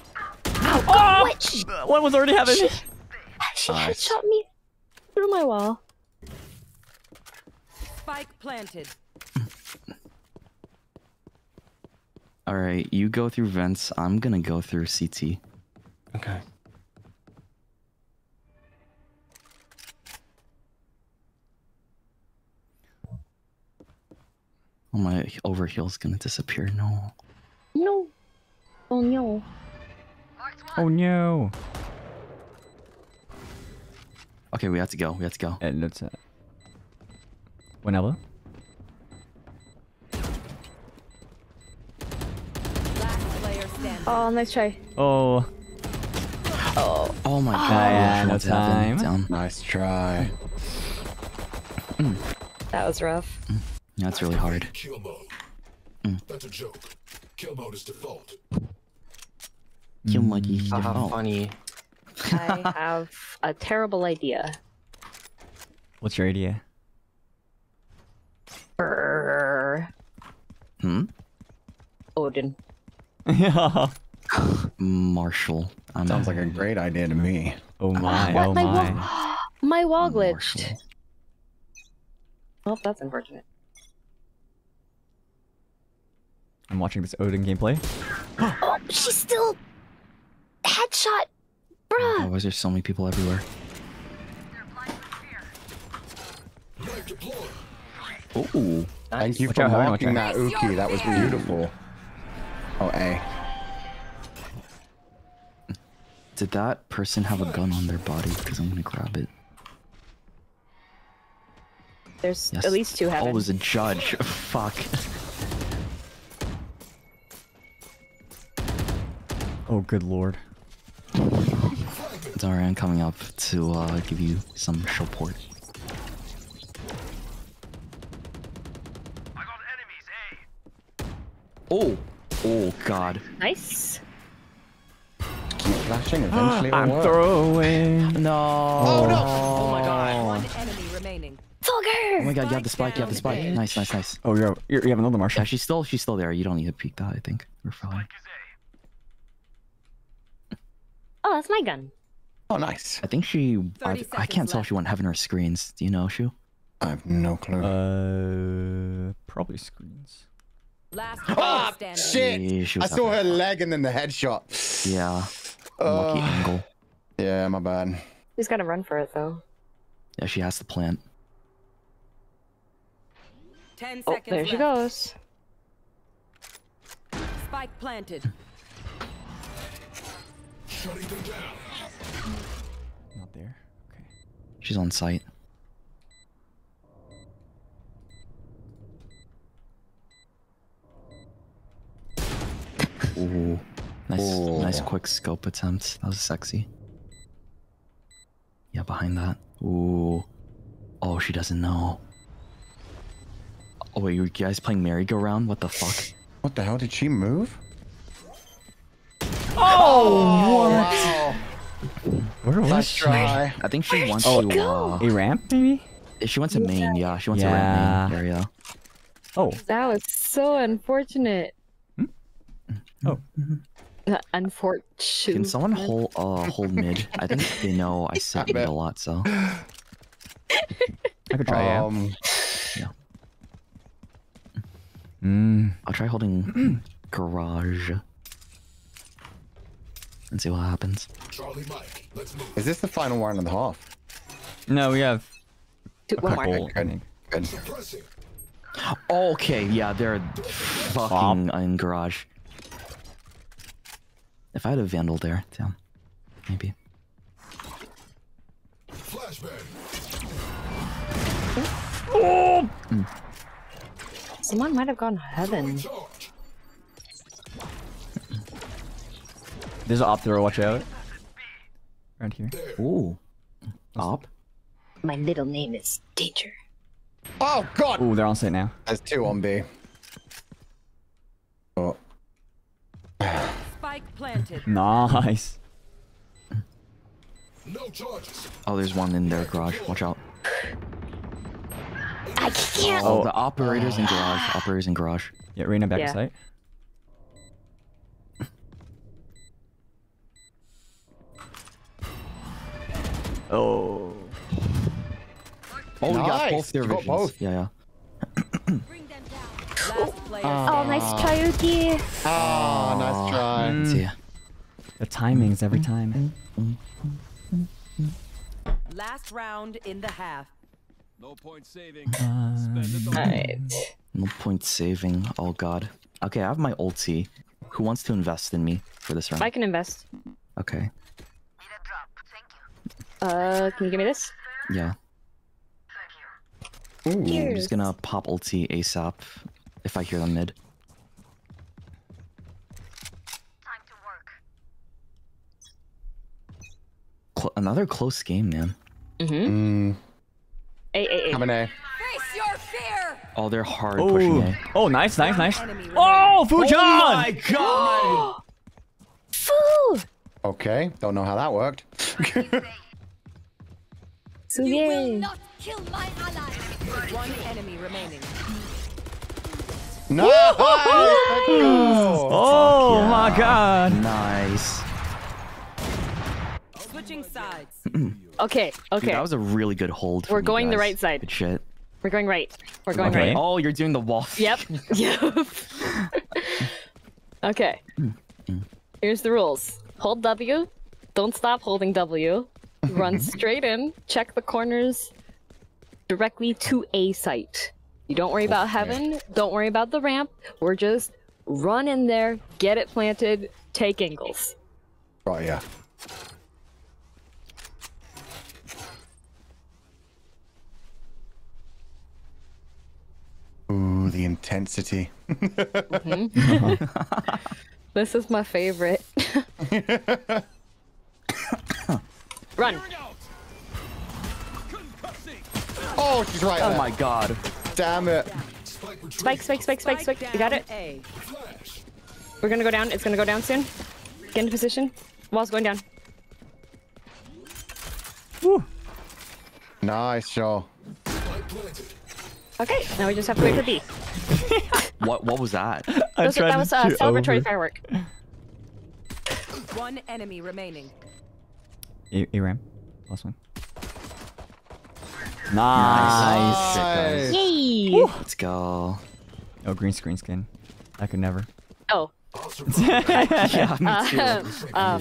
Ow, oh, witch! One was already heaven. She Nice. headshot me through my wall. Spike planted. <laughs> Alright, you go through vents. I'm gonna go through CT. Okay. Oh, my overheel's gonna disappear. No. No. Oh no. Oh no. Okay, we have to go. We have to go. And it's uh, whenever. Last player standing. Oh, nice try. Oh. Oh. Oh my oh. god. yeah, no time. Down. Nice try. Mm. That was rough. Mm. Yeah, it's really hard. Kill mode. Mm. That's a joke. Kill mode is default. Kill Mikey. Haha, Oh. funny. I have a terrible idea. What's your idea? Brrr. Hmm? Odin. Yeah. <laughs> Marshal. I'm Sounds like a great idea to me. Oh my. What? Oh my, my. wall, <gasps> my wall glitched. Marshal. Oh, that's unfortunate. I'm watching this Odin gameplay. <gasps> Oh, she's still headshot, Oh, bruh. why is there so many people everywhere? Knife deployed. Ooh. Thank you Watch for out, marking that Uki. That was beautiful. Oh, A. Did that person have a gun on their body? Because I'm gonna grab it. There's Yes. at least two Oh, heaven. it was a judge. <laughs> Fuck. Oh good lord. It's alright, I'm coming up to uh, give you some support. Oh! Oh god. Nice. Keep flashing. Eventually I'm work. throwing. No! Oh no! Oh my god! One enemy remaining. Fogger. Oh my god, you have the spike, you have the spike. down, Nice, nice, nice. Oh, you're, you're you have another Marshal. Yeah, she's still she's still there. You don't need to peek that, I think. We're fine. Oh, that's my gun. Oh, nice. I think she. I, I can't seconds tell if she went heaven or screens. Do you know, Shu? I have no clue. Uh, probably screens. Last Ah, player standing. shit! Yeah, I saw her heaven. leg and then the headshot. Yeah. Lucky Uh, angle. Yeah, my bad. She's gotta run for it though. Yeah, she has to plant. Ten Oh, seconds there she goes. Spike planted. Shutting them down. Not there. Okay. She's on site. Ooh. Nice, nice quick scope attempt. That was sexy. Yeah, behind that. Ooh. Oh, she doesn't know. Oh, wait, you guys playing merry-go-round? What the fuck? What the hell? Did she move? Oh, Wow. Where was Nice she? try. I think she wants Oh, to, uh... A ramp, maybe? She wants to main, yeah. She wants to Yeah. right main area. Oh, That was so unfortunate. Oh. Unfortunate. Can someone hold uh hold mid? I think they know I <laughs> set mid a lot, so I could try. Yeah. Um, Mm. I'll try holding <clears throat> garage and see what happens. Charlie Mike, let's move. is this the final one and a half? No, we have Two- one more. Good. Good. Okay, yeah, they're fucking in garage. If I had a vandal there, damn, maybe. Flashbang. Someone might have gone heaven. There's an op throw. Watch out. Around here. Ooh, op. My middle name is Danger. Oh God! Ooh, they're on site now. There's two on B. Oh, Spike planted. <laughs> Nice. No charges. Oh, there's one in their garage. Watch out. I can't. Oh, the operators in garage. Operators in garage. Yeah, Reyna back Yeah. to site. Oh. Oh, we got Nice, both their you got visions. both. Yeah, yeah. Oh, standing. nice try, Uki. ah, nice try. Mm. See ya. The timings every time. Last round in the half. No point saving. Uh, Spend it. Alright. No point saving. Oh god. Okay, I have my ulti. Who wants to invest in me for this round? I can invest. Okay. Uh, can you give me this? Yeah. Ooh. I'm just gonna pop ulti ASAP if I hear them mid. Cl- another close game, man. Mm-hmm. Mm, Hey, hey, hey. coming A. Face your fear! Oh, they're hard pushing oh. A. oh, nice, nice, nice. Enemy remaining. Oh, my <gasps> god! Foo! Okay, don't know how that worked. So You will not kill my ally! One enemy remaining. Nice! Oh yeah. my god. Nice. Switching sides. <clears throat> Okay, Dude, okay. that was a really good hold. We're from you going the right side. Good shit. We're going right. We're going Okay. right. Oh, you're doing the wall. Yep. <laughs> Yep. okay. Here's the rules. Hold W. Don't stop holding W. Run <laughs> straight in. Check the corners directly to A site. You don't worry about heaven. Don't worry about the ramp. We're just run in there, get it planted, take angles. Right, yeah. Ooh, the intensity. Mm-hmm. <laughs> This is my favorite. <laughs> Run. Oh, she's right Oh there. my god. Damn it. Spike, spike, spike, spike, spike. You got it? We're gonna go down. It's gonna go down soon. Get into position. Wall's going down. Woo. Nice, show. Okay, now we just have to wait for B. <laughs> What what was that? I Those tried that to was uh, shoot celebratory over. firework. One enemy remaining. A, A ram. Last one. Nice. Nice. Yay! Let's go. Oh, green screen skin. I could never. Oh. <laughs> yeah, me too. I um,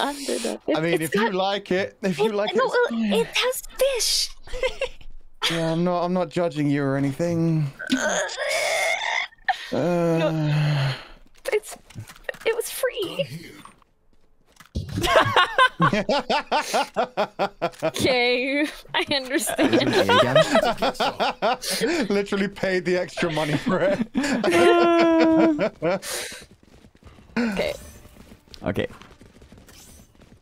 under the. I mean, it's if you like it, if you like no, it, it has fish. <laughs> yeah, I'm not, I'm not judging you or anything. <laughs> Uh, It's. It was free. <laughs> Okay, I understand. <laughs> Literally paid the extra money for it. <laughs> okay, Okay.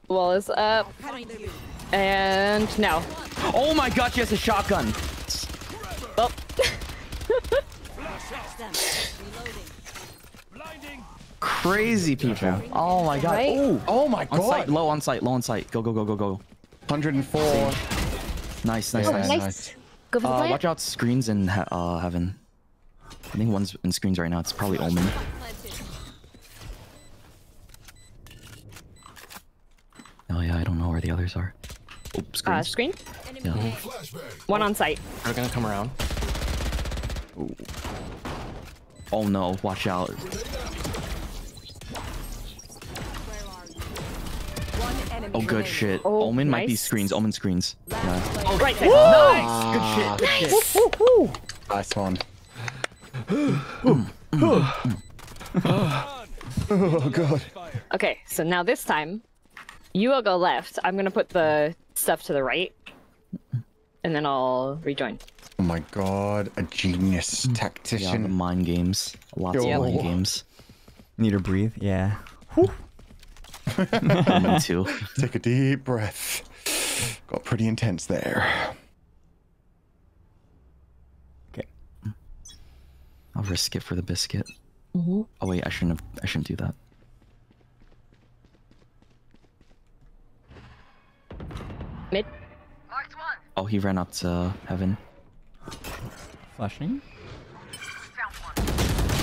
wall is up. And now. Oh my god, she has a shotgun. Oh. Crazy people. Oh my god. Right? Oh, oh my on god. site, low on site, low on site. Go, go, go, go, go. 104. Nice, nice, Oh, nice. nice. Go for the Uh, plant. watch out, screens in he uh, heaven. I think one's in screens right now. It's probably Omen. Oh yeah, I don't know where the others are. Oh, Uh, screens. screen. yeah. One on site. They're gonna come around. Oh no, watch out. Oh, good shit. Oh, Omen might be screens. Omen screens. Yeah. Oh, right side. Nice. Good shit. Nice. Woo, woo. Nice one. <gasps> Oh god. Okay, so now this time, you will go left. I'm gonna put the stuff to the right, and then I'll rejoin. Oh my god, a genius mm. Yeah, the tactician. mind games. Lots Yo. of mind games. Need to breathe. Yeah. <laughs> Omen too. Take a deep breath. Got pretty intense there. Okay. I'll risk it for the biscuit. Mm-hmm. Oh wait, I shouldn't have. I shouldn't do that. Mid. Oh, he ran up to heaven. Flashing.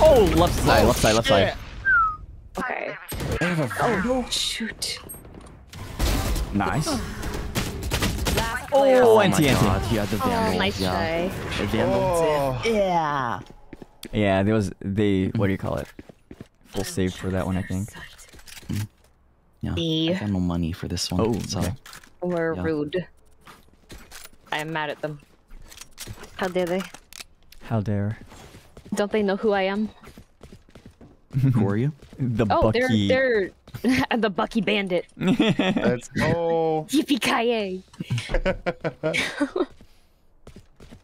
Oh, left side, left side, left side. Okay. They have a Oh shoot. Nice. Oh, Oh anti my anti. god, he had the Oh, nice yeah. try. The vandal Oh. Yeah. Yeah, there was they. What do you call it? Full save for that one, I think. Yeah. The- I got no money for this one. Oh, so okay. We're Yeah. rude. I am mad at them. How dare they? How dare? Don't they know who I am? <laughs> who are you? The Oh, Bucky. they're they're <laughs> the Bucky Bandit. Let's go. Yippee ki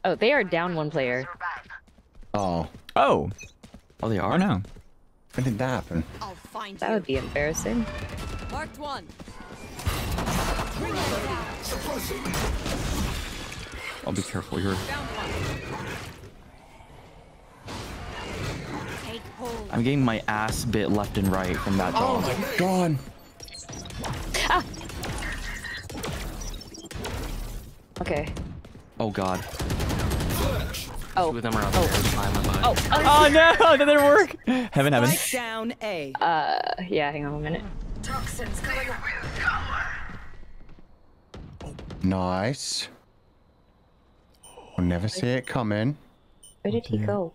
Oh, they are down one player. Oh, oh. Oh, they Oh are. now. when did that happen? I'll find That would be embarrassing. Marked one. I'll be careful. You're. I'm getting my ass bit left and right from that dog. Oh dog. my god. Okay. Oh god. Oh. Two of them are upstairs by my body. Oh. Oh no, <laughs> that didn't work. Heaven, heaven. Down A. Uh, yeah. Hang on a minute. Nice. We'll never see it coming. Where did he go?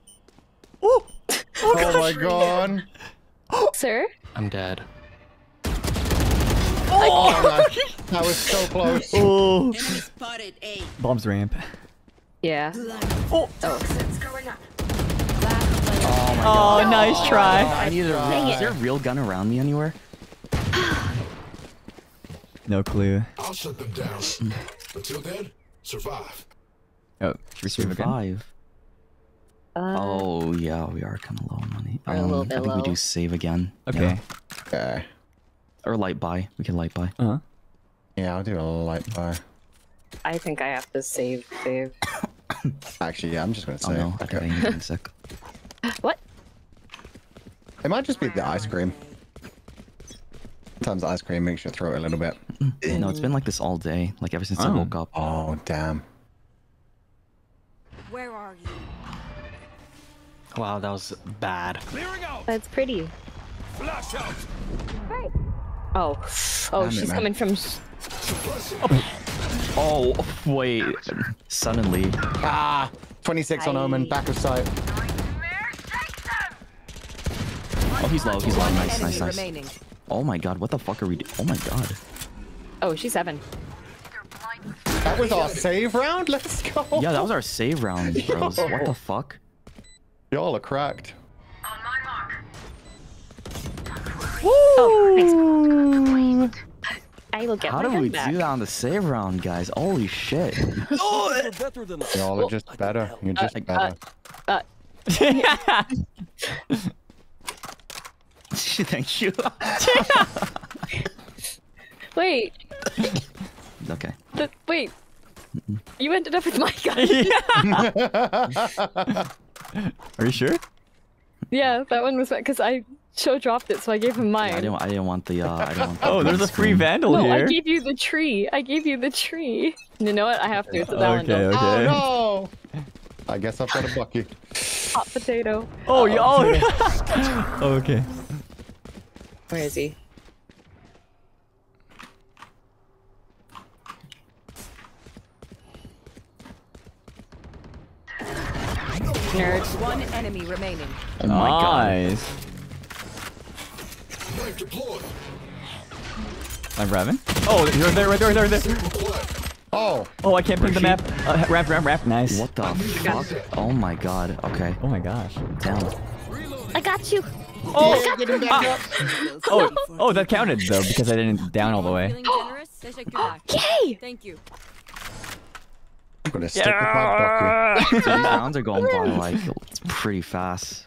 Oh, oh my god. <gasps> Sir? I'm dead. Oh. oh, nice. That was so close. Oh. Spotted A. Bombs ramp. Yeah. Oh. Oh my God. Oh, nice try. I need a. Dang Is there a real gun around me anywhere? No clue. I'll shut them down. Until then, survive. Oh, should we again? Survive. Uh, Oh yeah, we are kind of low on money. We're a little Um, bit I think we do save again. Okay. Yeah. Okay. Or light buy. We can light buy. Uh huh. Yeah, I'll do a light bar. I think I have to save. Save. <coughs> Actually, yeah, I'm just gonna save. Oh say. no, I think I am getting sick. <laughs> What? It might just be the ice cream. Sometimes the ice cream makes your throat a little bit. No, it's been like this all day. Like ever since I Oh. woke up. Oh, damn. Where are you? Wow, that was bad. That's pretty. Flash out. Right. Oh, oh, Damn she's man. coming from. s- Oh, wait. Suddenly. Ah, 26 on Omen, back of sight. Oh, he's low. He's low. Nice, nice, nice. remaining. Oh my god, what the fuck are we doing? Oh my god. Oh, she's seven. That was our save round. <laughs> Let's go. Yeah, that was our save round, bros. What the fuck? Y'all are cracked. Oh, nice. I will get How my did gun we back. do that on the save round, guys? Holy shit. <laughs> We're better than Y'all are just better. You're just better. Uh, <laughs> Thank you. <laughs> wait, okay. th- wait. You ended up with my gun. <laughs> Are you sure? yeah, that one was because I show dropped it, so I gave him mine. I didn't. I didn't want the. Uh, I didn't want <laughs> the Oh, there's a free vandal no, I gave you the tree. I gave you the tree. You know what? I have to. It's a Okay, Valendo. okay. Oh no! I guess I've got a bucky. Hot potato. Oh, you oh. oh, <laughs> okay. Where is he? Nerd. One enemy remaining. Oh my god. nice. Knife. I'm grabbing. Oh, you're there, right there, right there, right there. Oh, Oh, I can't ping the map. Uh, ramp, ramp, ramp. Nice. What the fuck? Oh my god. Okay. Oh my gosh. Damn. I got you. Oh, get him back up. oh, oh, that counted though because I didn't down all the way. Feeling generous? Teşekkürler. Yay! <gasps> Thank you. I'm gonna stick with my bucky. <laughs> So these rounds are going by like pretty fast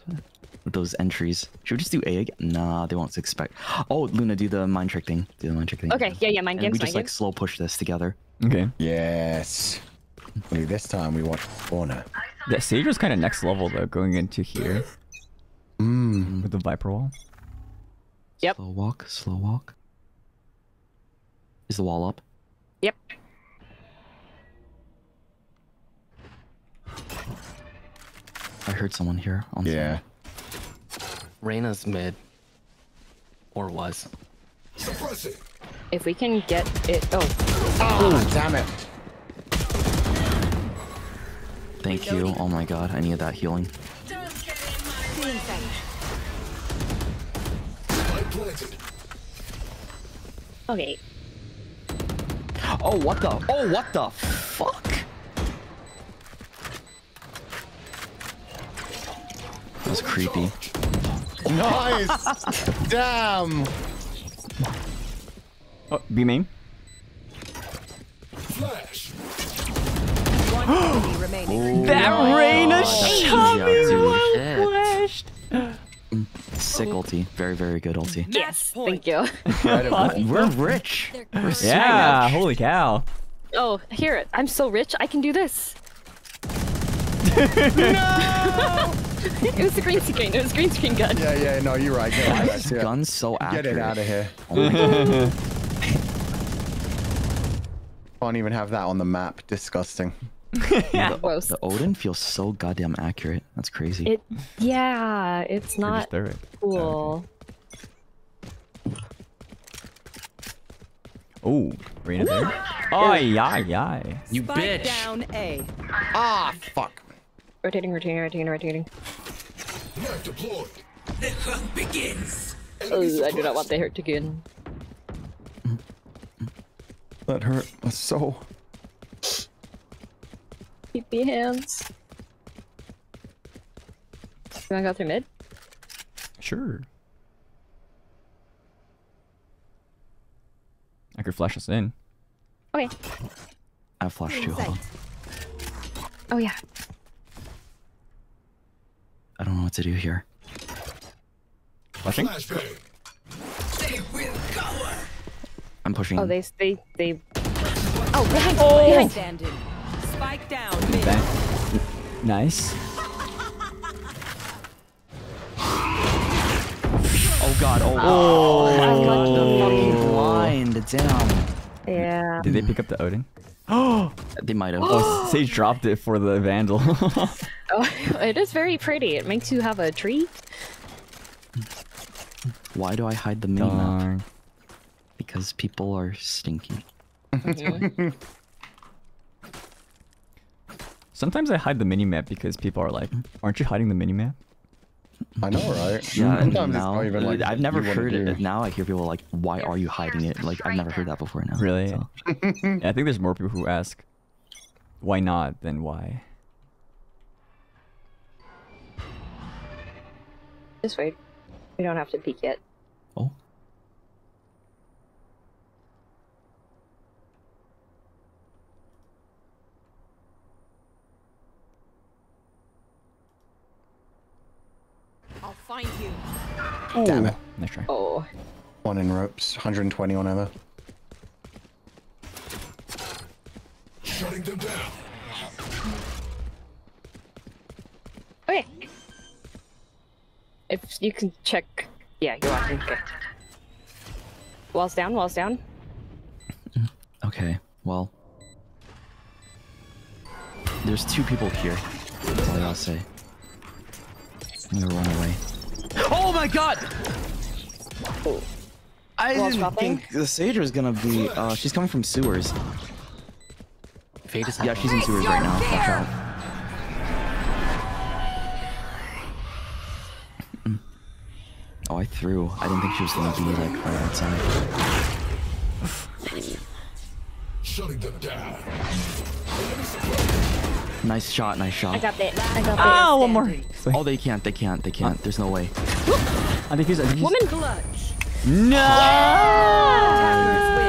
with those entries. Should we just do A again? Nah, they won't expect. Oh, Luna, do the mind trick thing. Do the mind trick thing. Okay, yeah, yeah, mind And games, we mind just like games. slow push this together. Okay. Yes. Only this time we want corner. That Sage was kind of next level though, going into here Mmm. with the Viper wall. Yep. Slow walk. Slow walk. Is the wall up? Yep. I heard someone here. On Yeah. Reyna's mid. Or was. If we can get it. Oh, Oh, damn it. Thank you. Oh my god, I needed that healing. Okay. Oh, what the? Oh, what the fuck? That was creepy. Nice. damn. Oh, B main. Flash. One. That Oh, Reyna that's shot easy, me dude. flashed. Sick ulti. Very, very good ulti. Yes, thank you. <laughs> We're rich. We're so Yeah, rich. holy cow. Oh, hear it I'm so rich, I can do this. <laughs> it was the green screen. It was green screen gun. Yeah, yeah, no, you're right. Get Why it, is this yeah. gun so accurate? Get it out of here. Oh <laughs> Can't even have that on the map. Disgusting. <laughs> the, Gross. the Odin feels so goddamn accurate. That's crazy. It, yeah, it's Or not just it. cool. Oh, Reyna there. Oh, yeah, yeah. You Spike bitch! down A. Ah, fuck. Rotating, rotating, rotating, rotating. Knife deployed. Oh, I do not want the hurt to begin. That hurt my soul. Keep your hands. You wanna go through mid? Sure. I could flash us in. Okay. I have flash too. Hold on. Oh yeah. I don't know what to do here. Flashing? I'm pushing. Oh, they, they, they. Oh, behind, Oh. behind. Standing. Spike down mid. Bang. Nice. Oh god. Oh. Oh. I got the fucking blind. Damn. Yeah. Did they pick up the Odin? Oh, <gasps> They might have. oh <gasps> Sage dropped it for the Vandal. <laughs> Oh, <laughs> it is very pretty. It makes you have a tree. Why do <laughs> I hide the mini map? Because people are stinky. Sometimes I hide the minimap because people are like, "Aren't you hiding the minimap?" I know, right? <laughs> Yeah, and Sometimes it's now not even like I've never you wanna heard do. it. Now I hear people like, "Why are you hiding it?" Like I've never heard that before. Now, Really? so- Yeah, I think there's more people who ask, "Why not?" than why. Just wait. We don't have to peek yet. Oh. I'll find you. Damn it. Nice try. Oh. One in ropes, 120 on Omen. Shutting them down. Okay. If you can check. Yeah, you're watching. Okay. Walls down, walls down. Okay, well. There's two people here. That's all I gotta say. I'm gonna run away. Oh my god! Oh. I Walls didn't dropping? think the Sage was gonna be. Uh, she's coming from sewers. Fade is Yeah, she's in sewers right now. Watch out. Oh, I threw. I didn't think she was gonna be like right outside. Shutting them down. Nice shot, nice shot. I got that. I got that. Ah, one more. Oh, they can't, they can't, they can't. There's no way. <gasps> I think he's. I think he's Woman. no.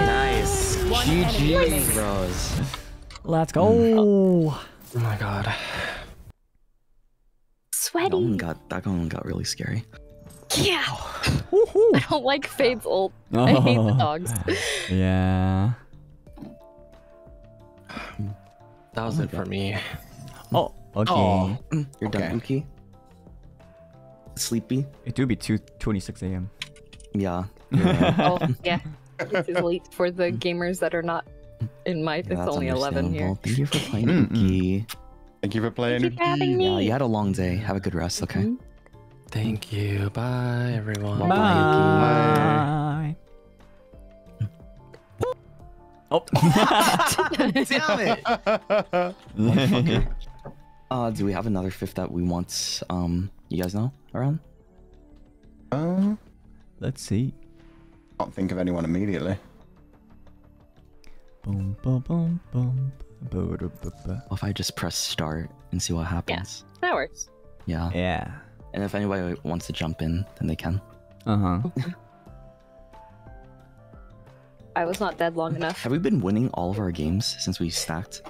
Nice. GG, bros. Let's go. Oh my god. Sweaty. That one got that one got really scary. Yeah. I don't like Fade's ult. I hate the Oh. dogs. <laughs> Yeah. That was it for me. Oh, okay. Oh, you're done, Okay. Uki. Sleepy. It do be two twenty-six a.m. Yeah. <laughs> oh, yeah. This is late for the gamers that are not in my. It's Yeah, that's only 11 here. Thank you for playing, Uki. Thank you for playing. Thank you for having Yeah, you had a long day. Have a good rest, okay? Mhm. Thank you. Bye, everyone. Bye. Bye. Oh. <laughs> Damn it! Motherfucker. <laughs> Uh, do we have another fifth that we want? Um, you guys know around? Uh, Let's see. can't think of anyone immediately. Boom, boom, boom, boom. ba da ba ba What if I just press start and see what happens? That works. Yeah. Yeah. And if anybody wants to jump in, then they can. Uh huh. I was not dead long enough. Have we been winning all of our games since we stacked?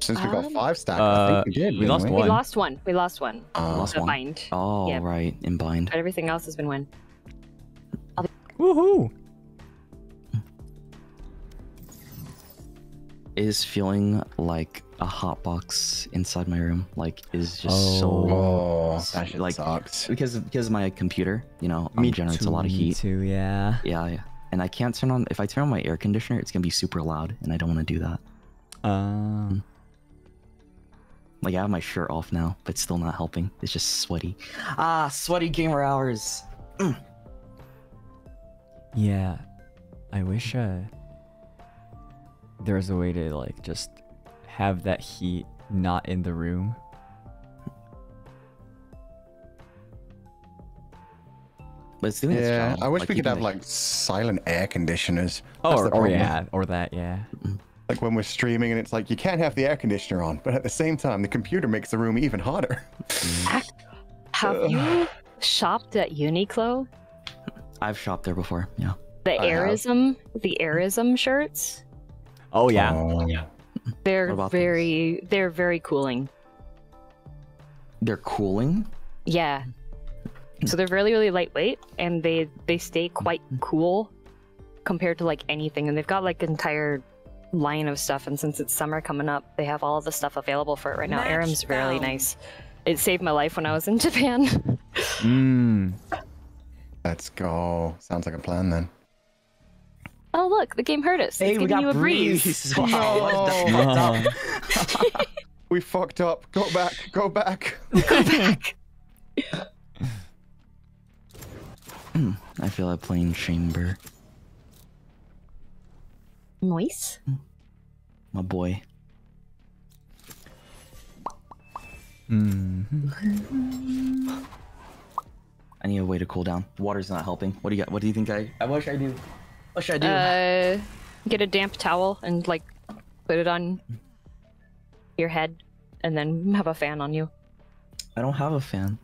Since we got Um, five stack, I Uh, think we did. we didn't lost We one. lost one. We lost one. Uh, Lost the one. bind. Oh, Yep. right, in bind. But everything else has been win. Woohoo! Is feeling like a hot box inside my room. Like is just so Oh, s- that shit like sucks. because because my computer, you know, um, Me generates too, a lot of heat. too. Yeah. Yeah, yeah. And I can't turn on if I turn on my air conditioner, it's gonna be super loud, and I don't want to do that. Um. Like I have my shirt off now, but still not helping. It's just sweaty. Ah, sweaty gamer hours. Yeah. I wish uh there was a way to like just have that heat not in the room. But it's doing its Yeah, job. I wish Like, we could have if- like silent air conditioners. Oh, or, or yeah, or that, yeah. Like when we're streaming and it's like you can't have the air conditioner on, but at the same time the computer makes the room even hotter. Mm. Have you shopped at Uniqlo? I've shopped there before. Yeah. The I have. Airism, the Airism shirts. Oh yeah. Oh, They're What about those? very, they're very cooling. They're cooling. Yeah. So they're really, really lightweight, and they they stay quite cool compared to like anything. And they've got like an entire line of stuff. And since it's summer coming up, they have all of the stuff available for it right now. Match Airism's really nice. It saved my life when I was in <laughs> Japan. Mmm. <laughs> Let's go. Sounds like a plan then. Oh look, the game hurt us. Hey, it's we giving got you a breeze. Wow, that's fucked. Uh-huh. <laughs> We fucked up. Go back. Go back. <laughs> Go back. <clears throat> I feel like playing chamber. Nice. My boy. Mm-hmm. I need a way to cool down. Water's not helping. What do you got? What do you think I? I wish I do. What should I do? Uh, get a damp towel and like put it on your head, and then have a fan on you. I don't have a fan.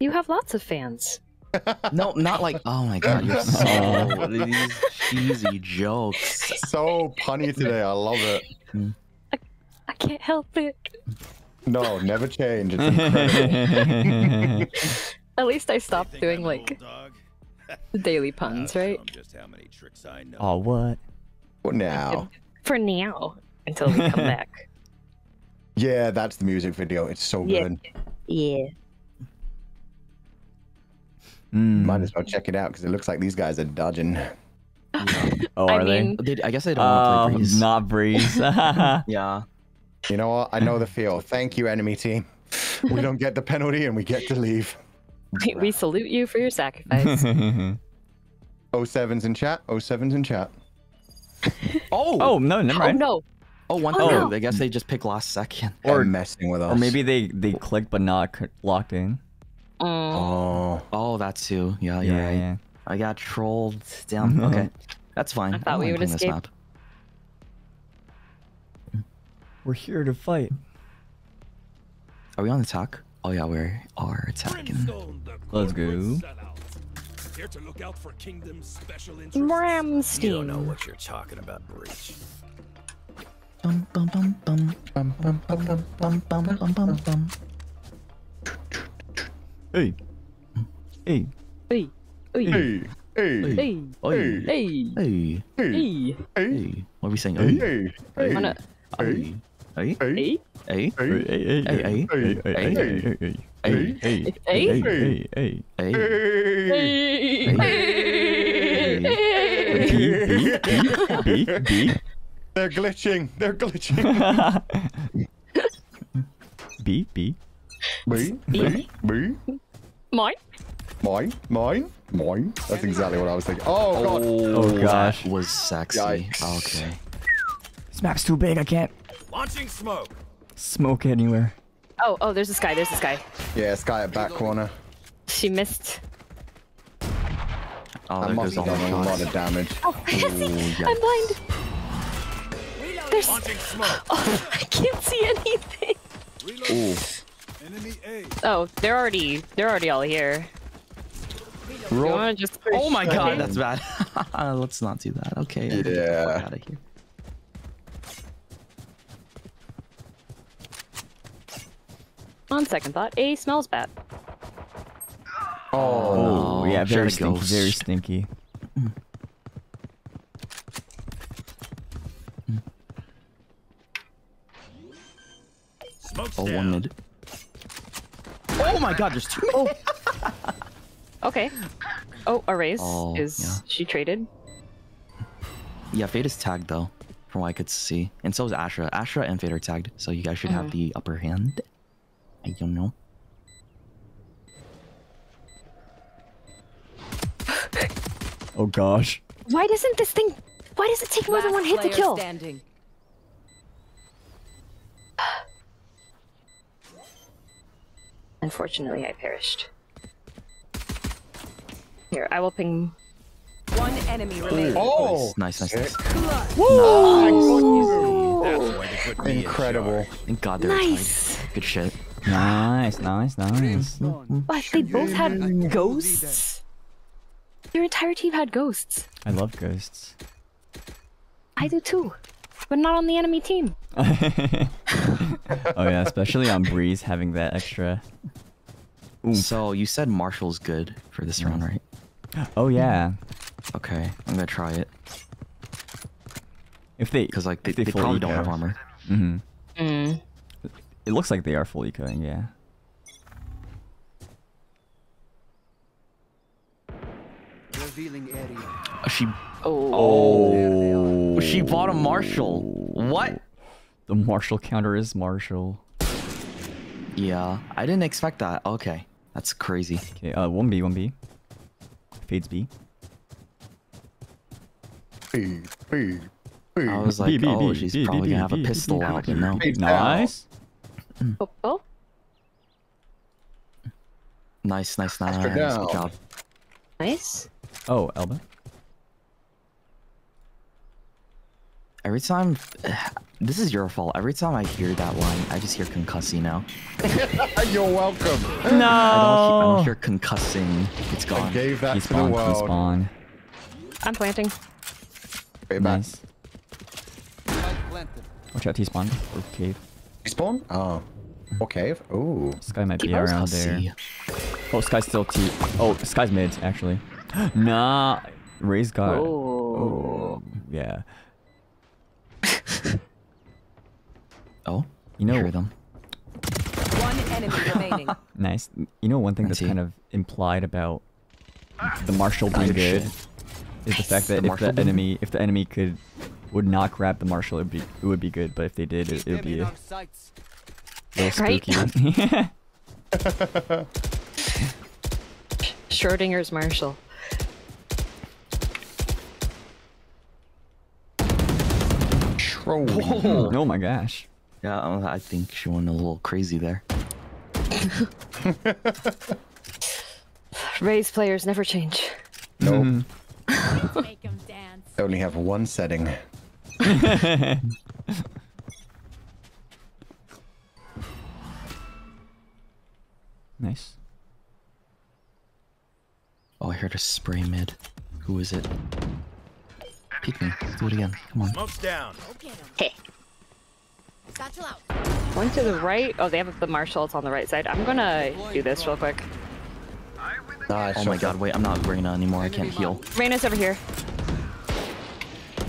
You have lots of fans. <laughs> No, not like. Oh my god, you're <laughs> so these cheesy jokes. So punny today. I love it. I I can't help it. No, never change. It's incredible. <laughs> At least I stopped doing like the daily puns, right? Just how many tricks I know. Oh, what? For now? For now, until we come <laughs> back. Yeah, that's the music video. It's so Yeah. good. Yeah. Mm. Might as well check it out because it looks like these guys are dodging. Oh, <laughs> I are mean- they? They- I guess they don't want to play Breeze. not Breeze. <laughs> Yeah. You know what? I know the feel. Thank you, enemy team. We don't get the penalty and we get to leave. We, we salute you for your sacrifice. <laughs> 07's in chat. 07's in chat. <laughs> Oh. oh no, never oh no! Oh, one. Oh, Oh, no. I guess they just pick last second. Or messing with us. Or maybe they they clicked but not locked in. Mm. Oh. Oh, that too. Yeah, Yeah, yeah, right. yeah. I got trolled down. <laughs> Okay, that's fine. I thought don't we would playing this escape. map. We're here to fight. Are we on attack? Oh yeah, we are attacking. Let's go. Care to look out for Kingdom's special interests? You don't know what you're talking about, Breach. Bum, bum, bum, bum. Bum, bum, bum, bum, Bum, bum, bum, bum, bum. Hey. Hey. Hey, hey, Hey, hey, hey, Hey. hey, Hey. hey, hey. Hey. What are we saying? hey, Hey. hey, Hey. Hey. hey, Hey, Hey. Hey, hey, hey, Hey, hey. hey, hey, hey, hey, hey, hey, Hey. hey, hey, Hey. hey, hey. Hey. hey. hey. B, B, B, They're glitching. They're glitching. B, B. Me, me, me. Mine. Mine, mine, mine. That's exactly what I was thinking. Oh, God. Oh, gosh. That was sexy. Yikes. Okay. This map's too big. I can't Launching smoke. smoke anywhere. Oh, oh, there's this guy. There's this guy. Yeah, Skye at back corner. She missed. Oh, That there must have done a lot of damage. Oh, <laughs> yeah. I'm blind. There's. Launching <laughs> smoke. Oh, I can't see anything. Ooh. Enemy A. Oh, they're already. They're already all here. You wanna just? Oh my god, Okay. that's bad. <laughs> Let's not do that. Okay. I'll get Yeah. Out of here. On second thought, A smells bad. Oh, Oh, yeah, she very stinky, very ghost. stinky. Smoke's Oh, down. one mid. Oh my god, there's two. Oh. <laughs> Okay. Oh, a raise Oh, is yeah. she traded? Yeah, Fade is tagged though, from what I could see, and so is Astra. Astra and Fade are tagged, so you guys should have Mhm. the upper hand. I don't know. Oh gosh. Why doesn't this thing? Why does it take more than one hit to kill? Standing. Unfortunately, I perished. Here, I will ping. One enemy remaining. Oh, Nice, nice, nice. sick. nice. That's why they put me in Incredible. Thank God they're Nice. tied. Good shit. Nice, nice, nice. But they both had ghosts. Your entire team had ghosts. I love ghosts. I do too, but not on the enemy team. <laughs> oh yeah, especially on Breeze having that extra. So you said Marshal's good for this round, right? Oh yeah. Okay, I'm gonna try it. If they, because like they, they they probably don't have armor. Mm-hmm. Mm. It looks like they are fully ecoing, yeah. Revealing area. Uh, She Oh. Oh. she bought a Marshal. What? The Marshal counter is Marshal. Yeah, I didn't expect that. Okay, that's crazy. Okay, uh, one B, one B. Fades B. B, B, B. I was like, B, B, oh, B, she's B, probably B, gonna have a B, B, pistol B, out, B, you know? B. Nice. Oh, oh. Nice, nice, nice. Good job. Nice. Oh, Elba. Every time, <sighs> this is your fault. Every time I hear that line, I just hear concussing now. <laughs> You're welcome. I don't, he- I No. don't hear concussing. It's I gone. gave that He to the spawned. He world. spawned. I'm planting. Way back. Nice. Planted. Watch out, T spawn or cave. Spawn? Oh. Okay. cave? Ooh. Skye might be T-pose? around there. Oh, Skye's still T. Oh, Skye's mid actually. <gasps> nah, Ray's got. Oh. Oh, yeah. <laughs> Oh, You know, hear them. One enemy <laughs> remaining. nice. You know, one thing I that's see. kind of implied about the Marshal being Good good is the fact The that if Marshall the enemy, if the enemy could, would not grab the Marshal, it would be, it would be good. But if they did, it, it would be a our sights. little Right? spooky. <laughs> Schrodinger's Marshal. Shroud. oh my gosh. Yeah, uh, I think she went a little crazy there. <laughs> Raze players never change. Nope. Make 'em dance. I only have one setting. <laughs> nice. Oh, I heard a spray mid. Who is it? Peek me. Do it again. Come on. Smoke's down. Okay, then. Hey. Out. One to the right. Oh, they have the Marshal. It's on the right side. I'm gonna do this real quick. Nice. Oh my god, wait, I'm not Reyna anymore. I can't heal. Reyna's over here.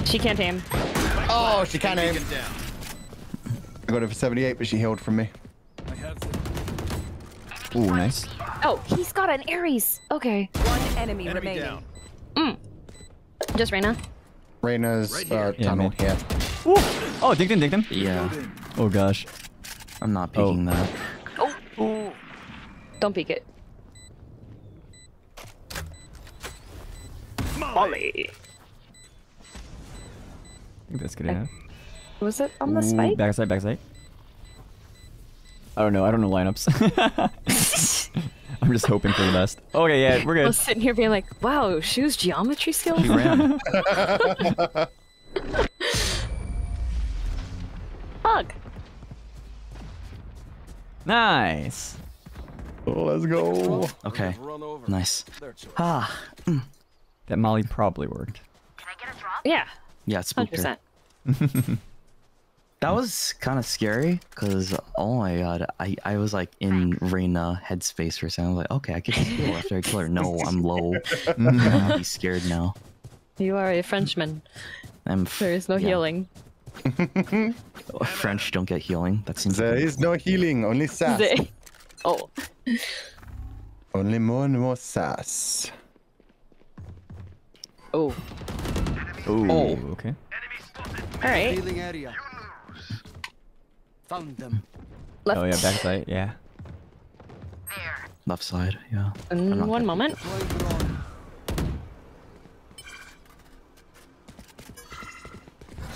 She can't aim. Oh, she can't aim. I got her for 78, but she healed from me. I have them. Ooh, nice. Oh, he's got an Ares. Okay. One enemy, Enemy remaining. down. Mm. Just Reyna. Reyna's Right uh, here. Yeah, tunnel mid. here. Ooh. Oh, digged him, digged him. Yeah, Oh gosh. I'm not Oh. peeking that. Oh. Ooh. Don't peek it. Molly. I think that's good enough. Was it on the Ooh, spike? Backside, backside. I don't know. I don't know lineups. <laughs> I'm just hoping for the best. Okay, yeah, we're good. I good. was sitting here being like, wow, she shoes geometry skills? He ran. <laughs> Hug. Nice. Oh, let's go. Okay, nice. Their choice. Ah, That Molly probably worked. Can I get a throw? Yeah, yeah, it spooked 100%. That was kind of scary because oh my god, I I was like in Reyna headspace for a second. I was like, okay, I can just heal after I kill her. No, <laughs> I'm low. <laughs> I'm be scared now. You are a Frenchman. I'm f- There is no yeah. healing. <laughs> French don't get healing. That seems. There like is no healing, only sass. Oh, Only more and more sass. oh. Ooh, Oh. okay. All right. Healing area. Found them. Left. Oh yeah, backside, yeah. left side. Yeah. Mm, one moment.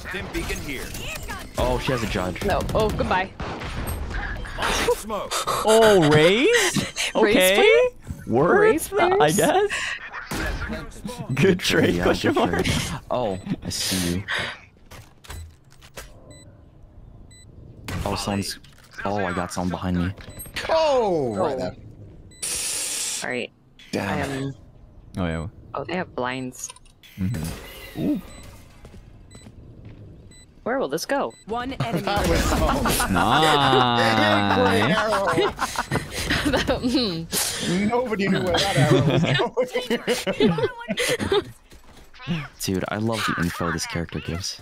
Stim beacon here. Oh, she has a judge. No. Oh, goodbye. Smoke. Oh, Raze? <laughs> Raze Okay. player? Worth, Raze I guess. <laughs> Good trade, Yeah, question good mark. trade. <laughs> Oh, I see you. Oh, someone's. Oh, I got someone behind me. Oh, right there. All right. I Damn. am. Oh yeah. Oh, they have blinds. Mm-hmm. Where will this go? One enemy <laughs> remaining. Nice. Hmm. Nobody knew where that arrow was going. <laughs> Dude, I love the info this character gives.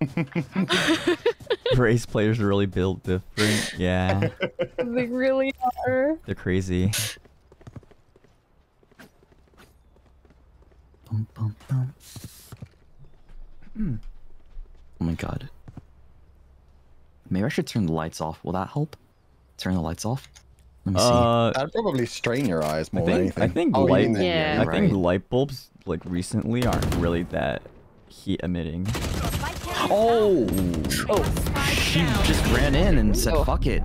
<laughs> Raze players are really built different. Yeah, they really are. they're crazy. Bum, bum, bum. Oh my god. Maybe I should turn the lights off. Will that help? Turn the lights off? Let me see. Uh, That'd probably strain your eyes I more than think anything. I think Oh, light. mean Yeah. I think right. light bulbs like recently aren't really that heat emitting. Oh, oh, she just ran in and said, Oh. "Fuck it."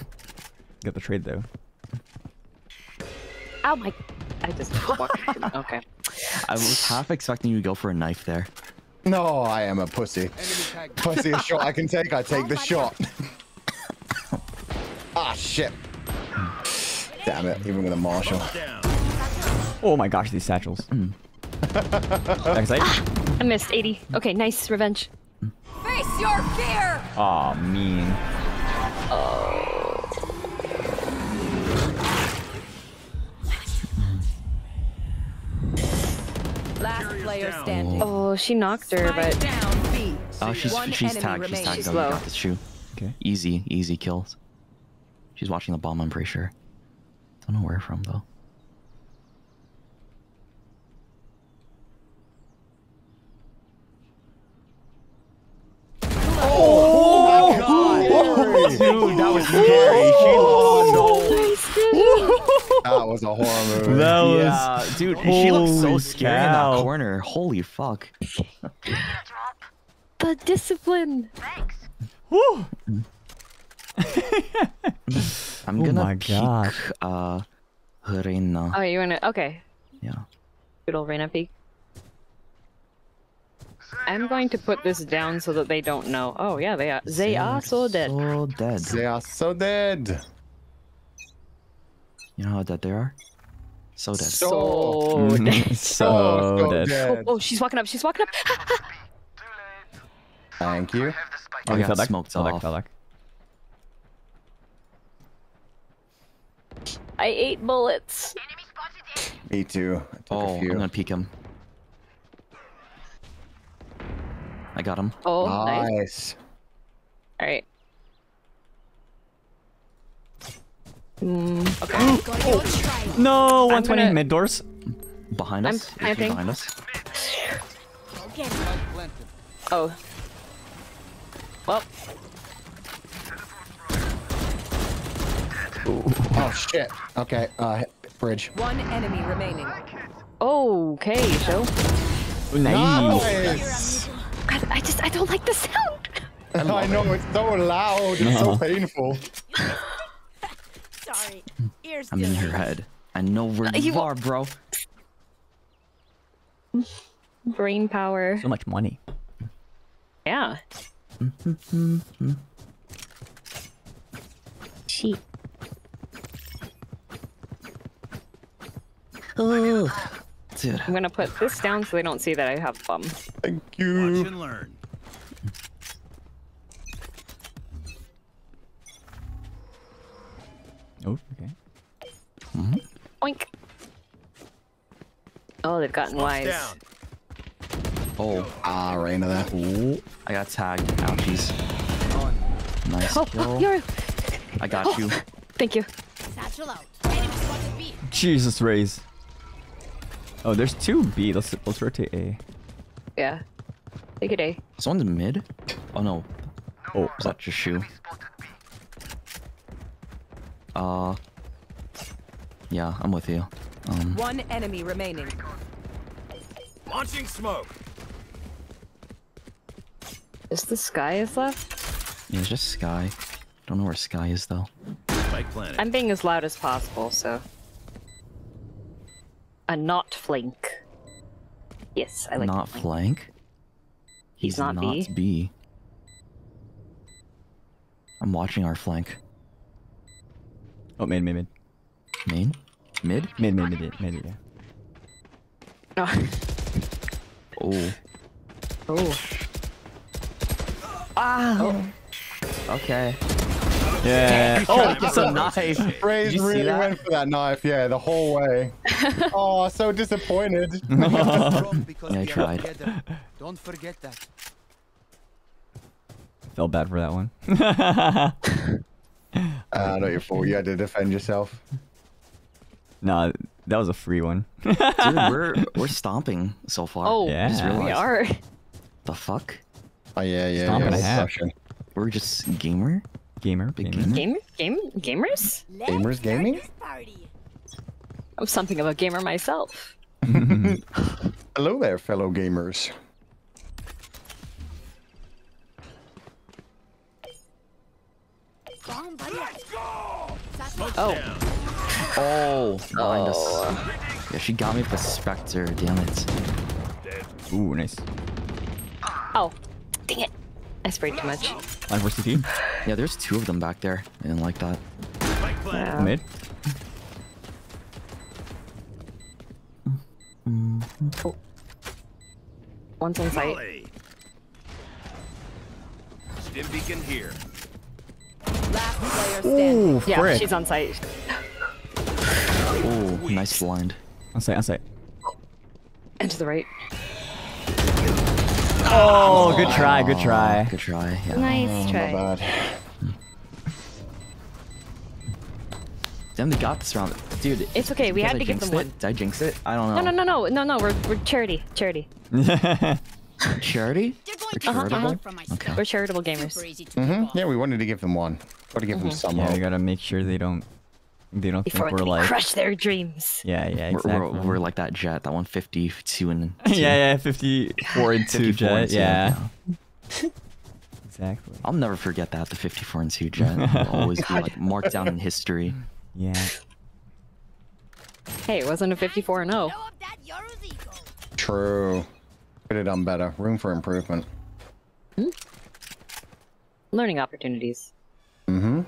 <laughs> Got the trade though. Oh my! I just <laughs> okay. I was half expecting you to go for a knife there. No, I am a pussy. Pussy, a shot I can take, I take the oh shot. ah, shit. Damn it, even with a marshal. Oh my gosh, these satchels. Mm. <laughs> Next eh? side. Ah, I missed 80. Okay, nice revenge. Face your fear! Aw, mean. Last player standing. Oh, she knocked her, but Oh, she's One she's enemy tagged. She's remaining. tagged. She's though. Low. got this shoe. Okay. Easy, easy kills. She's watching the bomb. I'm pretty sure. Don't know where from though. Oh, oh my God, Dude, that was scary. She looked so... <laughs> That was a horror movie. That was. Yeah, dude, she looks so Holy scary in that corner. Holy fuck. the discipline. Woo! <laughs> I'm Oh gonna my peek, gosh. uh, Reyna. Oh, you wanna? Okay. Yeah. Good old Reyna peek. I'm going to put this down so that they don't know. Oh yeah, they are. They are so dead. So dead. They are so dead. You know how dead they are? So dead. So dead. <laughs> so so dead. dead. Oh, oh, she's walking up. She's walking up. Thank you. Oh, he yeah, fell back. smoked fell back. off. Fell back. I ate bullets. Me too. I took Oh, a I'm gonna peek him. I got him. Oh, nice. nice. All right. Mm, okay. No, 120 gonna- mid doors. Behind I'm us. planting. Behind us. Oh. Well, Oh shit. Okay. Uh, bridge. One enemy remaining. okay, show. Nice. God, I just I don't like the sound. <laughs> I know it's so loud. It's so painful. <laughs> Sorry. Ears I'm in your head. I know where uh, you, you- are, bro. Brain power. So much money. Yeah. Sheep. Dude. I'm gonna put this down so they don't see that I have bum. Thank you. Watch you. and learn. Oh, okay. Oink. Oh, they've gotten wise. Down. Oh, Ah, Reyna there. Ooh, I got tagged. Ouchies. Nice Oh, kill. you're. I got you. Thank you. Satchel out. Enemy spotted B. Jesus, Raze. Oh, there's two B. Let's let's rotate A. Yeah. Take it A. Someone's mid? Oh no. Oh, Is that just Shu? Uh. Yeah, I'm with you. Um, One enemy remaining. Launching smoke. Is the sky is left? yeah, it's just Skye. Don't know where Skye is though. Spike planet. I'm being as loud as possible, so. A not flank. Yes, I like not to flank. flank. He's not B? B. I'm watching our flank. Oh, mid, mid, mid, Main? Mid? mid, mid, mid, mid, mid. Yeah. Oh. Oh. oh. Ah. Okay. Yeah. <laughs> Oh, it's a knife. <laughs> Praise you see really that? went for that knife, yeah, the whole way. <laughs> oh, so disappointed. Yeah, I tried. Don't forget that. Felt bad for that one. Ah, not your fault. You had to defend yourself. nah, that was a free one. <laughs> Dude, we're we're stomping so far. Oh, Yeah. Just we are. The fuck? Oh yeah, yeah, Stomp yeah. and a it's We're just gamer? Gamer, Big gamer. gamer? Game, game, gamers? Gamers gaming? Party. I'm something of a gamer myself. <laughs> Hello there, fellow gamers. Oh. Oh, behind us. Oh. Yeah, she got me with the Spectre, damn it. Ooh, nice. Oh. Dang it. I sprayed too much. Line for CT. Yeah, there's two of them back there. I didn't like that. Yeah. Mid. Oh. One's on site. Stim beacon here. Last. Ooh, Yeah, frick. she's on site. Oh, nice blind. On site, on site. And to the right. Oh, oh good try, good try. Oh, good try. Yeah. Nice Oh, try. not bad. Damn, they got this round. Dude, It's okay, we did had I to give jinx them it? one. Did I jinx it? I don't know. No, no, no, no, no, no. We're we're charity, charity. <laughs> Charity? Or Uh-huh, charitable? Okay. We're charitable gamers. hmm Yeah, we wanted to give them one. Got to give them some yeah, hope. you gotta make sure they don't, they don't Before think we're like. crush their dreams. Yeah, yeah, We're, we're, we're like that jet, that 152 and <laughs> yeah, yeah, 54 and 2 54 jet. and two, yeah. <laughs> exactly. I'll never forget that, the 54 and 2 jet. It'll <laughs> always be like marked down in history. Yeah. Hey, it wasn't a 54 and oh. 0. True. Could have done better. Room for improvement. Hmm? Learning opportunities. Mm-hmm.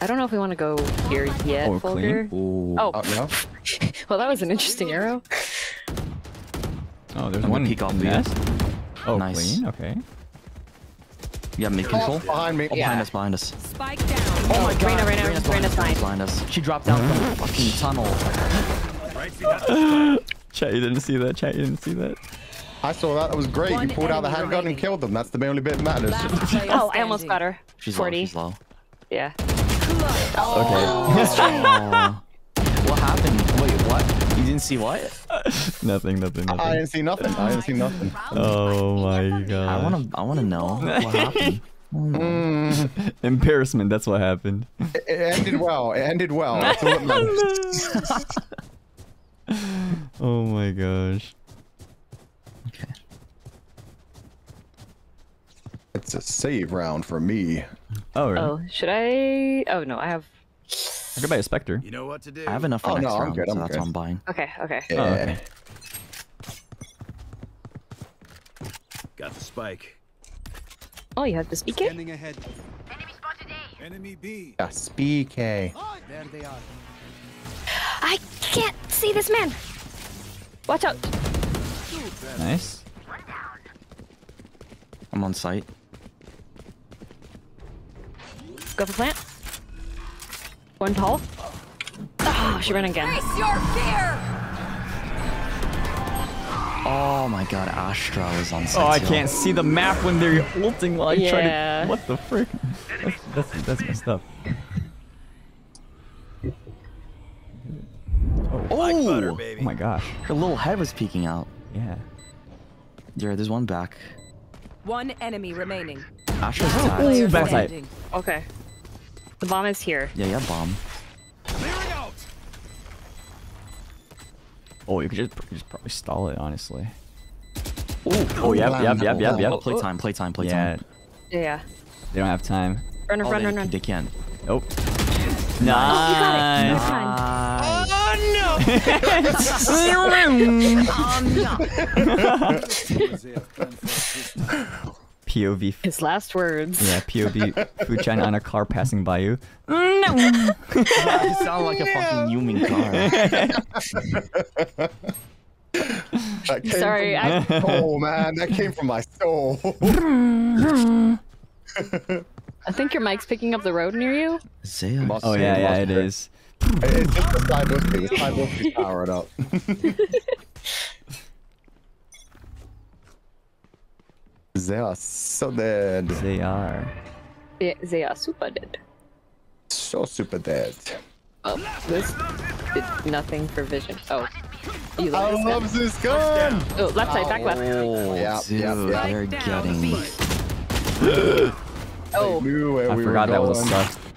I don't know if we want to go here yet, Oh, Fulgur. clean. Oh, Oh, no. <laughs> well, that was an interesting arrow. Oh, there's I'm one peek off the nest. Oh, Nice. clean. Okay. Yeah, me control. Behind me. Oh, behind us, behind us. Spike down. Oh my god. Reyna, Reyna, Reyna's Reyna's behind us, behind us. She dropped down from the fucking tunnel. <gasps> Right behind Chat, you didn't see that. Chat, you didn't see that. I saw that. That was great. One you pulled out the enemy handgun and killed them. That's the only bit that matters. <laughs> Oh, I almost got her. She's 40. low, she's low. Yeah. Okay. Oh. <laughs> what happened? Wait, what? You didn't see what? <laughs> nothing, nothing, I didn't see nothing. I didn't see nothing. Oh my god. I wanna, I wanna know what happened. Mm, Embarrassment, that's what happened. it, it ended well. It ended well. That's all that matters. <laughs> oh my gosh. Okay. It's a save round for me. Oh, really? Oh, should I? Oh no, I have. I could buy a Spectre. You know what to do. I have enough for Oh, next no, I'm round, good, so I'm that's good. what I'm buying. Okay, okay. Yeah. Oh, okay. Got the spike. Oh, you have the speak it. Scanning ahead. Enemy B. Yeah, speak. eh. There they are. I can't see this man. Watch out. Nice. I'm on site. Go for plant. One tall. Oh, she ran again. Face your fear! Oh my god, Astra is on site. Oh, I can't see the map when they're ulting while I try Yeah. to. What the frick? That's, that's, that's messed up. Oh, Black oh butter, Oh, baby. Oh my gosh. her little head was peeking out. Yeah. There, there's one back. One enemy remaining. Astra's oh, Last attacked. player backside. standing. Okay. The bomb is here. Yeah, yeah, bomb. Clearing out. Oh, you could just, just probably stall it, honestly. Ooh, Oh, yep, yep, yep, yep, yep. Oh, playtime, playtime, Yeah, playtime. Yeah. they don't have time. Run, Oh, run, they, run, run. they can't. Nope. Oh, Nice. POV. <laughs> His last words. Yeah, POV. Fuchan on a car passing by you. No. <laughs> you sound like a fucking human car. That came Sorry, from I- my soul, man. That came from my soul. I think your mic's picking up the road near you. Zaya. Oh yeah, yeah, must it say. is. It's just the side busty. The side busty powered up. they are so dead. They are. They, they are super dead. So super dead. Oh, this did nothing for vision. Oh, you I love love this this gun. gun. Oh, left side, back left. Oh, Yeah, dude, yeah, yeah. they're getting. <gasps> Oh, I we forgot were that was a going. stuff.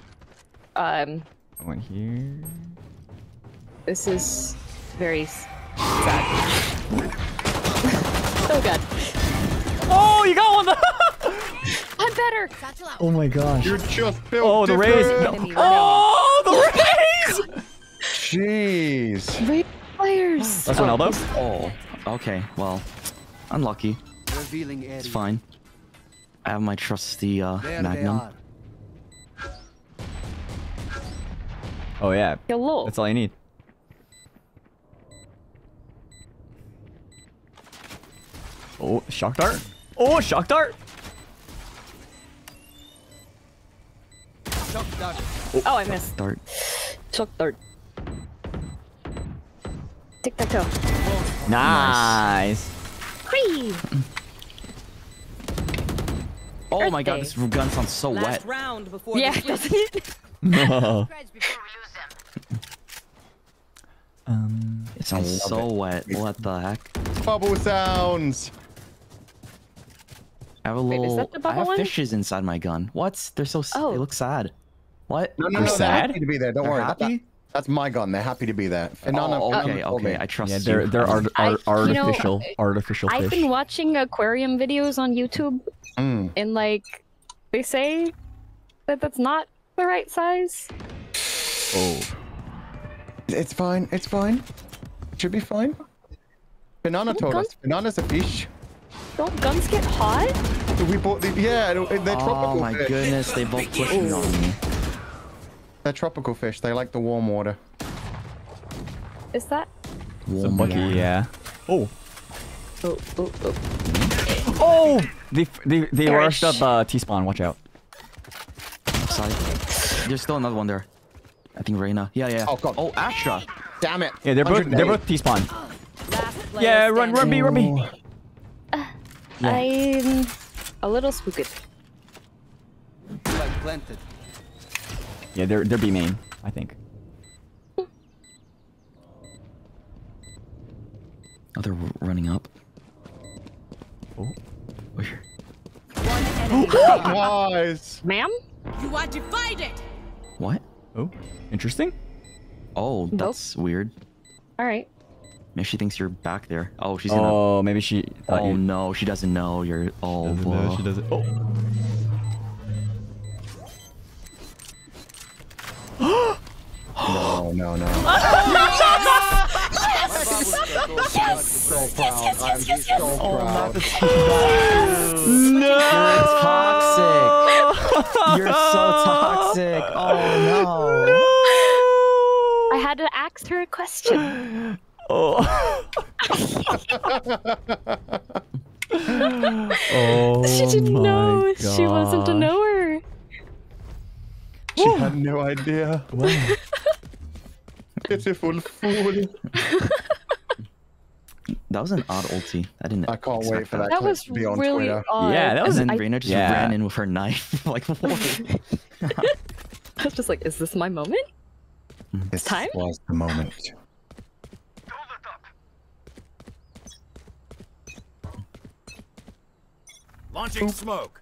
um, I went here. this is very s- sad. <laughs> oh god. Oh, you got one! <laughs> I'm better. Oh my gosh. You're just built Oh, the Raze. different. No. Oh, the Raze. Jeez. Raid players. That's Ronaldo. Oh, okay. Well, unlucky. It's fine. I have my trusty uh, There they Magnum. Oh yeah. Hello. That's all you need. Oh, shock dart. Oh, shock dart. Shock dart. Oh, oh I missed. Dart. Shock dart. Tic tac toe. Nice. Whee! <clears throat> Oh my god, this gun sounds so Last wet. round before Yeah, doesn't <laughs> it? <laughs> um. It sounds love so it. wet. What the heck? Bubble sounds. I have a Wait, is little. that the I have one? fishes inside my gun. What? They're so. s Oh. They look sad. What? No, no, They're no. They're happy to be there. Don't They're worry. Happy? that- that's my gun. They're happy to be there. Fernanda, Oh, Fernanda okay, told okay. I trust Yeah, you. they're they're art, I- art, you know, artificial artificial I've fish. been watching aquarium videos on YouTube, Mm. and like, they say that that's not the right size. Oh. It's fine. It's fine. Should be fine. Banana Don't told gun- us. Banana's a fish. Don't guns get hot? We bought the yeah. They're tropical Oh my fish. goodness, they both pushed me on me. They're tropical fish. They like the warm water. Is that? So Bucky, yeah. Oh. Oh, oh, oh. Oh! They they they rushed up uh, T spawn. Watch out. Sorry. There's still another one there. I think Reyna. Yeah, yeah. Oh, God. Oh, Astra. Damn it. Yeah, they're both they're both T spawn. Yeah, run, run, B, run, B. I'm a little spooked. Flag planted. Yeah, they're they're B main. I think. Oh, they're running up. Oh. Where? One enemy remaining. Wise. Ma'am? You are divided. What? Oh. Interesting. Oh, that's weird. Alright. Maybe she thinks you're back there. Oh, she's gonna. Oh, maybe she thought Oh you. no, she doesn't know you're. Oh, Doesn't know, she doesn't. Oh. <gasps> <gasps> No, no, no. <laughs> Yes! So proud. I'm so proud. No! You're toxic. You're so toxic. Oh no. I had to ask her a question. Oh. oh. <laughs> she didn't oh my know. She wasn't a gosh. knower. She had no idea. Wow. <laughs> Pitiful fool. <laughs> That was an odd ulti. I didn't. I can't wait for that. That was to be on really Twitter. odd. Yeah, that was And an. then Reyna just yeah. ran in with her knife. <laughs> like, what? I was <laughs> just like, is this my moment? This Time? was the moment. Launching smoke.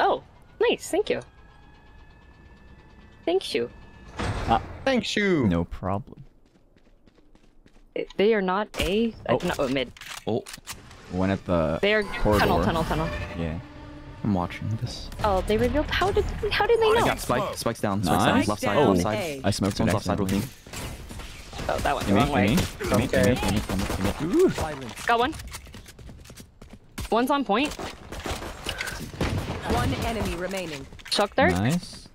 Oh, nice. Thank you. Thank you. Uh, Thanks you. No problem. It- They are not A. Oh. Oh. No, oh, mid. Oh, One at the. They are Corridor. tunnel, tunnel, tunnel. Yeah. I'm watching this. Oh, they revealed. How did? How did they oh, I know? got Spike. Spike's down. Spike's Nice. down. Left side. Oh. Left side. A. I smoked it Someone's left side accidentally. Oh, that went the Gimme, wrong way. gimme, gimme, Okay. Got one. One's on point. One enemy remaining. Shock there. Nice.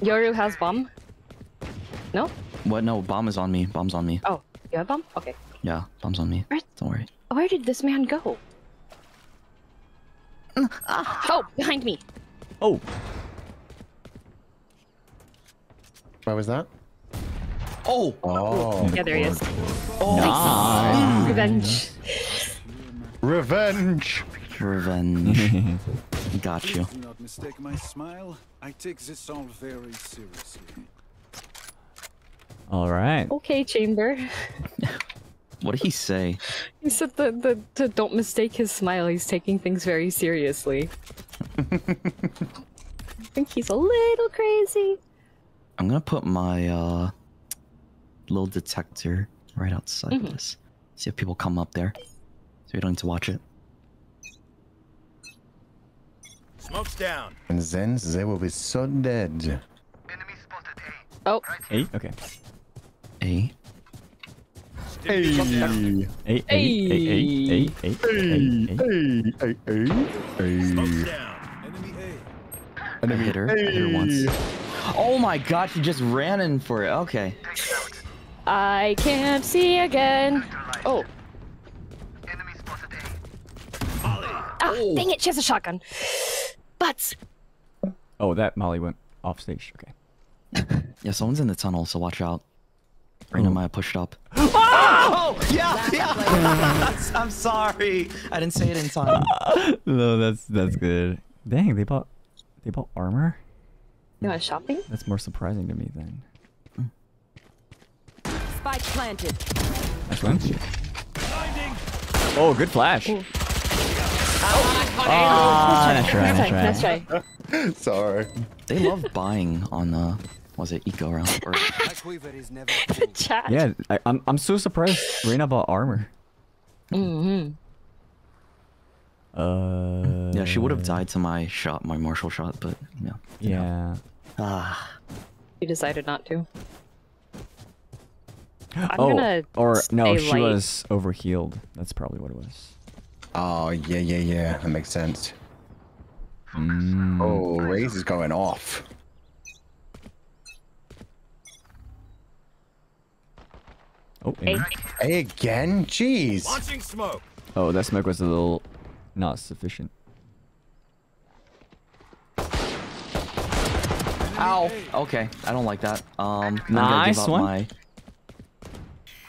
Yoru has bomb. No. What? No, bomb is on me. Bomb's on me. Oh, you have bomb. Okay. Yeah, bomb's on me. Right. Don't worry. Where did this man go? Ah! Oh, behind me. Oh. Where was that? Oh. Oh. oh. Yeah, there he is. Oh. Nice. Revenge. Revenge. Revenge. <laughs> Got you. Do not mistake my smile. I take this all very seriously. All right. Okay, Chamber. <laughs> What did he say? He said that the, the don't mistake his smile. He's taking things very seriously. <laughs> I think he's a little crazy. I'm gonna put my uh little detector right outside of Mhm. this. See if people come up there. So we don't need to watch it. Smoke's down. And then they will be so dead. Oh. Eight? Okay. A. Hey. Eight, eight, eight, eight, eight, eight, eight, eight. Hey, hey, hey. Smoke's down. I hit her. I hit her once. Oh my god, she just ran in for it. Okay. I can't see again. Oh. Ah, dang it, she has a shotgun. Butts. Oh, that Molly went off stage. Okay. <laughs> Yeah, someone's in the tunnel, so watch out. Reyna might have pushed up. Oh! Yeah, yeah. <laughs> I'm sorry. I didn't say it in time. <laughs> no, that's that's good. Dang, they bought they bought armor. You want shopping? That's more surprising to me then. Spike planted. Nice one. Oh, good flash. Ah, nice try, nice try. Nice try. <laughs> Sorry. They love buying on uh was it eco round or My quiver is never The chat. Yeah, I, I'm I'm so surprised Reyna bought armor. Mm-hmm. Uh. Yeah, she would have died to my shot, my Marshal shot, but yeah. Yeah. Ah. You decided not to. <gasps> I'm oh, gonna or no, she light. was overhealed. That's probably what it was. Oh, yeah, yeah, yeah. That makes sense. Mm. Oh, Raze is going off. Oh, Hey. aim. Hey, again? Jeez. Launching smoke. Oh, that smoke was a little not sufficient. Ow. Okay, I don't like that. Um, I'm Nice gonna give up one. my.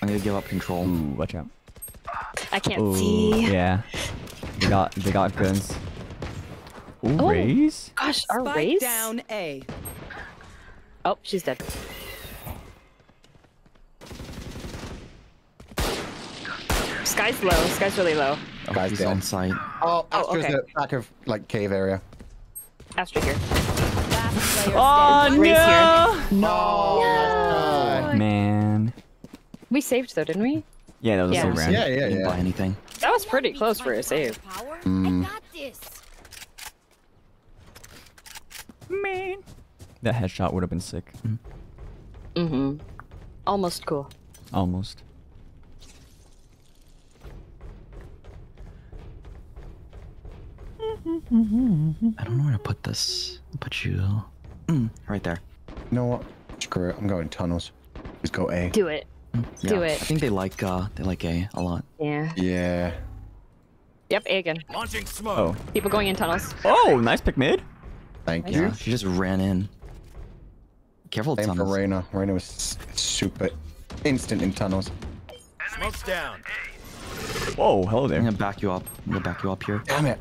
I'm gonna give up control. Ooh, watch out. I can't Ooh, see. yeah. They got they got guns. Ooh, Oh. raise? Gosh, our Spike race? down A. Oh, she's dead. Skye's low. Skye's really low. Oh, Guys he's dead. on site. Oh, Astra's okay. at the back of, like, cave area. Astra here. Oh standing. Raze no! No! Man. We saved though, didn't we? Yeah, that was Yeah. a round. Yeah, yeah, Didn't buy anything. That was pretty close for a save. Mm. I got this. Man. That headshot would have been sick. Mm-hmm. Almost cool. Almost. I don't know where to put this. I'll put you Mm, right there. You know what? Screw it. I'm going tunnels. Just go A. Do it. Yeah, Do it. I think they like uh they like A a lot. Yeah. Yeah. Yep, A again. Launching smoke. Oh. People going in tunnels. Oh, nice pick mid. Thank Yeah, you. she just ran in. Careful, Same for tunnels. Reyna. Reyna was super instant in tunnels. Smoke's down. Whoa, hello there. I'm gonna back you up. I'm gonna back you up here. Damn it.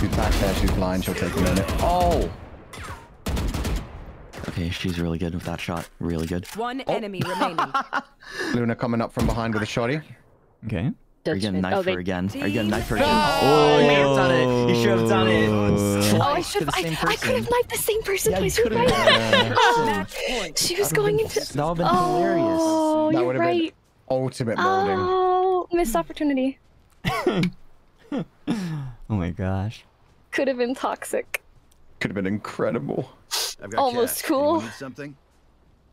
She's back there. She's blind. She'll take a minute. Oh. Okay, she's really good with that shot. Really good. One Oh. enemy <laughs> remaining. Luna coming up from behind with a shoddy. Okay. Are you gonna knife oh, they... her again? Are you gonna knife her again? Oh, you should have done it. You should have done it. Oh, Oh, I should. the I, I could have knifed the same person Yeah, you twice. You're could've. right. <laughs> Yeah. Oh, she was going would've into. that would've been oh, hilarious. Oh, That you're would have been right. ultimate molding. Oh, missed opportunity. <laughs> Oh my gosh. Could have been toxic. Could have been incredible. I've got Almost cash. cool. Something?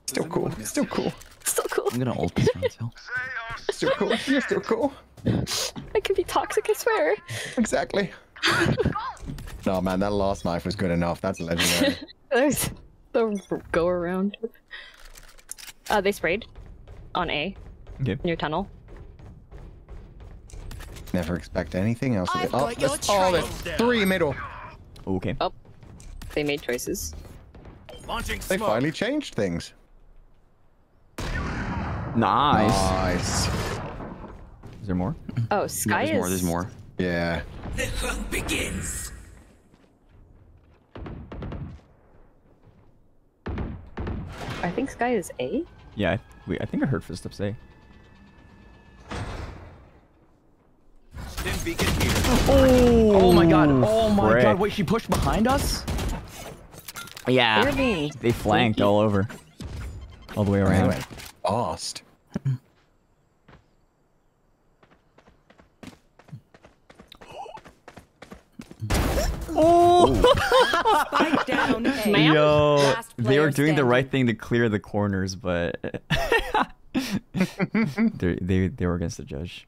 Still cool. Still cool. <laughs> Still cool. I'm gonna ult this round too. <laughs> Still cool. You're still cool. I could be toxic. I swear. Exactly. <laughs> no, man, that last knife was good enough. That's legendary. There's the go around. Uh, they sprayed on A Okay. in your tunnel. Never expect anything else. of I've it. Oh, got your that's all it. Three middle. Okay. Oh, they made choices. Launching They finally changed things. Nice. Nice. Is there more? Oh, Yeah, Skye there's is. more. There's more. Yeah. The hunt begins. I think Skye is A. Yeah, I, wait, I think I heard footsteps say. Stim beacon here. Oh. oh my god. Oh my frick. god. Wait, she pushed behind us? Yeah. They're They flanked all over. All the way around. Anyway, fast. <gasps> Oh! Spike down <laughs> A. Yo, they were player doing the right thing to clear the corners, but <laughs> they they they were against the judge.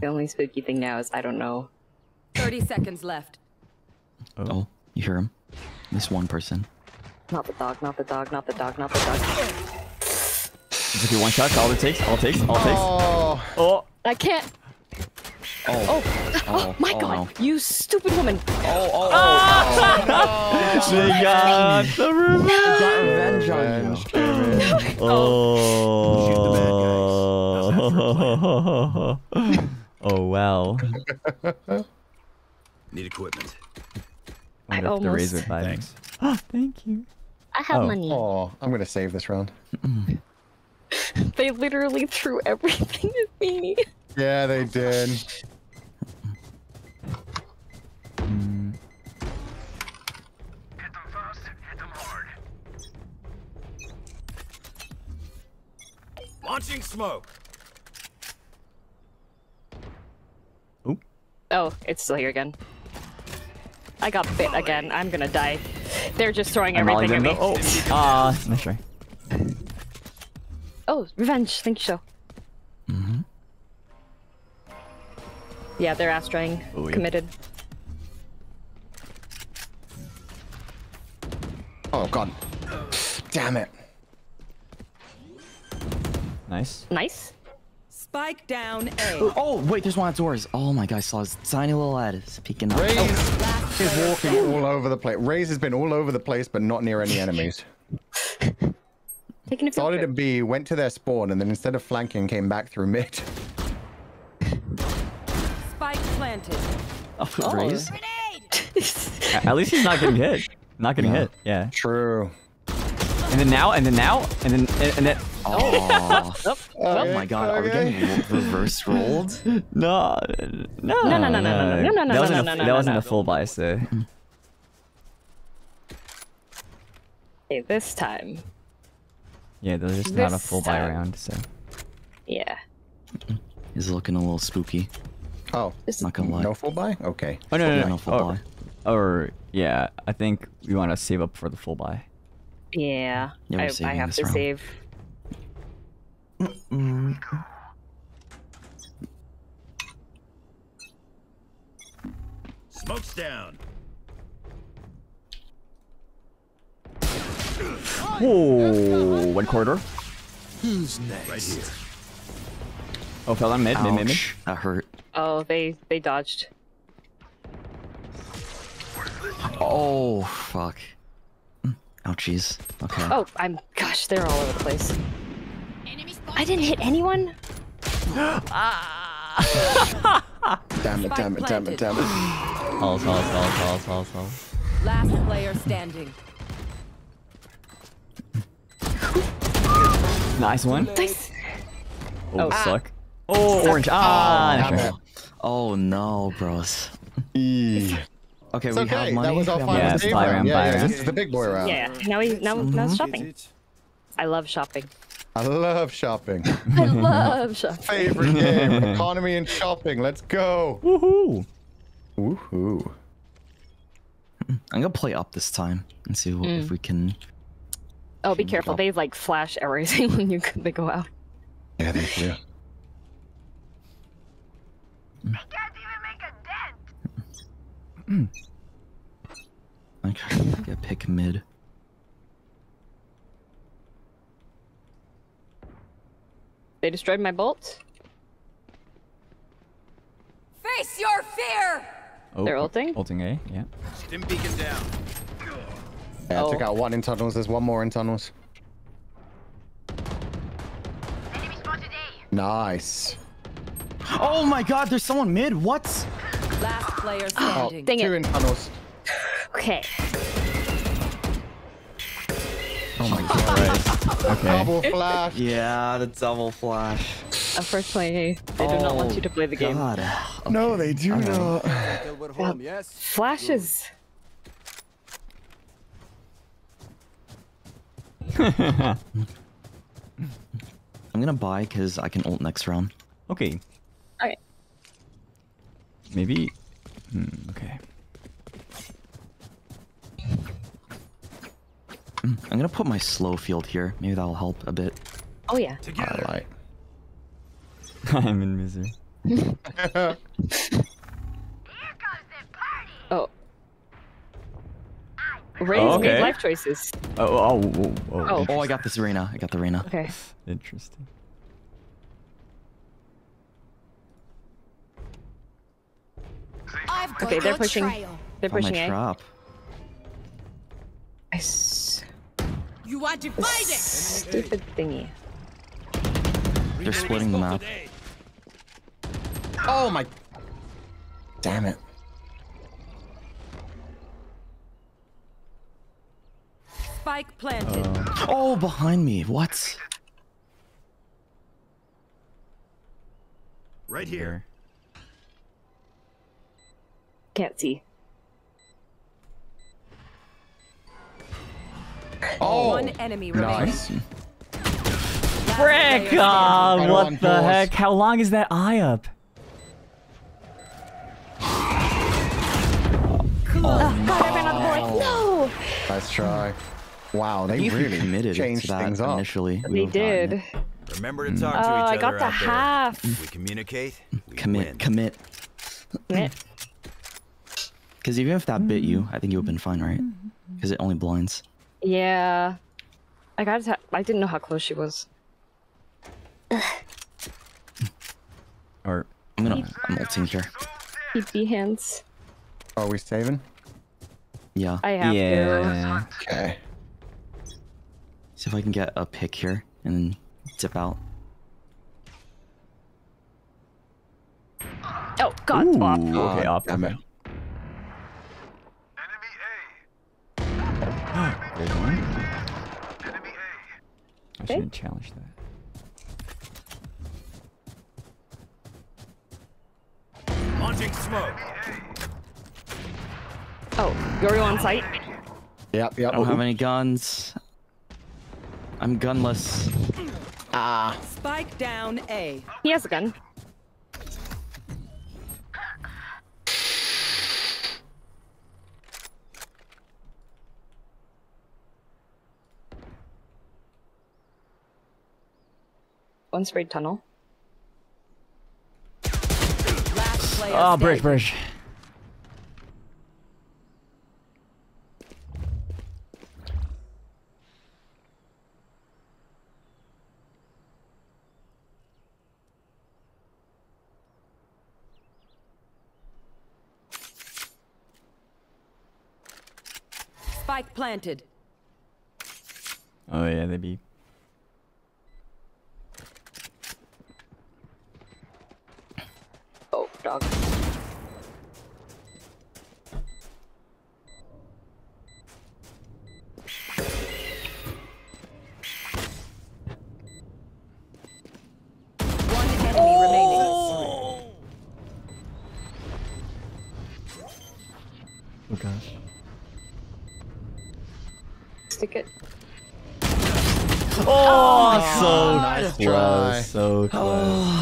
The only spooky thing now is I don't know. 30 seconds left. Oh. oh, you hear him? This one person. Not the dog, not the dog, not the dog, not the dog. It's okay, one shot. All it takes. All it takes. All it takes. Oh, Oh, I can't. Oh. Oh, oh, oh. my oh, god, you stupid woman. Oh, oh, oh. oh. oh. <laughs> they got the revenge. Got revenge on you. Oh. oh. <laughs> oh wow. <laughs> Need equipment. I Wonder if the raise almost- would buy them. Thanks. <gasps> Ah, thank you. I have Oh. money. oh, I'm gonna save this round. <laughs> They literally threw everything at me. Yeah, they did. Launching smoke. Oh, it's still here again. I got bit again. I'm gonna die. They're just throwing I'm everything at me. Oh, ah, <laughs> nice try. Oh, revenge. Thank you, so. Mm-hmm. Yeah, they're astraying. Oh, yeah. Committed. Oh god. Damn it. Nice. Nice. Spike down A. Oh, wait, there's one at doors. Oh my god, I saw his tiny little head oh. is peeking out. Raze Last is player walking all over the place. Raze has been all over the place, but not near any enemies. <laughs> Taking a field Started at B, went to their spawn, and then instead of flanking, came back through mid. Spike planted. Oh, oh. Raze? A- At least he's not getting hit. Not getting hit. Yeah. True. And then now, and then now, and then and, and then. Oh. <laughs> Oh, oh my god, are we getting ro- reverse rolled? <laughs> No, no, No, no, no, no, no, no, no, no, That wasn't no, a, no, no, that no, wasn't no. a full buy, so. Okay, this time. Yeah, that was just not a This full buy time. round, so. Yeah. He's looking a little spooky. Oh, Not gonna lie. no full buy? Okay. Oh no, no, Yeah, no. no full or, oh. buy. or yeah, I think we want to save up for the full buy. Yeah. Yeah, we're I, I saving have this to round. save. Smoke's down. Whoa, one corridor. Who's next? Right here. Oh, fell on mid, mid, mid, mid. Ouch, that hurt. Oh, they they dodged. Oh, fuck. Ouchies. Okay. Oh, I'm. Gosh, they're all over the place. I didn't hit anyone. <gasps> Damn it, damn it, damn it, damn it. Halls, halls, halls, halls, halls, halls. Last player standing. Nice one. Nice. Oh, Oh. suck. Oh, orange. Ah, ah, damn nice Oh no, bros. <laughs> Okay, It's we okay. have money. That was our we have Yeah, it's save buy round. round, Yeah, yeah, this is the big boy round. Yeah. Now we now now Get mhm. shopping. I love shopping. I love shopping. <laughs> I love shopping. Favorite game, <laughs> economy and shopping. Let's go. Woohoo. Woohoo. I'm gonna play up this time and see what, if mm. we can. Oh, be careful. They like flash everything <laughs> when you they go out. Yeah, they do. They can't even make a dent. Okay, get pick mid. They destroyed my bolt. Face your fear! Oh, They're ulting? Ulting A, yeah. Stim beacon down. Yeah, I Oh. took out one in tunnels. There's one more in tunnels. Enemy spotted A. Nice. Oh my god, there's someone mid. What? Last player <gasps> Oh, standing. Dang two it. in tunnels. Okay. Oh my god. <laughs> Okay. Double <laughs> flash. yeah, the double flash. A first Unfortunately, they do not want you to play the game. God. No, they do not. <sighs> Home, yes? Flashes. <laughs> I'm gonna buy because I can ult next round. Okay. Okay. Maybe. Hmm, okay. Hmm. I'm gonna put my slow field here. Maybe that'll help a bit. Oh yeah. I like. <laughs> I'm in misery. <laughs> Oh. Ray's Oh, made life choices. Oh, oh, oh, oh, Oh. Oh, I got this arena. I got the arena. Okay. Interesting. I've got Okay, they're pushing. trail. They're Found my pushing A. trap. I s- You are divided. stupid thingy. They're splitting the map. Oh my. Damn it. Spike planted. Oh, oh behind me. What? Right here. Can't see. Oh. One enemy remaining. Nice. Frick! player Ah, what the don't heck? How long is that eye up? Oh, God, I ran out of bullets. No! Nice try. Wow, they I think if we really committed changed to that things up. initially. we They would've did. it. Remember to talk to Oh, each I got the half. We communicate, we <laughs> Commit, win. commit. Commit. <laughs> Because even if that bit you, I think you would have been fine, right? Because it only blinds. Yeah. I got. to I didn't know how close she was. <sighs> Or I'm gonna, I'm ulting here. PP hands. Are we saving? Yeah. I have to. yeah. Okay. See if I can get a pick here and then dip out. Oh God. Ooh, Bob. okay, Oh, up. damn it. There's one. I shouldn't challenge that. Launching smoke. Oh, Yoru on site. Yep, yep. I don't have any guns. I'm gunless. Ah. Spike down A. He has a gun. One sprayed tunnel. Ah, Last Oh, bridge, standing. bridge. Spike planted. Oh yeah, they'd be. Dog. One enemy oh! remaining. Oh gosh. Stick it. Oh, so nice try. close, so close. Oh, but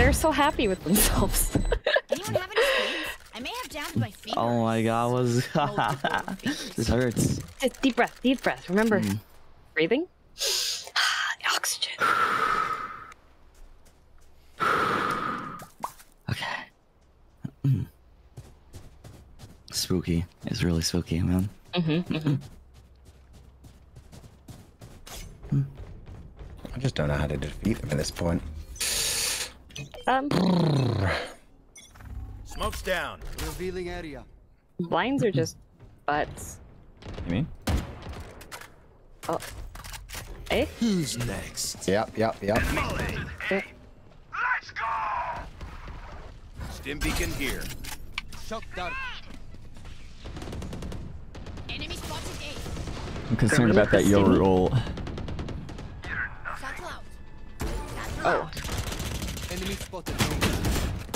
they're so happy with themselves. <laughs> Anyone have any spades? I may have jammed my feet. Oh my god, was <laughs> <laughs> this hurts. Just deep breath, deep breath. Remember, breathing. <sighs> Oxygen. <sighs> Okay. Mm. Spooky. It's really spooky, man. Mm-hmm, mm-hmm. I just don't know how to defeat them at this point. Um, Smoke's down. Revealing area. blinds are just butts. You mean? Oh. Eh? Who's next? Yep, yep, yep. Eh. Stim beacon here. Shock dart. Enemy spotted A. I'm concerned about that Yoru ult. Oh. Enemy spotted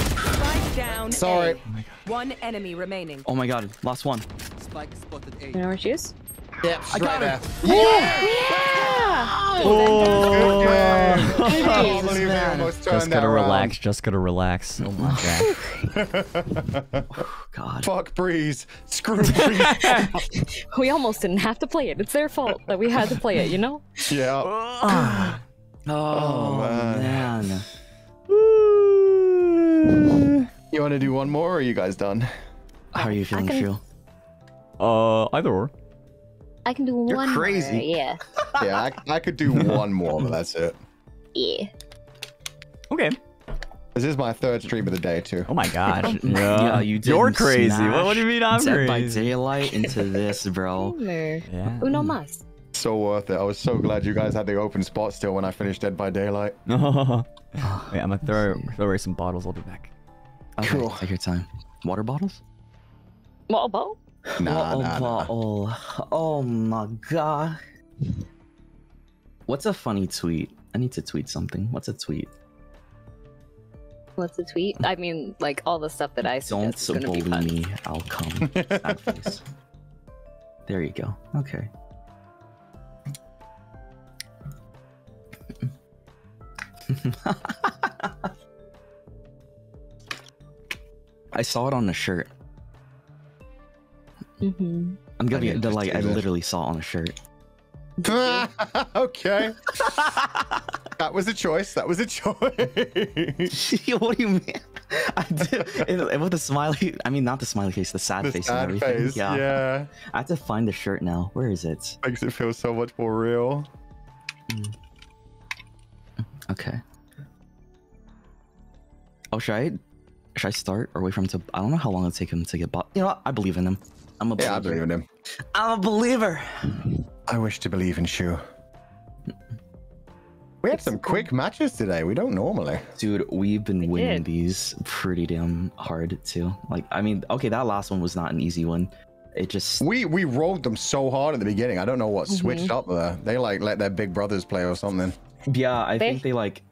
Spike down Sorry. A. One enemy remaining. Oh my god, last one. Spike spotted A. You know where she is? Yep, I got her. Yeah! Yeah. Oh, I can't believe we almost turned Just gotta around. relax. Just gotta relax. Oh my <laughs> god. Oh, god. Fuck Breeze. Screw Breeze. <laughs> We almost didn't have to play it. It's their fault that we had to play it, you know? yeah. <gasps> Oh, oh, man. man. You want to do one more, or are you guys done? How are you feeling, can- Shrew? Uh, either or. I can do You're one more, crazy. Yeah. <laughs> Yeah, I, I could do <laughs> one more, but that's it. Yeah. Okay. This is my third stream of the day too. Oh my gosh. <laughs> Yeah. Yeah, you did. You're crazy. What, what do you mean I'm Dead by? Daylight into this, bro. Yeah. Uno más. So worth it. I was so glad you guys had the open spot still when I finished Dead by Daylight. <laughs> Wait, I'm gonna throw throw away some bottles. I'll be back. Okay, Cool. Take your time. Water bottles? Well, well. Nah, Water nah, nah. bottle. Oh my god. What's a funny tweet? I need to tweet something. What's a tweet? What's a tweet? I mean, like all the stuff that I Don't suggest bully me. I'll come. <laughs> Face. There you go. Okay. <laughs> I saw it on the shirt. Mm-hmm. I'm gonna I be didn't the, just like I that. literally saw it on a shirt. <laughs> okay. <laughs> that was a choice. That was a choice. what do you mean? I did and- and with the smiley. I mean, not the smiley face, the sad the face sad and everything. face. Yeah. I have to find the shirt now. Where is it? Makes it feel so much more real. Okay. Oh, should I? Should I start or wait for him to? I don't know how long it'll take him to get bought. You know what? I believe in him. I'm a believer. Yeah, I believe in him. I'm a believer. I wish to believe in Shu. We had some quick matches today. We don't normally. Dude, we've been winning did. these pretty damn hard too. Like, I mean, okay, that last one was not an easy one. It just We we rolled them so hard at the beginning. I don't know what Mm-hmm. switched up there. They like let their big brothers play or something. Yeah, I They- think they like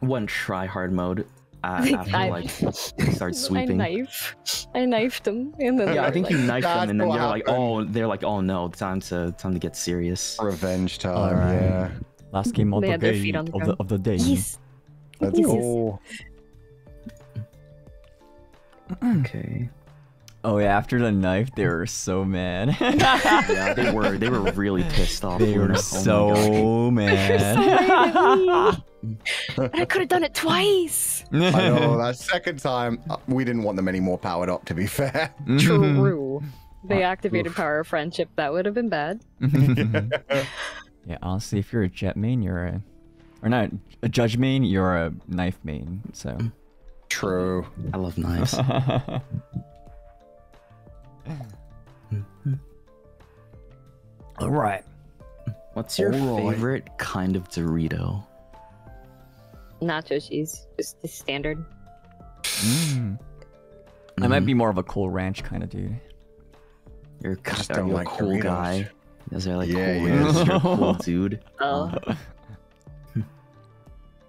went try hard mode uh, Like, after I- like they start <laughs> I sweeping. knife. I knifed him, and then Yeah, I think you knifed them, and then what they're like, "Oh, they're like, oh no, time to time to get serious." Revenge time. Alright. Yeah. Last game of They the had day feet on the of the of the day. Yes. Let's Yes. go. Okay. Oh yeah, after the knife, they were so mad. <laughs> Yeah, they were they were really pissed off. They Oh were my so mad. <laughs> I could have done it twice. <laughs> I know that second time uh, we didn't want them any more powered up. To be fair. True. They Uh, activated power of friendship. That would have been bad. yeah, honestly, if you're a Jett main, you're a, or not a judge main, you're a knife main. So. True. I love knives. All right. What's your Alright. favorite kind of Dorito? Nacho cheese, just the standard. Mm. I might be more of a cool ranch kind of dude. You're, just are don't you like a cool Doritos. guy? Is there like Yeah, cool he Ranch? You're a cool <laughs> dude. Oh. <laughs>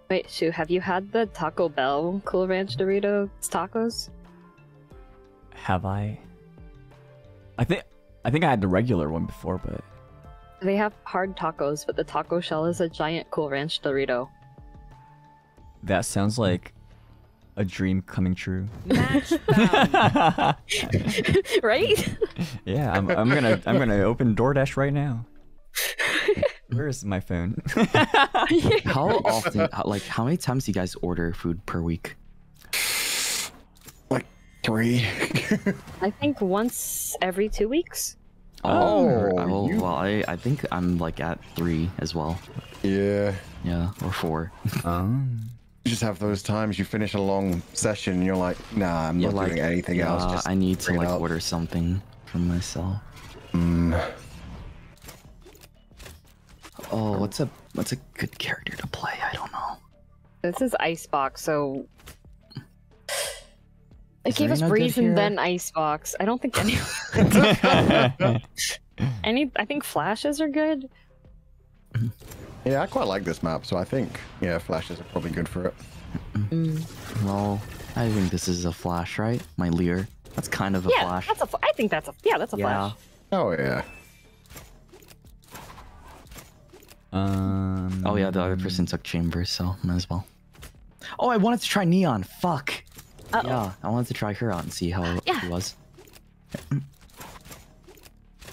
Wait, Shu, have you had the Taco Bell Cool Ranch Dorito tacos? Have I? I think I think I had the regular one before, but They have hard tacos, but the taco shell is a giant Cool Ranch Dorito. that sounds like a dream coming true. <laughs> right? Yeah, I'm, I'm gonna I'm gonna open DoorDash right now. <laughs> Where is my phone? <laughs> How often? How, like, how many times do you guys order food per week? Three. I think once every two weeks. Oh, Oh, you- well, I I think I'm like at three as well. Yeah. Yeah, or four. Um, <laughs> You just have those times you finish a long session and you're like, nah, I'm Yeah, not like doing anything yeah, else. Just I need to like up. order something for myself. Mm. Oh, what's a what's a good character to play? I don't know. This is Icebox, so. It Is gave us Reyna Breeze and then Icebox. I don't think any. <laughs> <laughs> any. I think flashes are good. Yeah, I quite like this map, so I think yeah, flashes are probably good for it. Well, I think this is a flash, right? My leer. That's kind of a yeah, flash. that's a. fl- I think that's a. Yeah, that's a Yeah. flash. Oh yeah. Um. Oh yeah, the other person took chambers, so might as well. Oh, I wanted to try neon. Fuck. Uh-oh. Yeah, I wanted to try her out and see how <gasps> Yeah. she was.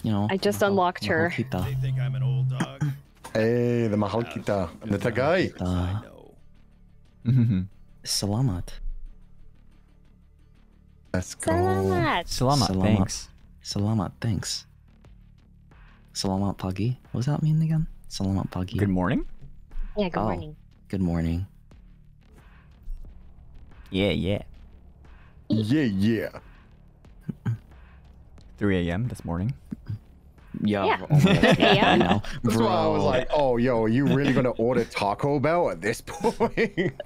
You know. I just Mahal- unlocked her. Mahalkita. They think I'm an old dog. <coughs> Hey, the Mahalkita. The Tagay. Uh. Salamat. Let's go. Salamat. Salamat, Salamat. thanks. Salamat, thanks. Salamat pagi. What does that mean again? Salamat pagi. Good morning. Yeah, good Oh. morning. Good morning. Yeah, yeah. Yeah, yeah. 3 a.m. this morning. Yeah. Yeah. <laughs> oh Yeah. I know. That's why I was like, oh, yo, are you really gonna order Taco Bell at this point?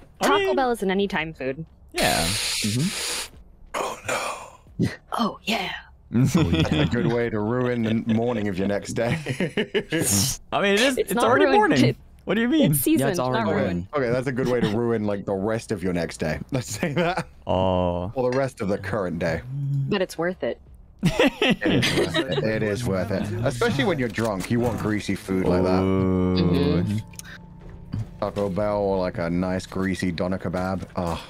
<laughs> Taco Bell is an anytime food. Yeah. Mm-hmm. Oh no. Oh, yeah. a good way to ruin the morning of your next day. <laughs> I mean, it is. It's, It's already ruined. morning. It- What do you mean? It's seasoned, it's already not ruined. ruined. okay, that's a good way to ruin like the rest of your next day. Let's say that. Oh. Well, the rest of the current day. But it's worth it. It is worth it. It is worth it. Especially when you're drunk. You want greasy food like that. Ooh. Taco Bell or like a nice greasy doner kebab. Oh,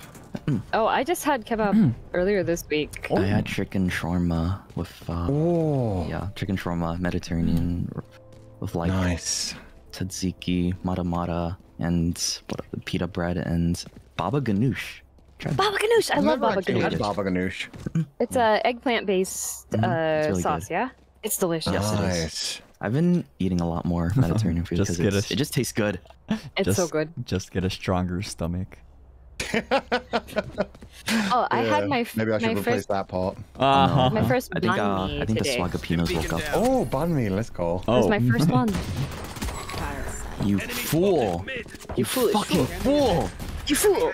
Oh, I just had kebab <clears throat> earlier this week. I had chicken shawarma with uh, oh. yeah, chicken shawarma, Mediterranean, with like nice. Tzatziki, mata mata, and what pita bread and baba ganoush. Baba ganoush. I love baba actually had ganoush. baba ganoush. It's a eggplant-based Mhm. Uh, really sauce. good. Yeah, it's delicious. Yes, it is. I've been eating a lot more <laughs> Mediterranean food Just because it just tastes good. <laughs> It's just, so good. Just get a stronger stomach. Oh, I Yeah, had my f- Maybe I should my replace first that part. Uh huh. my first I think uh, banh mi I think the today. Swagapinos woke up. Oh, banh mi, let's go. It was Oh. my first <laughs> one. You fool! You fucking fool! You fool!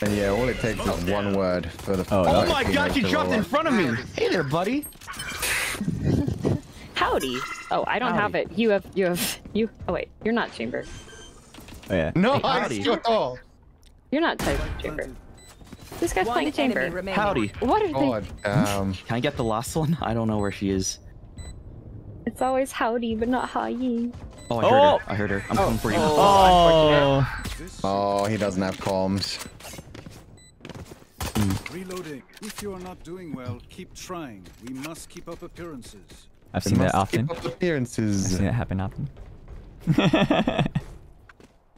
And yeah, all it takes is one word for the. Oh, Oh my god, you dropped in front of me! Hey there, buddy! <laughs> Howdy. Oh, I don't have it. You have. You have. You. Oh wait, you're not chamber. Oh, yeah. No, howdy. I oh, You're not type chamber. This guy's One playing chamber. remaining. Howdy. What are God damn. Can I get the last one? I don't know where she is. They? It's always howdy, but not how ye. Oh, I heard Oh! her. I heard her. I'm coming for you. Oh. Oh, he doesn't have comms. Reloading. If you are not doing well, keep trying. We must keep up appearances. I've seen that often. keep up I've appearances. seen that happen often. <laughs>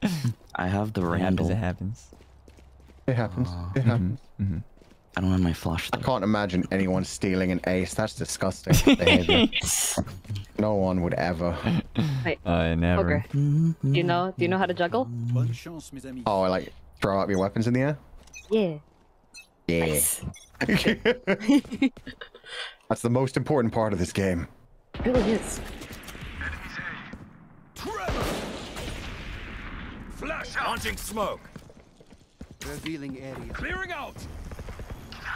<laughs> I have the It happens. Randall. It happens. It happens. It happens. hmm I don't have my flash I can't imagine anyone stealing an ace. That's disgusting <laughs> no one would ever. Uh, never. Okay. Do you know? Do you know how to juggle? Bonne chance, mes amis. Oh, like throw up your weapons in the air. Yeah. Yeah. Nice. <laughs> That's the most important part of this game. It really is. Flash out. Launching smoke. Revealing area. Clearing out.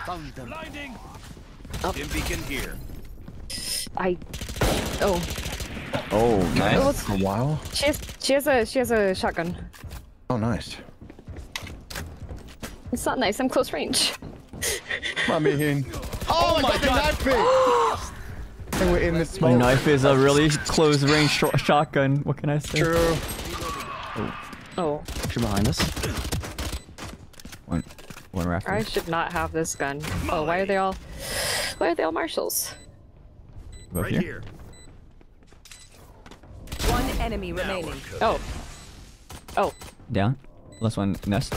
Found them. Blinding. Oh. Stim beacon here. I. Oh. Oh, It nice. was- For a while. She has. She has a. She has a shotgun. Oh, nice. It's not nice. I'm close range. I mean. Oh, oh, my god! They <gasps> were in the My knife is a really close range sh shotgun. What can I say? True. Oh. You're behind us. One, one rafter. I should not have this gun. Oh, why are they all? Why are they all marshals? Both Right here. here. One enemy remaining. Oh. Oh. Down. Last one. Nest.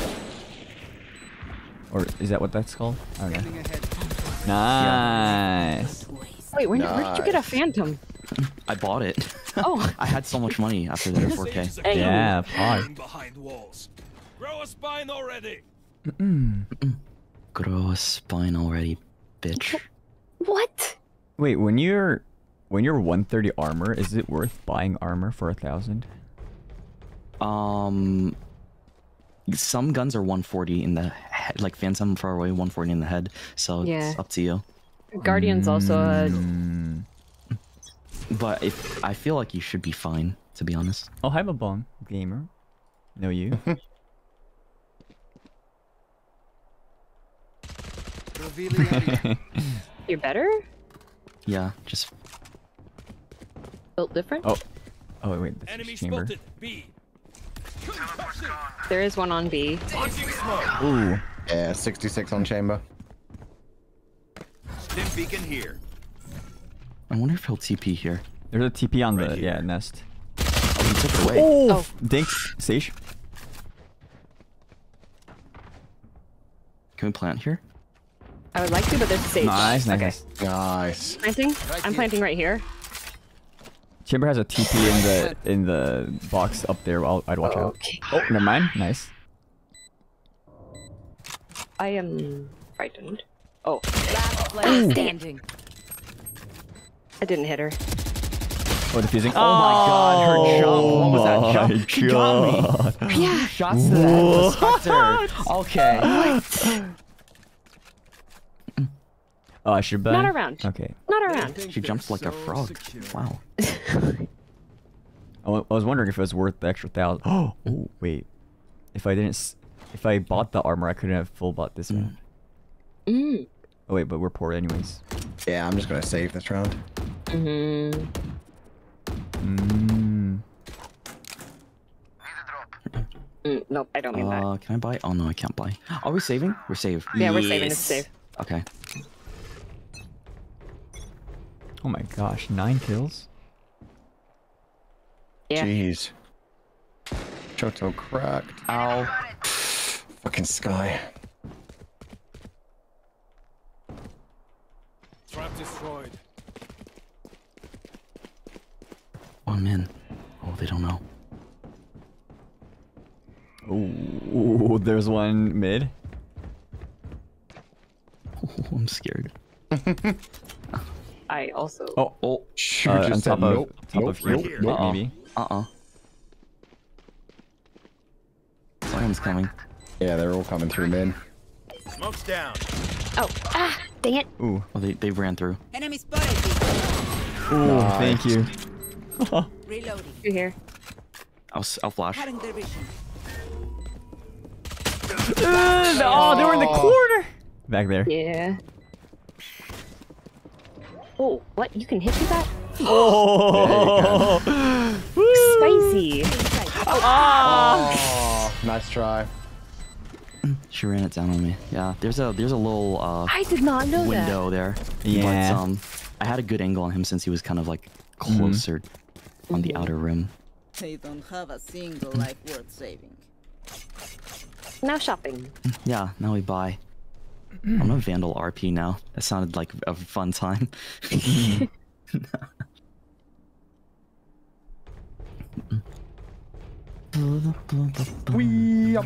Or is that what that's called? I don't know. Scanning ahead. Nice. Wait, where, where did you get a phantom? <laughs> I bought it. Oh. <laughs> I had so much money after the 4K. Hey. Yeah, Hiding pod. behind walls. Grow a spine already. Grow a spine already, bitch. What? Wait, when you're when you're 130 armor, is it worth buying armor for a thousand? Um, some guns are 140 in the head, like Phantom far away, 140 in the head. So Yeah. it's up to you. Guardian's also a. Mm. But if I feel like you should be fine, to be honest. Oh, hi, Babong. Gamer. Know you. <laughs> Revealing area. <laughs> You're better? Yeah, just Built different? oh. Oh wait, this Enemy is chamber. B. There is one on B. Ooh. Yeah, 66 on chamber. Stim beacon here. I wonder if he'll TP here. There's a TP on Right the here. yeah nest. Oh, he took it away. Oh, Oh. dink, Sage. Can we plant here? I would like to, but there's a sage. Nice, nice, Okay. nice. Nice. Planting? I'm planting right here. Chamber has a TP in the in the box up there. I'll, I'd watch out. Oh, never mind. Nice. I am frightened. Oh, Last player standing. I didn't hit her. Oh, defusing. Oh my god, her oh jump. What was that my jump? She got me. Yeah. Shots to the head of the Spectre. Okay. Oh, I should bet. Not around. Okay. Not around. She jumps like a frog. Wow. <laughs> I I was wondering if it was worth the extra thousand. <gasps> Oh, wait. If I didn't, if I bought the armor, I couldn't have full bought this round. Mm. Oh wait, but we're poor anyways. Yeah, I'm just gonna save this round. Mm-hmm. Mm. Mm, nope, I don't mean that. Uh, can I buy? Oh no, I can't buy. Are we saving? We're saved. Yeah, we're saving. It's yes. safe. Okay. Oh my gosh, nine kills. Yeah. Jeez. Shoto cracked. Ow. Fucking Skye. Trap destroyed. Oh, I'm in. Oh, they don't know. Oh, there's one mid. Oh, <laughs> I'm scared. <laughs> I also. Oh, Oh. Shoot, uh, on just top of nope, top nope, of here, nope, nope. Uh-oh. maybe. Uh-uh. Someone's coming. Yeah, they're all coming through mid. Smoke's down. Oh, ah, dang it. Ooh, Oh, they, they ran through. Enemy spotted. ooh, thank you. <laughs> Reloading. You're here. I'll, s- I'll flash. Cutting their vision. <laughs> oh, they were in the corner. Back there. Yeah. Oh, what? You can hit me that? <laughs> Oh, Spicy. Oh, nice try. She ran it down on me. Yeah, there's a there's a little uh I did not know window there. Yeah. But um, I had a good angle on him since he was kind of like closer on the outer rim. They don't have a single life worth saving. Now shopping. Yeah, now we buy. Mm. I'm gonna Vandal RP now. That sounded like a fun time. Wee up.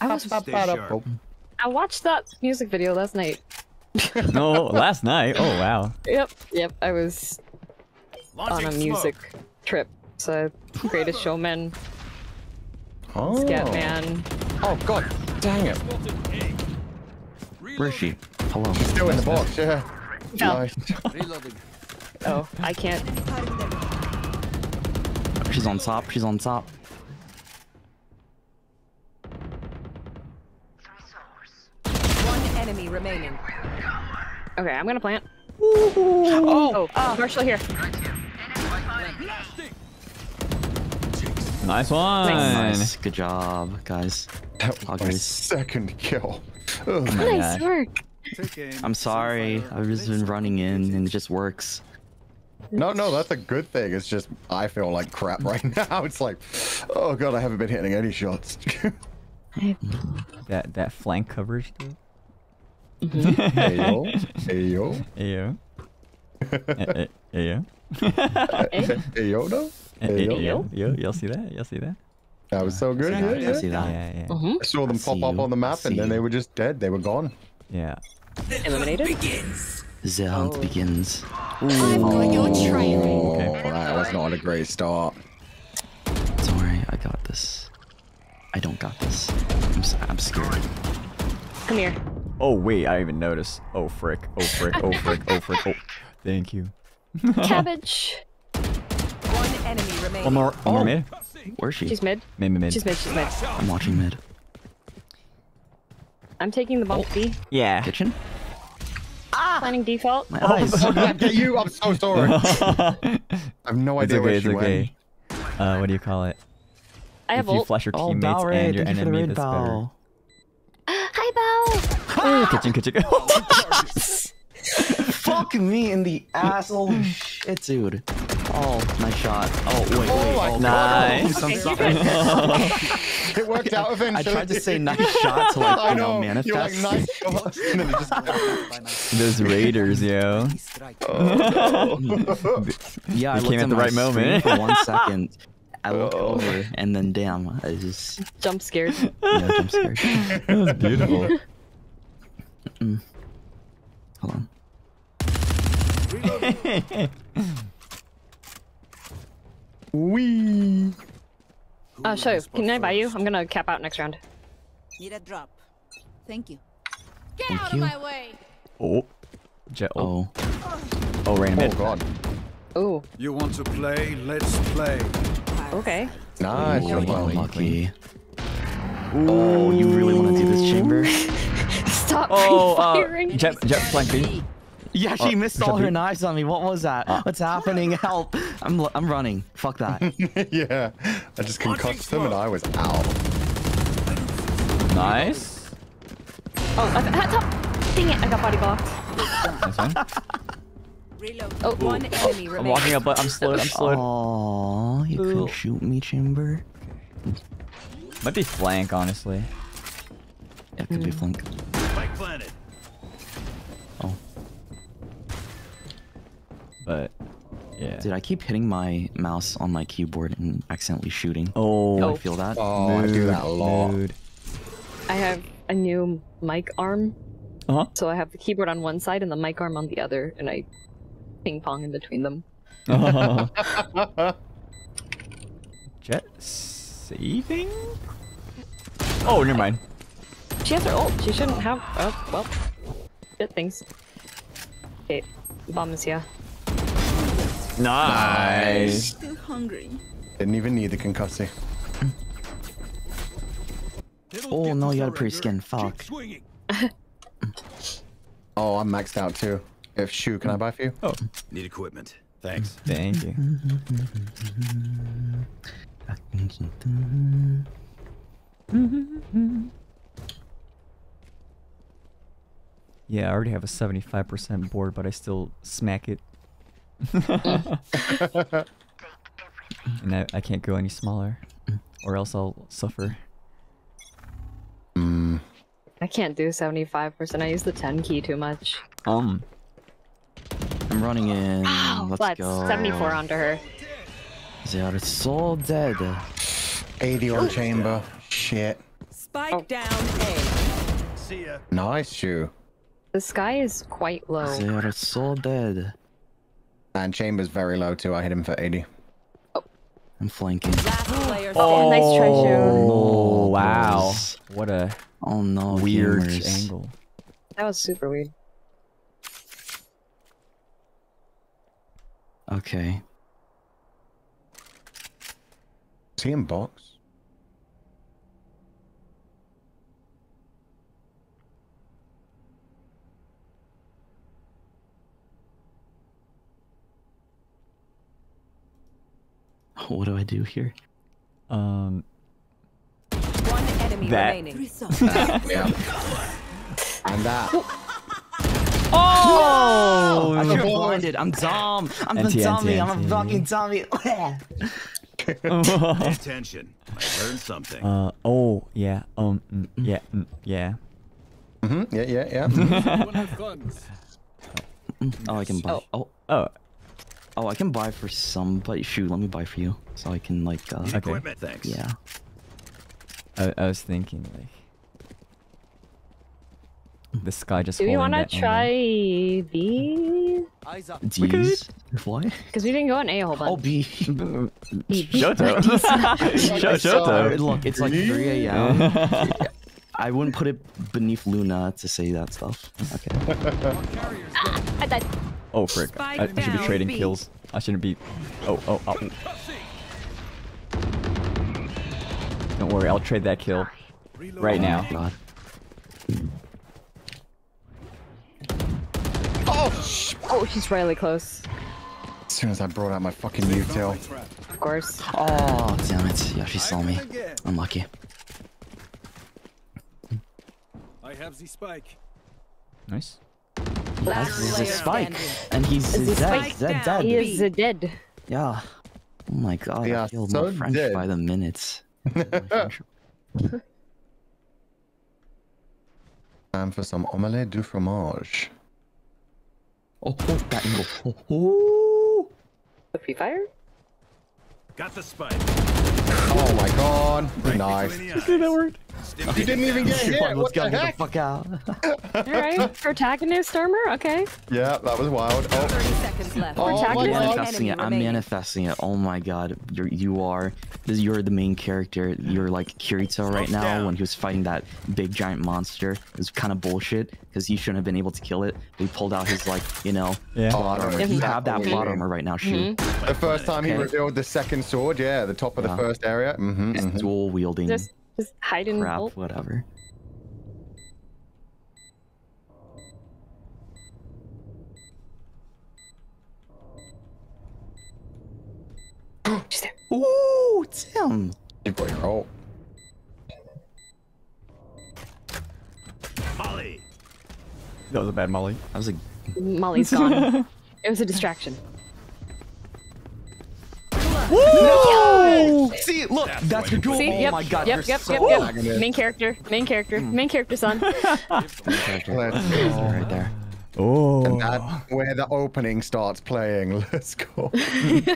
I was. I watched that music video last night. no, last night. Oh wow. Yep. Yep. I was on Launching a smoke. music trip. So, Greatest Showman, Oh. Scatman. Oh god, dang it. Spotted A. Where is she? Hello. Still in the box, yeah. No. Nice. <laughs> Oh, I can't. She's on top. She's on top. One enemy remaining. Okay, I'm gonna plant. ooh Oh, oh uh, Marshal here. Nice one. Nice. Good job, guys. That was my second kill. Oh my Nice gosh. work. I'm sorry. I've just been running in and it just works. No, no, that's a good thing. It's just I feel like crap right <laughs> now. It's like, oh god, I haven't been hitting any shots. <laughs> That that flank coverage. Dude. hey yo, hey yo, Ayo. Eh, Ayo. hey yo, <laughs> no. Eh, Hey, eh, yo. Yo, yo, y'all see that? Y'all see that? That was so good. Yeah, Yeah, I see that. Yeah, yeah, Mm-hmm. I saw them I pop up you. on the map, and then they were just dead. They were gone. yeah. Eliminated? The hunt Oh. begins. I've got your trail. Oh, that was not a great start. Don't worry, I got this. I don't got this. I'm, s- I'm scared. Come here. Oh wait, I didn't even noticed. Oh frick. Oh frick. Oh frick. Oh frick. Oh. <laughs> Thank you. <laughs> Cabbage. One enemy remaining. One more. One more mid. Where's she? She's mid. Mid, mid, mid. She's mid. She's mid. I'm watching mid. I'm taking the bump B. Yeah. Kitchen? Ah! planning default. My Oh, eyes. <laughs> Oh, get you, I'm so sorry. <laughs> I have no It's idea okay, where it's she okay. Uh, what do you call it? I have if you ult. flash your Oh, teammates Bow and your thank you the enemy, raid, that's better. <gasps> Hi, Bow. Oh, kitchen, kitchen. <laughs> Fuck me in the ass. Holy shit, dude. Oh, nice shot. Oh, wait, wait. Oh my oh, Nice. I'm Okay, sorry. <laughs> It worked out eventually. I tried to say nice shot to like, <laughs> I you know, know. You're like nice shot, <laughs> and then it just. Those raiders, yo. Oh. Yeah, I You came at the right moment. for one second. I looked Oh. over and then damn, I just Jump scared. yeah, jump scared. That was beautiful. Hold on. Wee. Uh, show. Can I buy you? I'm gonna cap out next round. Need a drop. Thank you. Get Thank out you. of my way. oh. Jett ult. Oh, Oh, random. Oh god. Ooh. You want to play? Let's play. Okay. Nice. Ooh, You're well. lucky. Oh, you really want to do this chamber? <laughs> Stop Oh, uh, firing. Jett, Jett flanking. Yeah, she Oh, missed all her knives on me. What was that? Ah. What's happening? Help! I'm l- I'm running. Fuck that. <laughs> yeah. I just concussed them and I was out. Nice. Oh, at, at top. Dang it! I got body blocked. Nice one. Reload. Oh, one enemy I'm remaining. walking up, but I'm slowed. I'm slowed. Oh, you couldn't shoot me, chamber. Might be flank, honestly. Yeah, it could be flank. Spike planted. But yeah. dude, I keep hitting my mouse on my keyboard and accidentally shooting. Oh. I feel that. Oh, I do that a lot. Mood. I have a new mic arm, Uh so I have the keyboard on one side and the mic arm on the other, and I ping pong in between them. huh. <laughs> Jett saving? Oh, never mind. She has her ult. She shouldn't have. Oh, well. Good things. Okay, bomb is here. Nice. Still hungry. Didn't even need the concussy. Oh no, you got a pretty skin. Fuck. <laughs> Oh, I'm maxed out too. If Shu, can I buy for you? Oh, Need equipment. Thanks. <laughs> thank you. Yeah, I already have a 75% board, but I still smack it. And I, I can't go any smaller, or else I'll suffer. Mm. I can't do 75%. I use the 10 key too much. Um, I'm running in. Let's Let's go. 74 onto her. They are so dead. 80 on chamber. Shit. Spike down A. See ya. Nice Shu. The Skye is quite low. They are so dead. And chamber's very low too. I hit him for 80. I'm flanking. <gasps> Oh, nice try, Shu. Oh, wow. guys. What a Oh no, weird gamers. angle. That was super weird. Okay. Is he in box? What do I do here? Um, One enemy That. remaining. Threesome. <laughs> yeah. And that. Oh! I should have blinded. I'm dumb. I'm a NT, dummy. I'm a fucking dummy. <laughs> Pay <laughs> attention. I learned something. uh, oh, yeah, um, mm, yeah, mm, yeah. Mm-hmm. Yeah, yeah, yeah. One have guns. oh, I can buy. Oh. Oh, oh, I can buy for somebody. Shoot, let me buy for you, so I can like. Uh, Need okay. equipment. Thanks. Yeah. I, I was thinking, like, the Skye just Do we want to that try angle. B? Eyes up. D's. What? Because we didn't go on A a whole bunch. Oh, B. B, B. Shoto. <laughs> Show, <laughs> Shoto. Look, it's like 3 a.m. <laughs> I wouldn't put it beneath Luna to say that stuff. Okay. ah, I died. Oh, frick. I, I should be trading down kills. I shouldn't be... Oh, oh, oh. Don't worry, I'll trade that kill. Right now. Oh, God. Oh, Oh, she's really close. as soon as I brought out my fucking util. Of course. Oh, damn it. Yeah, she saw me. Unlucky. I have the spike. Nice. He has player spike. standing. And he's Is dead. Dead, dead. He is uh, dead. Yeah. Oh my god, Yeah, I feel so more French dead. by the minutes. <laughs> Time for some omelette du fromage. Oh, oh that angle. Oh, oh. The <laughs> free fire? Got the spike. Oh my god. Nice. Okay, that worked. You didn't even get hit. Let's What go the get the heck? fuck out. Alright. Protagonist armor? Okay. Yeah, that was wild. Oh, 30 seconds left. Oh my I'm God. manifesting it. I'm manifesting it. Oh my god, you're you are. This, you're the main character. You're like Kirito right now down. when he was fighting that big giant monster. It was kind of bullshit because he shouldn't have been able to kill it. He pulled out his like you know Yeah. plot armor. You have that Exactly. plot armor right now, shoot. the first time he revealed the second sword, yeah, the top of the first area. Mm-hmm, It's mm-hmm. dual wielding Just just hide and crap, hope. whatever. She's there. Ooh, damn. You got your ult. Molly. That was a bad molly. I was like, Molly's gone. <laughs> it was a distraction. Whoa! See, look, that's your duel. See? Oh yep. my god, yep, yep, so yep, yep. Hmm. <laughs> Main character. Main character. Main character, son. character. Let's go. right there. Oh. And that's where the opening starts playing. <laughs> Let's go. <laughs>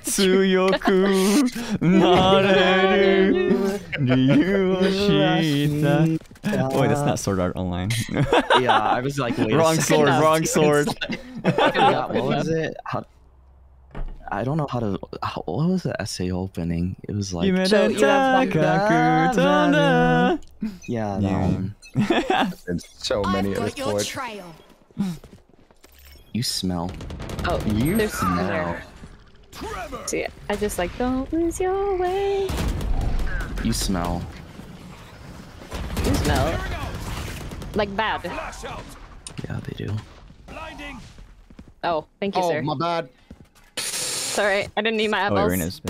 Tsuyoku nareru Ryushita. Oh wait, that's not Sword Art Online. Yeah, I was like, wait wrong second. sword, wrong sword. like- yeah, what was it? How, I don't know how to. How, what was the essay opening? It was like. So, you have- Takaku Tonda. Yeah, that Yeah. one. <laughs> There's so many I've at this got your point. trail. You smell. Oh, You there's smell. there. See, I just like, don't lose your way. You smell. You smell. Like bad. Yeah, they do. Blinding. Oh, thank you, Oh, sir. my bad. Sorry, I didn't need my Oh, eyeballs. Irina's.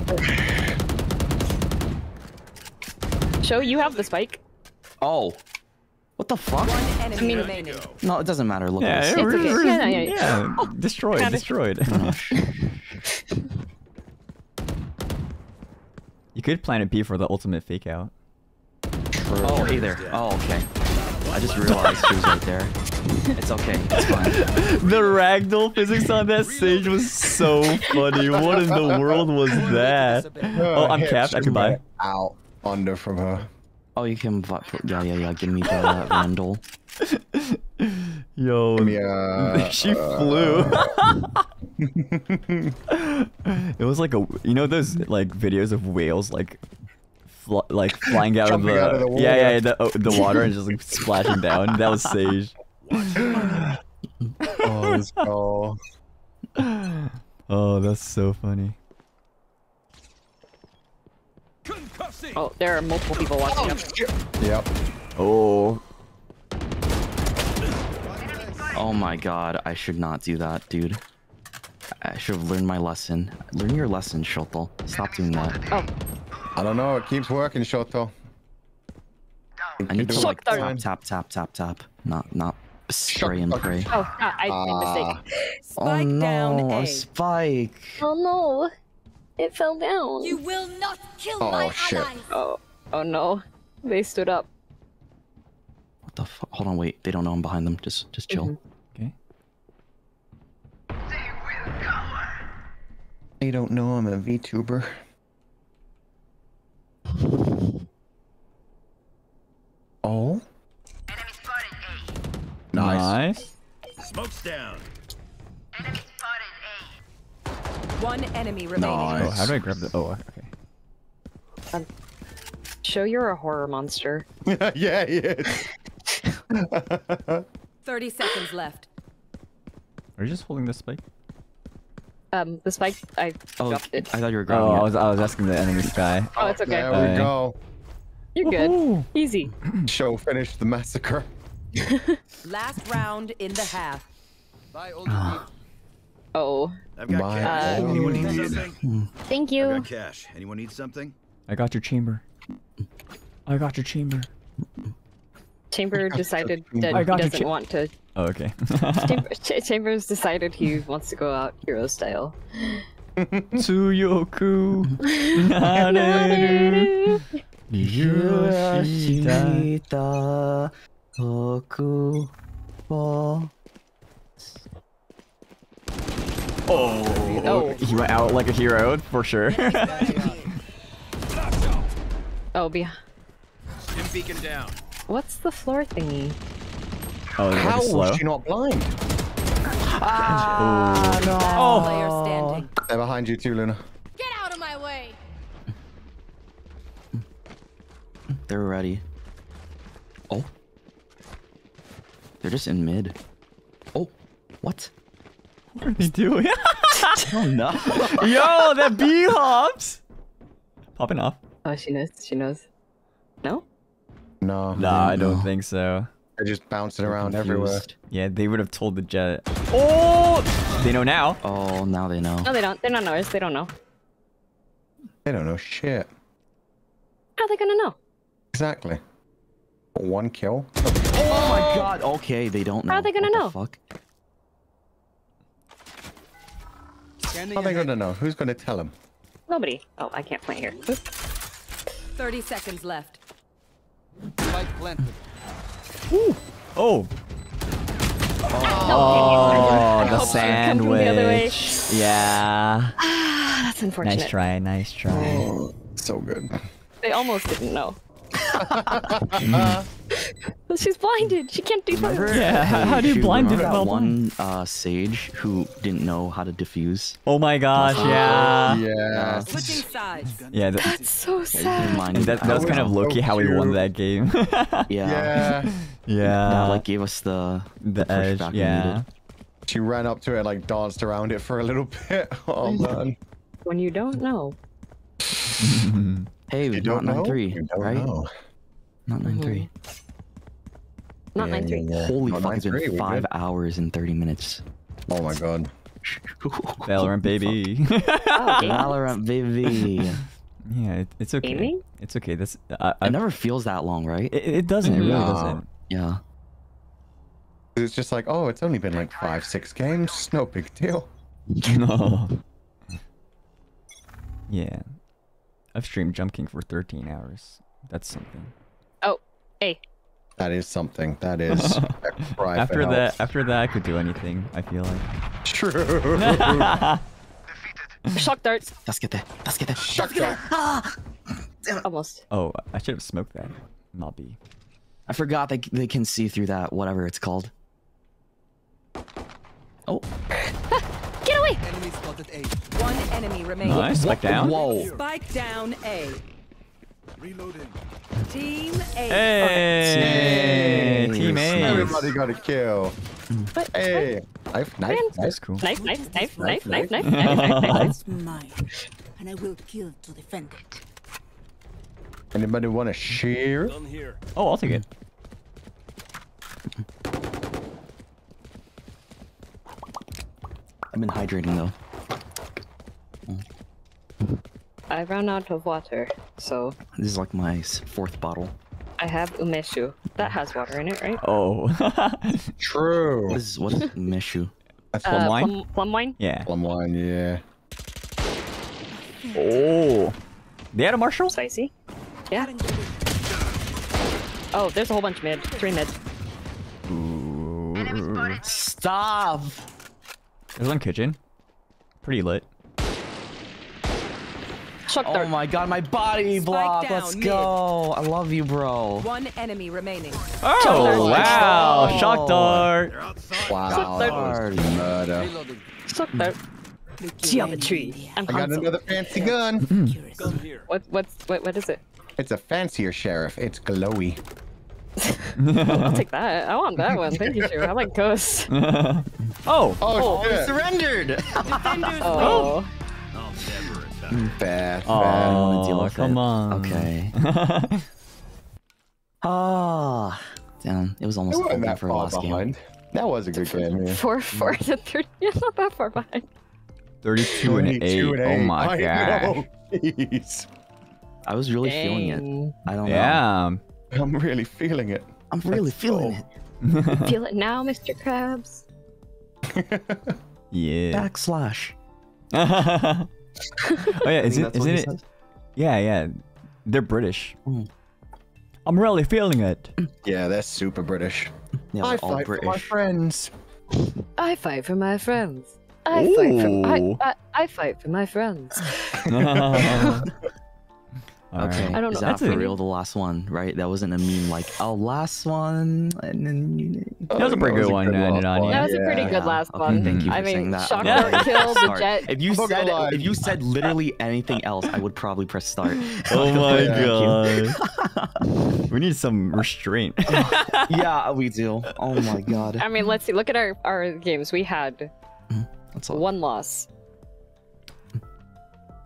<sighs> Show, you have the spike. Oh. What the fuck? One enemy I mean- No, it doesn't matter. Look Yeah, at yeah, this. we're, okay. we're- Yeah, yeah, yeah. yeah, oh, destroyed, destroyed. Oh, <laughs> <laughs> You could plant a B for the ultimate fake out. oh, hey there. Oh, okay. I just realized she was right there. It's okay. It's fine. <laughs> The ragdoll physics on that stage was so funny. What in the world was that? Oh, oh I'm Hit capped. I could buy. Out under from her. Oh, you can. vi- Yeah, yeah, yeah. Give me the uh, Vandal. <laughs> Yo, Give me uh, a. <laughs> she uh, flew. Uh. it was like a, you know those like videos of whales like, fl- like flying out of the, out of the yeah, yeah, water. the, oh, the water and just like splashing down. That was Sage. <laughs> Oh, let's go. <laughs> Oh, that's so funny. Oh, there are multiple people watching oh, us. Yep. Oh, Oh my god, I should not do that, dude. I should have learned my lesson. Learn your lesson, Shoto. Stop doing that. Oh, I don't know. It keeps working, Shoto. I need to like tap, tap, tap, tap, tap. Not, not spray and pray. oh, I made a Ah. mistake. Oh Spike down no, A. a spike. Oh no, it fell down. You will not kill Oh, my shit. allies. Oh, oh no, they stood up. What the fuck? Hold on, wait. They don't know I'm behind them. Just, just chill. okay. They don't know I'm a VTuber. Oh. Enemy spotted A. Nice. Nice. Smoke's down. Enemy spotted One enemy remaining. Nice. Oh, how do I grab the? Oh, okay. Um, show you're a horror monster. <laughs> yeah, he is. 30 seconds left. Are you just holding this spike? Um, the spike, I Oh, dropped it. I thought you were grabbing Oh, I was, I was asking the enemy Skye. Oh, it's okay. There we Bye. go. You're good. Easy. <clears throat> Show finished the massacre. <laughs> Last round in the half. Bye, old dude. <sighs> Oh. I've got My cash. Uh, Anyone need something? Thank I've you. got cash. Anyone need something? I got your chamber. I got your chamber. Chamber <laughs> decided that he doesn't want to. Oh, okay. <laughs> Chamber, <laughs> Ch- Chambers decided he wants to go out hero style. <laughs> Tsuyoku. Nareru. Yoshida. Toku wo Oh, Oh. he went out like a hero for sure. Oh, be. Stim beacon down. What's the floor thingy? Oh, is it How slow? was she not blind? Ah, Last player standing. They're behind you too, Luna. Get out of my way! <laughs> They're ready. Oh. They're just in mid. Oh. What? What are they doing? <laughs> <laughs> Oh no. Yo, that bee hops. Popping off. Oh, she knows. She knows. No. No. Nah, I don't think so. They're just bouncing around everywhere. Yeah, they would have told the Jett. Oh, they know now. Oh, now they know. No, they don't. They're not knowers. They don't know. They don't know shit. How are they gonna know? Exactly. One kill. Oh my god. Okay, they don't know. How are they gonna What the know? Fuck. Scanning How are they gonna know? Who's gonna tell them? Nobody. Oh, I can't plant here. Oop. 30 seconds left. Spike planted. Oh. No, Oh, the hope she the other way. sandwich. Yeah. Ah, that's unfortunate. Nice try. Nice try. So good. They almost didn't know. <laughs> She's blinded. She can't do that. Yeah, how- how do you blind remember it that one uh, sage who didn't know how to defuse? Oh my gosh. Yeah. Yeah. Switching sides. Yeah. That, That's so sad. reminded- that, that was I kind of so Loki how we won that game. <laughs> Yeah. Yeah. yeah. That like gave us the the push edge. back Yeah. She ran up to it, like danced around it for a little <laughs> bit. Oh man. When you don't know. <laughs> Hey, You not don't know? nine three, You don't right? know. Not nine three. Not Yeah, nine three. yeah, yeah. Holy fuck! It's 9-3, been we five good. hours and thirty minutes. Oh my god. <laughs> Valorant baby. <laughs> Oh. Valorant, baby. yeah, it, it's okay. Gaming? It's okay. This uh, I, I, It never feels that long, right? it, it doesn't. It really No. doesn't. Yeah. It's just like, oh, it's only been like five, six games. No big deal. no. Yeah. I've streamed Jump King for 13 hours. That's something. Oh, hey. That is something. That is <laughs> cry for after help. that, after that, I could do anything. I feel like. True. <laughs> Shock dart. Let's get there. Let's get there. Shock dart. Ah! Almost. oh, I should have smoked that. Mobby. I forgot they they can see through that whatever it's called. Oh, <laughs> Get! Enemy spotted A. One enemy remaining. Nice. Spike down. whoa! Spike down A. Reloading. Team A. Hey, Nice. team A. Everybody got a kill. What? Hey, knife, knife, knife. Cool. Knife, knife, knife, knife, knife, knife, knife, knife, knife, knife. <laughs> It's mine, and I will kill to defend it. Anybody want to share? Oh, I'll take it. I've been hydrating though. I ran out of water, so This is like my fourth bottle. I have umeshu. That has water in it, right? Oh. <laughs> True. What is what is Mishu? That's Plum Uh, wine? Plum, plum wine? yeah. plum wine, yeah. Oh. They had a marshal? Spicy? Yeah. Oh, there's a whole bunch mid. Three mid. Ooh. Stop! There's one kitchen. Pretty lit. Shock Oh dart. my god, my body block. down, Let's mid. go. I love you, bro. One enemy remaining. Oh, wow. Oh. Shock dart. They're outside. Wow, that was murder. Shock dart. Geometry. I'm I got Hanzo. another fancy gun. Gun here. What, what's, what, what is it? It's a fancier sheriff. It's glowy. I'll take that. I want that one. Thank you, Shu. I like ghosts. <laughs> oh. Oh, shit. surrendered! Oh. I'll never attack. Bad, bad. Oh, deal with come it. on. Okay. Okay. <laughs> Ah, damn. It was It almost wasn't over that for far last game. behind. That was a good game. Yeah. Four, four to thirty. <laughs> Yeah, not that far behind. 32 and 8. 22 and Oh eight. my I god. know. Jeez. I was really feeling it. I don't know. Yeah. I'm really feeling it. I'm really Let's feeling go. it. <laughs> Feel it now, Mr. Krabs. Yeah. Backslash. <laughs> oh yeah, is think it that's what isn't it? says. Yeah, yeah. They're British. Mm. I'm really feeling it. Yeah, that's super British. Yeah, I they're all fight for my friends. I fight for my friends. I fight for I, I, I fight for my friends. <laughs> Okay, I don't is know. that That's for a- real the last one, right? That wasn't a meme like, oh, last one, and then you... That was a pretty good one to end it on, That yeah. was a pretty good last Okay, one. Mm-hmm. thank you for I mean, saying that. shock I'm dart glad you kill, the Jett. If you said gonna if you said <laughs> literally anything else, I would probably press start. <laughs> <laughs> Oh my god. we need some restraint. yeah, we do. Oh my god. I mean, let's see. Look at our our games. We had mm-hmm. That's one loss.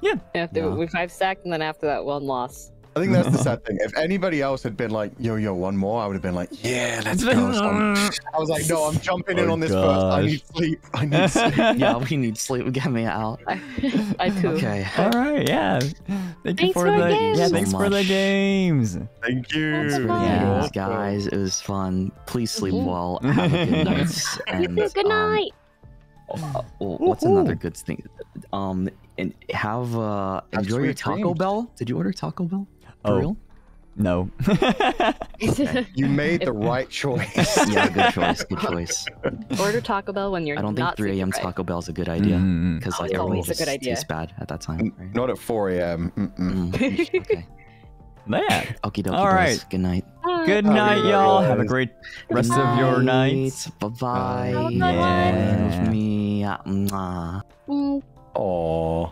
Yeah. After Yeah. we five stacked, and then after that, one loss. I think that's the sad <laughs> thing. If anybody else had been like, yo, yo, one more, I would have been like, yeah, let's go. <laughs> So I'm- was like, no, I'm jumping in Oh on this first. I need sleep. I need <laughs> sleep. yeah, we need sleep. Get me out. I, I too. Okay. All right, yeah. Thank you Thanks for for the the yeah. games. Thanks So for the much. games. Thank you. That's fine. Yeah, Awesome. guys, it was fun. Please sleep Mhm. well. Have a good night. And, Good um, night. uh, well, what's another good thing? Um, and have uh, Have enjoy your Taco dreams. Bell. Did you order Taco Bell? For Oh. real? No. <laughs> You made the right choice. <laughs> Yeah, good choice. Good choice. Order Taco Bell when you're I don't think not 3 a.m. sleeping Taco Bell is a good idea Mm. because Oh, like it's everything a just good idea. tastes bad at that time. Right? Not at 4 a.m. Mm-mm. Mm, okay. <laughs> Yeah. Okie dokie, All boys. Good night. right. Good night, y'all. Have a guys. great rest of your night. Bye bye. Have a good Yeah. With me. Mwah. Mm. Aw.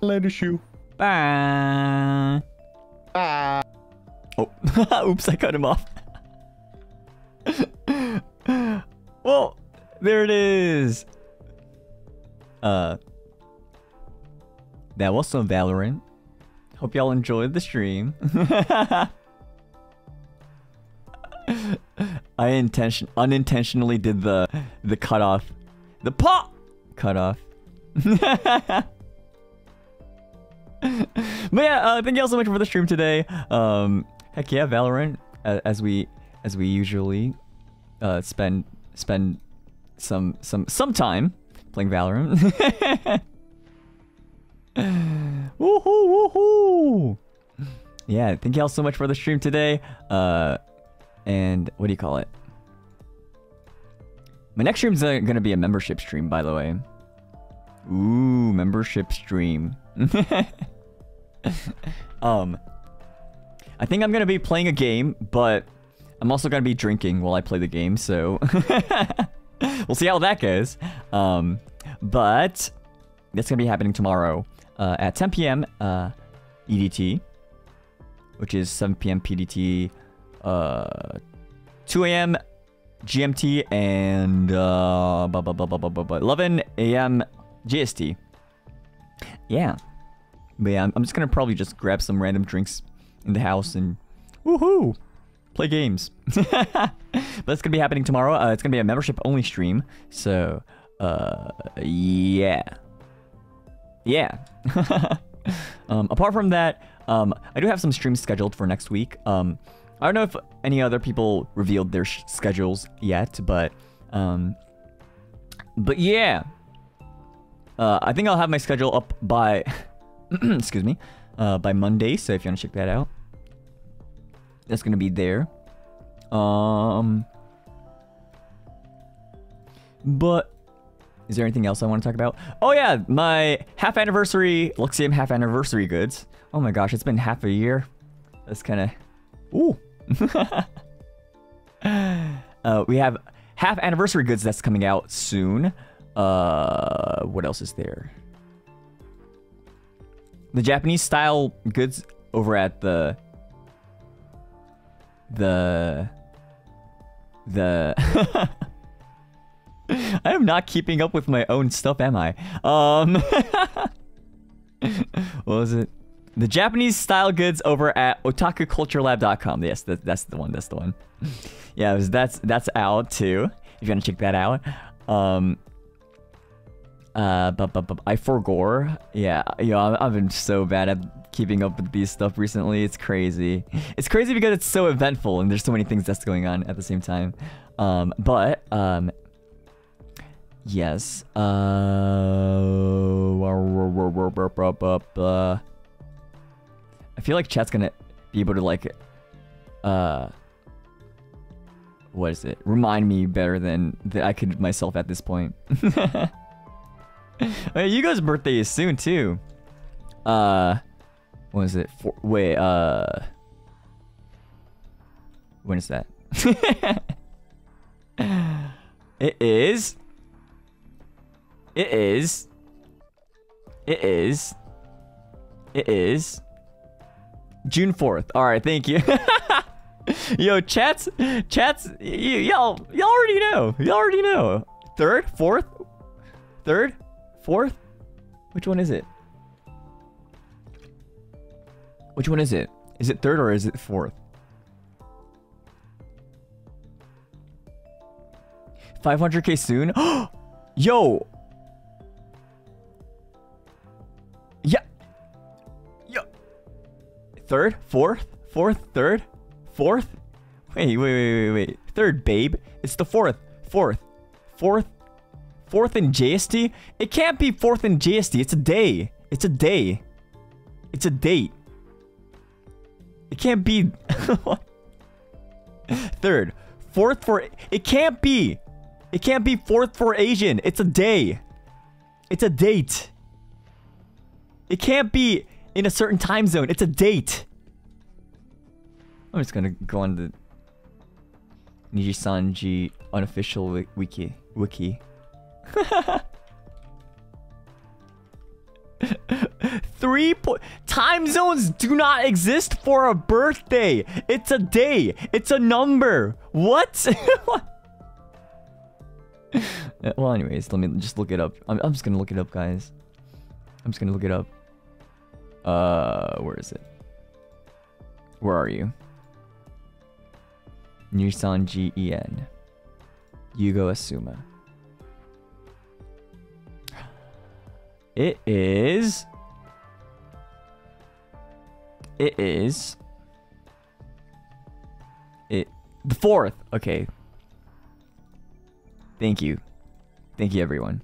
Later, Shu. Bye. Bye. Oh, <laughs> oops! I cut him off. <laughs> well, there it is. Uh, that was some Valorant. Hope y'all enjoyed the stream. <laughs> I intention unintentionally did the the cutoff, the pop cutoff. <laughs> but yeah, uh, thank you all so much for the stream today. Um, heck yeah, Valorant, as we as we usually uh, spend spend some some some time playing Valorant. <laughs> woohoo woohoo! Yeah, thank you all so much for the stream today. Uh, and what do you call it? My next stream's uh, gonna be a membership stream, by the way. Ooh, membership stream. <laughs> um, I think I'm gonna be playing a game, but I'm also gonna be drinking while I play the game, so <laughs> we'll see how that goes. Um, but that's gonna be happening tomorrow uh, at 10 p.m. Uh, EDT, which is 7 p.m. PDT, uh, 2 a.m. GMT, and uh, bu- bu- bu- bu- bu- bu- bu- 11 a.m. JST. Yeah. But yeah, I'm, just gonna probably just grab some random drinks in the house and woohoo, play games. <laughs> but it's gonna be happening tomorrow. Uh, it's gonna be a membership only stream. So, uh, yeah, yeah. <laughs> um, apart from that, um, I do have some streams scheduled for next week. Um, I don't know if any other people revealed their schedules yet, but um, but yeah. Uh, I think I'll have my schedule up by, <clears throat> excuse me, uh, by Monday. So if you want to check that out, that's gonna be there. Um, but is there anything else I want to talk about? Oh yeah, my half anniversary Luxiem half anniversary goods. Oh my gosh, it's been half a year. That's kind of, ooh. <laughs> uh, we have half anniversary goods that's coming out soon. Uh, what else is there? The Japanese style goods over at the the the <laughs> I am not keeping up with my own stuff, am I? Um <laughs> What was it? The Japanese style goods over at otakuculturelab.com. Yes, that, that's the one. That's the one. <laughs> Yeah, was, that's that's out too. if you want to check that out. Um, uh, but, but, but I forgore. Yeah, yo, I've, I've been so bad at keeping up with these stuff recently. It's crazy. It's crazy because it's so eventful and there's so many things that's going on at the same time. Um, but, um, yes. Uh, I feel like chat's gonna be able to like, uh, what is it? Remind me better than that I could myself at this point. <laughs> <laughs> Hey, you guys' birthday is soon too. Uh, when is it? For, wait, uh, when is that? <laughs> it is. It is. It is. It is. June 4th. All right, thank you. <laughs> Yo, chats, chats, y'all, y'all already know. Y'all already know. Third, fourth, third, fourth. Which one is it? Which one is it? Is it third or is it fourth? 500k soon? <gasps> Yo! Yeah! Yo! Third? Fourth? Fourth? Third? Fourth? Wait, wait, wait, wait, wait. Third, babe. It's the fourth. Fourth. Fourth. Fourth in JST? It can't be fourth in JST. It's a day. It's a day. It's a date. It can't be... <laughs> Third. Fourth for... It can't be. It can't be fourth for Asian. It's a day. It's a date. It can't be in a certain time zone. It's a date. I'm just gonna go on the Nijisanji unofficial wiki. Wiki. <laughs> Three point time zones do not exist for a birthday. It's a day. It's a number. What? <laughs> well, anyways, let me just look it up. I'm, I'm just gonna look it up, guys. I'm just gonna look it up. Uh, where is it? Where are you? Nissan G E N. Yugo Asuma. It is. It is. It. The fourth. Okay. Thank you. Thank you, everyone.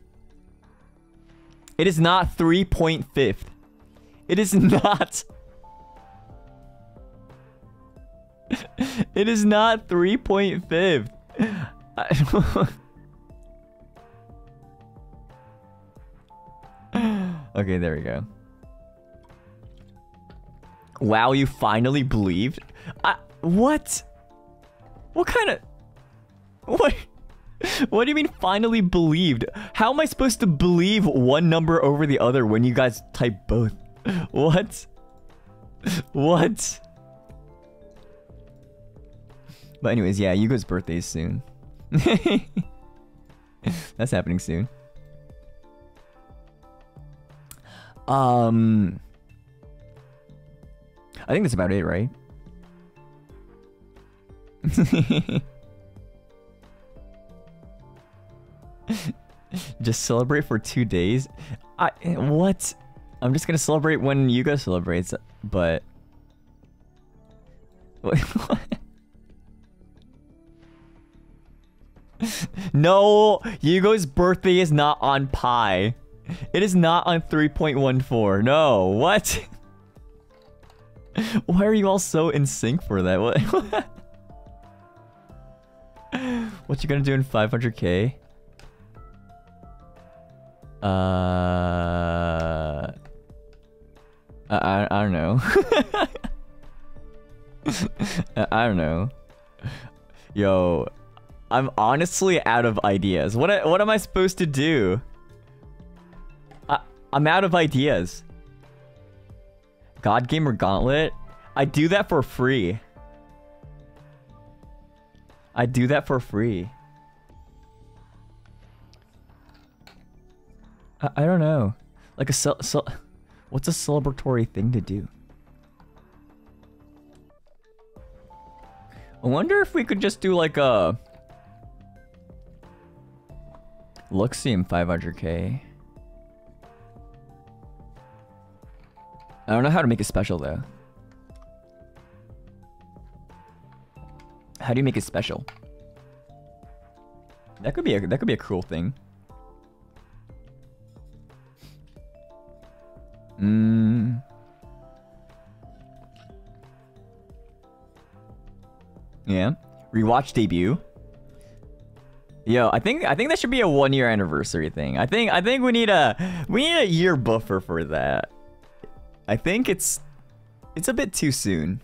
It is not 3.5th. <laughs> <laughs> It is not. it is not 3.5th. <gasps> okay, there we go. Wow, you finally believed? I, what? What kind of... What? <laughs> What do you mean finally believed? How am I supposed to believe one number over the other when you guys type both? <laughs> What? What? But anyways, yeah, Yugo's birthday is soon. <laughs> That's happening soon. Um, I think that's about it, right? <laughs> just celebrate for two days? I what? I'm just gonna celebrate when Yugo celebrates, but <laughs> what? no, Yugo's birthday is not on Pi. It is not on 3.14. No, what? <laughs> Why are you all so in sync for that? What? <laughs> what you gonna do in 500k? Uh, I, I, I don't know. <laughs> I, I don't know. Yo, I'm honestly out of ideas. What what am I supposed to do? I'm out of ideas. God Gamer Gauntlet? I do that for free. I do that for free. I, I don't know. Like a cel, cel what's a celebratory thing to do? I wonder if we could just do like a Luxiem 500k. I don't know how to make it special though. How do you make it special? That could be a that could be a cool thing. Mm. Yeah. Rewatch debut. Yo, I think I think that should be a one year anniversary thing. I think I think we need a we need a year buffer for that. I think it's it's a bit too soon.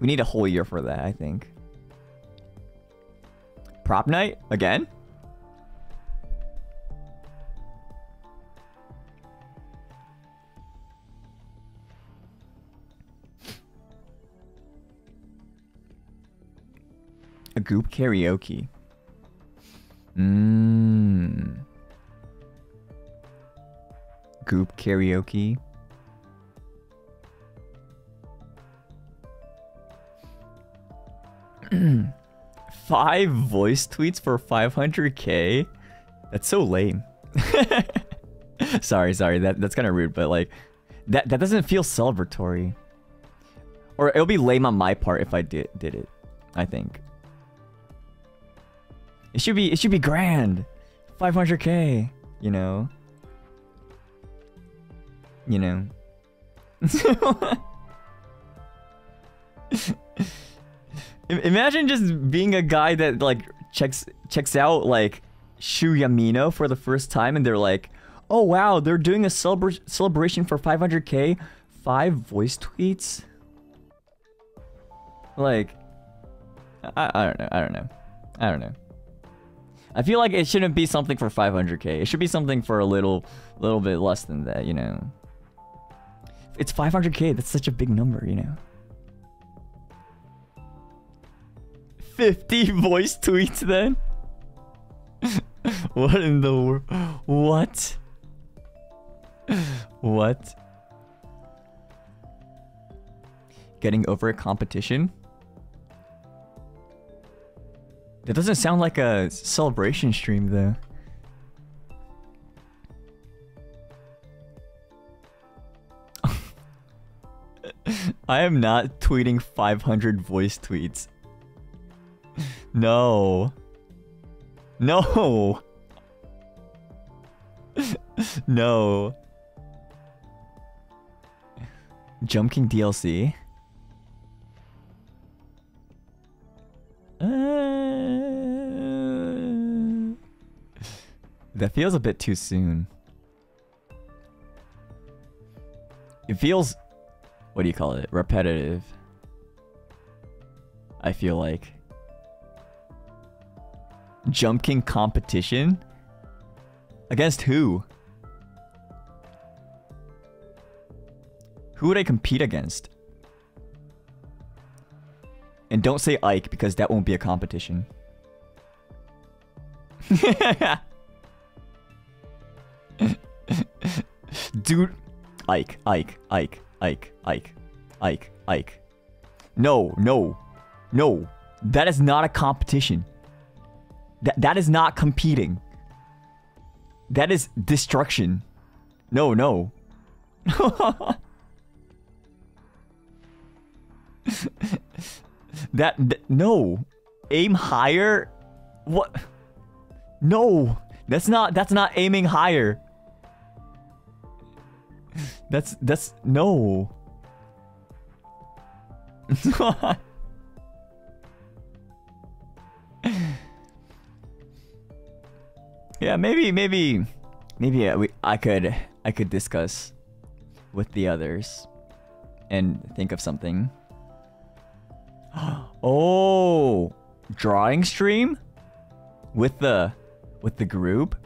We need a whole year for that, I think. Prop night again? A group karaoke. Mmm. Group karaoke. <clears throat> Five voice tweets for 500k? That's so lame. <laughs> sorry, sorry. That that's kind of rude, but like that that doesn't feel celebratory. Or it'll be lame on my part if I did did it. I think. It should be it should be grand. 500k, you know. You know. <laughs> Imagine just being a guy that like checks checks out like Shu Yamino for the first time and they're like, "Oh wow, they're doing a celebra celebration for 500k, five voice tweets." Like I, I don't know. I don't know. I don't know. I feel like it shouldn't be something for 500k. It should be something for a little little bit less than that, you know. It's 500k. That's such a big number, you know. 50 <laughs> voice tweets then? <laughs> what in the world? What? <laughs> What? Getting over a competition? That doesn't sound like a celebration stream though. I am not tweeting 500 voice tweets. No. No. no. Jump King DLC? Uh, that feels a bit too soon. It feels... What do you call it? Repetitive. I feel like. Jump King competition? Against who? Who would I compete against? And don't say Ike because that won't be a competition. <laughs> Dude, Ike, Ike, Ike, Ike, Ike, Ike, Ike. No, no, no. That is not a competition. That that is not competing. That is destruction. No, no. <laughs> that, th no. Aim higher? What? No. That's not that's not aiming higher. That's that's no. <laughs> yeah, maybe maybe maybe uh, we I could I could discuss with the others and think of something. <gasps> oh, drawing stream with the with the group.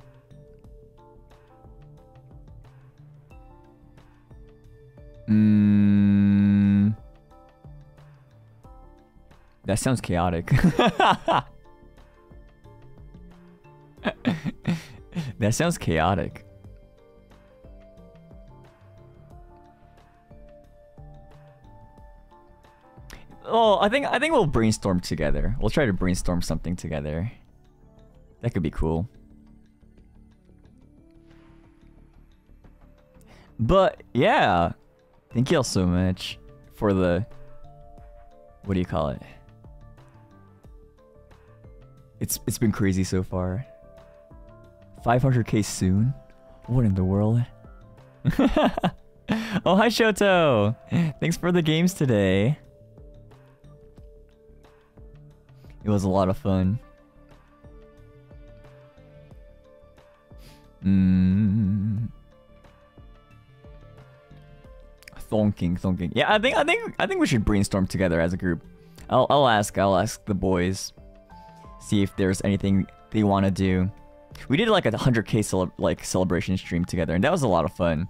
Mm, that sounds chaotic. <laughs> that sounds chaotic. Oh, I think I think we'll brainstorm together. We'll try to brainstorm something together. That could be cool. But yeah, thank you all so much for the what do you call it? It's it's been crazy so far. 500k soon? What in the world? <laughs> oh hi Shoto! Thanks for the games today. It was a lot of fun. Mm. Thonking, thonking. Yeah, I think I think I think we should brainstorm together as a group. I'll I'll ask I'll ask the boys, see if there's anything they want to do. We did like a 100k cele like celebration stream together, and that was a lot of fun.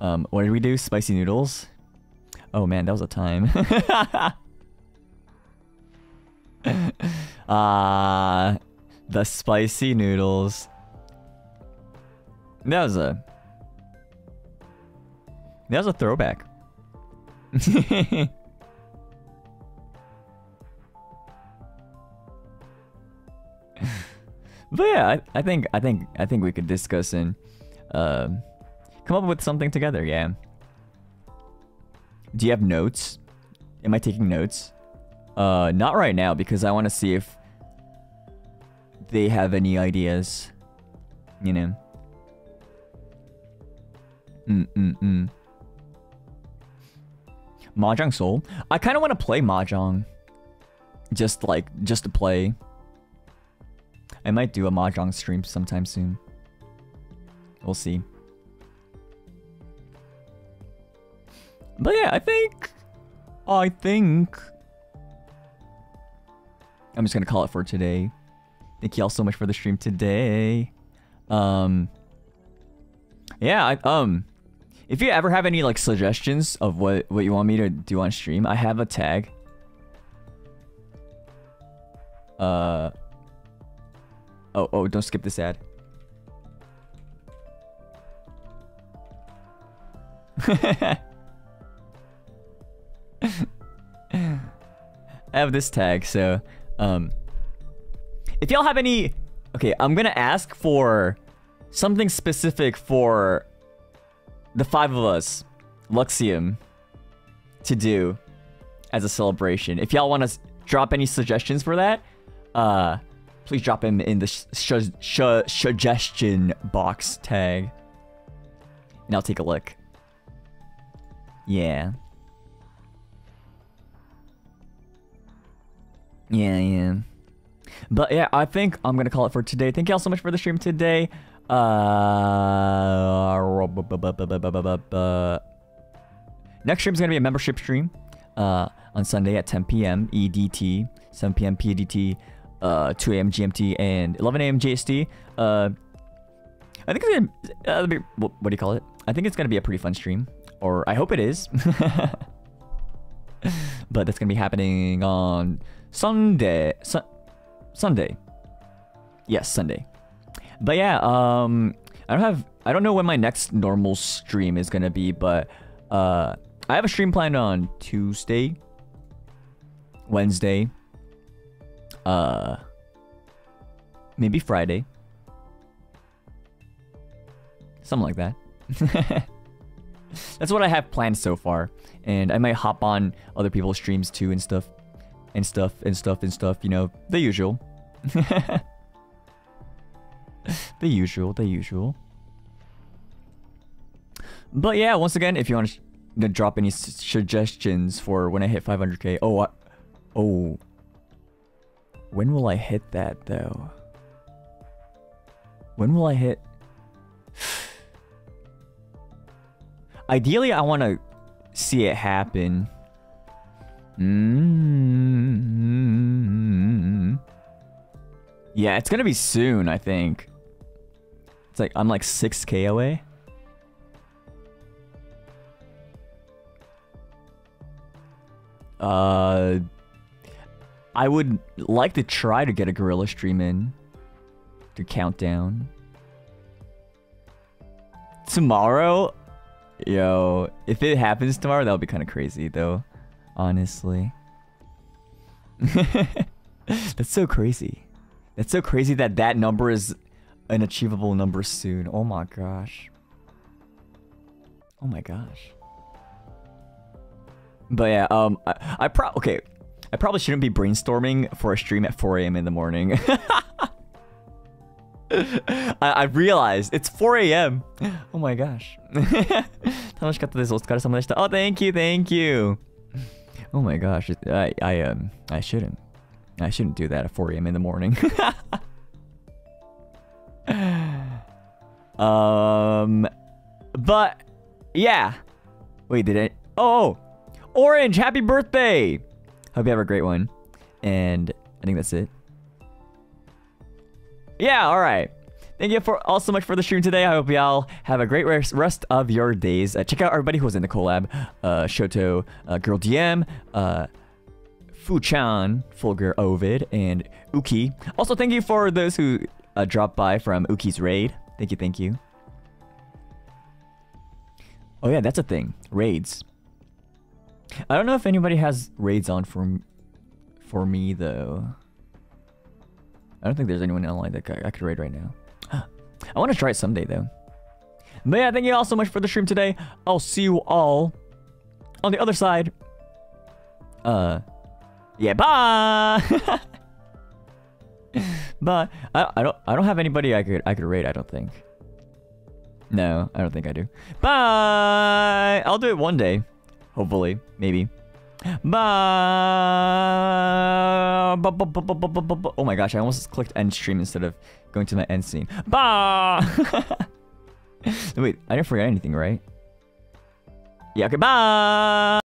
Um, what did we do? Spicy noodles. Oh man, that was a time. Ah, <laughs> uh, the spicy noodles. That was a that was a throwback. But yeah, I, I, think I think I think we could discuss and uh, come up with something together. Yeah. Do you have notes? Am I taking notes? Uh, not right now because I want to see if they have any ideas. You know. Mm mm mm. Mahjong Soul. I kind of want to play Mahjong. Just like, just to play. I might do a Mahjong stream sometime soon. We'll see. But yeah, I think... I think... I'm just gonna call it for today. Thank you all so much for the stream today. Um... Yeah, I, um... If you ever have any like suggestions of what what you want me to do on stream, I have a tag. Uh. Oh oh! Don't skip this ad. <laughs> I have this tag, so um. If y'all have any, okay, I'm gonna ask for something specific for the five of us, Luxiem, to do as a celebration. If y'all want to drop any suggestions for that, uh, please drop them in the suggestion box tag. And I'll take a look. Yeah. Yeah, yeah. But yeah, I think I'm going to call it for today. Thank you all so much for the stream today. Uh, next stream is going to be a membership stream uh, on Sunday at 10 p.m. EDT, 7 p.m. PDT, uh, 2 a.m. GMT, and 11 a.m. JST. Uh, I think it's gonna uh, be, what, what do you call it? I think it's gonna be a pretty fun stream, or I hope it is. <laughs> but that's gonna be happening on Sunday. Su Sunday. Yes, Sunday. But yeah, um, I don't have, I don't know when my next normal stream is gonna be, but uh, I have a stream planned on Tuesday, Wednesday, uh, maybe Friday, something like that. <laughs> That's what I have planned so far, and I might hop on other people's streams too and stuff, and stuff and stuff and stuff. You know, the usual. <laughs> <laughs> the usual, the usual. But yeah, once again, if you want to drop any suggestions for when I hit 500k. Oh, I, oh. When will I hit that though? When will I hit? <sighs> Ideally, I want to see it happen. Mm -hmm. Yeah, it's gonna be soon, I think. It's like, I'm like 6k away. Uh, I would like to try to get a guerrilla stream in to countdown. Tomorrow? Yo, if it happens tomorrow, that would be kind of crazy though, honestly. <laughs> That's so crazy. That's so crazy that that number is an achievable number soon. Oh my gosh. Oh my gosh. But yeah, um, I, I pro okay, I probably shouldn't be brainstorming for a stream at 4 a.m. in the morning. <laughs> I, I realized it's 4 a.m. Oh my gosh. <laughs> 楽しかったです。お疲れ様でした。Oh, thank you, thank you. Oh my gosh, I, I, um, I shouldn't. I shouldn't do that at 4 a.m. in the morning. <laughs> um, but yeah. Wait, did it? Oh, Orange, happy birthday! Hope you have a great one. And I think that's it. Yeah, all right. Thank you for all so much for the stream today. I hope y'all have a great rest, rest of your days. Uh, check out everybody who was in the collab. Uh, Shoto, uh, Girl DM, uh, Fu-chan, Fulgur Ovid, and Uki. Also, thank you for those who uh, drop by from Uki's raid. Thank you, thank you. Oh yeah, that's a thing. Raids. I don't know if anybody has raids on for, for me, though. I don't think there's anyone online that I could raid right now. <gasps> I want to try it someday, though. But yeah, thank you all so much for the stream today. I'll see you all on the other side. Uh, yeah, bye. <laughs> <laughs> but I, I don't I don't have anybody I could I could raid. I don't think. No, I don't think I do. Bye. I'll do it one day, hopefully, maybe. Bye. Oh my gosh, I almost clicked end stream instead of going to my end scene. Bye. <laughs> Wait, I didn't forget anything, right? Yeah, okay, bye.